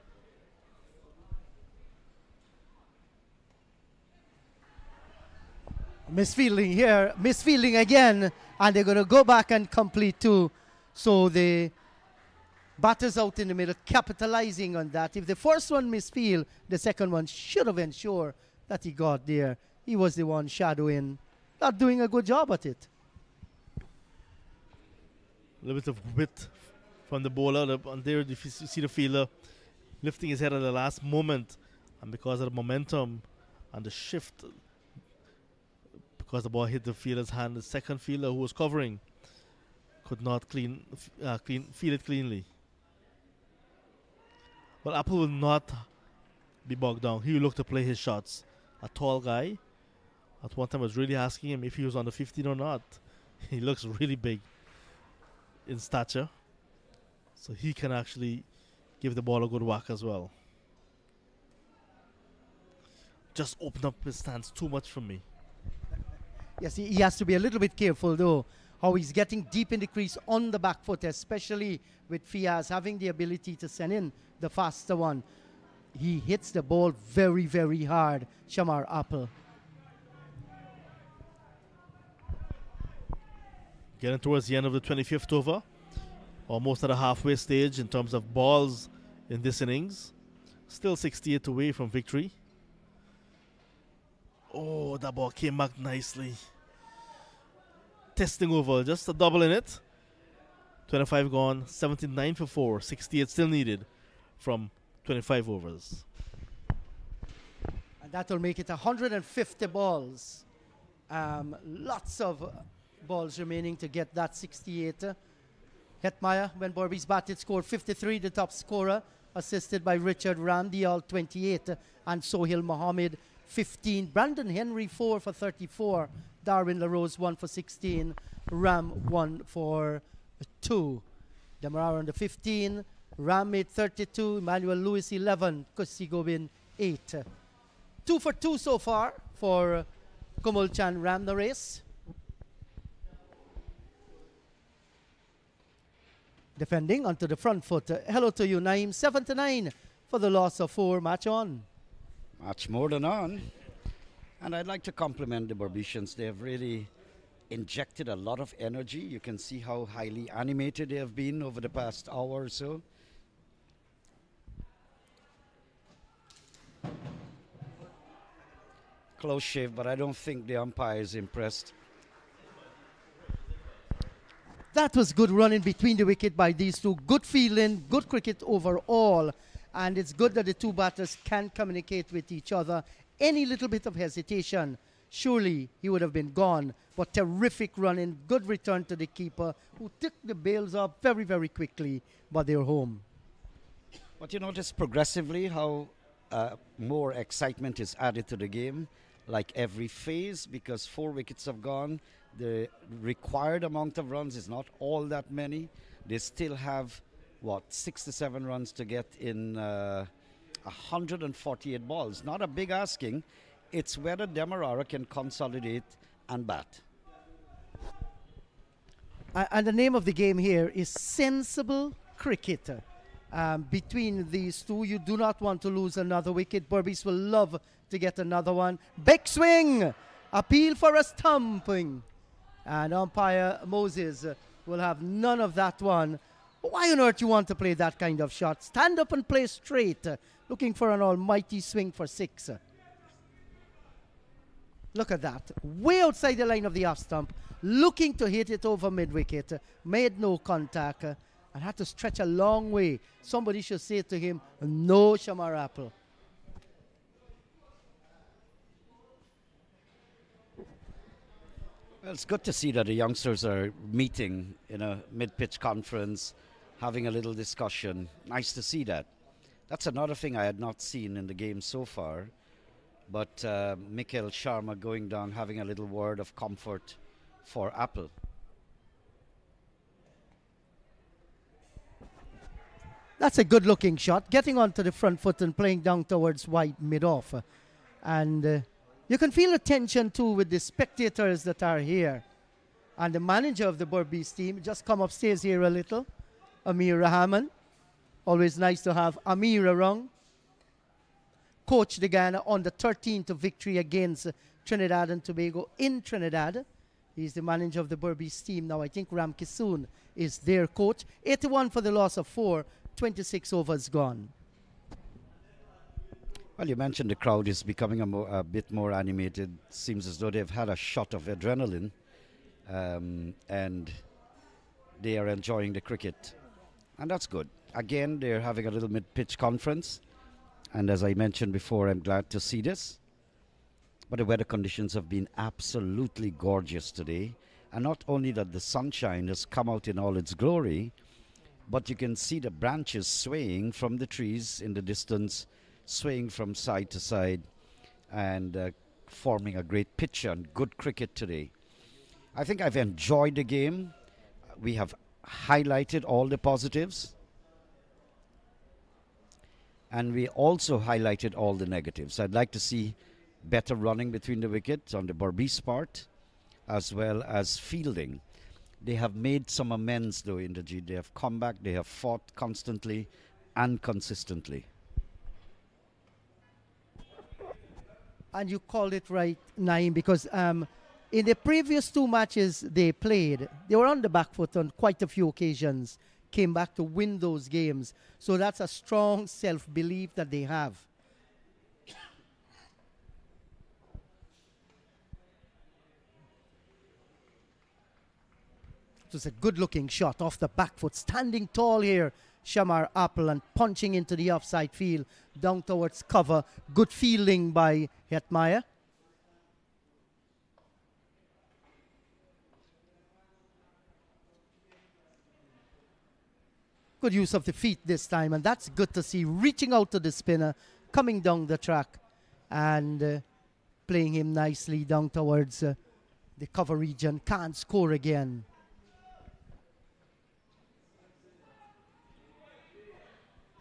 Misfielding here, misfielding again, and they're going to go back and complete two. So the batters out in the middle capitalizing on that. If the first one misfield, the second one should have ensured that he got there. He was the one shadowing, not doing a good job at it. A little bit of width from the bowler. And there, you see the fielder lifting his head at the last moment, and because of the momentum and the shift, because the ball hit the fielder's hand, the second fielder who was covering could not clean, uh, clean, feel it cleanly. But Apple will not be bogged down. He will look to play his shots. A tall guy. At one time, I was really asking him if he was on the 15 or not. [LAUGHS] He looks really big in stature. So he can actually give the ball a good whack as well. Just open up his stance too much for me. Yes, he, has to be a little bit careful though. How he's getting deep in the crease on the back foot, especially with Fiaz having the ability to send in the faster one. He hits the ball very, very hard, Shamar Apple. Getting towards the end of the 25th over, almost at a halfway stage in terms of balls in this innings. Still 68 away from victory. Oh, that ball came back nicely. Testing over, just a double in it. 25 gone, 79 for 4, 68 still needed from 25 overs. And that will make it 150 balls. Um, lots of balls remaining to get that 68. Uh, Hetmyer, when Berbice batted, scored 53, the top scorer, assisted by Richard Ramdial 28, uh, and Sohail Mohammed, 15. Brandon Henry, 4 for 34. Darwin LaRose, 1 for 16. Ram, 1 for 2. Demerara on the 15. Ram made 32. Emmanuel Lewis, 11. Kush Sigobin, 8. Uh, two for two so far for uh, Kumul Chan ran the race. Defending onto the front foot. Uh, hello to you, Naeem. 7 to 9 for the loss of 4. Match on. Much more than on. And I'd like to compliment the Berbicians. They have really injected a lot of energy. You can see how highly animated they have been over the past hour or so. Close shave, but I don't think the umpire is impressed. That was good running between the wicket by these two. Good feeling, good cricket overall. And it's good that the two batters can communicate with each other. Any little bit of hesitation, surely he would have been gone. But terrific running, good return to the keeper, who took the bails up very, very quickly, but they're home. But you notice progressively how uh, more excitement is added to the game, like every phase, because four wickets have gone. The required amount of runs is not all that many. They still have, what, six to seven runs to get in uh, 148 balls. Not a big asking. It's whether Demerara can consolidate and bat. A- and the name of the game here is sensible cricket. Um, between these two, you do not want to lose another wicket. Berbice will love to get another one. Big swing, appeal for a stumping, and umpire Moses uh, will have none of that one. Why on earth you want to play that kind of shot? Stand up and play straight, uh, looking for an almighty swing for six. Look at that. Way outside the line of the off stump, looking to hit it over mid wicket. Made no contact and had to stretch a long way. Somebody should say to him, No, Shamar Apple. Well, it's good to see that the youngsters are meeting in a mid-pitch conference, having a little discussion. Nice to see that. That's another thing I had not seen in the game so far. But uh, Mikhail Sharma going down, having a little word of comfort for Apple. That's a good looking shot. Getting onto the front foot and playing down towards wide mid off. And uh, you can feel the tension too with the spectators that are here. And the manager of the Berbice team just come upstairs here a little. Amir Rahman. Always nice to have Amir around. Coach the Ghana on the 13th of victory against Trinidad and Tobago in Trinidad. He's the manager of the Berbice team now. I think Ram Kisoon is their coach. 81 for the loss of four, 26 overs gone. Well, you mentioned the crowd is becoming a, a bit more animated. Seems as though they've had a shot of adrenaline um, and they are enjoying the cricket. And that's good. Again, they're having a little mid pitch conference. And as I mentioned before, I'm glad to see this. But the weather conditions have been absolutely gorgeous today. And not only that the sunshine has come out in all its glory, but you can see the branches swaying from the trees in the distance, swaying from side to side, and uh, forming a great picture and good cricket today. I think I've enjoyed the game. We have highlighted all the positives, and we also highlighted all the negatives. I'd like to see better running between the wickets on the Berbice part, as well as fielding. They have made some amends though in the G. They have come back, they have fought constantly and consistently. and you called it right, Naeem, because um, in the previous two matches they played, they were on the back foot on quite a few occasions, came back to win those games. So that's a strong self belief that they have. It was a good looking shot off the back foot, standing tall here. Shamar Apple and punching into the offside field down towards cover. Good fielding by Hetmyer. Good use of the feet this time, and that's good to see. Reaching out to the spinner, coming down the track, and uh, playing him nicely down towards uh, the cover region. Can't score again.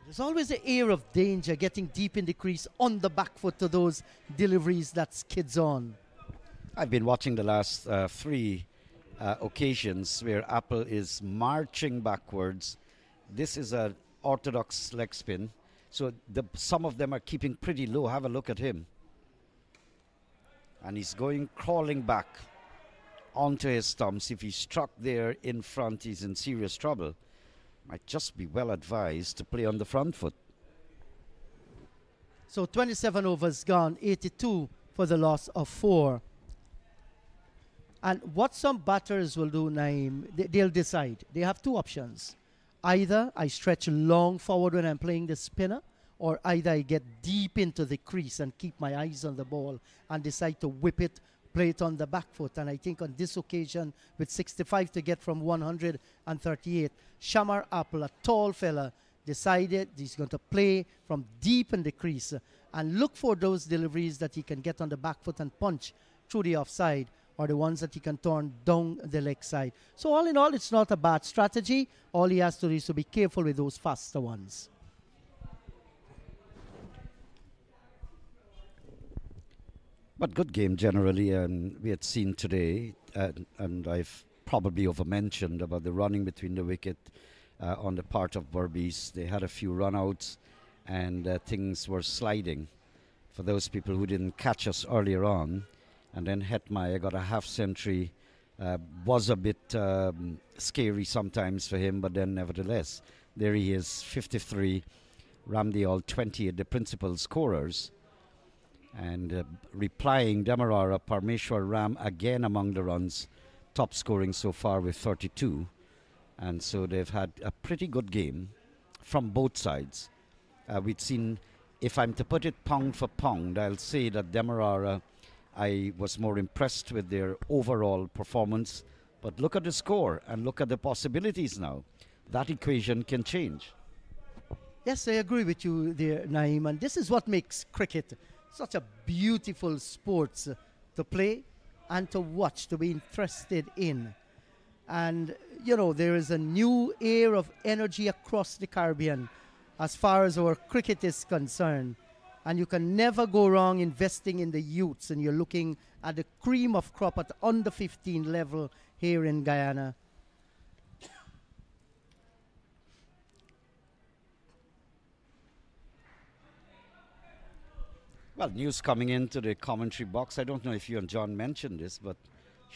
There's always an air of danger getting deep in the crease on the back foot to those deliveries that skids on. I've been watching the last uh, three uh, occasions where Apple is marching backwards. This is a orthodox leg spin. So the, some of them are keeping pretty low. Have a look at him. And he's going crawling back onto his stumps. If he's struck there in front, he's in serious trouble. Might just be well advised to play on the front foot. So 27 overs gone, 82 for the loss of four. And what some batters will do, Naeem, they'll decide. They have two options. Either I stretch long forward when I'm playing the spinner, or either I get deep into the crease and keep my eyes on the ball and decide to whip it, play it on the back foot. And I think on this occasion, with 65 to get from 138, Shamar Apple, a tall fella, decided he's going to play from deep in the crease and look for those deliveries that he can get on the back foot and punch through the offside are the ones that he can turn down the leg side. So all in all, it's not a bad strategy. All he has to do is to be careful with those faster ones. But good game generally, and um, we had seen today, uh, and I've probably overmentioned about the running between the wicket uh, on the part of Berbice. They had a few runouts, and uh, things were sliding. For those people who didn't catch us earlier on, and then Hetmyer got a half century. Uh, was a bit um, scary sometimes for him, but then nevertheless, there he is, 53. Ramdial 28, the principal scorers. And uh, replying, Demerara, Parmeshwar Ram again among the runs, top scoring so far with 32. And so they've had a pretty good game from both sides. Uh, we've seen, if I'm to put it pound for pound, I'll say that Demerara, I was more impressed with their overall performance. But look at the score and look at the possibilities now. That equation can change. Yes, I agree with you there, Naeem. And this is what makes cricket such a beautiful sport to play and to watch, to be interested in. And, you know, there is a new air of energy across the Caribbean as far as our cricket is concerned. And you can never go wrong investing in the youths, and you're looking at the cream of crop at under 15 level here in Guyana. Well, news coming into the commentary box. I don't know if you and John mentioned this, but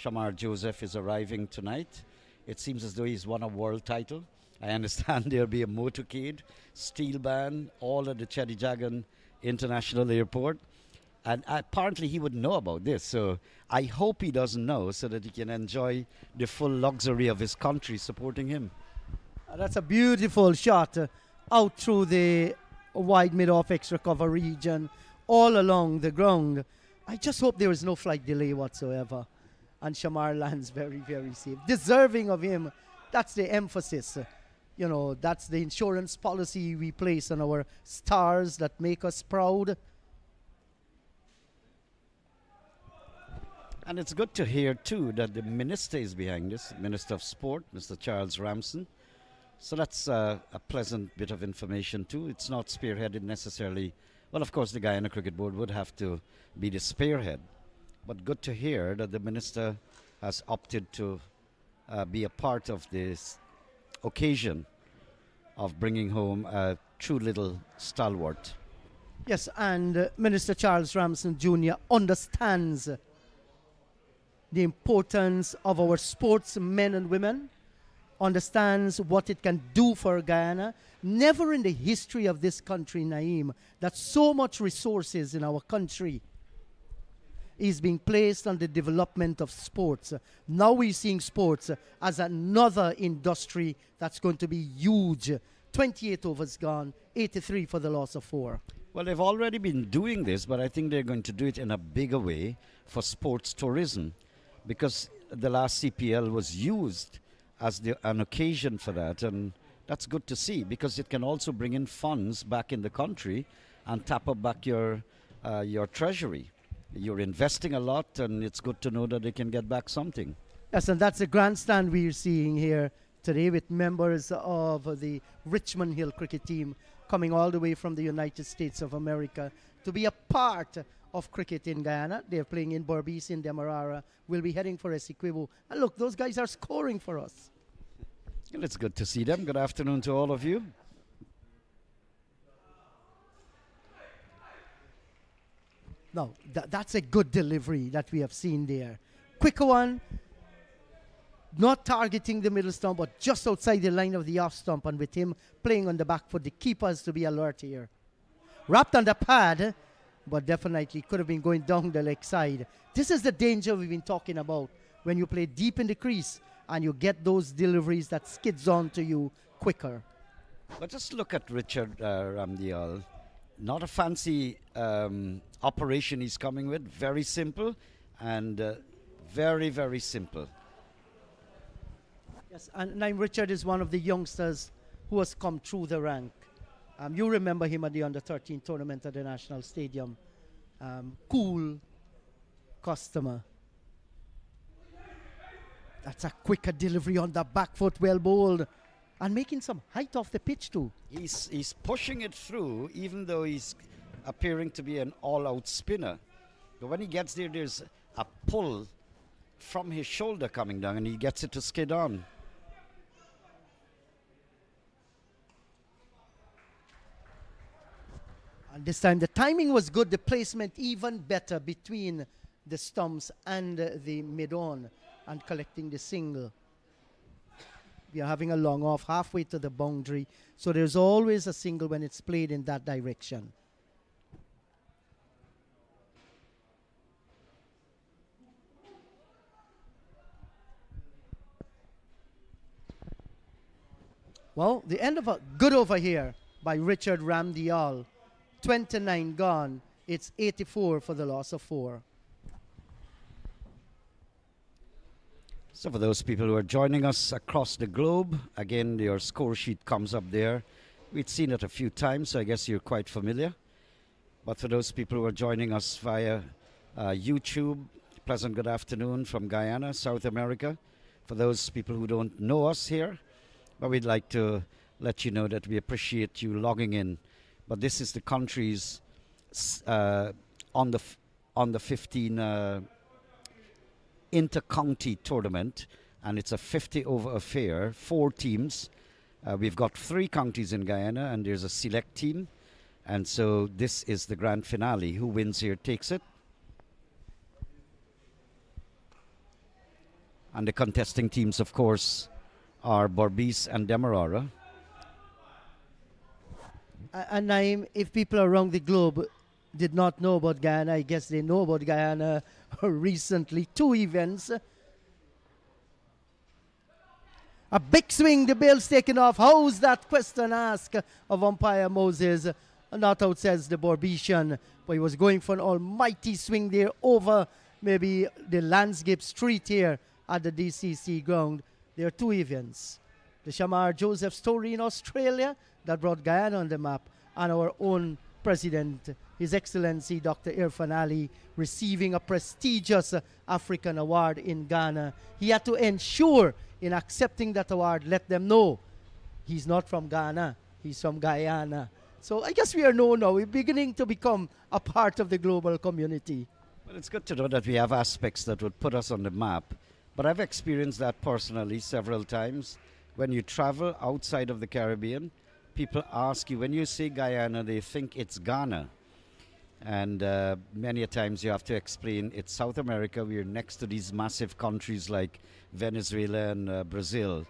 Shamar Joseph is arriving tonight. It seems as though he's won a world title. I [LAUGHS] understand there'll be a motorcade, steel band, all at the Cheddi Jagan International Airport. And apparently he would know about this. So I hope he doesn't know so that he can enjoy the full luxury of his country supporting him. Uh, that's a beautiful shot uh, out through the wide mid off extra cover region all along the ground. I just hope there is no flight delay whatsoever. And Shamar lands very, very safe. Deserving of him. That's the emphasis. You know, that's the insurance policy we place on our stars that make us proud. And it's good to hear, too, that the minister is behind this, Minister of Sport, Mr. Charles Ramson. So that's uh, a pleasant bit of information, too. It's not spearheaded necessarily well, of course, the guy on the Cricket Board would have to be the spearhead. But good to hear that the minister has opted to uh, be a part of this occasion of bringing home a true little stalwart. Yes, and uh, Minister Charles Ramson Jr. understands the importance of our sports men and women, understands what it can do for Guyana, Never in the history of this country, Naeem, that so much resources in our country is being placed on the development of sports. Now we're seeing sports as another industry that's going to be huge. 28 overs gone, 83 for the loss of four. Well, they've already been doing this, but I think they're going to do it in a bigger way for sports tourism because the last CPL was used as the, an occasion for that. And that's good to see because it can also bring in funds back in the country and tap up back your uh, your treasury. You're investing a lot, and it's good to know that they can get back something. Yes, and that's the grandstand we're seeing here today with members of the Richmond Hill cricket team coming all the way from the United States of America to be a part of cricket in Guyana. They're playing in Berbice in Demerara. We'll be heading for Essequibo. And look, those guys are scoring for us. Well, it's good to see them. Good afternoon to all of you. No, th- that's a good delivery that we have seen there. Quicker one, not targeting the middle stump, but just outside the line of the off stump, and with him playing on the back foot, the keepers to be alert here. Wrapped on the pad, but definitely could have been going down the leg side. This is the danger we've been talking about when you play deep in the crease and you get those deliveries that skids on to you quicker. But just look at Richard uh, Ramdial. Not a fancy um, operation he's coming with. Very simple and uh, very, very simple. Yes, and Naeem Richard is one of the youngsters who has come through the rank. Um, you remember him at the under 13 tournament at the National Stadium. Um, cool customer. That's a quicker delivery on the back foot, well bowled. And making some height off the pitch too. He's, he's pushing it through, even though he's appearing to be an all out spinner. But when he gets there, there's a pull from his shoulder coming down, and he gets it to skid on. And this time the timing was good, the placement even better between the stumps and uh, the mid-on and collecting the single. Are having a long off halfway to the boundary, so there's always a single when it's played in that direction. Well, the end of a good over here by Richard Ramdial. 29 gone. It's 84 for the loss of four. So, for those people who are joining us across the globe, again, your score sheet comes up there. We'd seen it a few times, so I guess you're quite familiar. But for those people who are joining us via uh, YouTube, pleasant good afternoon from Guyana, South America. For those people who don't know us here, but we'd like to let you know that we appreciate you logging in. But this is the country's uh, on the on the 15 uh, inter-county tournament, and it's a 50 over affair. Four teams. Uh, we've got three counties in Guyana, and there's a select team. And so this is the grand finale. Who wins here takes it. And the contesting teams, of course, are Berbice and Demerara. Uh, and Naeem, if people are around the globe did not know about Guyana, I guess they know about Guyana [LAUGHS] recently. Two events. A big swing, the bill's taken off. How's that question asked of umpire Moses? Not out says the Berbician, but he was going for an almighty swing there over maybe the landscape street here at the DCC ground. There are two events. The Shamar Joseph story in Australia that brought Guyana on the map, and our own president, His Excellency Dr. Irfan Ali, receiving a prestigious African award in Ghana. He had to ensure in accepting that award, let them know he's not from Ghana, he's from Guyana. So I guess we are known now. We're beginning to become a part of the global community. Well, it's good to know that we have aspects that would put us on the map. But I've experienced that personally several times. When you travel outside of the Caribbean, people ask you, when you say Guyana, they think it's Ghana. And uh, many a times you have to explain it's South America. We're next to these massive countries like Venezuela and uh, Brazil.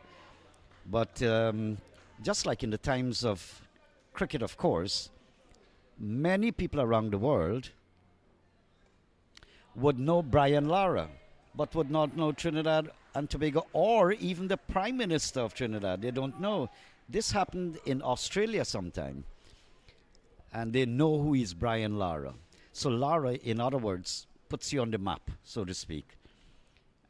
But um, just like in the times of cricket, of course, many people around the world would know Brian Lara, but would not know Trinidad and Tobago or even the Prime Minister of Trinidad. They don't know. This happened in Australia sometime, and they know who is Brian Lara. So Lara, in other words, puts you on the map, so to speak.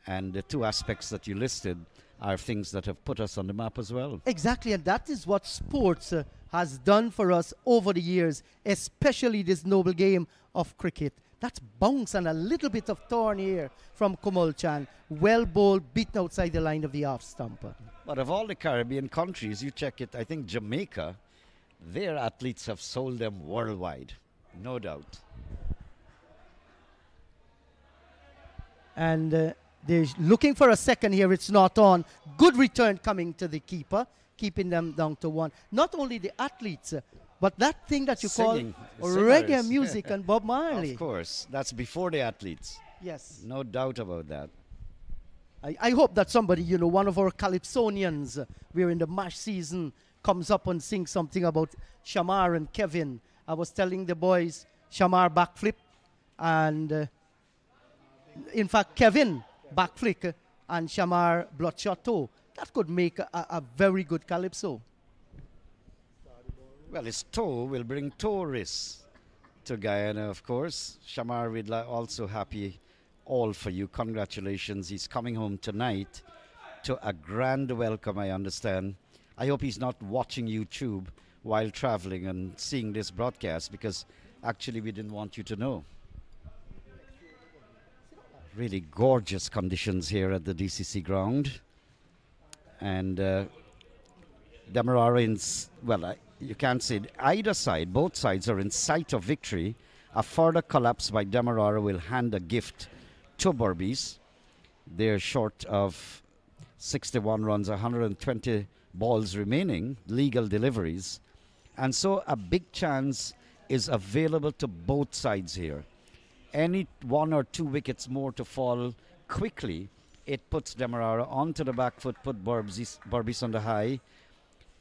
And the two aspects that you listed are things that have put us on the map as well. Exactly, and that is what sports uh, has done for us over the years, especially this noble game of cricket. That's bounce and a little bit of torn here from Komal Chan. Well bowled, beaten outside the line of the off stumper. But of all the Caribbean countries, you check it, I think Jamaica, their athletes have sold them worldwide, no doubt. And uh, they're looking for a second here. It's not on. Good return coming to the keeper, keeping them down to one. Not only the athletes, uh, but that thing that you Singing, call reggae music and Bob [LAUGHS] Marley. Of course, that's before the athletes. Yes. No doubt about that. I, I hope that somebody, you know, one of our Calypsonians, uh, we're in the MASH season, comes up and sings something about Shamar and Kevin. I was telling the boys, Shamar backflip, and uh, in fact, Kevin backflip and Shamar bloodshot toe. That could make a, a a very good Calypso. Well, his toe will bring tourists to Guyana, of course. Shamar Vidla also happy all for you. Congratulations. He's coming home tonight to a grand welcome, I understand. I hope he's not watching YouTube while traveling and seeing this broadcast because actually we didn't want you to know. Really gorgeous conditions here at the DCC ground. And uh, Demerara in, well, I, you can't say either side, both sides are in sight of victory. A further collapse by Demerara will hand a gift to Berbice. They're short of 61 runs, 120 balls remaining, legal deliveries. And so a big chance is available to both sides here. Any one or two wickets more to fall quickly, it puts Demerara onto the back foot, put Berbice on the high.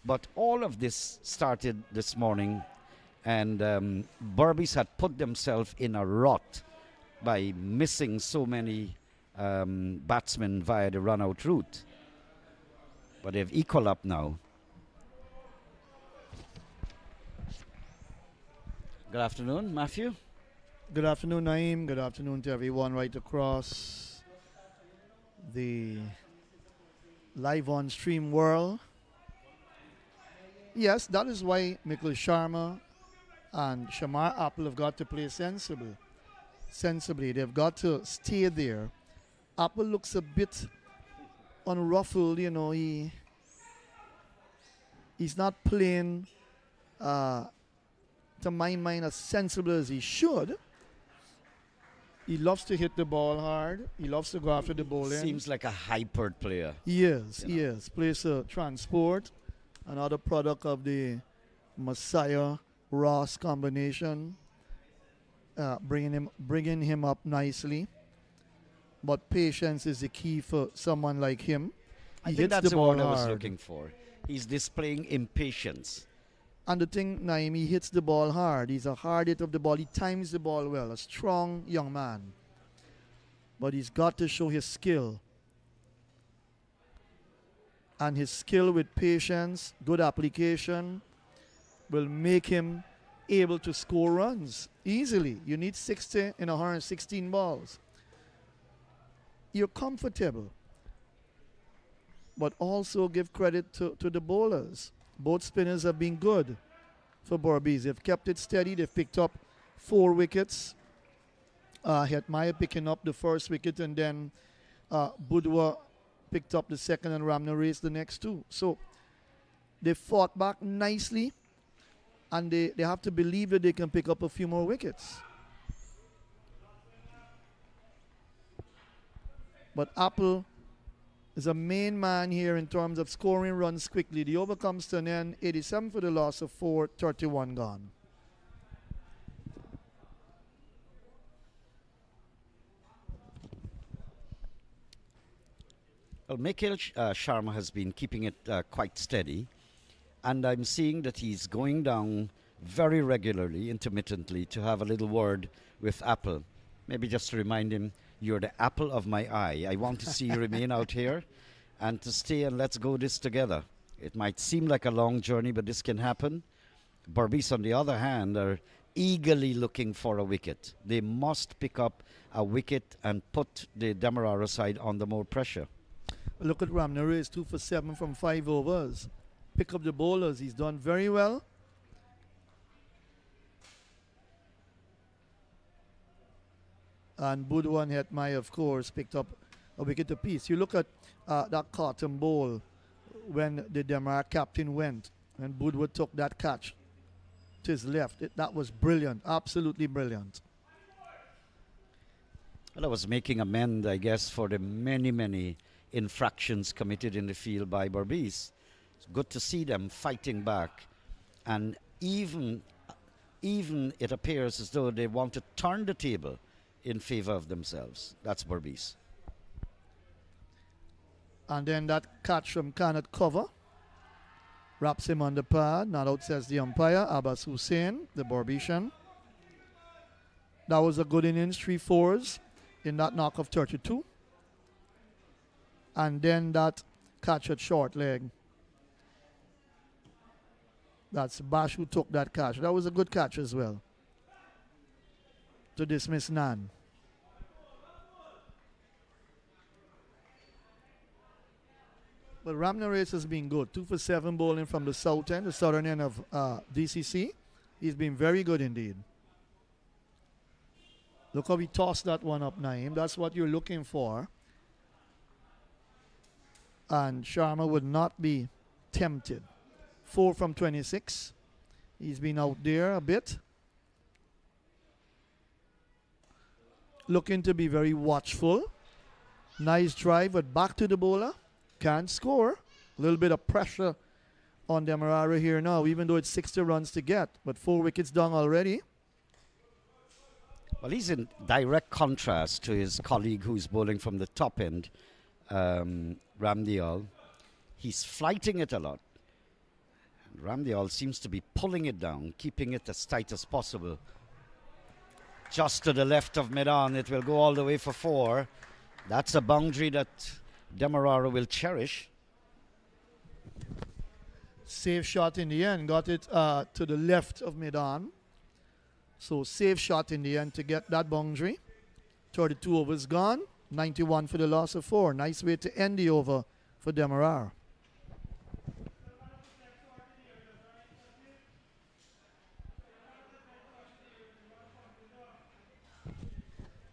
But all of this started this morning, and um, Berbice had put themselves in a rut by missing so many um, batsmen via the run out route. But they've equal up now. Good afternoon, Matthew. Good afternoon, Naeem. Good afternoon to everyone right across the live on stream world. Yes, that is why Mikhail Sharma and Shamar Apple have got to play sensibly. Sensibly, they've got to stay there. Apple looks a bit unruffled, you know. He he's not playing, uh, to my mind, as sensible as he should. He loves to hit the ball hard. He loves to go after the ball. Seems like a hypered player. He is, You he is. Plays a transport, another product of the Messiah Ross combination, uh, bringing him bringing him up nicely. But patience is the key for someone like him. I He think hits that's the the word I was hard. looking for. He's displaying impatience. And the thing, Naeem, he hits the ball hard. He's a hard hit of the ball. He times the ball well. A strong young man. But he's got to show his skill. And his skill with patience, good application, will make him able to score runs easily. You need 60 in 116 balls. You're comfortable. But also give credit to, to the bowlers. Both spinners have been good for Berbice. They've kept it steady. They've picked up four wickets. Uh, Hetmyer picking up the first wicket, and then uh, Budwa picked up the second, and Ramna raised the next two. So they fought back nicely, and they, they have to believe that they can pick up a few more wickets. But Apple is a main man here in terms of scoring runs quickly. The over comes to an end, 87 for the loss of 4, 31 gone. Well, Mikhail uh, Sharma has been keeping it uh, quite steady, and I'm seeing that he's going down very regularly, intermittently, to have a little word with Apple. Maybe just to remind him, you're the apple of my eye. I want to see you remain out here and to stay and let's go this together. It might seem like a long journey, but this can happen. Berbice, on the other hand, are eagerly looking for a wicket. They must pick up a wicket and put the Demerara side under more pressure. Look at Ramna Race, 2 for 7 from 5 overs. Pick up the bowlers. He's done very well. And and Hetmyer, of course, picked up a wicket apiece. You look at uh, that Carton Bowl when the Demar captain went, and Budwa took that catch to his left. It, that was brilliant, absolutely brilliant. Well, I was making amend, I guess, for the many, many infractions committed in the field by Berbice. It's good to see them fighting back, and even, even it appears as though they want to turn the table in favor of themselves. That's Berbice. And then that catch from Kanat cover wraps him on the pad. Not out says the umpire, Abbas Hussein, the Berbician. That was a good innings, three fours in that knock of 32. And then that catch at short leg. That's Baksh who took that catch. That was a good catch as well. To dismiss none. But Ramna has been good. Two for seven bowling from the south end, the southern end of uh, DCC. He's been very good indeed. Look how he tossed that one up, Naeem. That's what you're looking for. And Sharma would not be tempted. Four from 26. He's been out there a bit. Looking to be very watchful. Nice drive, but back to the bowler. Can't score. A little bit of pressure on Demerara here now, even though it's 60 runs to get. But four wickets down already. Well, he's in direct contrast to his colleague who's bowling from the top end, um, Ramdial. He's flighting it a lot. Ramdial seems to be pulling it down, keeping it as tight as possible. Just to the left of mid-on, it will go all the way for four. That's a boundary that Demerara will cherish. Safe shot in the end. Got it uh, to the left of mid-on. So safe shot in the end to get that boundary. 32 overs gone. 91 for the loss of four. Nice way to end the over for Demerara.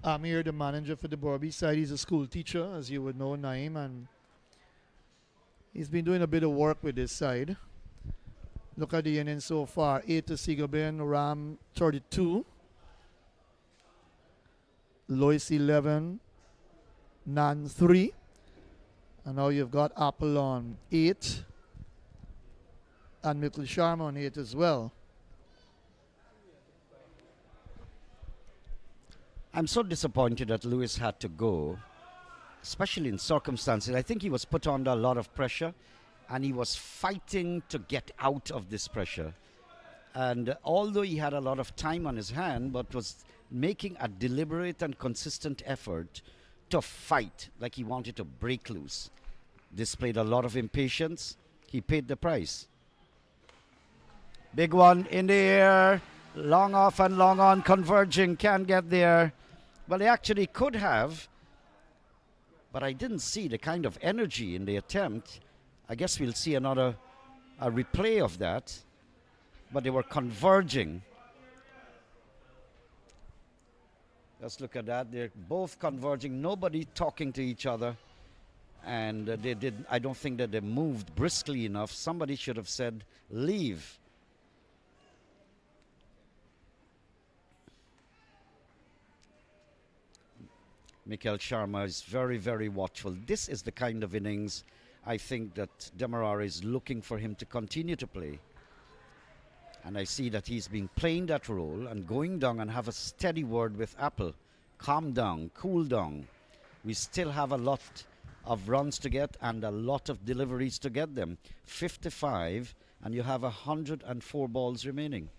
Amir, the manager for the Berbice side, he's a school teacher, as you would know, Naeem, and he's been doing a bit of work with this side. Look at the innings so far. 8 to Sigobin, Ram 32. Lewis 11, Nan 3. And now you've got Apple on 8. And Mikhail Sharma on 8 as well. I'm so disappointed that Lewis had to go, especially in circumstances. I think he was put under a lot of pressure and he was fighting to get out of this pressure. And although he had a lot of time on his hand, but was making a deliberate and consistent effort to fight like he wanted to break loose. Displayed a lot of impatience. He paid the price. Big one in the air. Long off and long on, converging, can't get there. Well, they actually could have, but I didn't see the kind of energy in the attempt. I guess we'll see another a replay of that, but they were converging. Let's look at that. They're both converging, nobody talking to each other. And uh, they did. I don't think that they moved briskly enough. Somebody should have said, "Leave." Mikhail Sharma is very, very watchful. This is the kind of innings I think that Demerara is looking for him to continue to play. And I see that he's been playing that role and going down and have a steady word with Apple. Calm down, cool down. We still have a lot of runs to get and a lot of deliveries to get them. 55, and you have 104 balls remaining.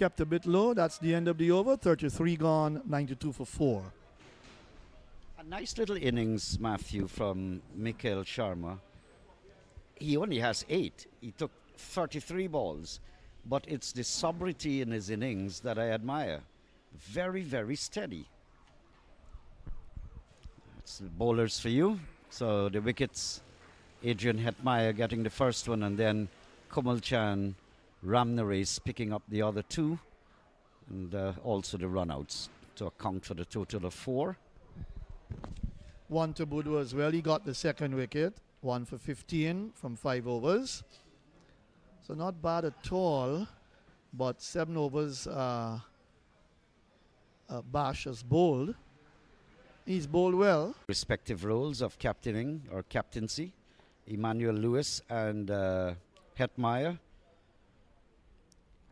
Kept a bit low. That's the end of the over. 33 gone, 92 for 4. A nice little innings, Matthew, from Mikhail Sharma. He only has eight. He took 33 balls, but it's the sobriety in his innings that I admire. Very, very steady. That's the bowlers for you. So the wickets, Adrian Hetmyer getting the first one, and then Komal Chan, Ramnares picking up the other two, and uh, also the runouts to account for the total of four. One to Budu as well. He got the second wicket. One for 15 from five overs. So not bad at all. But seven overs, uh, uh, Baksh has bowled. He's bowled well. respective roles of captaining or captaincy, Emmanuel Lewis and uh, Hetmyer.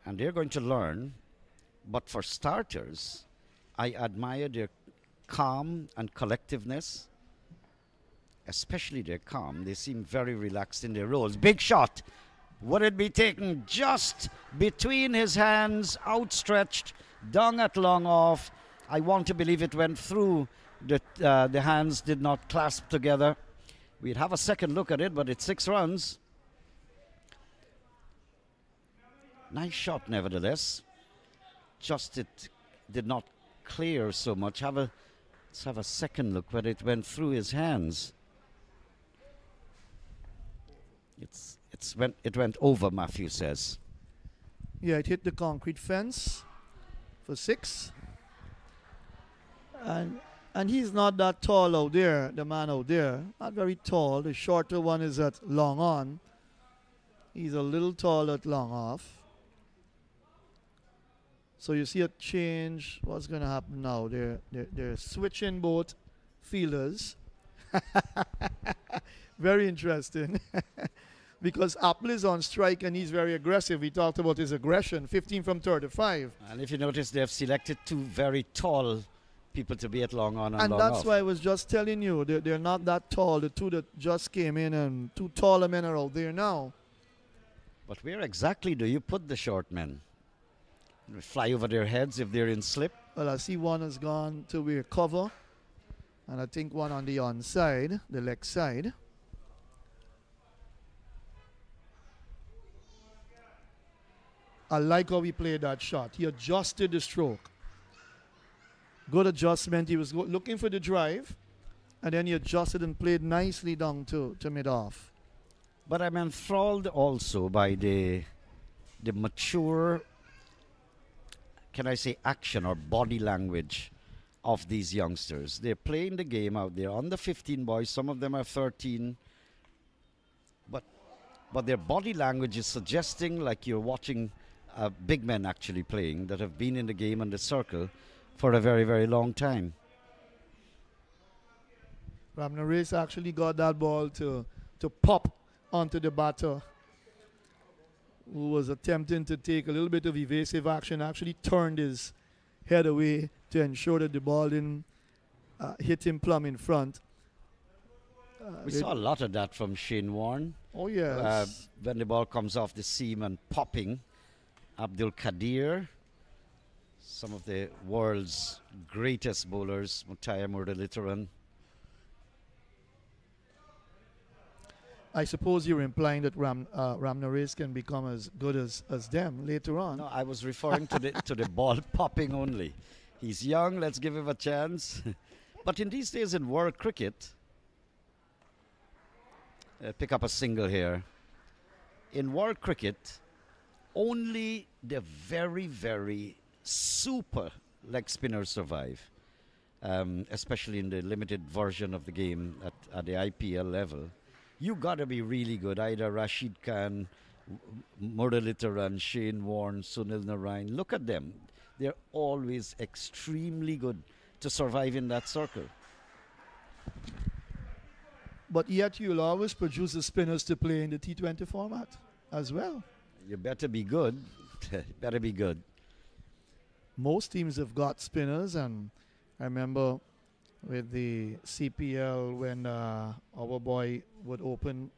And they're going to learn. But for starters, I admire their calm and collectiveness, especially their calm. They seem very relaxed in their roles. Big shot. Would it be taken just between his hands, outstretched, down at long off? I want to believe it went through. The, uh, the hands did not clasp together. We'd have a second look at it, but it's six runs. Nice shot, nevertheless. Just it did not clear so much. Have a let's have a second look whether it went through his hands. It's it's went it went over. Matthew says. Yeah, it hit the concrete fence for six. And and he's not that tall out there, the man out there. Not very tall. The shorter one is at long on. He's a little tall at long off. So you see a change. What's going to happen now? They're, they're, they're switching both feelers. [LAUGHS] very interesting. [LAUGHS] because Apple is on strike and he's very aggressive. We talked about his aggression, 15 from 35. And if you notice, they've selected two very tall people to be at long on and, And long that's off. why I was just telling you, they're, they're not that tall. The two that just came in and two taller men are out there now. But where exactly do you put the short men? Fly over their heads if they're in slip? Well, I see one has gone to where cover, and I think one on the onside, the leg side. I like how he played that shot. He adjusted the stroke. Good adjustment. He was looking for the drive, and then he adjusted and played nicely down to, to mid off. But I'm enthralled also by the the mature can I say action or body language of these youngsters. They're playing the game out there under 15 boys, some of them are 13. But but their body language is suggesting like you're watching uh, big men actually playing that have been in the game and the circle for a very very long time. Ramna Race actually got that ball to, to pop onto the batter who was attempting to take a little bit of evasive action, actually turned his head away to ensure that the ball didn't uh, hit him plumb in front. Uh, We saw a lot of that from Shane Warne. oh, yes. uh, when the ball comes off the seam and popping. Abdul Qadir, some of the world's greatest bowlers, Muttiah Muralitharan. I suppose you're implying that Ram, uh, can become as good as, as them later on. No, I was referring to the to the ball [LAUGHS] popping only. He's young, let's give him a chance. [LAUGHS] but in these days in world cricket, uh, pick up a single here. In world cricket, only the very, very super leg spinners survive, um, especially in the limited version of the game at, at the IPL level. You got to be really good. Either Rashid Khan, Muralitharan, Shane Warne, Sunil Narine. Look at them. They're always extremely good to survive in that circle. But yet you'll always produce the spinners to play in the T20 format as well. You better be good. [LAUGHS] better be good. most teams have got spinners, and I remember with the CPL when uh, our boy would open,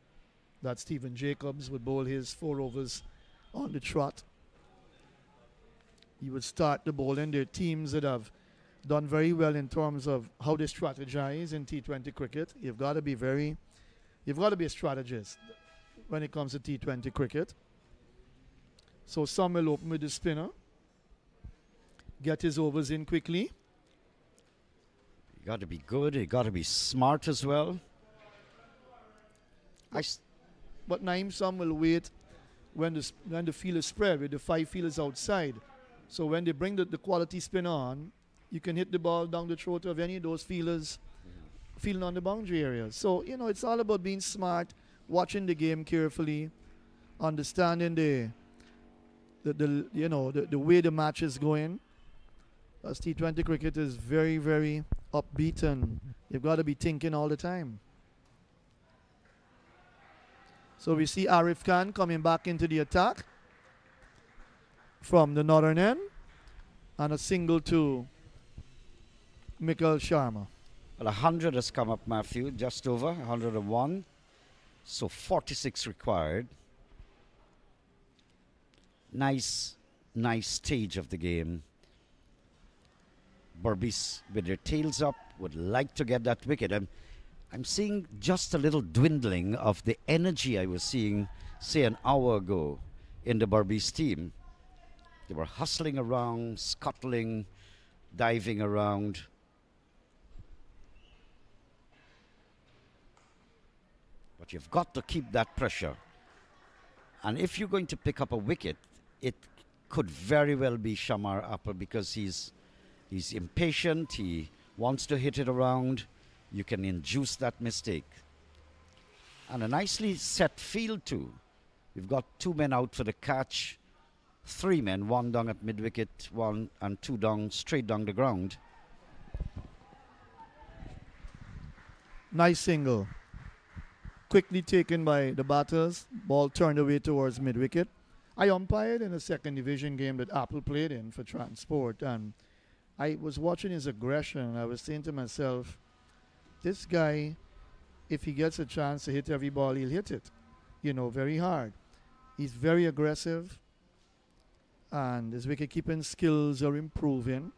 that Stephen Jacobs would bowl his four overs on the trot. He would start the bowling. There are teams that have done very well in terms of how they strategize in T20 cricket. You've got to be very, you've got to be a strategist when it comes to T20 cricket. So some will open with the spinner get his overs in quickly. You got to be good. You got to be smart as well. I But Naeem some will wait when the, when the field is spread with the five fielders outside. So when they bring the, the quality spin on, you can hit the ball down the throat of any of those fielders mm-hmm. feeling on the boundary area. So, you know, it's all about being smart, watching the game carefully, understanding the, the, the you know, the, the way the match is going. As T20 cricket is very, very upbeat and you've got to be thinking all the time. So we see Arif Khan coming back into the attack from the northern end and a single to Mikhail Sharma. well, 100 has come up, Matthew, just over 101. So 46 required. Nice, nice stage of the game. Berbice, with their tails up, would like to get that wicket. I'm, I'm seeing just a little dwindling of the energy I was seeing, say, an hour ago in the Berbice team. They were hustling around, scuttling, diving around. But you've got to keep that pressure. And if you're going to pick up a wicket, it could very well be Shamar Apple because he's he's impatient. He wants to hit it around. You can induce that mistake. And a nicely set field too. We've got two men out for the catch, three men, one down at mid wicket, one and two down straight down the ground. Nice single. Quickly taken by the batters. Ball turned away towards mid wicket. I umpired in a second division game that Apple played in for Transport, and I was watching his aggression. I was saying to myself, this guy, if he gets a chance to hit every ball, he'll hit it, you know, very hard. He's very aggressive, and his wicket keeping skills are improving.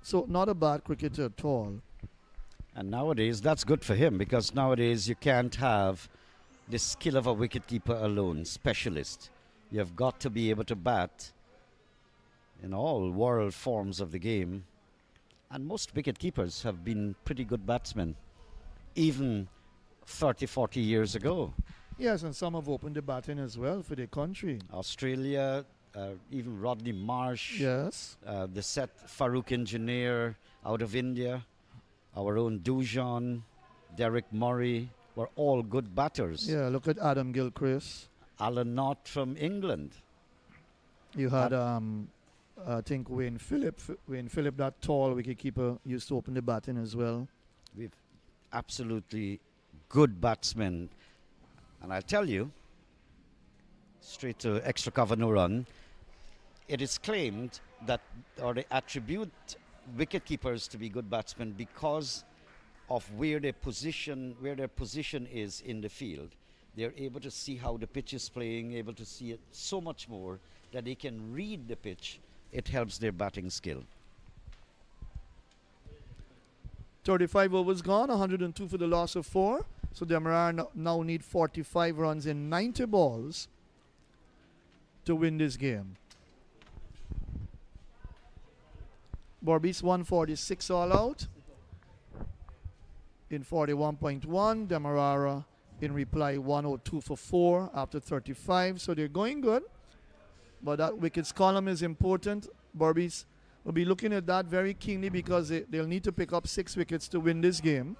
So, not a bad cricketer at all. And nowadays, that's good for him because nowadays you can't have the skill of a wicketkeeper alone, specialist. You've got to be able to bat in all world forms of the game. And most wicketkeepers have been pretty good batsmen, even 30, 40 years ago. Yes, and some have opened the batting as well for their country. Australia, uh, even Rodney Marsh, Yes. uh, the set Farokh Engineer out of India, our own Dujon, Deryck Murray were all good batters. Yeah, look at Adam Gilchrist. Alan Knott from England. You had, um, I think Wayne Phillip. Wayne Phillip, that tall wicketkeeper, used to open the batting as well. We've absolutely good batsmen. And I'll tell you, straight to extra cover no run, it is claimed that, or they attribute wicketkeepers to be good batsmen because of where their position, where their position is in the field. They're able to see how the pitch is playing, able to see it so much more that they can read the pitch. It helps their batting skill. 35 overs gone, 102 for the loss of four. So Demerara now need 45 runs in 90 balls to win this game. Berbice 146 all out in 41.1. Demerara in reply 102 for 4 after 35. So they're going good. But that wickets column is important. Berbice will be looking at that very keenly because they, they'll need to pick up six wickets to win this game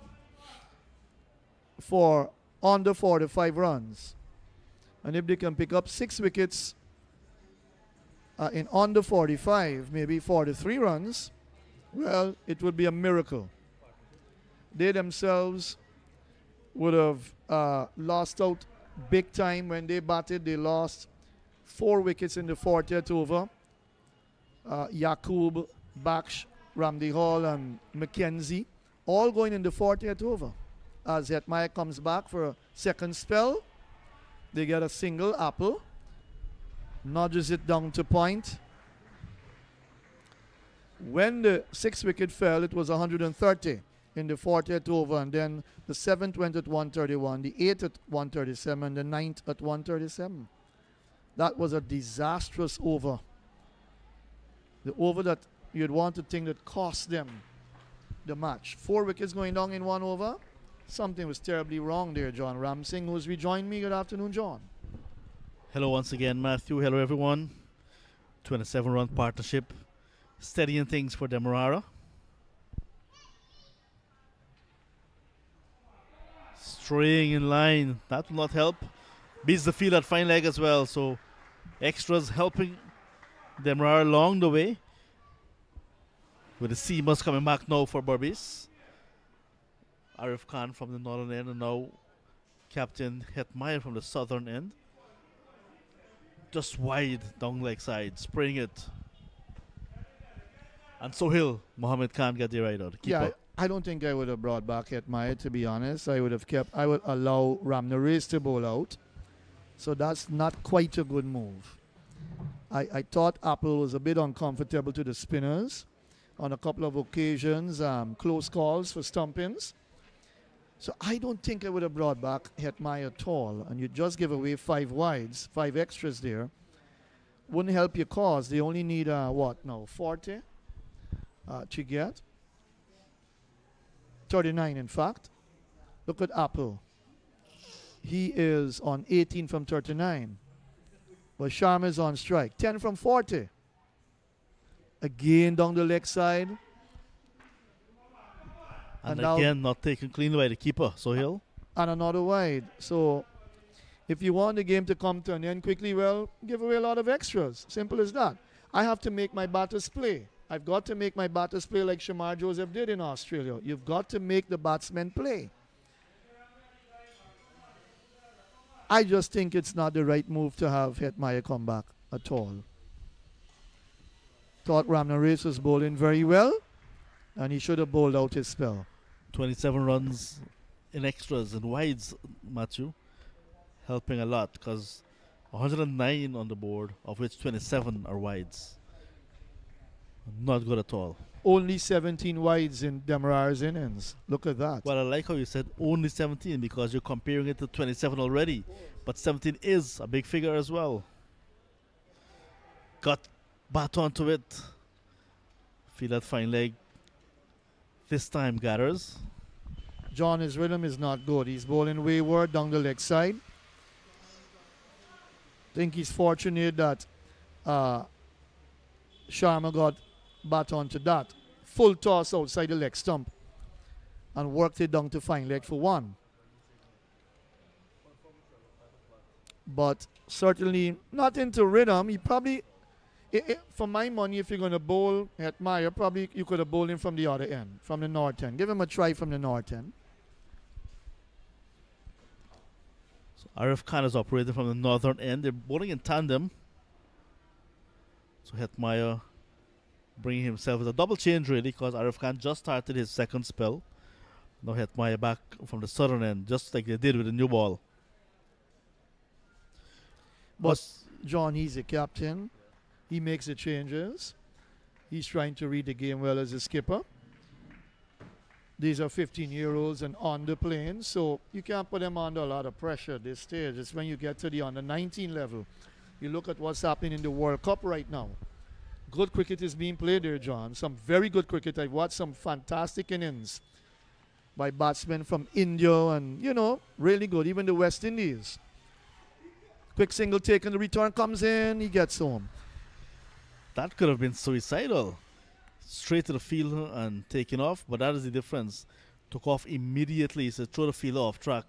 for under 45 runs. And if they can pick up six wickets uh, in under 45, maybe 43 runs, well, it would be a miracle. They themselves would have uh, lost out big time when they batted. They lost four wickets in the 40th over. Uh, Yakub, Baksh, Ramdial, and McKenzie, all going in the 40th over. As Hetmyer comes back for a second spell, they get a single apple, nudges it down to point. When the sixth wicket fell, it was 130 in the 40th over, and then the seventh went at 131, the eighth at 137, and the ninth at 137. That was a disastrous over. The over that you'd want to think that cost them the match. Four wickets going down in one over. Something was terribly wrong there, John Ramsing, who's rejoined me. Good afternoon, John. Hello once again, Matthew. Hello everyone. 27 run partnership. Steadying things for Demerara. Straying in line. That will not help. Beats the field at fine leg as well. So extras helping Demerara along the way. With the Seamers coming back now for Berbice. Arif Khan from the northern end and now Captain Hetmyer from the southern end just wide down leg side, spraying it. And Sohail Mohammed Khan get the right out. Keeper. Yeah, I, I don't think I would have brought back Hetmyer, to be honest. I would have kept, I would allow Ramnaresh to bowl out. So that's not quite a good move. I, I thought Apple was a bit uncomfortable to the spinners on a couple of occasions, um, close calls for stumpings. So I don't think I would have brought back Hetmyer at all. And you just give away five wides, five extras there. Wouldn't help your cause. They only need, uh, what now, 40 uh, to get. 39, in fact. Look at Apple. He is on 18 from 39. But Sharma is on strike. 10 from 40. Again down the leg side. And, And now- again, not taken clean by the keeper, So Sohail. and another wide. So if you want the game to come to an end quickly, well, give away a lot of extras. Simple as that. I have to make my batters play. I've got to make my batters play like Shamar Joseph did in Australia. You've got to make the batsmen play. I just think it's not the right move to have Hetmyer come back at all. Thought Ramnaresh was bowling very well, and he should have bowled out his spell. 27 runs in extras and wides, Matthew, helping a lot because 109 on the board, of which 27 are wides. Not good at all. Only 17 wides in Demerara's innings. Look at that. Well, I like how you said only 17 because you're comparing it to 27 already. But 17 is a big figure as well. Got bat onto it. Feel that fine leg. This time gathers. John, his rhythm is not good. He's bowling wayward down the leg side. think he's fortunate that uh, Sharma got bat onto that. Full toss outside the leg stump and worked it down to fine leg for one. But certainly not into rhythm. He probably, i i for my money, if you're going to bowl at Meyer, probably you could have bowled him from the other end, from the north end. Give him a try from the north end. So Arif Khan is operating from the northern end. They're bowling in tandem. So Hetmyer bringing himself as a double change really because Arif Khan just started his second spell. Now Hetmyer back from the southern end, just like they did with the new ball. But John, he's a captain. He makes the changes. He's trying to read the game well as a skipper. These are 15 year olds and on the plane, so you can't put them under a lot of pressure at this stage. It's when you get to the under 19 level. You look at what's happening in the World Cup right now. Good cricket is being played there, John. Some very good cricket. I've watched some fantastic innings by batsmen from India and, you know, really good. Even the West Indies. Quick single take and the return comes in, he gets home. That could have been suicidal. Straight to the field and taking off, but that is the difference. Took off immediately, so throw the field off track.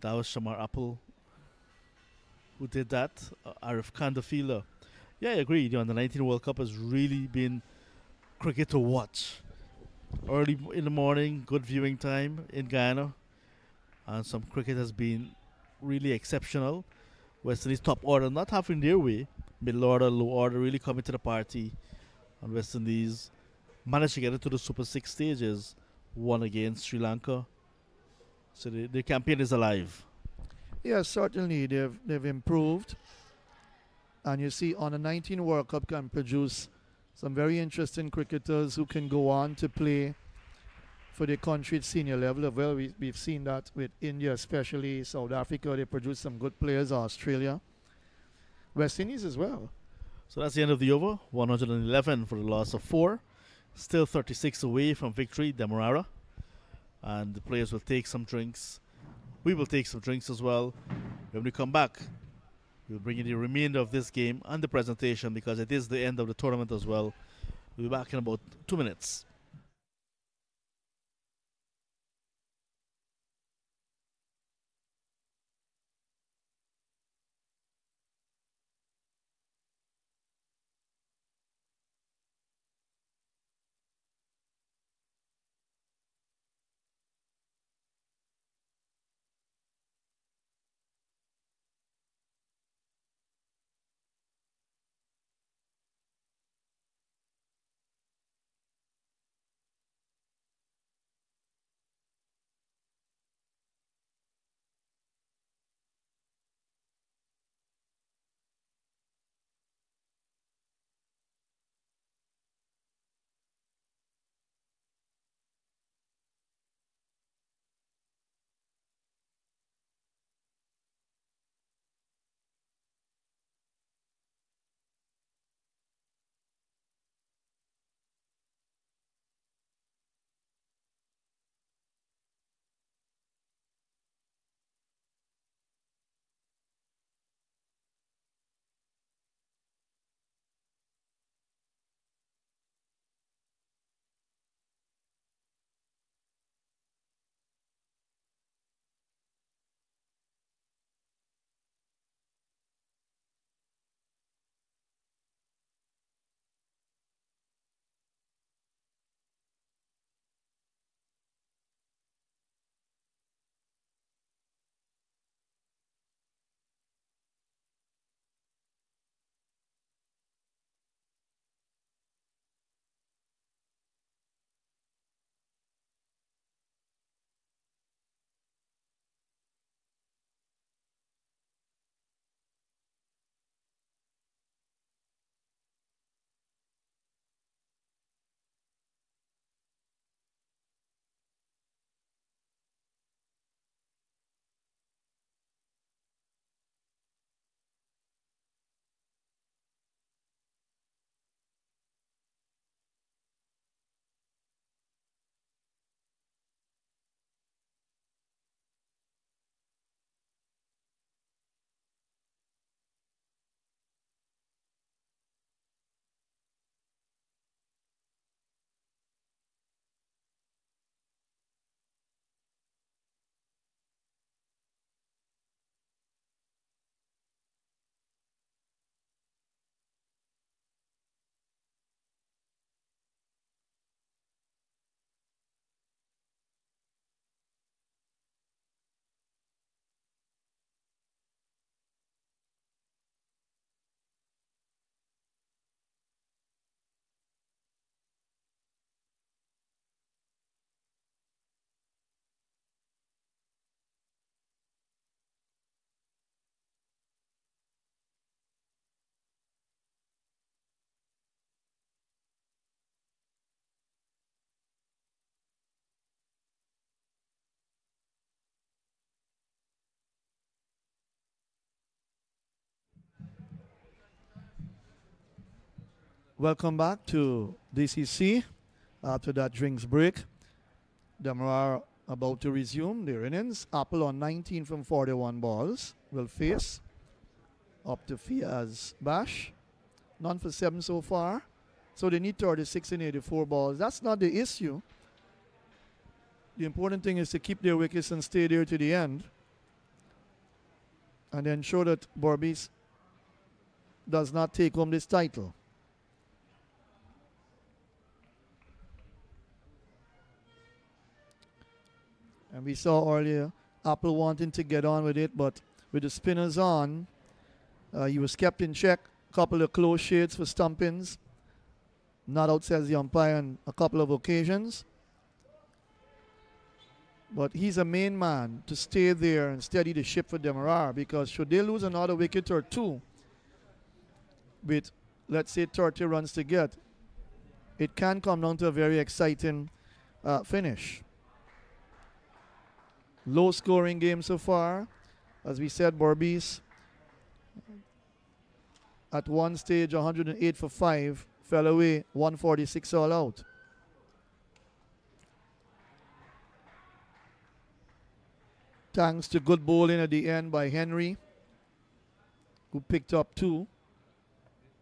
That was Shamar Apple who did that. Uh, Arif Khan, the fielder. Yeah, I agree. You know, the under 19 World Cup has really been cricket to watch. Early in the morning, good viewing time in Guyana, and some cricket has been really exceptional. West Indies top order not having their way, middle order, low order really coming to the party, and West Indies managed to get into the Super Six stages, won against Sri Lanka. So the, the campaign is alive. Yes, certainly they've they've improved. And you see on a 19 World Cup can produce some very interesting cricketers who can go on to play for the country at senior level. Well, we, we've seen that with India, especially South Africa. They produce some good players. Australia, West Indies as well. So that's the end of the over. 111 for the loss of four. Still 36 away from victory, Demerara. And the players will take some drinks. We will take some drinks as well. When we come back, we'll bring you the remainder of this game and the presentation because it is the end of the tournament as well. We'll be back in about two minutes. Welcome back to DCC after that drinks break. Demerara about to resume their innings. Apple on 19 from 41 balls will face up to Fiaz Baksh. None for seven so far. So they need 36 and 84 balls. That's not the issue. The important thing is to keep their wickets and stay there to the end. And ensure that Berbice does not take home this title. And we saw earlier Apple wanting to get on with it, but with the spinners on, uh, he was kept in check. A Couple of close shades for stumpings. Not out, says the umpire, on a couple of occasions. But he's a main man to stay there and steady the ship for Demerara because should they lose another wicket or two with, let's say, 30 runs to get, it can come down to a very exciting uh, finish. Low scoring game so far. As we said, Berbice at one stage 108 for 5, fell away 146 all out. Thanks to good bowling at the end by Henry, who picked up two,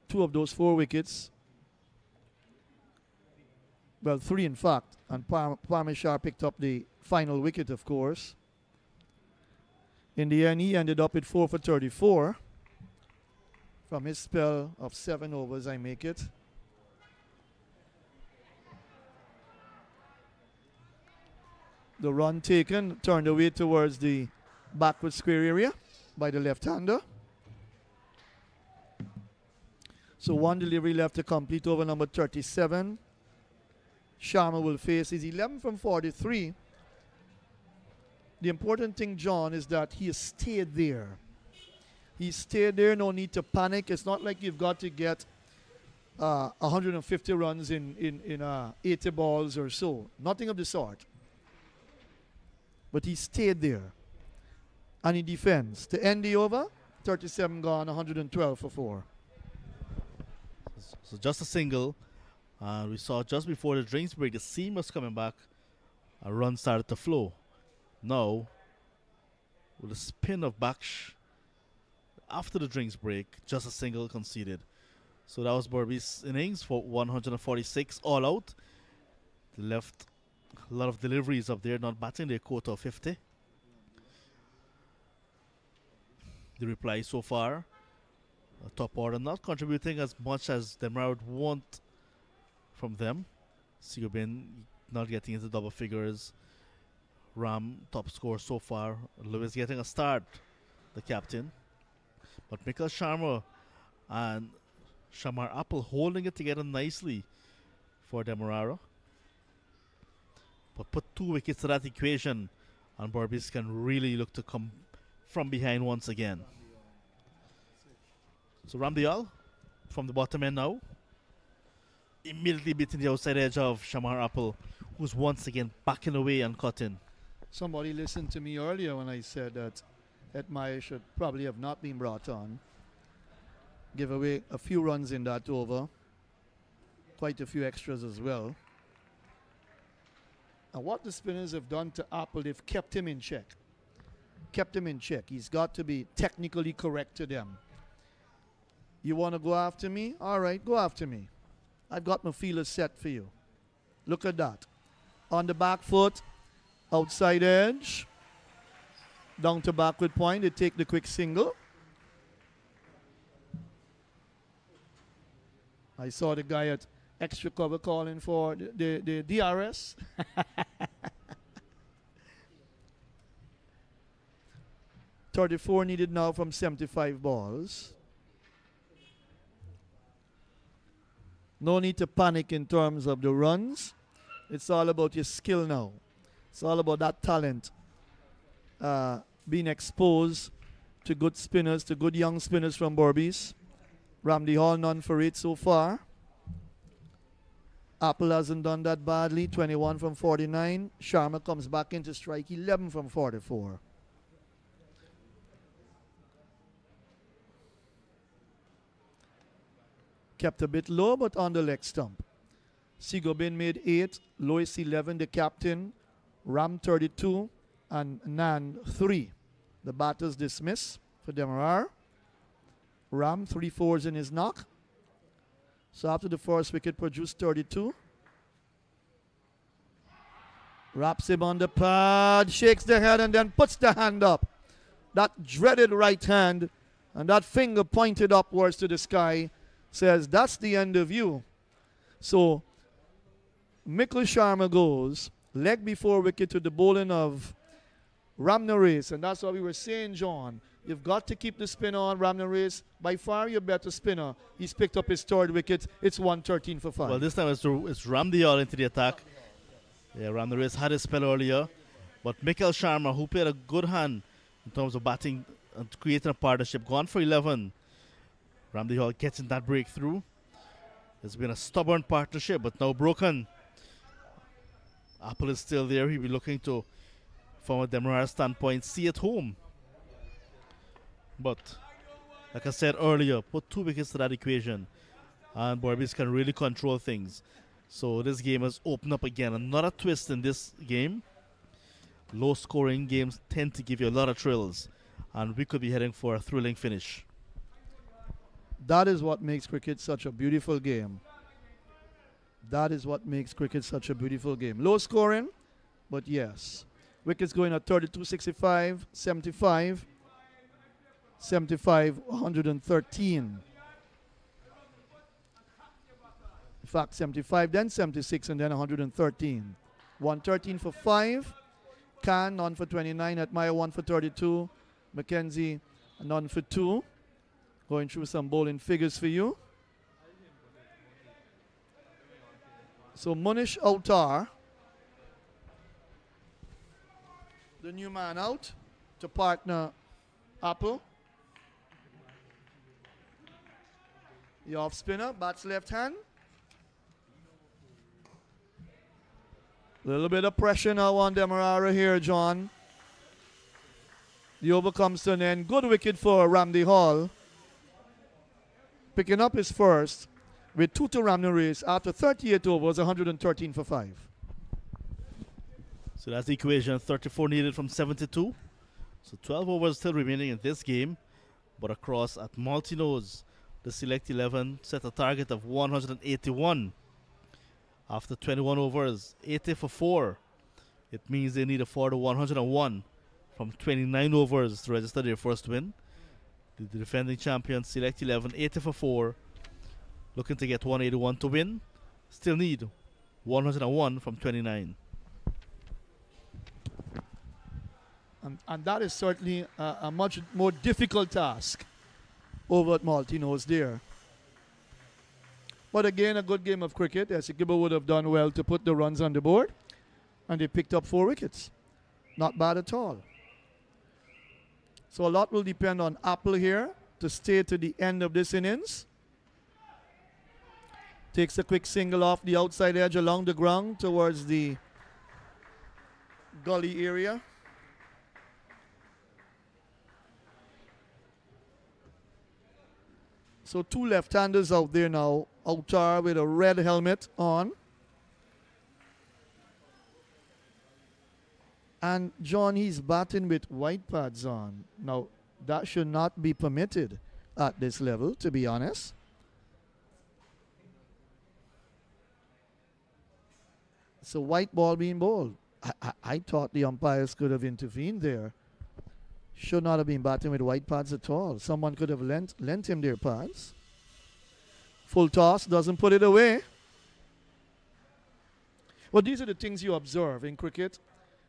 two of those four wickets. Well, three in fact, and Par- Parmeshar picked up the final wicket, of course. In the end, he ended up with four for 34 from his spell of seven overs. I make it. The run taken turned away towards the backward square area by the left-hander. So one delivery left to complete over number 37. Sharma will face his 11 from 43. The important thing, John, is that he stayed there. He stayed there, no need to panic. It's not like you've got to get uh, 150 runs in, in, in uh, 80 balls or so. Nothing of the sort. But he stayed there. And he defends. To end the over, 37 gone, 112 for 4. So just a single. Uh, we saw just before the drinks break, the seam was coming back. A run started to flow. Now, with a spin of Baksh, after the drinks break, just a single conceded. So that was Berbice's innings for 146 all out. They left a lot of deliveries up there, not batting their quota of 50. The reply so far, top order not contributing as much as Demerara would want from them. Sigobin not getting into double figures. Ram top score so far. Lewis getting a start, the captain. But Mikhail Sharma and Shamar Apple holding it together nicely for Demerara. But put two wickets to that equation, and Berbice can really look to come from behind once again. So Ramdial from the bottom end now. Immediately beating the outside edge of Shamar Apple, who's once again backing away and cutting. Somebody listened to me earlier when I said that Hetmyer should probably have not been brought on. Give away a few runs in that over. Quite a few extras as well. And what the spinners have done to Apple, they've kept him in check. Kept him in check. He's got to be technically correct to them. You want to go after me? All right, go after me. I've got my feelers set for you. Look at that. On the back foot, outside edge, down to backward point. They take the quick single. I saw the guy at extra cover calling for the, the, the DRS. [LAUGHS] Thirty-four needed now from seventy-five balls. No need to panic in terms of the runs. It's all about your skill now. It's all about that talent uh, being exposed to good spinners, to good young spinners from Berbice. Ramdial, none for it so far. Apple hasn't done that badly, 21 from 49. Sharma comes back into strike, 11 from 44. kept a bit low, but on the leg stump. Sigobin made 8, Lewis 11, the captain, Ram 32, and Nan 3. The batters dismiss for Demerara. Ram, three fours in his knock. So after the first wicket produced 32. Wraps him on the pad, shakes the head, and then puts the hand up. That dreaded right hand, and that finger pointed upwards to the sky says, That's the end of you. So Mikkel Sharma goes, leg before wicket to the bowling of Ramnaresh, and that's what we were saying, John. You've got to keep the spin on. Ramnaresh, by far your better spinner. He's picked up his third wicket. It's 113 for 5. Well, this time it's, it's Ramdial into the attack. Yeah, Ramnaresh had his spell earlier. But Mikkel Sharma, who played a good hand in terms of batting and creating a partnership, gone for 11. Ramdial getting that breakthrough. It's been a stubborn partnership, but now broken. Apple is still there. He'll be looking to, from a Demerara standpoint, see at home. But, like I said earlier, put two wickets to that equation, and Berbice can really control things. So this game has opened up again. Another twist in this game. Low scoring games tend to give you a lot of thrills, and we could be heading for a thrilling finish. That is what makes cricket such a beautiful game. That is what makes cricket such a beautiful game. Low scoring, but yes. Wickets going at 32 65, 75, 75, 113. In fact, 75, then 76, and then 113. 113 for 5. Khan, none for 29. Hetmyer, 1 for 32. Mackenzie, none for 2. Going through some bowling figures for you. So Munish Outar, the new man out to partner Apple. The off spinner, bats left hand. Little bit of pressure now on Demerara here, John. The over comes to an end. Good wicket for Ramdial. Picking up his first with two to Ramnaresh after 38 overs, 113 for 5. So that's the equation 34 needed from 72. So 12 overs still remaining in this game. But across at Malteenoes, the select 11 set a target of 181. After 21 overs, 80 for 4. It means they need a 4 to 101 from 29 overs to register their first win. The defending champion select 11, 80 for 4. Looking to get 181 to win. Still need 101 from 29. And, and that is certainly a, a much more difficult task over at Malteenoes there. But again, a good game of cricket. Essequibo would have done well to put the runs on the board. And they picked up four wickets. Not bad at all. So a lot will depend on Apple here to stay to the end of this innings. Takes a quick single off the outside edge along the ground towards the gully area. So two left-handers out there now. Outar with a red helmet on. And John, he's batting with white pads on. Now, that should not be permitted at this level, to be honest. A white ball being bowled. I, I, I thought the umpires could have intervened there. Should not have been batting with white pads at all. Someone could have lent, lent him their pads. Full toss, doesn't put it away. Well, these are the things you observe in cricket.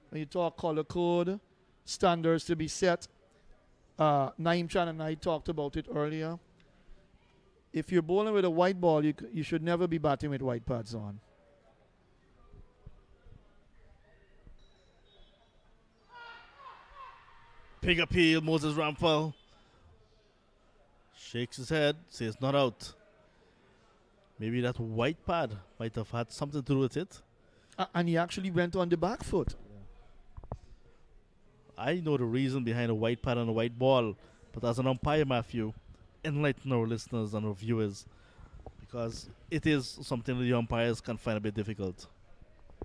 When you talk color code, standards to be set. Uh, Naeem Khan and I talked about it earlier. If you're bowling with a white ball, you, you should never be batting with white pads on. Big appeal, Moses Rampal. Shakes his head, says not out. Maybe that white pad might have had something to do with it. Uh, and he actually went on the back foot. I know the reason behind a white pad and a white ball, but as an umpire, Matthew, enlighten our listeners and our viewers because it is something that the umpires can find a bit difficult.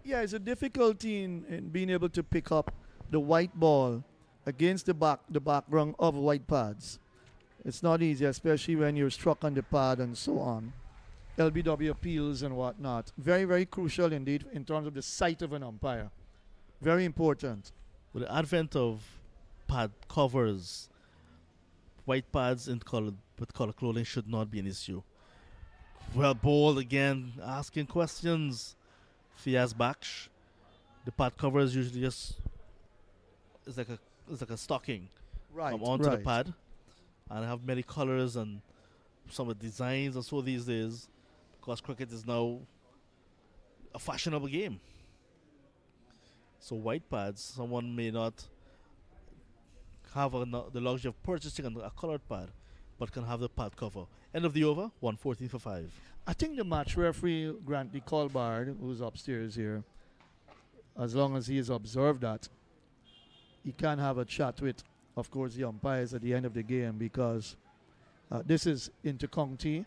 Yeah, it's a difficulty in, in being able to pick up the white ball against the back the background of white pads. It's not easy, especially when you're struck on the pad and so on. LBW appeals and whatnot. Very, very crucial indeed in terms of the sight of an umpire. Very important. With the advent of pad covers, white pads in color with color clothing should not be an issue. Well, ball again, asking questions. Fiaz Baksh. The pad cover is usually just it's like a it's like a stocking Right. come onto right. the pad, and have many colors and some of the designs and so these days, because cricket is now a fashionable game. So white pads, someone may not have a, the luxury of purchasing a, a colored pad, but can have the pad cover. End of the over, 114 for 5. I think the match referee, Grantley Colbard, who's upstairs here, as long as he has observed that, he can have a chat with, of course, the umpires at the end of the game because uh, this is intercounty,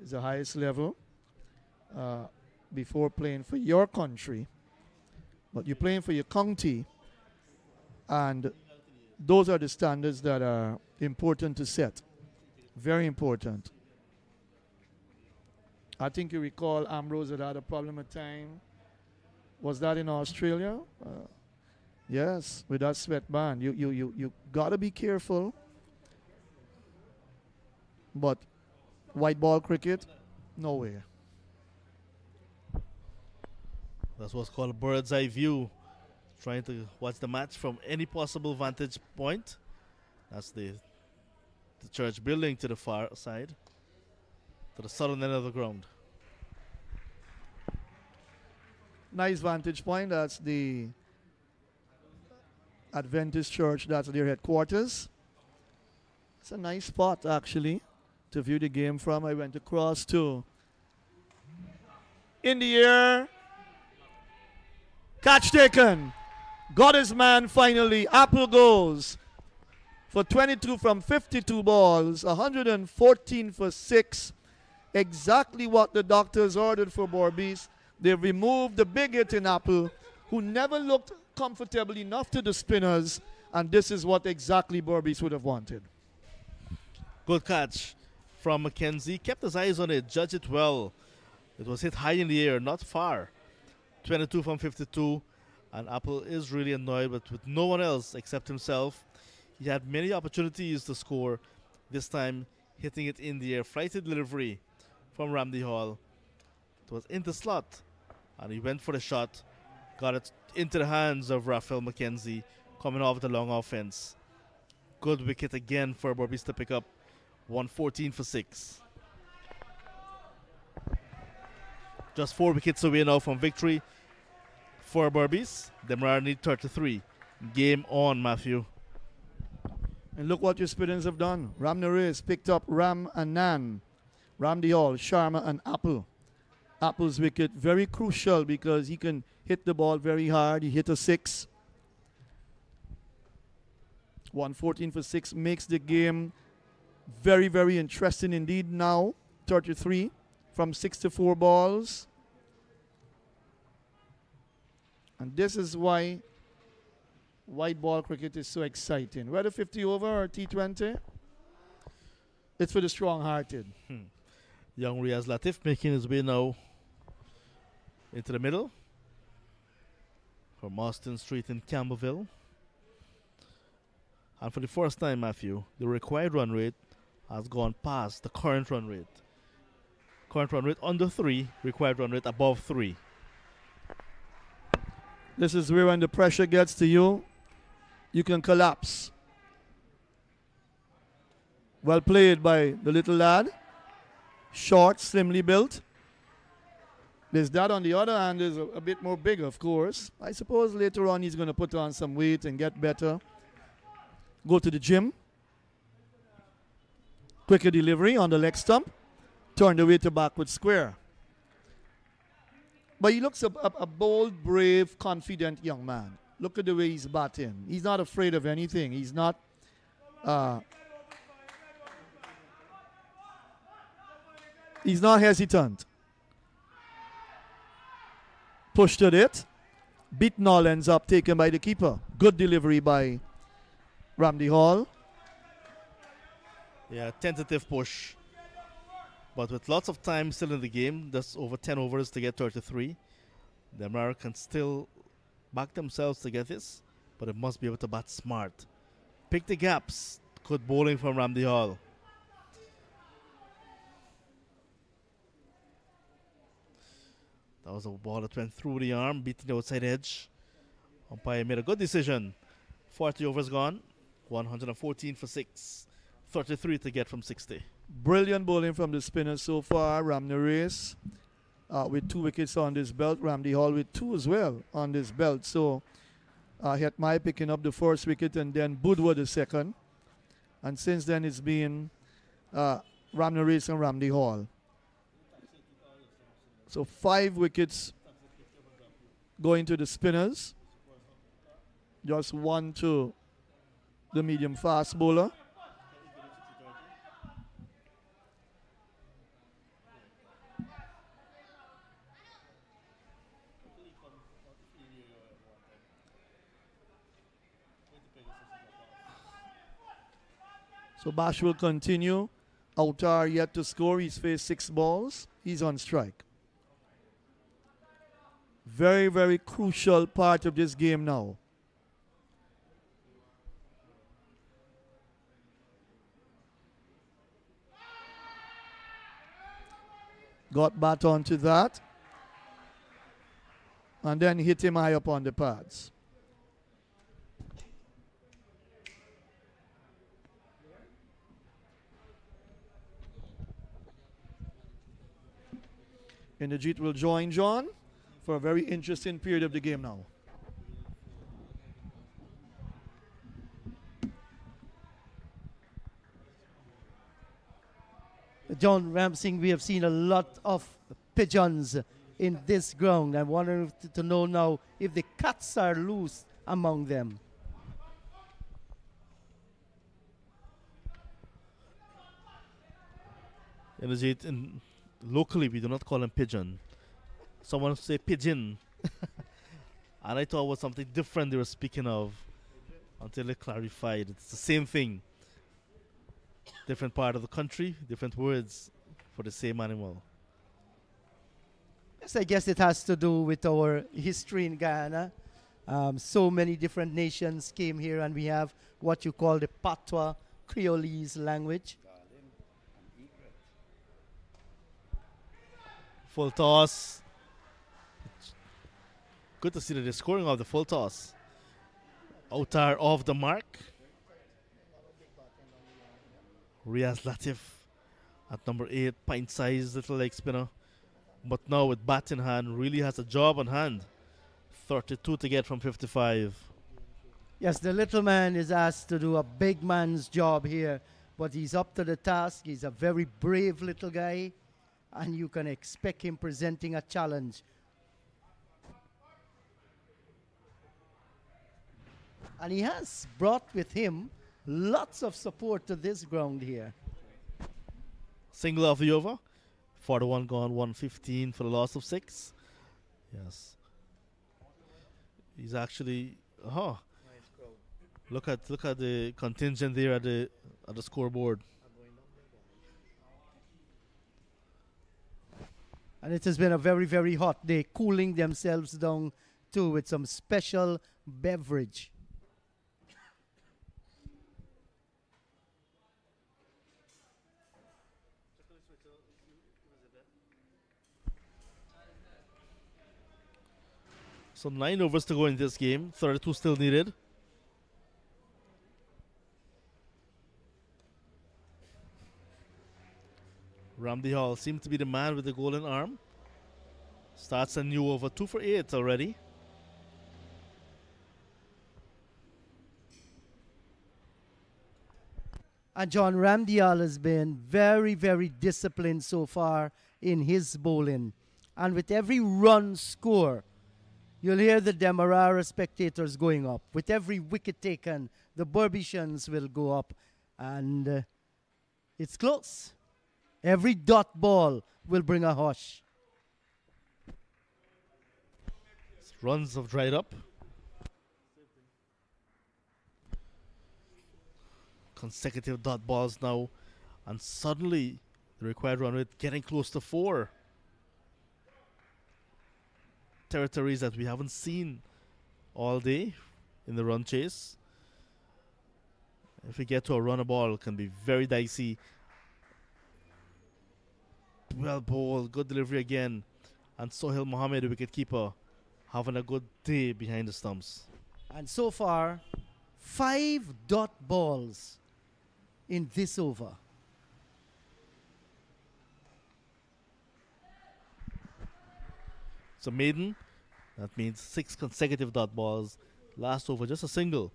it's the highest level uh, before playing for your country. But you're playing for your county, and those are the standards that are important to set. Very important. I think you recall Ambrose had had a problem at time. Was that in Australia? Uh, yes, with that sweatband. You you you you gotta be careful. But white ball cricket, no way. That's what's called a bird's eye view. Trying to watch the match from any possible vantage point. That's the the church building to the far side, to the southern end of the ground. Nice vantage point. That's the Adventist Church. That's their headquarters. It's a nice spot actually to view the game from. I went across to in the air. Catch taken. Got his man finally. Apple goes for 22 from 52 balls, 114 for 6. Exactly what the doctors ordered for Berbice. They removed the big hit in Apple, who never looked comfortable enough to the spinners, and this is what exactly Berbice would have wanted. Good catch from McKenzie. Kept his eyes on it, judged it well. It was hit high in the air, not far. 22 from 52. And Apple is really annoyed, but with no one else except himself. He had many opportunities to score. This time, hitting it in the air. Flighted delivery from Ramdial. It was in the slot. And he went for the shot. Got it into the hands of Raphael McKenzie, coming off the long offense. Good wicket again for Berbice to pick up. 114 for 6. Just four wickets away now from victory for Berbice. Demerara need 33. Game on, Matthew. And look what your spinners have done. Ramnaresh picked up Ram and Nan. Ramdial, Sharma, and Apple. Apple's wicket very crucial because he can hit the ball very hard. He hit a six. 114 for six makes the game very, very interesting indeed now. 33 from six to four balls. And this is why white ball cricket is so exciting. Whether 50 over or T20, it's for the strong hearted. Hmm. Young Riaz Latif making his way now into the middle from Austin Street in Campbellville. And for the first time, Matthew, the required run rate has gone past the current run rate. Current run rate under 3, required run rate above 3. This is where when the pressure gets to you, you can collapse. Well played by the little lad. Short, slimly built. There's that on the other hand is a, a bit more big, of course. I suppose later on he's going to put on some weight and get better. Go to the gym. Quicker delivery on the leg stump. Turn the weight to backward square. But he looks a, a, a bold, brave, confident young man. Look at the way he's batting. He's not afraid of anything. He's not. Uh, He's not hesitant. Pushed at it. Beaten all ends up taken by the keeper. Good delivery by Ramdial. Yeah, tentative push. But with lots of time still in the game, that's over 10 overs to get 33. The Americans still back themselves to get this, but it must be able to bat smart. Pick the gaps. Good bowling from Ramdial. That was a ball that went through the arm, beating the outside edge. Umpire made a good decision. 40 overs gone. 114 for 6. 33 to get from 60. Brilliant bowling from the spinner so far. Ramnaresh uh, with two wickets on this belt. Ramdial with two as well on this belt. So uh, Hetmyer picking up the first wicket and then Budwa the second. And since then it's been uh, Ramnaresh and Ramdial. So five wickets going to the spinners. Just one to the medium fast bowler. So Baksh will continue. Outar yet to score. He's faced six balls. He's on strike. Very, very crucial part of this game now. Got bat onto that. And then hit him high up on the pads. Indrajit will join John for a very interesting period of the game now. John Ramsing, we have seen a lot of pigeons in this ground. I'm wondering if- to know now if the cats are loose among them. Indrajit, in locally we do not call them pigeon. Someone say pigeon. [LAUGHS] and I thought it was something different they were speaking of until they clarified. It's the same thing. Different part of the country, different words for the same animal. Yes, I guess it has to do with our history in Guyana. Um, so many different nations came here, and we have what you call the Patois Creolese language. Full toss. Good to see they're scoring off the full toss. Outar off the mark. Riaz Latif at number eight, pint sized little leg spinner. But now with bat in hand, really has a job on hand. 32 to get from 55. Yes, the little man is asked to do a big man's job here, but he's up to the task. He's a very brave little guy, and you can expect him presenting a challenge. And he has brought with him lots of support to this ground here. Single of the over. 41 gone, 115 for the loss of six. Yes. He's actually. Oh. Look at look at the contingent there at the at the scoreboard. And it has been a very, very hot day, cooling themselves down too with some special beverage. So nine overs to go in this game. 32 still needed. Ramdial seems to be the man with the golden arm. Starts a new over. Two for eight already. And John Ramdial has been very, very disciplined so far in his bowling. And with every run score, you'll hear the Demerara spectators going up. With every wicket taken, the Berbicians will go up. And uh, it's close. Every dot ball will bring a hush. Runs have dried up. Consecutive dot balls now, and suddenly the required run rate getting close to four. Territories that we haven't seen all day in the run chase. If we get to a runner ball, it can be very dicey. Well bowled, good delivery again. And Sohail Mohammed, the wicket keeper, having a good day behind the stumps. And so far, five dot balls in this over. So maiden, that means six consecutive dot balls. Last over, just a single.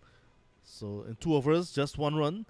So in two overs, just one run.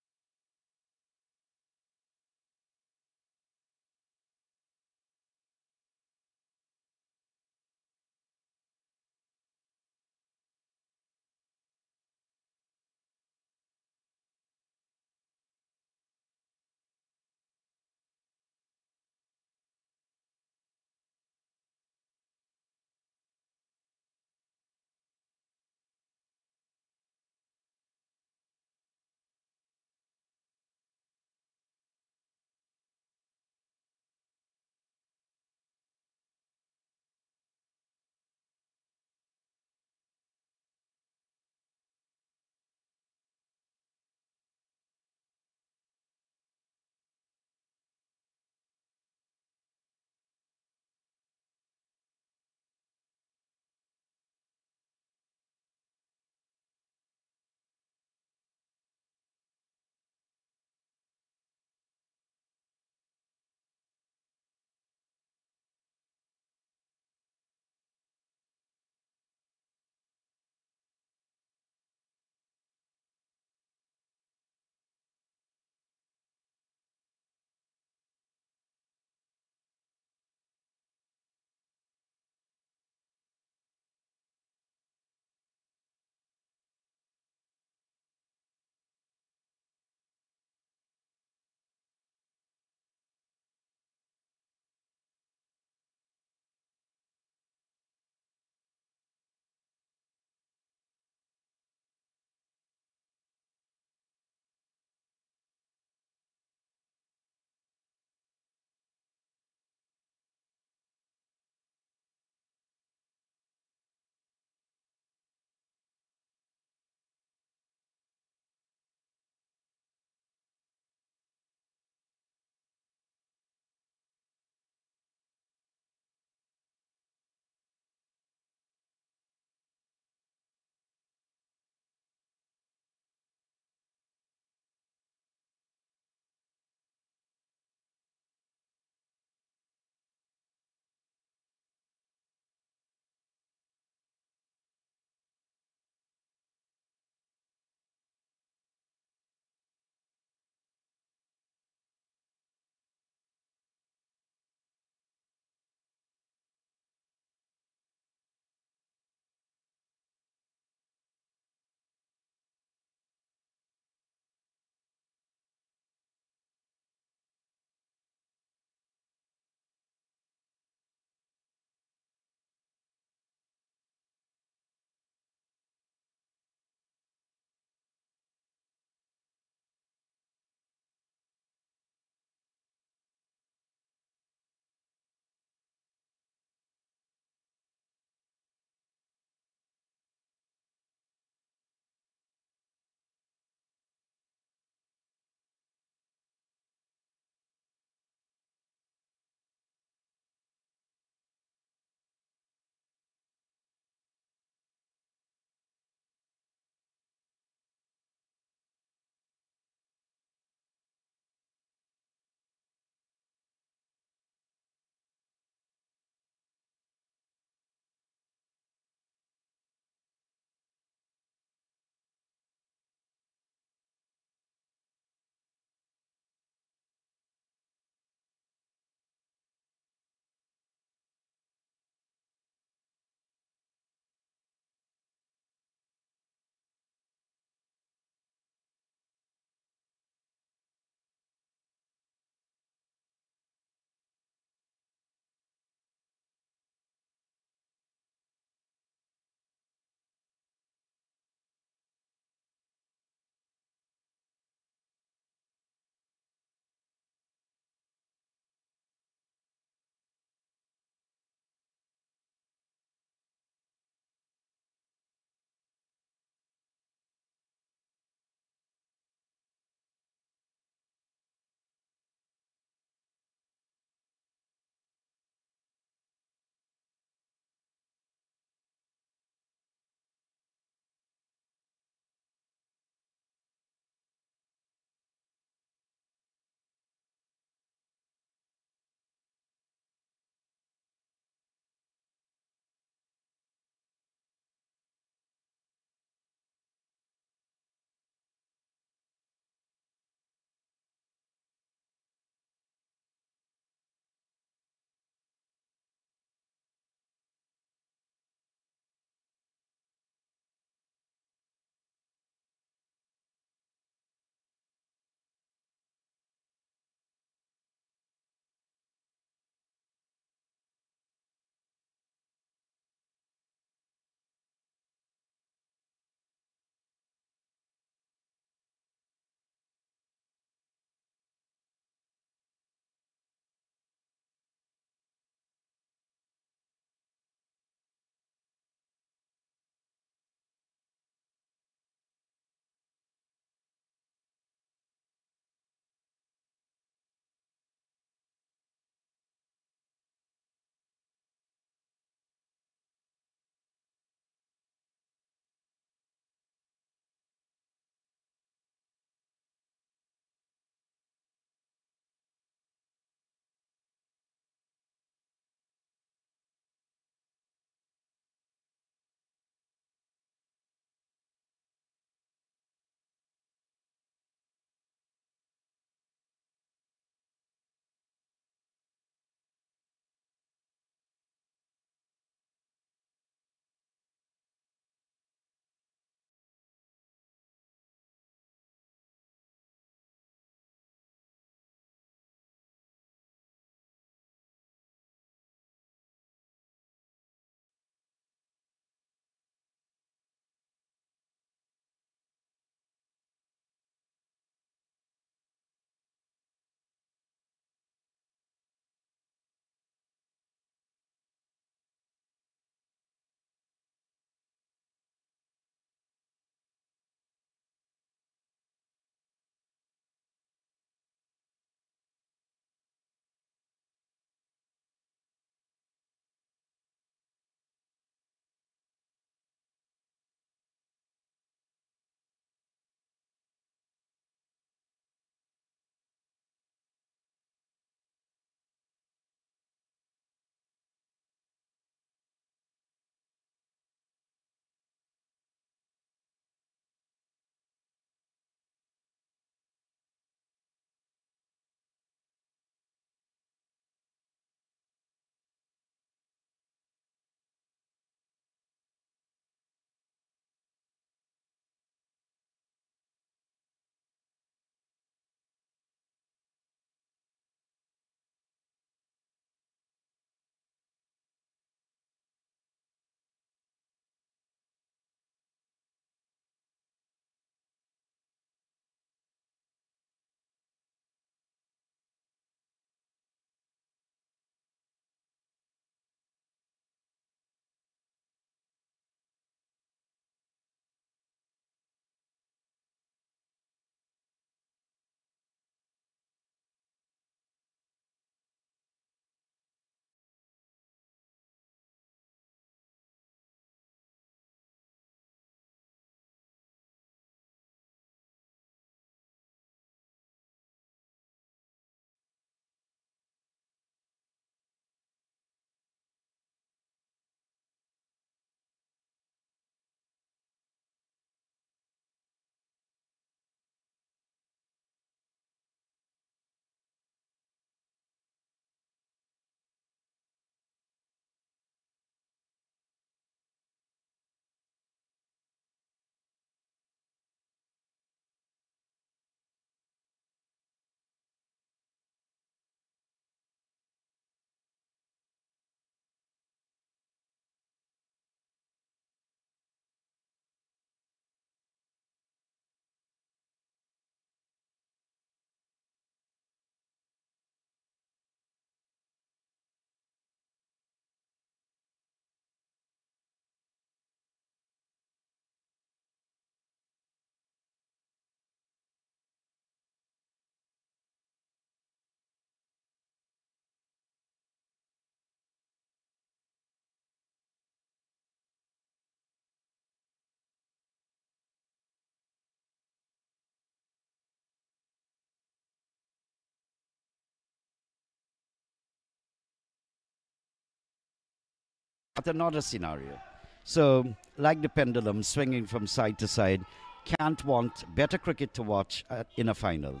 Another scenario. So, like the pendulum swinging from side to side, can't want better cricket to watch uh, in a final.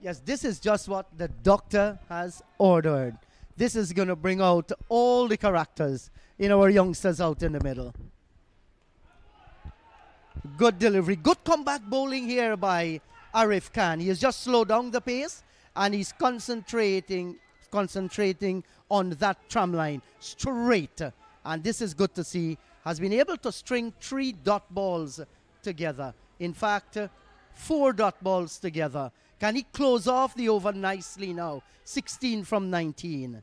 Yes, this is just what the doctor has ordered. This is going to bring out all the characters in our youngsters out in the middle. Good delivery. Good comeback bowling here by Arif Khan. He has just slowed down the pace and he's concentrating concentrating on that tram line straight. And this is good to see. Has been able to string three dot balls together. In fact, four dot balls together. Can he close off the over nicely now? 16 from 19.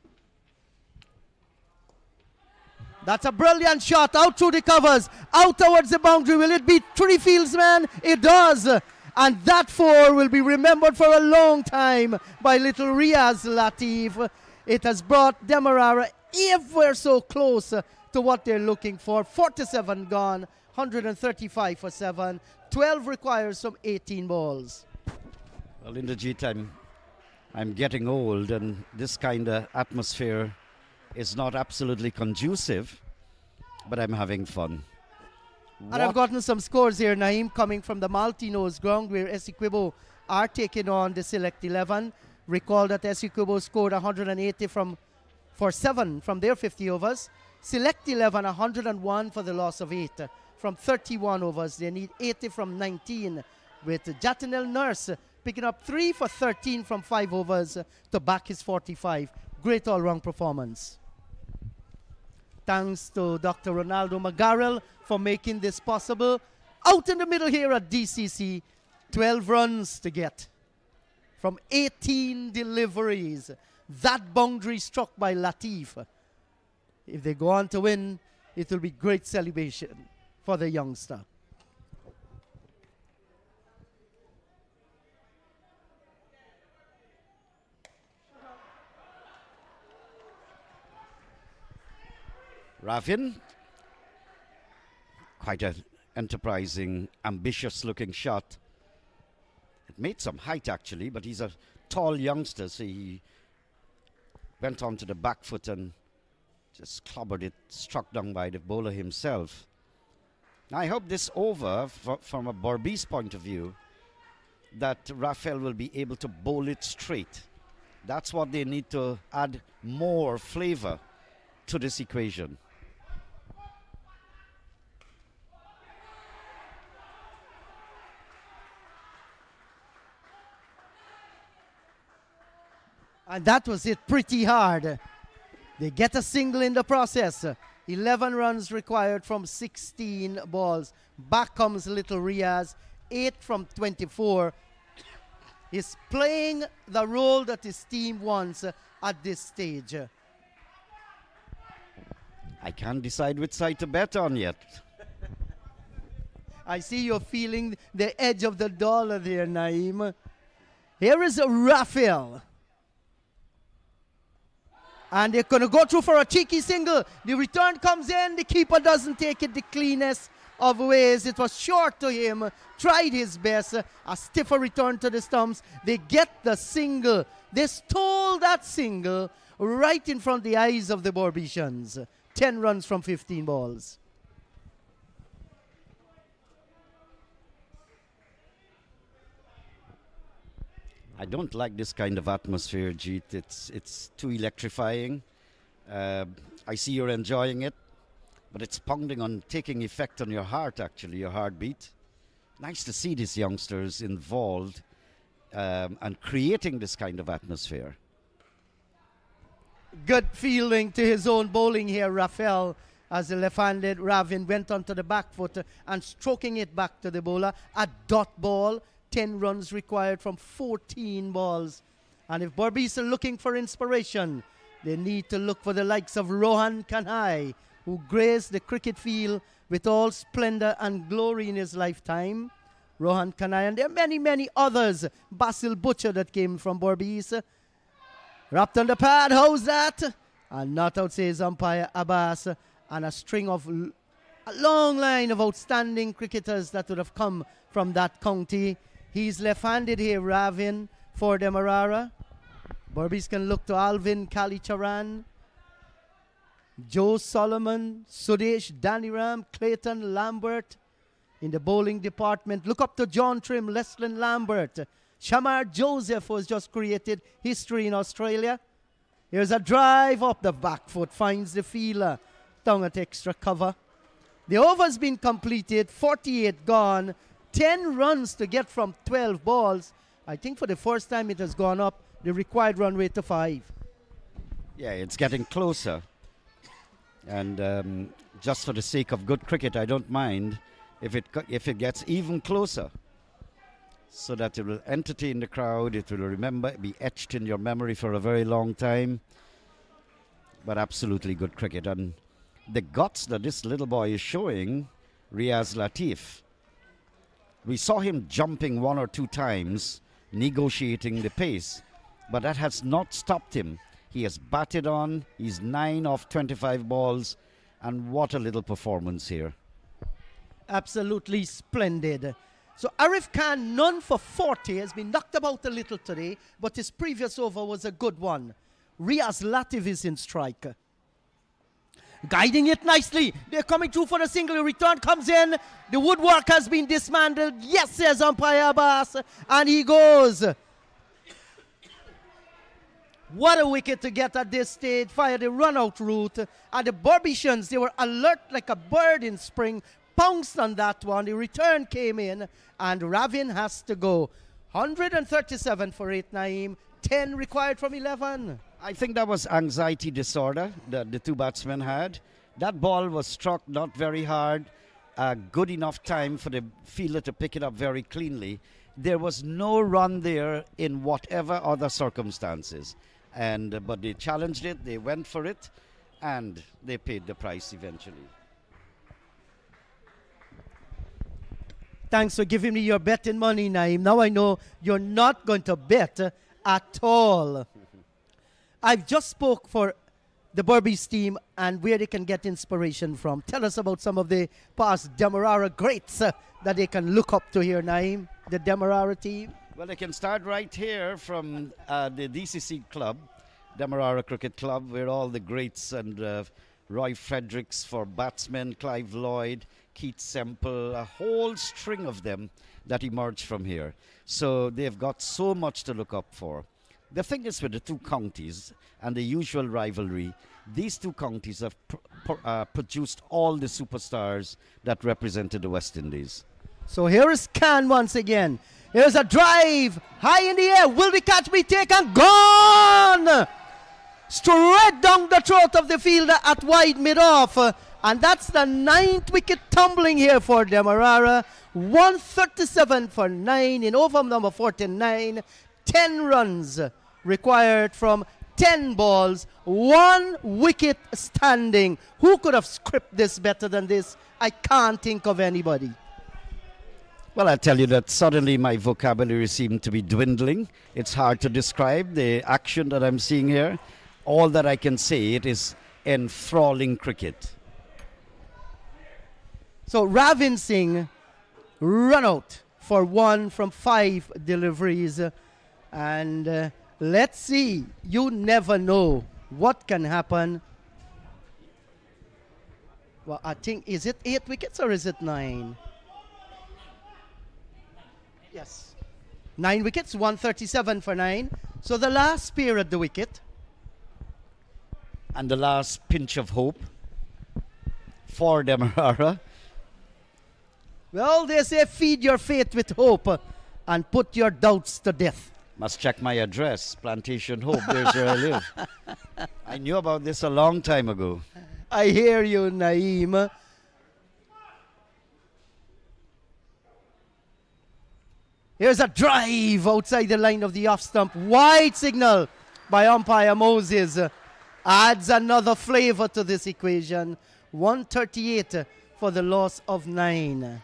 That's a brilliant shot out through the covers, out towards the boundary. Will it be three fields, man? It does. And that four will be remembered for a long time by little Riaz Latif. It has brought Demerara ever so close to what they're looking for. 47 gone, 135 for 7. 12 requires some 18 balls. Well, in the G time, I'm getting old, and this kind of atmosphere is not absolutely conducive, but I'm having fun. And I've gotten some scores here, Naeem, coming from the Malteenoes ground where Essequibo are taking on the Select 11. Recall that Essequibo scored 180 from for 7 from their 50 overs. Select 11, 101 for the loss of 8 from 31 overs. They need 80 from 19 with Jatinel Nurse picking up 3 for 13 from 5 overs to back his 45. Great all-round performance. Thanks to Dr. Ronaldo McGarrell for making this possible. Out in the middle here at DCC, 12 runs to get from 18 deliveries. That boundary struck by Latif. If they go on to win, it will be great celebration for the youngster. Ravin, quite an enterprising, ambitious looking shot. It made some height actually, but he's a tall youngster, so he went onto the back foot and just clobbered it, struck down by the bowler himself. Now, I hope this over, from a Berbice point of view, that Rafael will be able to bowl it straight. That's what they need to add more flavor to this equation. And that was it pretty hard. They get a single in the process. 11 runs required from 16 balls. Back comes Little Riaz, 8 from 24. He's playing the role that his team wants at this stage. I can't decide which side to bet on yet. I see you're feeling the edge of the dollar there, Naeem. Here is Raphael. And they're going to go through for a cheeky single. The return comes in. The keeper doesn't take it the cleanest of ways. It was short to him. Tried his best. A stiffer return to the stumps. They get the single. They stole that single right in front of the eyes of the Berbicians. 10 runs from 15 balls. I don't like this kind of atmosphere, Jeet. It's it's too electrifying. Uh, I see you're enjoying it, but it's pounding on, taking effect on your heart. Actually, your heartbeat. Nice to see these youngsters involved um, and creating this kind of atmosphere. good feeling to his own bowling here, Rafael, as the left-handed Ravin went onto the back foot and stroking it back to the bowler. A dot ball, 10 runs required from 14 balls. And if Berbice are looking for inspiration, they need to look for the likes of Rohan Kanhai, who graced the cricket field with all splendor and glory in his lifetime. Rohan Kanhai, and there are many, many others. Basil Butcher that came from Berbice. Wrapped on the pad, how's that? And not out says umpire Abbas. And a string of a long line of outstanding cricketers that would have come from that county. He's left-handed here, Ravin for Demerara. Berbice can look to Alvin Kallicharran. Joe Solomon, Sudesh, Dhaniram, Clayton Lambert in the bowling department. Look up to John Trim, Leslin Lambert. Shamar Joseph was just created history in Australia. Here's a drive up the back foot, finds the fielder down at extra cover. The over's been completed, 48 gone, 10 runs to get from 12 balls. I think for the first time it has gone up the required run rate to five. Yeah, it's getting closer. And um, just for the sake of good cricket, I don't mind if it if it gets even closer, so that it will entertain the crowd. It will remember, be etched in your memory for a very long time. But absolutely good cricket, and the guts that this little boy is showing, Riaz Latif. We saw him jumping one or two times, negotiating the pace, but that has not stopped him. He has batted on. He's nine off 25 balls, and what a little performance here. Absolutely splendid. So Arif Khan, none for 40, has been knocked about a little today, but his previous over was a good one. Riaz Latif is in strike. Guiding it nicely. They're coming through for the single. Return comes in. The woodwork has been dismantled. Yes, says umpire Abbas. And he goes. What a wicket to get at this stage. Fire the run out route. And the Berbicians, they were alert like a bird in spring. Pounced on that one. The return came in. And Ravin has to go. 137 for 8 Naeem. 10 required from 11. I think that was anxiety disorder that the two batsmen had. That ball was struck not very hard, uh, good enough time for the fielder to pick it up very cleanly. There was no run there in whatever other circumstances, and uh, but they challenged it, they went for it, and they paid the price eventually. Thanks for giving me your betting money, Naeem. Now I know you're not going to bet at all. I've just spoke for the Berbice team and where they can get inspiration from. Tell us about some of the past Demerara greats uh, that they can look up to here, Naeem, the Demerara team. Well, they can start right here from uh, the DCC club, Demerara Cricket Club, where all the greats and uh, Roy Fredericks for batsmen, Clive Lloyd, Keith Semple, a whole string of them that emerged from here. So they've got so much to look up for. The thing is with the two counties and the usual rivalry, these two counties have pr- pr- uh, produced all the superstars that represented the West Indies. So here is Khan once again. Here's a drive high in the air. Will the catch be taken? Gone! Straight down the throat of the fielder at wide mid off. And that's the ninth wicket tumbling here for Demerara. 137 for 9 in over number 49. 10 runs required from 10 balls, one wicket standing. Who could have scripted this better than this? I can't think of anybody. Well, I tell you that suddenly my vocabulary seemed to be dwindling. It's hard to describe the action that I'm seeing here. All that I can say it is enthralling cricket. So Ravin Singh run out for one from five deliveries. And uh, let's see. You never know what can happen. Well, I think, is it eight wickets or is it nine? Yes. Nine wickets, 137 for nine. So the last spear at the wicket. And the last pinch of hope for Demerara. [LAUGHS] Well, they say feed your faith with hope and put your doubts to death. Must check my address, Plantation Hope. There's where I live. I knew about this a long time ago. I hear you, Naeem. Here's a drive outside the line of the off stump. Wide signal by umpire Moses. Adds another flavor to this equation. 138 for the loss of nine.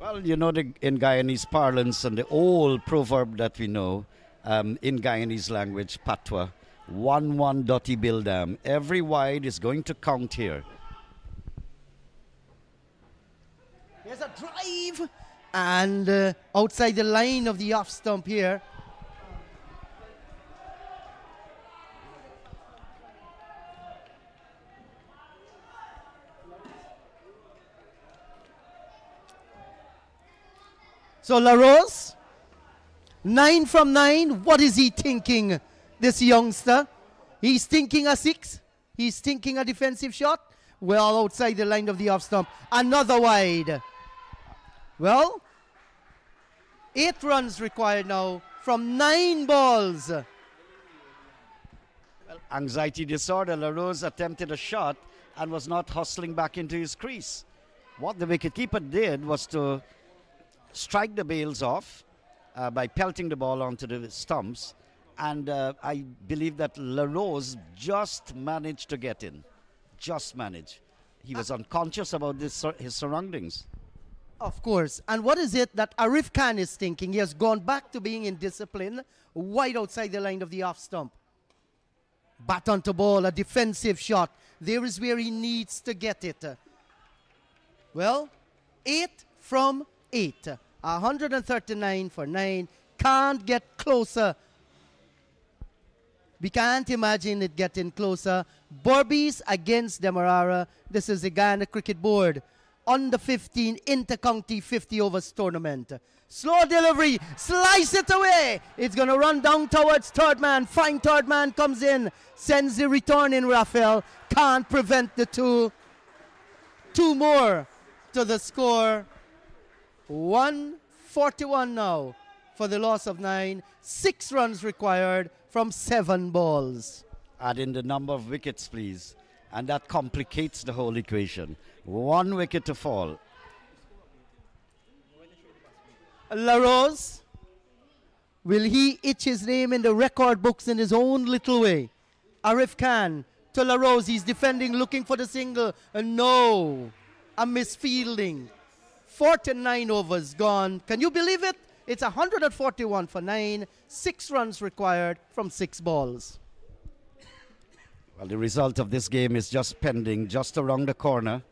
Well, you know, the, in Guyanese parlance and the old proverb that we know um, in Guyanese language, patwa, one one dotty bildam. Every wide is going to count here. Here's a drive. And uh, outside the line of the off stump here. So LaRose, nine from nine. What is he thinking, this youngster? He's thinking a six. He's thinking a defensive shot. Well, outside the line of the off stump. Another wide. Well, eight runs required now from nine balls. Well, Anxiety disorder. LaRose attempted a shot and was not hustling back into his crease. What the wicketkeeper did was to strike the bails off uh, by pelting the ball onto the stumps. And uh, I believe that LaRose just managed to get in. Just managed. He was unconscious about this, his surroundings. Of course. And what is it that Arif Khan is thinking? He has gone back to being in discipline, wide outside the line of the off stump. Bat onto ball, a defensive shot. There is where he needs to get it. Well, eight from eight. 139 for nine. Can't get closer. We can't imagine it getting closer. Berbice against Demerara. This is the Cricket Board. On the 15 inter-county 50 overs tournament. Slow delivery, slice it away. It's going to run down towards third man. Fine third man comes in, sends the return in Rafael. Can't prevent the two. Two more to the score. 141 now for the loss of nine. Six runs required from seven balls. Add in the number of wickets, please. And that complicates the whole equation. One wicket to fall. LaRose, will he itch his name in the record books in his own little way? Arif Khan to LaRose, he's defending, looking for the single. Uh, no, a misfielding. 49 overs gone. Can you believe it? It's 141 for 9, 6 runs required from 6 balls. Well, the result of this game is just pending just around the corner.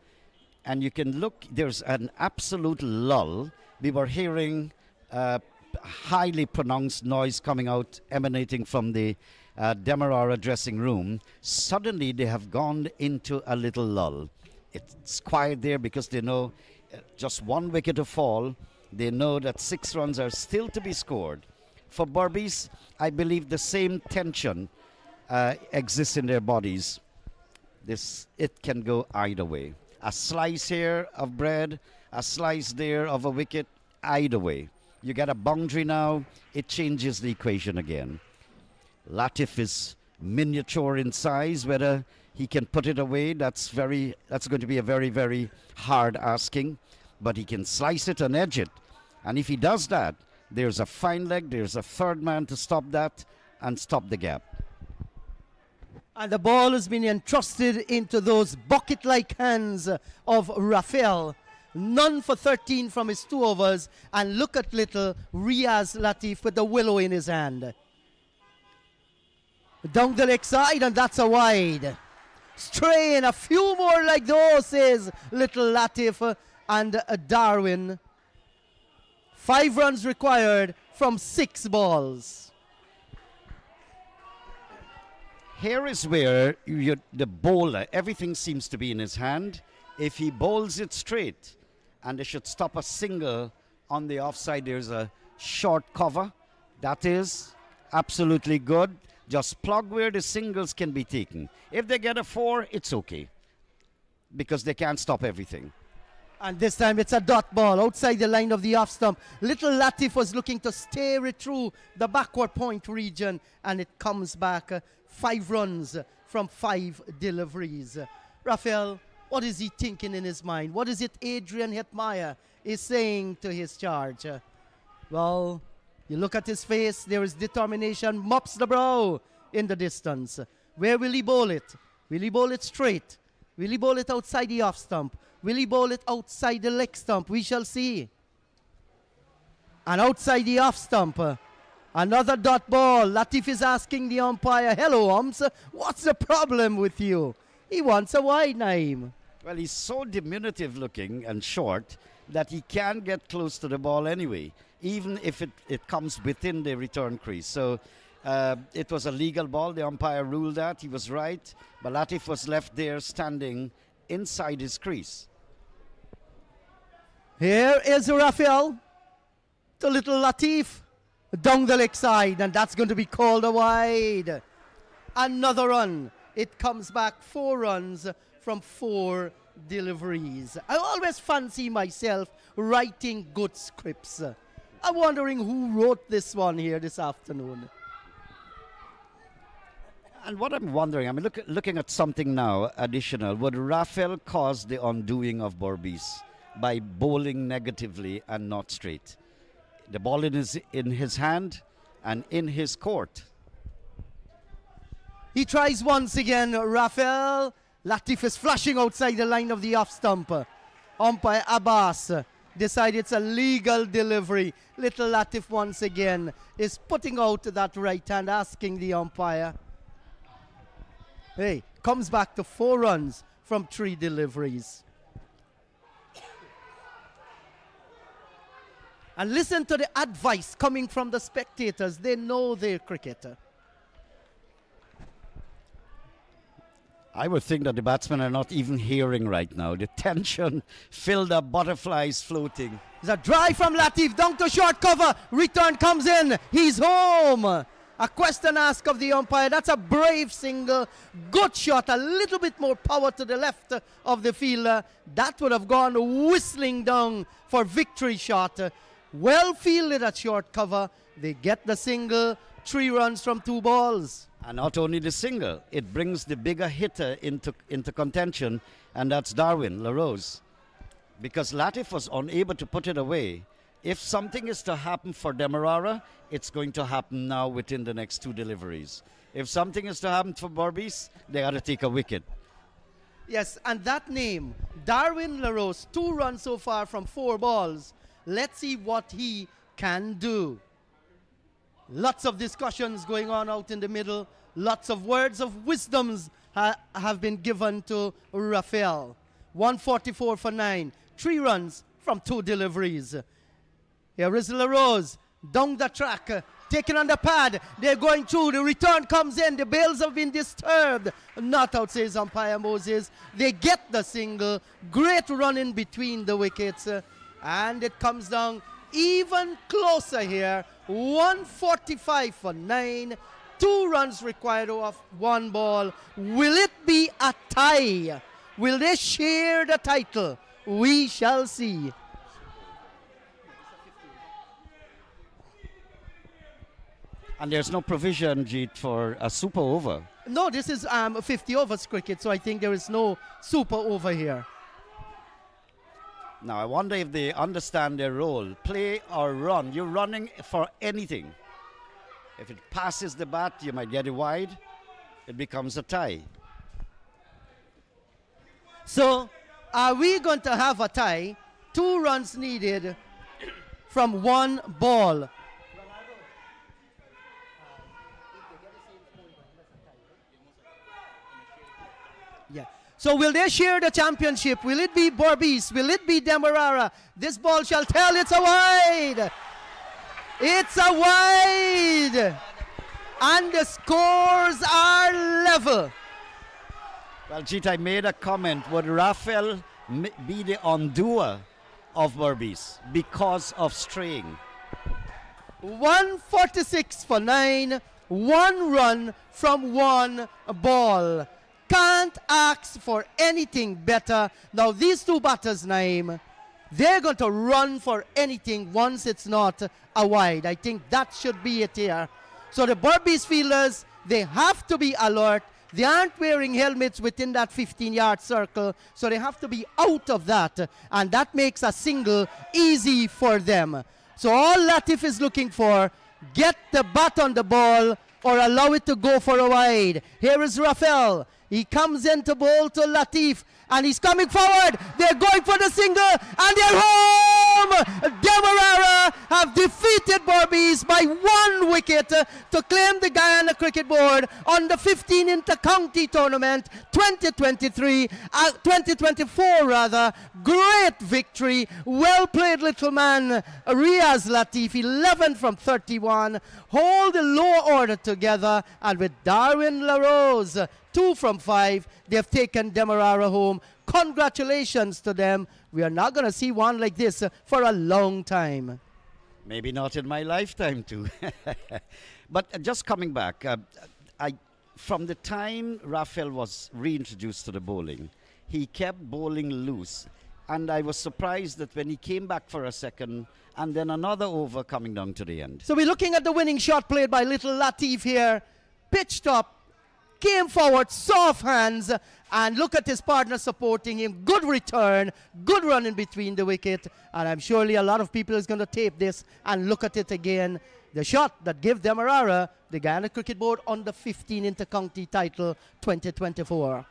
And you can look, there's an absolute lull. We were hearing uh, highly pronounced noise coming out, emanating from the uh, Demerara dressing room. Suddenly, they have gone into a little lull. It's quiet there because they know just one wicket to fall. They know that six runs are still to be scored. For Berbice, I believe the same tension uh, exists in their bodies. This it can go either way. A slice here of bread, a slice there of a wicket, either way. You get a boundary now, it changes the equation again. Latif is miniature in size. Whether he can put it away, that's very that's going to be a very very hard asking. But he can slice it and edge it, and if he does that, there's a fine leg. There's a third man to stop that and stop the gap. And the ball has been entrusted into those bucket like hands of Rafael. None for 13 from his two overs. And look at little Riaz Latif with the willow in his hand. Down the leg side, and that's a wide. Strain, a few more like those, says little Latif and Darwin. Five runs required from six balls. Here is where you, the bowler, everything seems to be in his hand. If he bowls it straight, and they should stop a single on the offside, there's a short cover. That is absolutely good. Just plug where the singles can be taken. If they get a four, it's okay because they can't stop everything. And this time it's a dot ball outside the line of the off stump. Little Latif was looking to steer it through the backward point region, and it comes back uh, five runs from five deliveries. Rafael, what is he thinking in his mind? What is it Adrian Hetmyer is saying to his charge? Well, you look at his face, there is determination, mops the brow in the distance. Where will he bowl it? Will he bowl it straight? Will he bowl it outside the off stump? Will he bowl it outside the leg stump? We shall see. And outside the off stump, another dot ball. Latif is asking the umpire, Hello, umps, what's the problem with you? He wants a wide name. Well, he's so diminutive looking and short that he can't get close to the ball anyway, even if it, it comes within the return crease. So uh, it was a legal ball. The umpire ruled that. He was right. But Latif was left there standing inside his crease. Here is Rafael. to little Latif down the leg side, and that's going to be called a wide. Another run. It comes back four runs from four deliveries. I always fancy myself writing good scripts. I'm wondering who wrote this one here this afternoon. And what I'm wondering, I'm look, looking at something now additional. Would Rafael cause the undoing of Berbice by bowling negatively and not straight? The ball in his, in his hand and in his court. He tries once again, Rafael. Latif is flashing outside the line of the off stump. Umpire Abbas decided it's a legal delivery. Little Latif once again is putting out that right hand, asking the umpire. Hey, comes back to four runs from three deliveries. And listen to the advice coming from the spectators. They know their cricketer. I would think that the batsmen are not even hearing right now. The tension filled up, butterflies floating. There's a drive from Latif down to short cover. Return comes in. He's home. A question asked of the umpire. That's a brave single. Good shot. A little bit more power to the left of the fielder. That would have gone whistling down for victory shot. Well fielded at short cover. They get the single. Three runs from two balls. And not only the single, it brings the bigger hitter into, into contention, and that's Darwin LaRose. Because Latif was unable to put it away. If something is to happen for Demerara, it's going to happen now within the next two deliveries. If something is to happen for Berbice, they got to take a wicket. Yes, and that name, Darwin LaRose, two runs so far from four balls. Let's see what he can do. Lots of discussions going on out in the middle. Lots of words of wisdoms ha have been given to Rafael. 144 for 9. Three runs from two deliveries. Here is LaRose down the track, taken on the pad. They're going through. The return comes in. The bails have been disturbed. Not out, says umpire Moses. They get the single. Great run in between the wickets. And it comes down even closer here. 145 for 9. Two runs required off one ball. Will it be a tie? Will they share the title? We shall see. And there's no provision, Jeet, for a super over. No, this is um, 50 overs cricket, so I think there is no super over here. Now, I wonder if they understand their role. Play or run. You're running for anything. If it passes the bat, you might get it wide. It becomes a tie. So, are we going to have a tie? Two runs needed from one ball. Yeah. So will they share the championship? Will it be Berbice? Will it be Demerara? This ball shall tell it's a wide. It's a wide. And the scores are level. Well, Jeet, I made a comment. Would Rafael be the undoer of Berbice because of straying? 146 for 9. One run from one ball. Can't ask for anything better. Now, these two batters' name, they're going to run for anything once it's not wide. I think that should be it here. So the Berbice fielders, they have to be alert. They aren't wearing helmets within that 15 yard circle, so they have to be out of that. And that makes a single easy for them. So all Latif is looking for, get the bat on the ball or allow it to go for a wide. Here is Rafael. He comes in to bowl to Latif and he's coming forward. They're going for the single and they're home. Demerara have defeated Berbice by one wicket to claim the Guyana Cricket Board on the 15 Inter-County Tournament 2023, uh, 2024 rather. Great victory. Well played, little man. Riaz Latif, 11 from 31. Hold the low order together and with Darwin LaRose, two from five. They've taken Demerara home. Congratulations to them. We are not going to see one like this uh, for a long time. Maybe not in my lifetime, too. [LAUGHS] but uh, just coming back, uh, I, from the time Raphael was reintroduced to the bowling, he kept bowling loose. And I was surprised that when he came back for a second and then another over coming down to the end. So we're looking at the winning shot played by Little Latif here. Pitched up, came forward, soft hands, and look at his partner supporting him. Good return, good run in between the wicket, and I'm surely a lot of people is going to tape this and look at it again. The shot that gave Demerara the Guyana Cricket Board on the 15 Intercounty title 2024.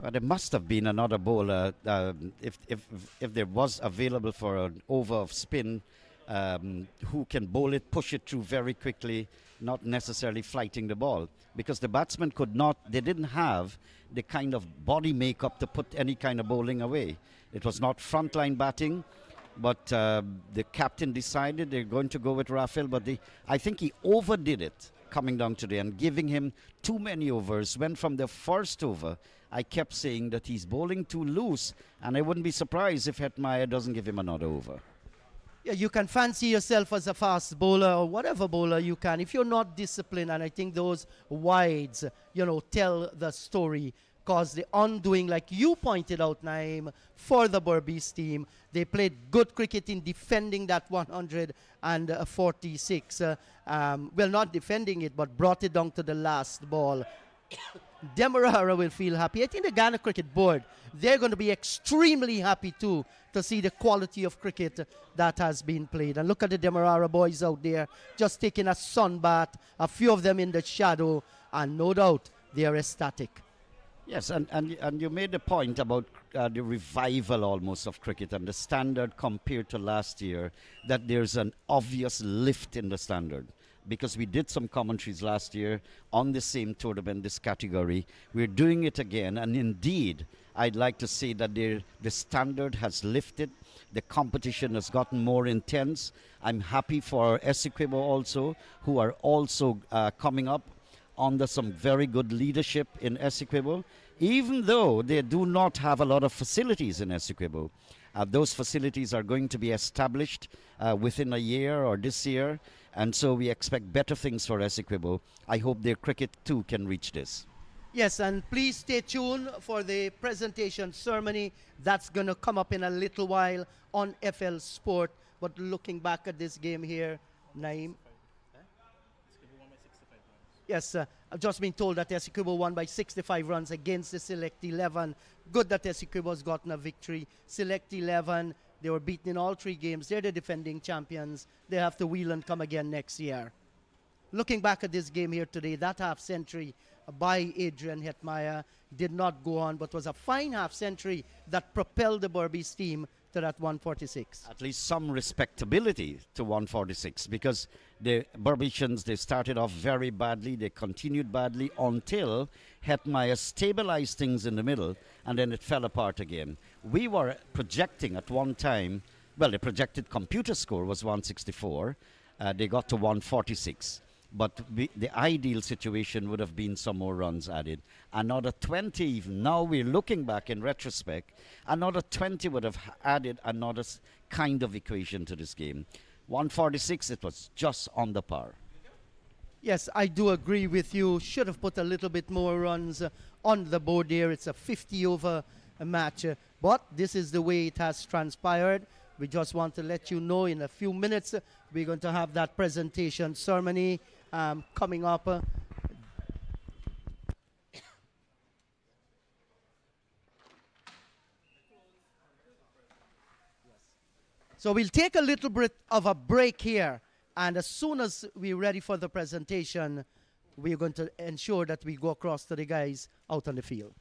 Well, there must have been another bowler um, if, if, if there was available for an over of spin um, who can bowl it, push it through very quickly, not necessarily flighting the ball. Because the batsmen could not, they didn't have the kind of body makeup to put any kind of bowling away. It was not frontline batting, but uh, the captain decided they're going to go with Raphael, but they, I think he overdid it coming down today and giving him too many overs. Went from the first over, I kept saying that he's bowling too loose, and I wouldn't be surprised if Hetmyer doesn't give him another over. You can fancy yourself as a fast bowler or whatever bowler you can. If you're not disciplined, and I think those wides, you know, tell the story. Because the undoing, like you pointed out, Naeem, for the Berbice team, they played good cricket in defending that 146. Uh, um, well, not defending it, but brought it down to the last ball. Demerara will feel happy. I think the Guyana Cricket Board, they're going to be extremely happy too to see the quality of cricket that has been played. And look at the Demerara boys out there just taking a sun bath, a few of them in the shadow, and no doubt they are ecstatic. Yes, and, and, and you made the point about uh, the revival almost of cricket and the standard compared to last year, that there's an obvious lift in the standard because we did some commentaries last year on the same tournament, this category. We're doing it again, and indeed, I'd like to say that the standard has lifted. The competition has gotten more intense. I'm happy for Essequibo also, who are also uh, coming up under some very good leadership in Essequibo, even though they do not have a lot of facilities in Essequibo. Uh, those facilities are going to be established uh, within a year or this year. And so we expect better things for Essequibo. I hope their cricket too can reach this. Yes, and please stay tuned for the presentation ceremony. That's going to come up in a little while on FL Sport. But looking back at this game here, Naeem. Yes, uh, I've just been told that Essequibo won by 65 runs against the Select 11. Good that Essequibo has gotten a victory. Select 11 they were beaten in all three games. They're the defending champions. They have to wheel and come again next year. Looking back at this game here today, that half century by Adrian Hetmyer did not go on, but was a fine half century that propelled the Berbice team to that 146. At least some respectability to 146 because the Berbicians, they started off very badly, they continued badly until Hetmyer stabilized things in the middle and then it fell apart again. We were projecting at one time, well, the projected computer score was 164, uh, they got to 146 but we, the ideal situation would have been some more runs added. Another 20, even now we're looking back in retrospect, another 20 would have added another kind of equation to this game. 146, it was just on the par. Yes, I do agree with you. Should have put a little bit more runs uh, on the board there. It's a 50 over a match, uh, but this is the way it has transpired. We just want to let you know in a few minutes uh, we're going to have that presentation ceremony um, coming up. So we'll take a little bit of a break here. And as soon as we're ready for the presentation, we're going to ensure that we go across to the guys out on the field.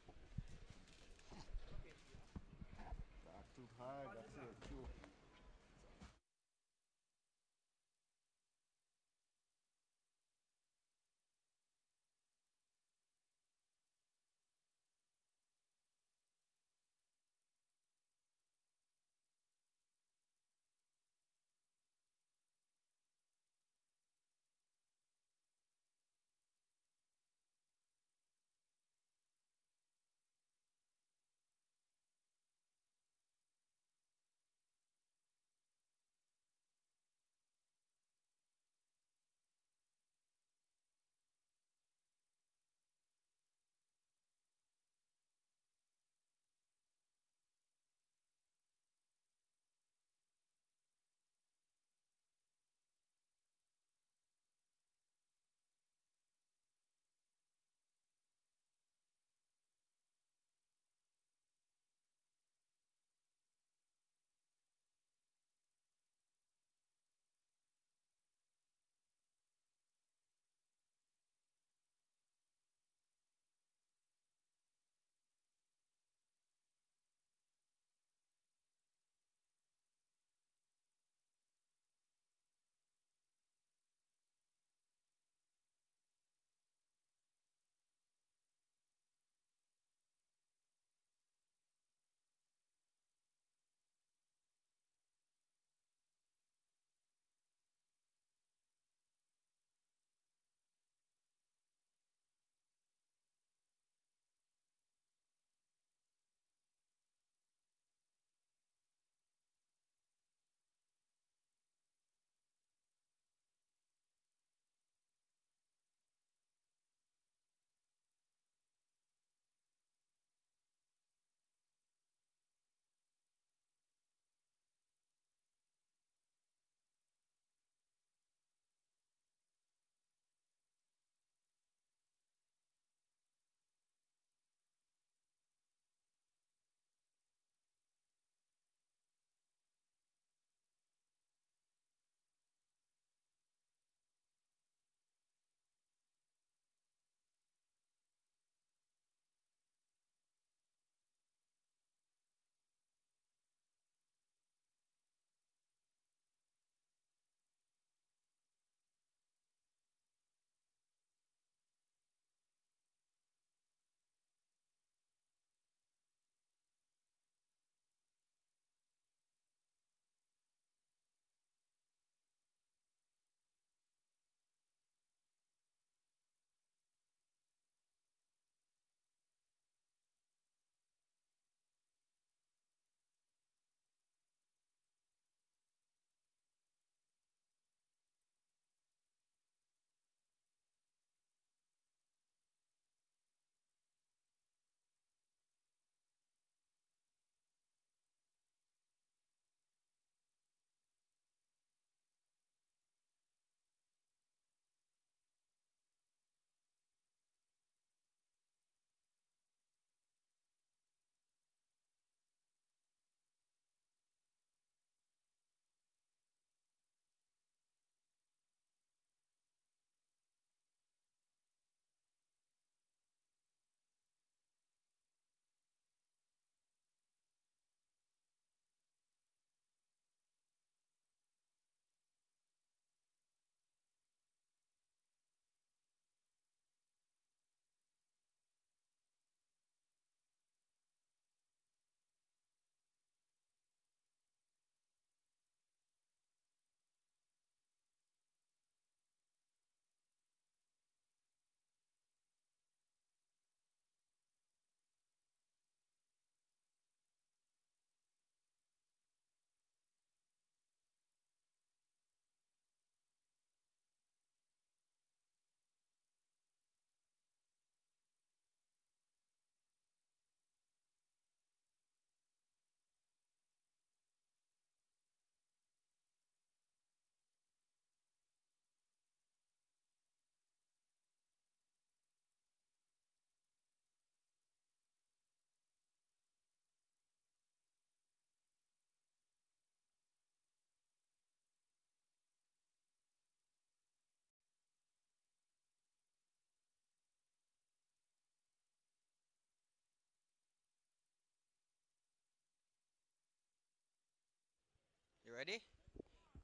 Ready?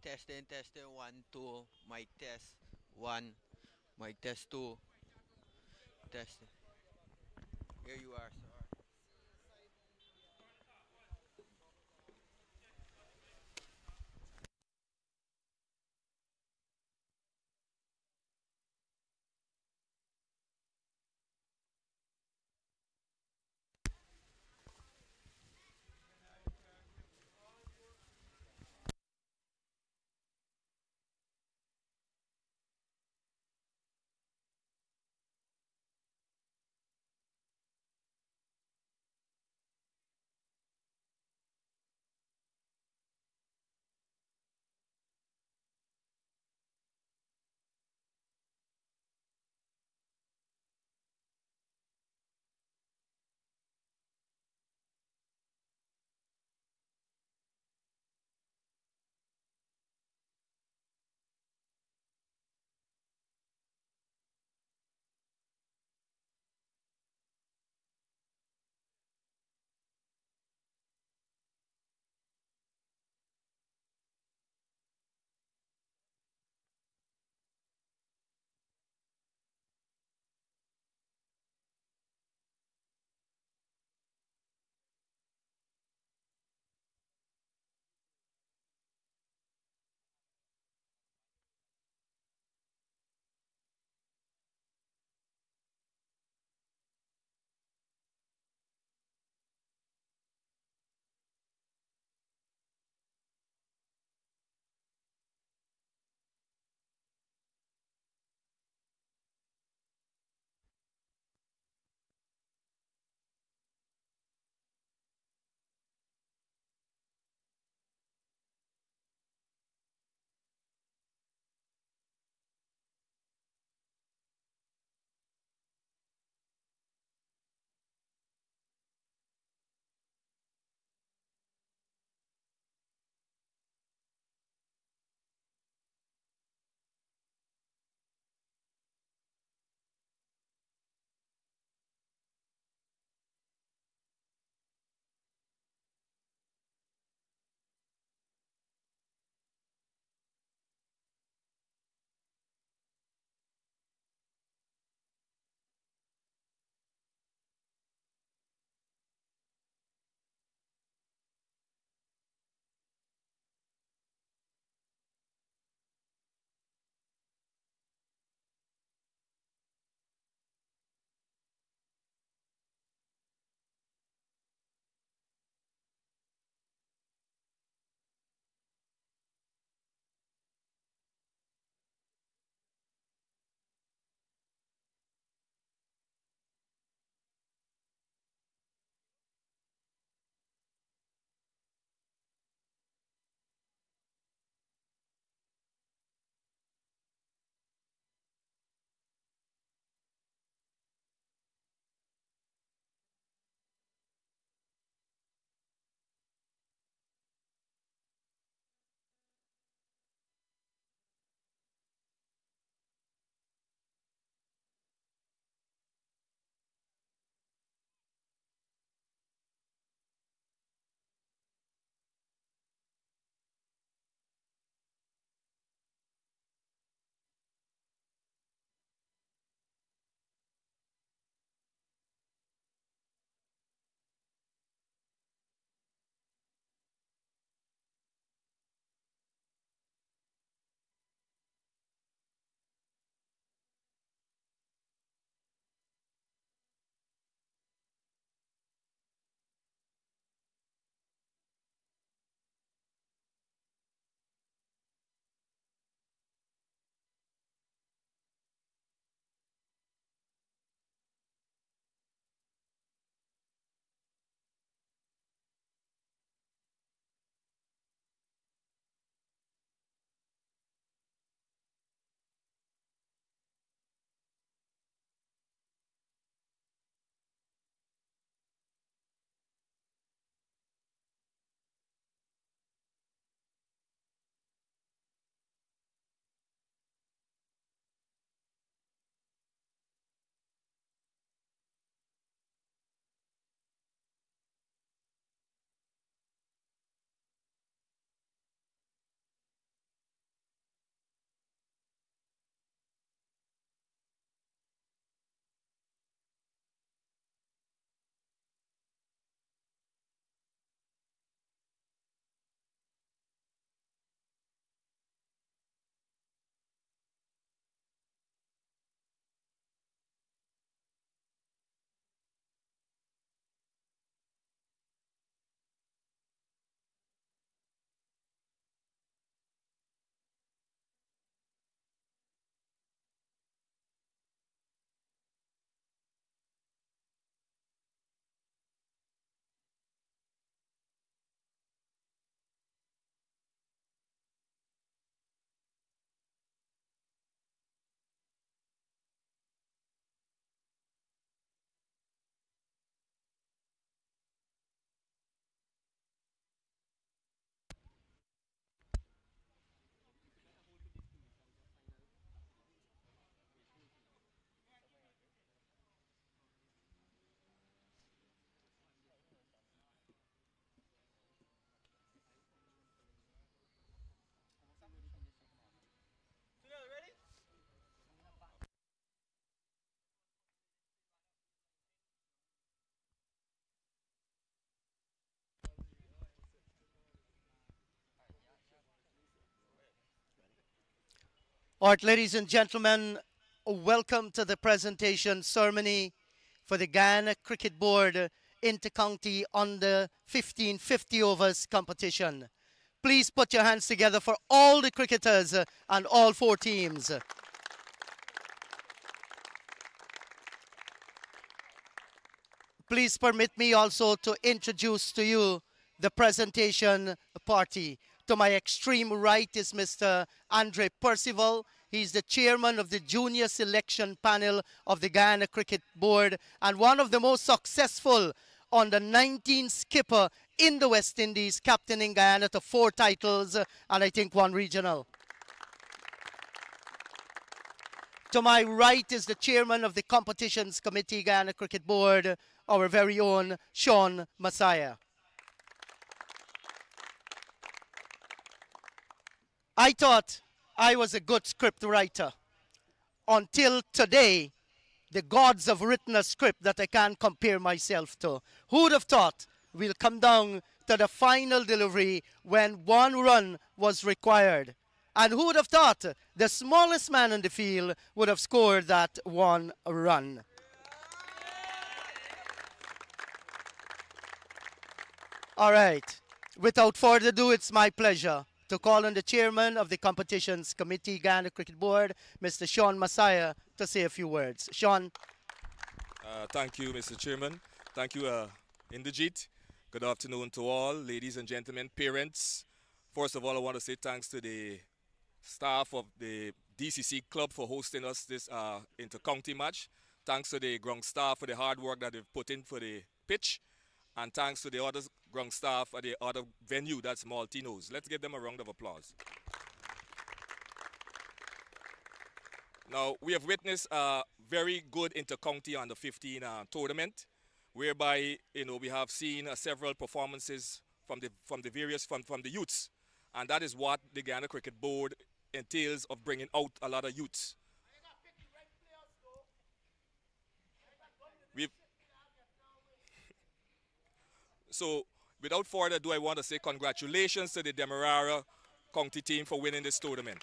Testing, testing. One, two. Mic test. One. Mic test two. Testing. Here you are. All right, ladies and gentlemen, welcome to the presentation ceremony for the Guyana Cricket Board Intercounty Under 15 50 overs competition. Please put your hands together for all the cricketers and all four teams. Please permit me also to introduce to you the presentation party. To my extreme right is Mr. Andre Percival. He's the chairman of the junior selection panel of the Guyana Cricket Board and one of the most successful on the 19 skipper in the West Indies, captaining Guyana to four titles and I think one regional. To my right is the chairman of the competitions committee, Guyana Cricket Board, our very own Sean Messiah. I thought I was a good script writer until today the gods have written a script that I can't compare myself to. Who would have thought we'll come down to the final delivery when one run was required? And who would have thought the smallest man in the field would have scored that one run? All right. Without further ado, it's my pleasure to call on the chairman of the competitions committee, Guyana Cricket Board, Mr. Sean Messiah, to say a few words. Sean. Uh, thank you, Mr. Chairman. Thank you, uh, Indrajit. Good afternoon to all, ladies and gentlemen, parents. First of all, I want to say thanks to the staff of the DCC club for hosting us this uh, inter-county match. Thanks to the ground staff for the hard work that they've put in for the pitch. And thanks to the other ground staff at the other venue, that's Malteenoes. Let's give them a round of applause. Now, we have witnessed a very good inter-county under 15 uh, tournament, whereby, you know, we have seen uh, several performances from the, from the various, from, from the youths. And that is what the Guyana Cricket Board entails of bringing out a lot of youths. So, without further ado, I want to say congratulations to the Demerara County team for winning this tournament.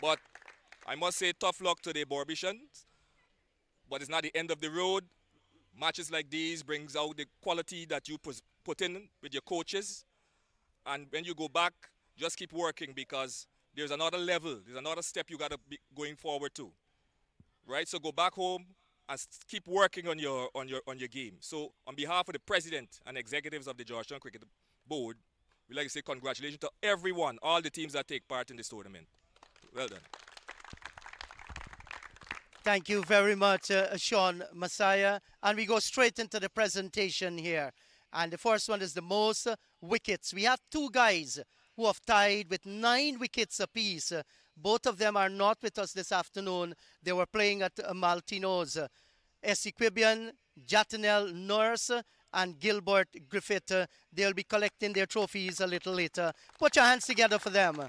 But I must say tough luck to the Berbicians. But it's not the end of the road. Matches like these brings out the quality that you put in with your coaches. And when you go back, just keep working because there's another level, there's another step you got to be going forward to. Right? So go back home and keep working on your on your on your game. So on behalf of the president and executives of the Georgetown Cricket Board, we'd like to say congratulations to everyone, all the teams that take part in this tournament. Well done. Thank you very much, uh, Sean Messiah. And we go straight into the presentation here. And the first one is the most uh, wickets. We have two guys who have tied with nine wickets apiece. Uh, both of them are not with us this afternoon. They were playing at uh, Malteenoes. Uh, Jatinel Nurse, and Gilbert Griffith. Uh, they'll be collecting their trophies a little later. Put your hands together for them.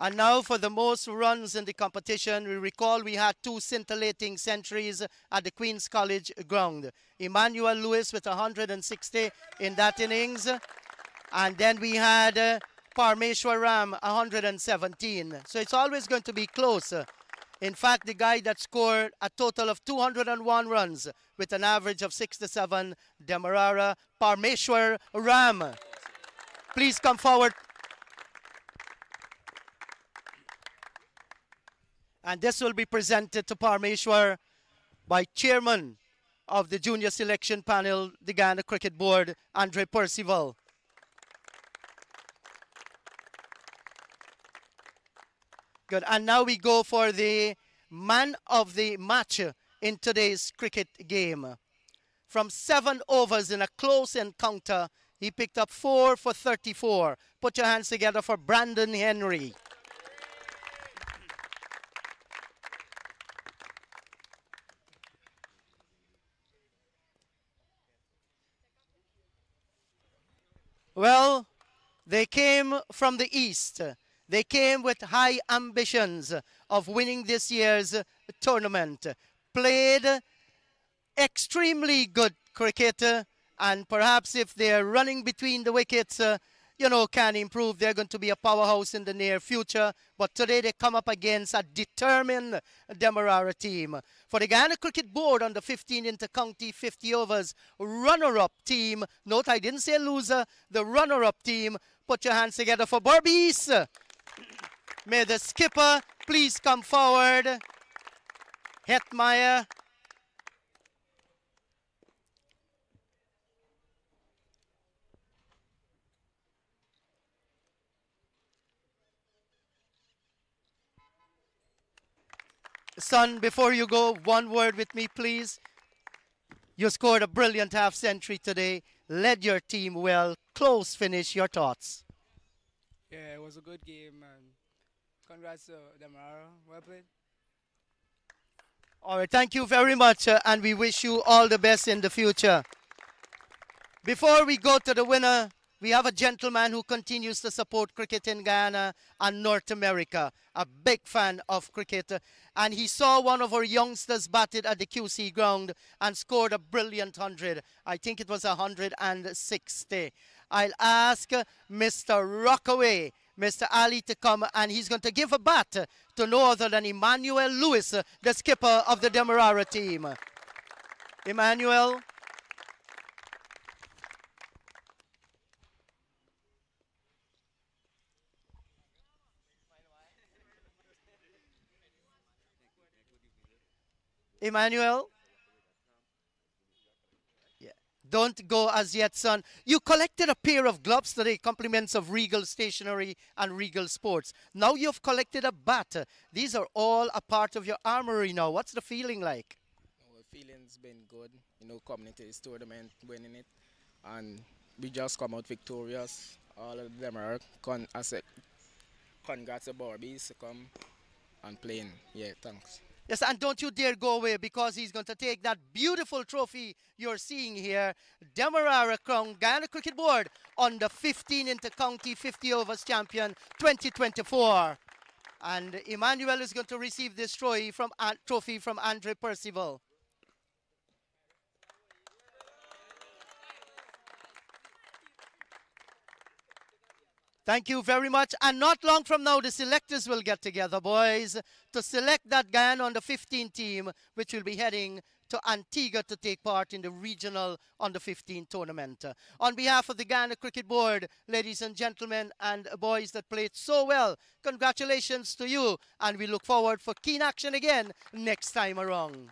And now for the most runs in the competition, we recall we had two scintillating centuries at the Queen's College ground. Emmanuel Lewis with 160 in that innings. And then we had uh, Parmeshwar Ram 117. So it's always going to be close. In fact, the guy that scored a total of 201 runs with an average of 67, Demerara Parmeshwar Ram. Please come forward And this will be presented to Parmeshwar by chairman of the junior selection panel, the Guyana Cricket Board, Andre Percival. Good. And now we go for the man of the match in today's cricket game. From seven overs in a close encounter, he picked up four for 34. Put your hands together for Brandon Henry. Well, they came from the East. They came with high ambitions of winning this year's tournament. Played extremely good cricket, and perhaps if they're running between the wickets, uh, you know, can improve. They're going to be a powerhouse in the near future. But today they come up against a determined Demerara team. For the Guyana Cricket Board on the 15 inter-county 50 overs runner-up team. Note I didn't say loser. The runner-up team. Put your hands together for Berbice. May the skipper please come forward. Hetmyer. Son, before you go, one word with me, please. You scored a brilliant half century today, led your team well, close finish. Your thoughts? Yeah, it was a good game, and congrats to Demerara. Well played. All right, thank you very much, uh, and we wish you all the best in the future. Before we go to the winner, we have a gentleman who continues to support cricket in Guyana and North America, a big fan of cricket. And he saw one of our youngsters batted at the QC ground and scored a brilliant 100. I think it was 160. I'll ask Mr. Rockaway, Mr. Ali, to come and he's going to give a bat to no other than Emmanuel Lewis, the skipper of the Demerara team. Emmanuel. Emmanuel? Don't go as yet, son. You collected a pair of gloves today, compliments of Regal Stationery and Regal Sports. Now you've collected a bat. These are all a part of your armory now. What's the feeling like? Well, feeling's been good, you know, coming into this tournament, winning it. And we just come out victorious. All of them are, con I said, congrats to Berbice to come and playing. Yeah, thanks. Yes, and don't you dare go away because he's going to take that beautiful trophy you're seeing here, Demerara Crown Guyana Cricket Board on the 15 inter-county 50 overs champion 2024. And Emmanuel is going to receive this trophy from, uh, trophy from Andre Percival. Thank you very much. And not long from now, the selectors will get together, boys, to select that Guyana on the 15 team, which will be heading to Antigua to take part in the regional under 15 tournament. On behalf of the Guyana Cricket Board, ladies and gentlemen, and boys that played so well, congratulations to you, and we look forward for keen action again next time around.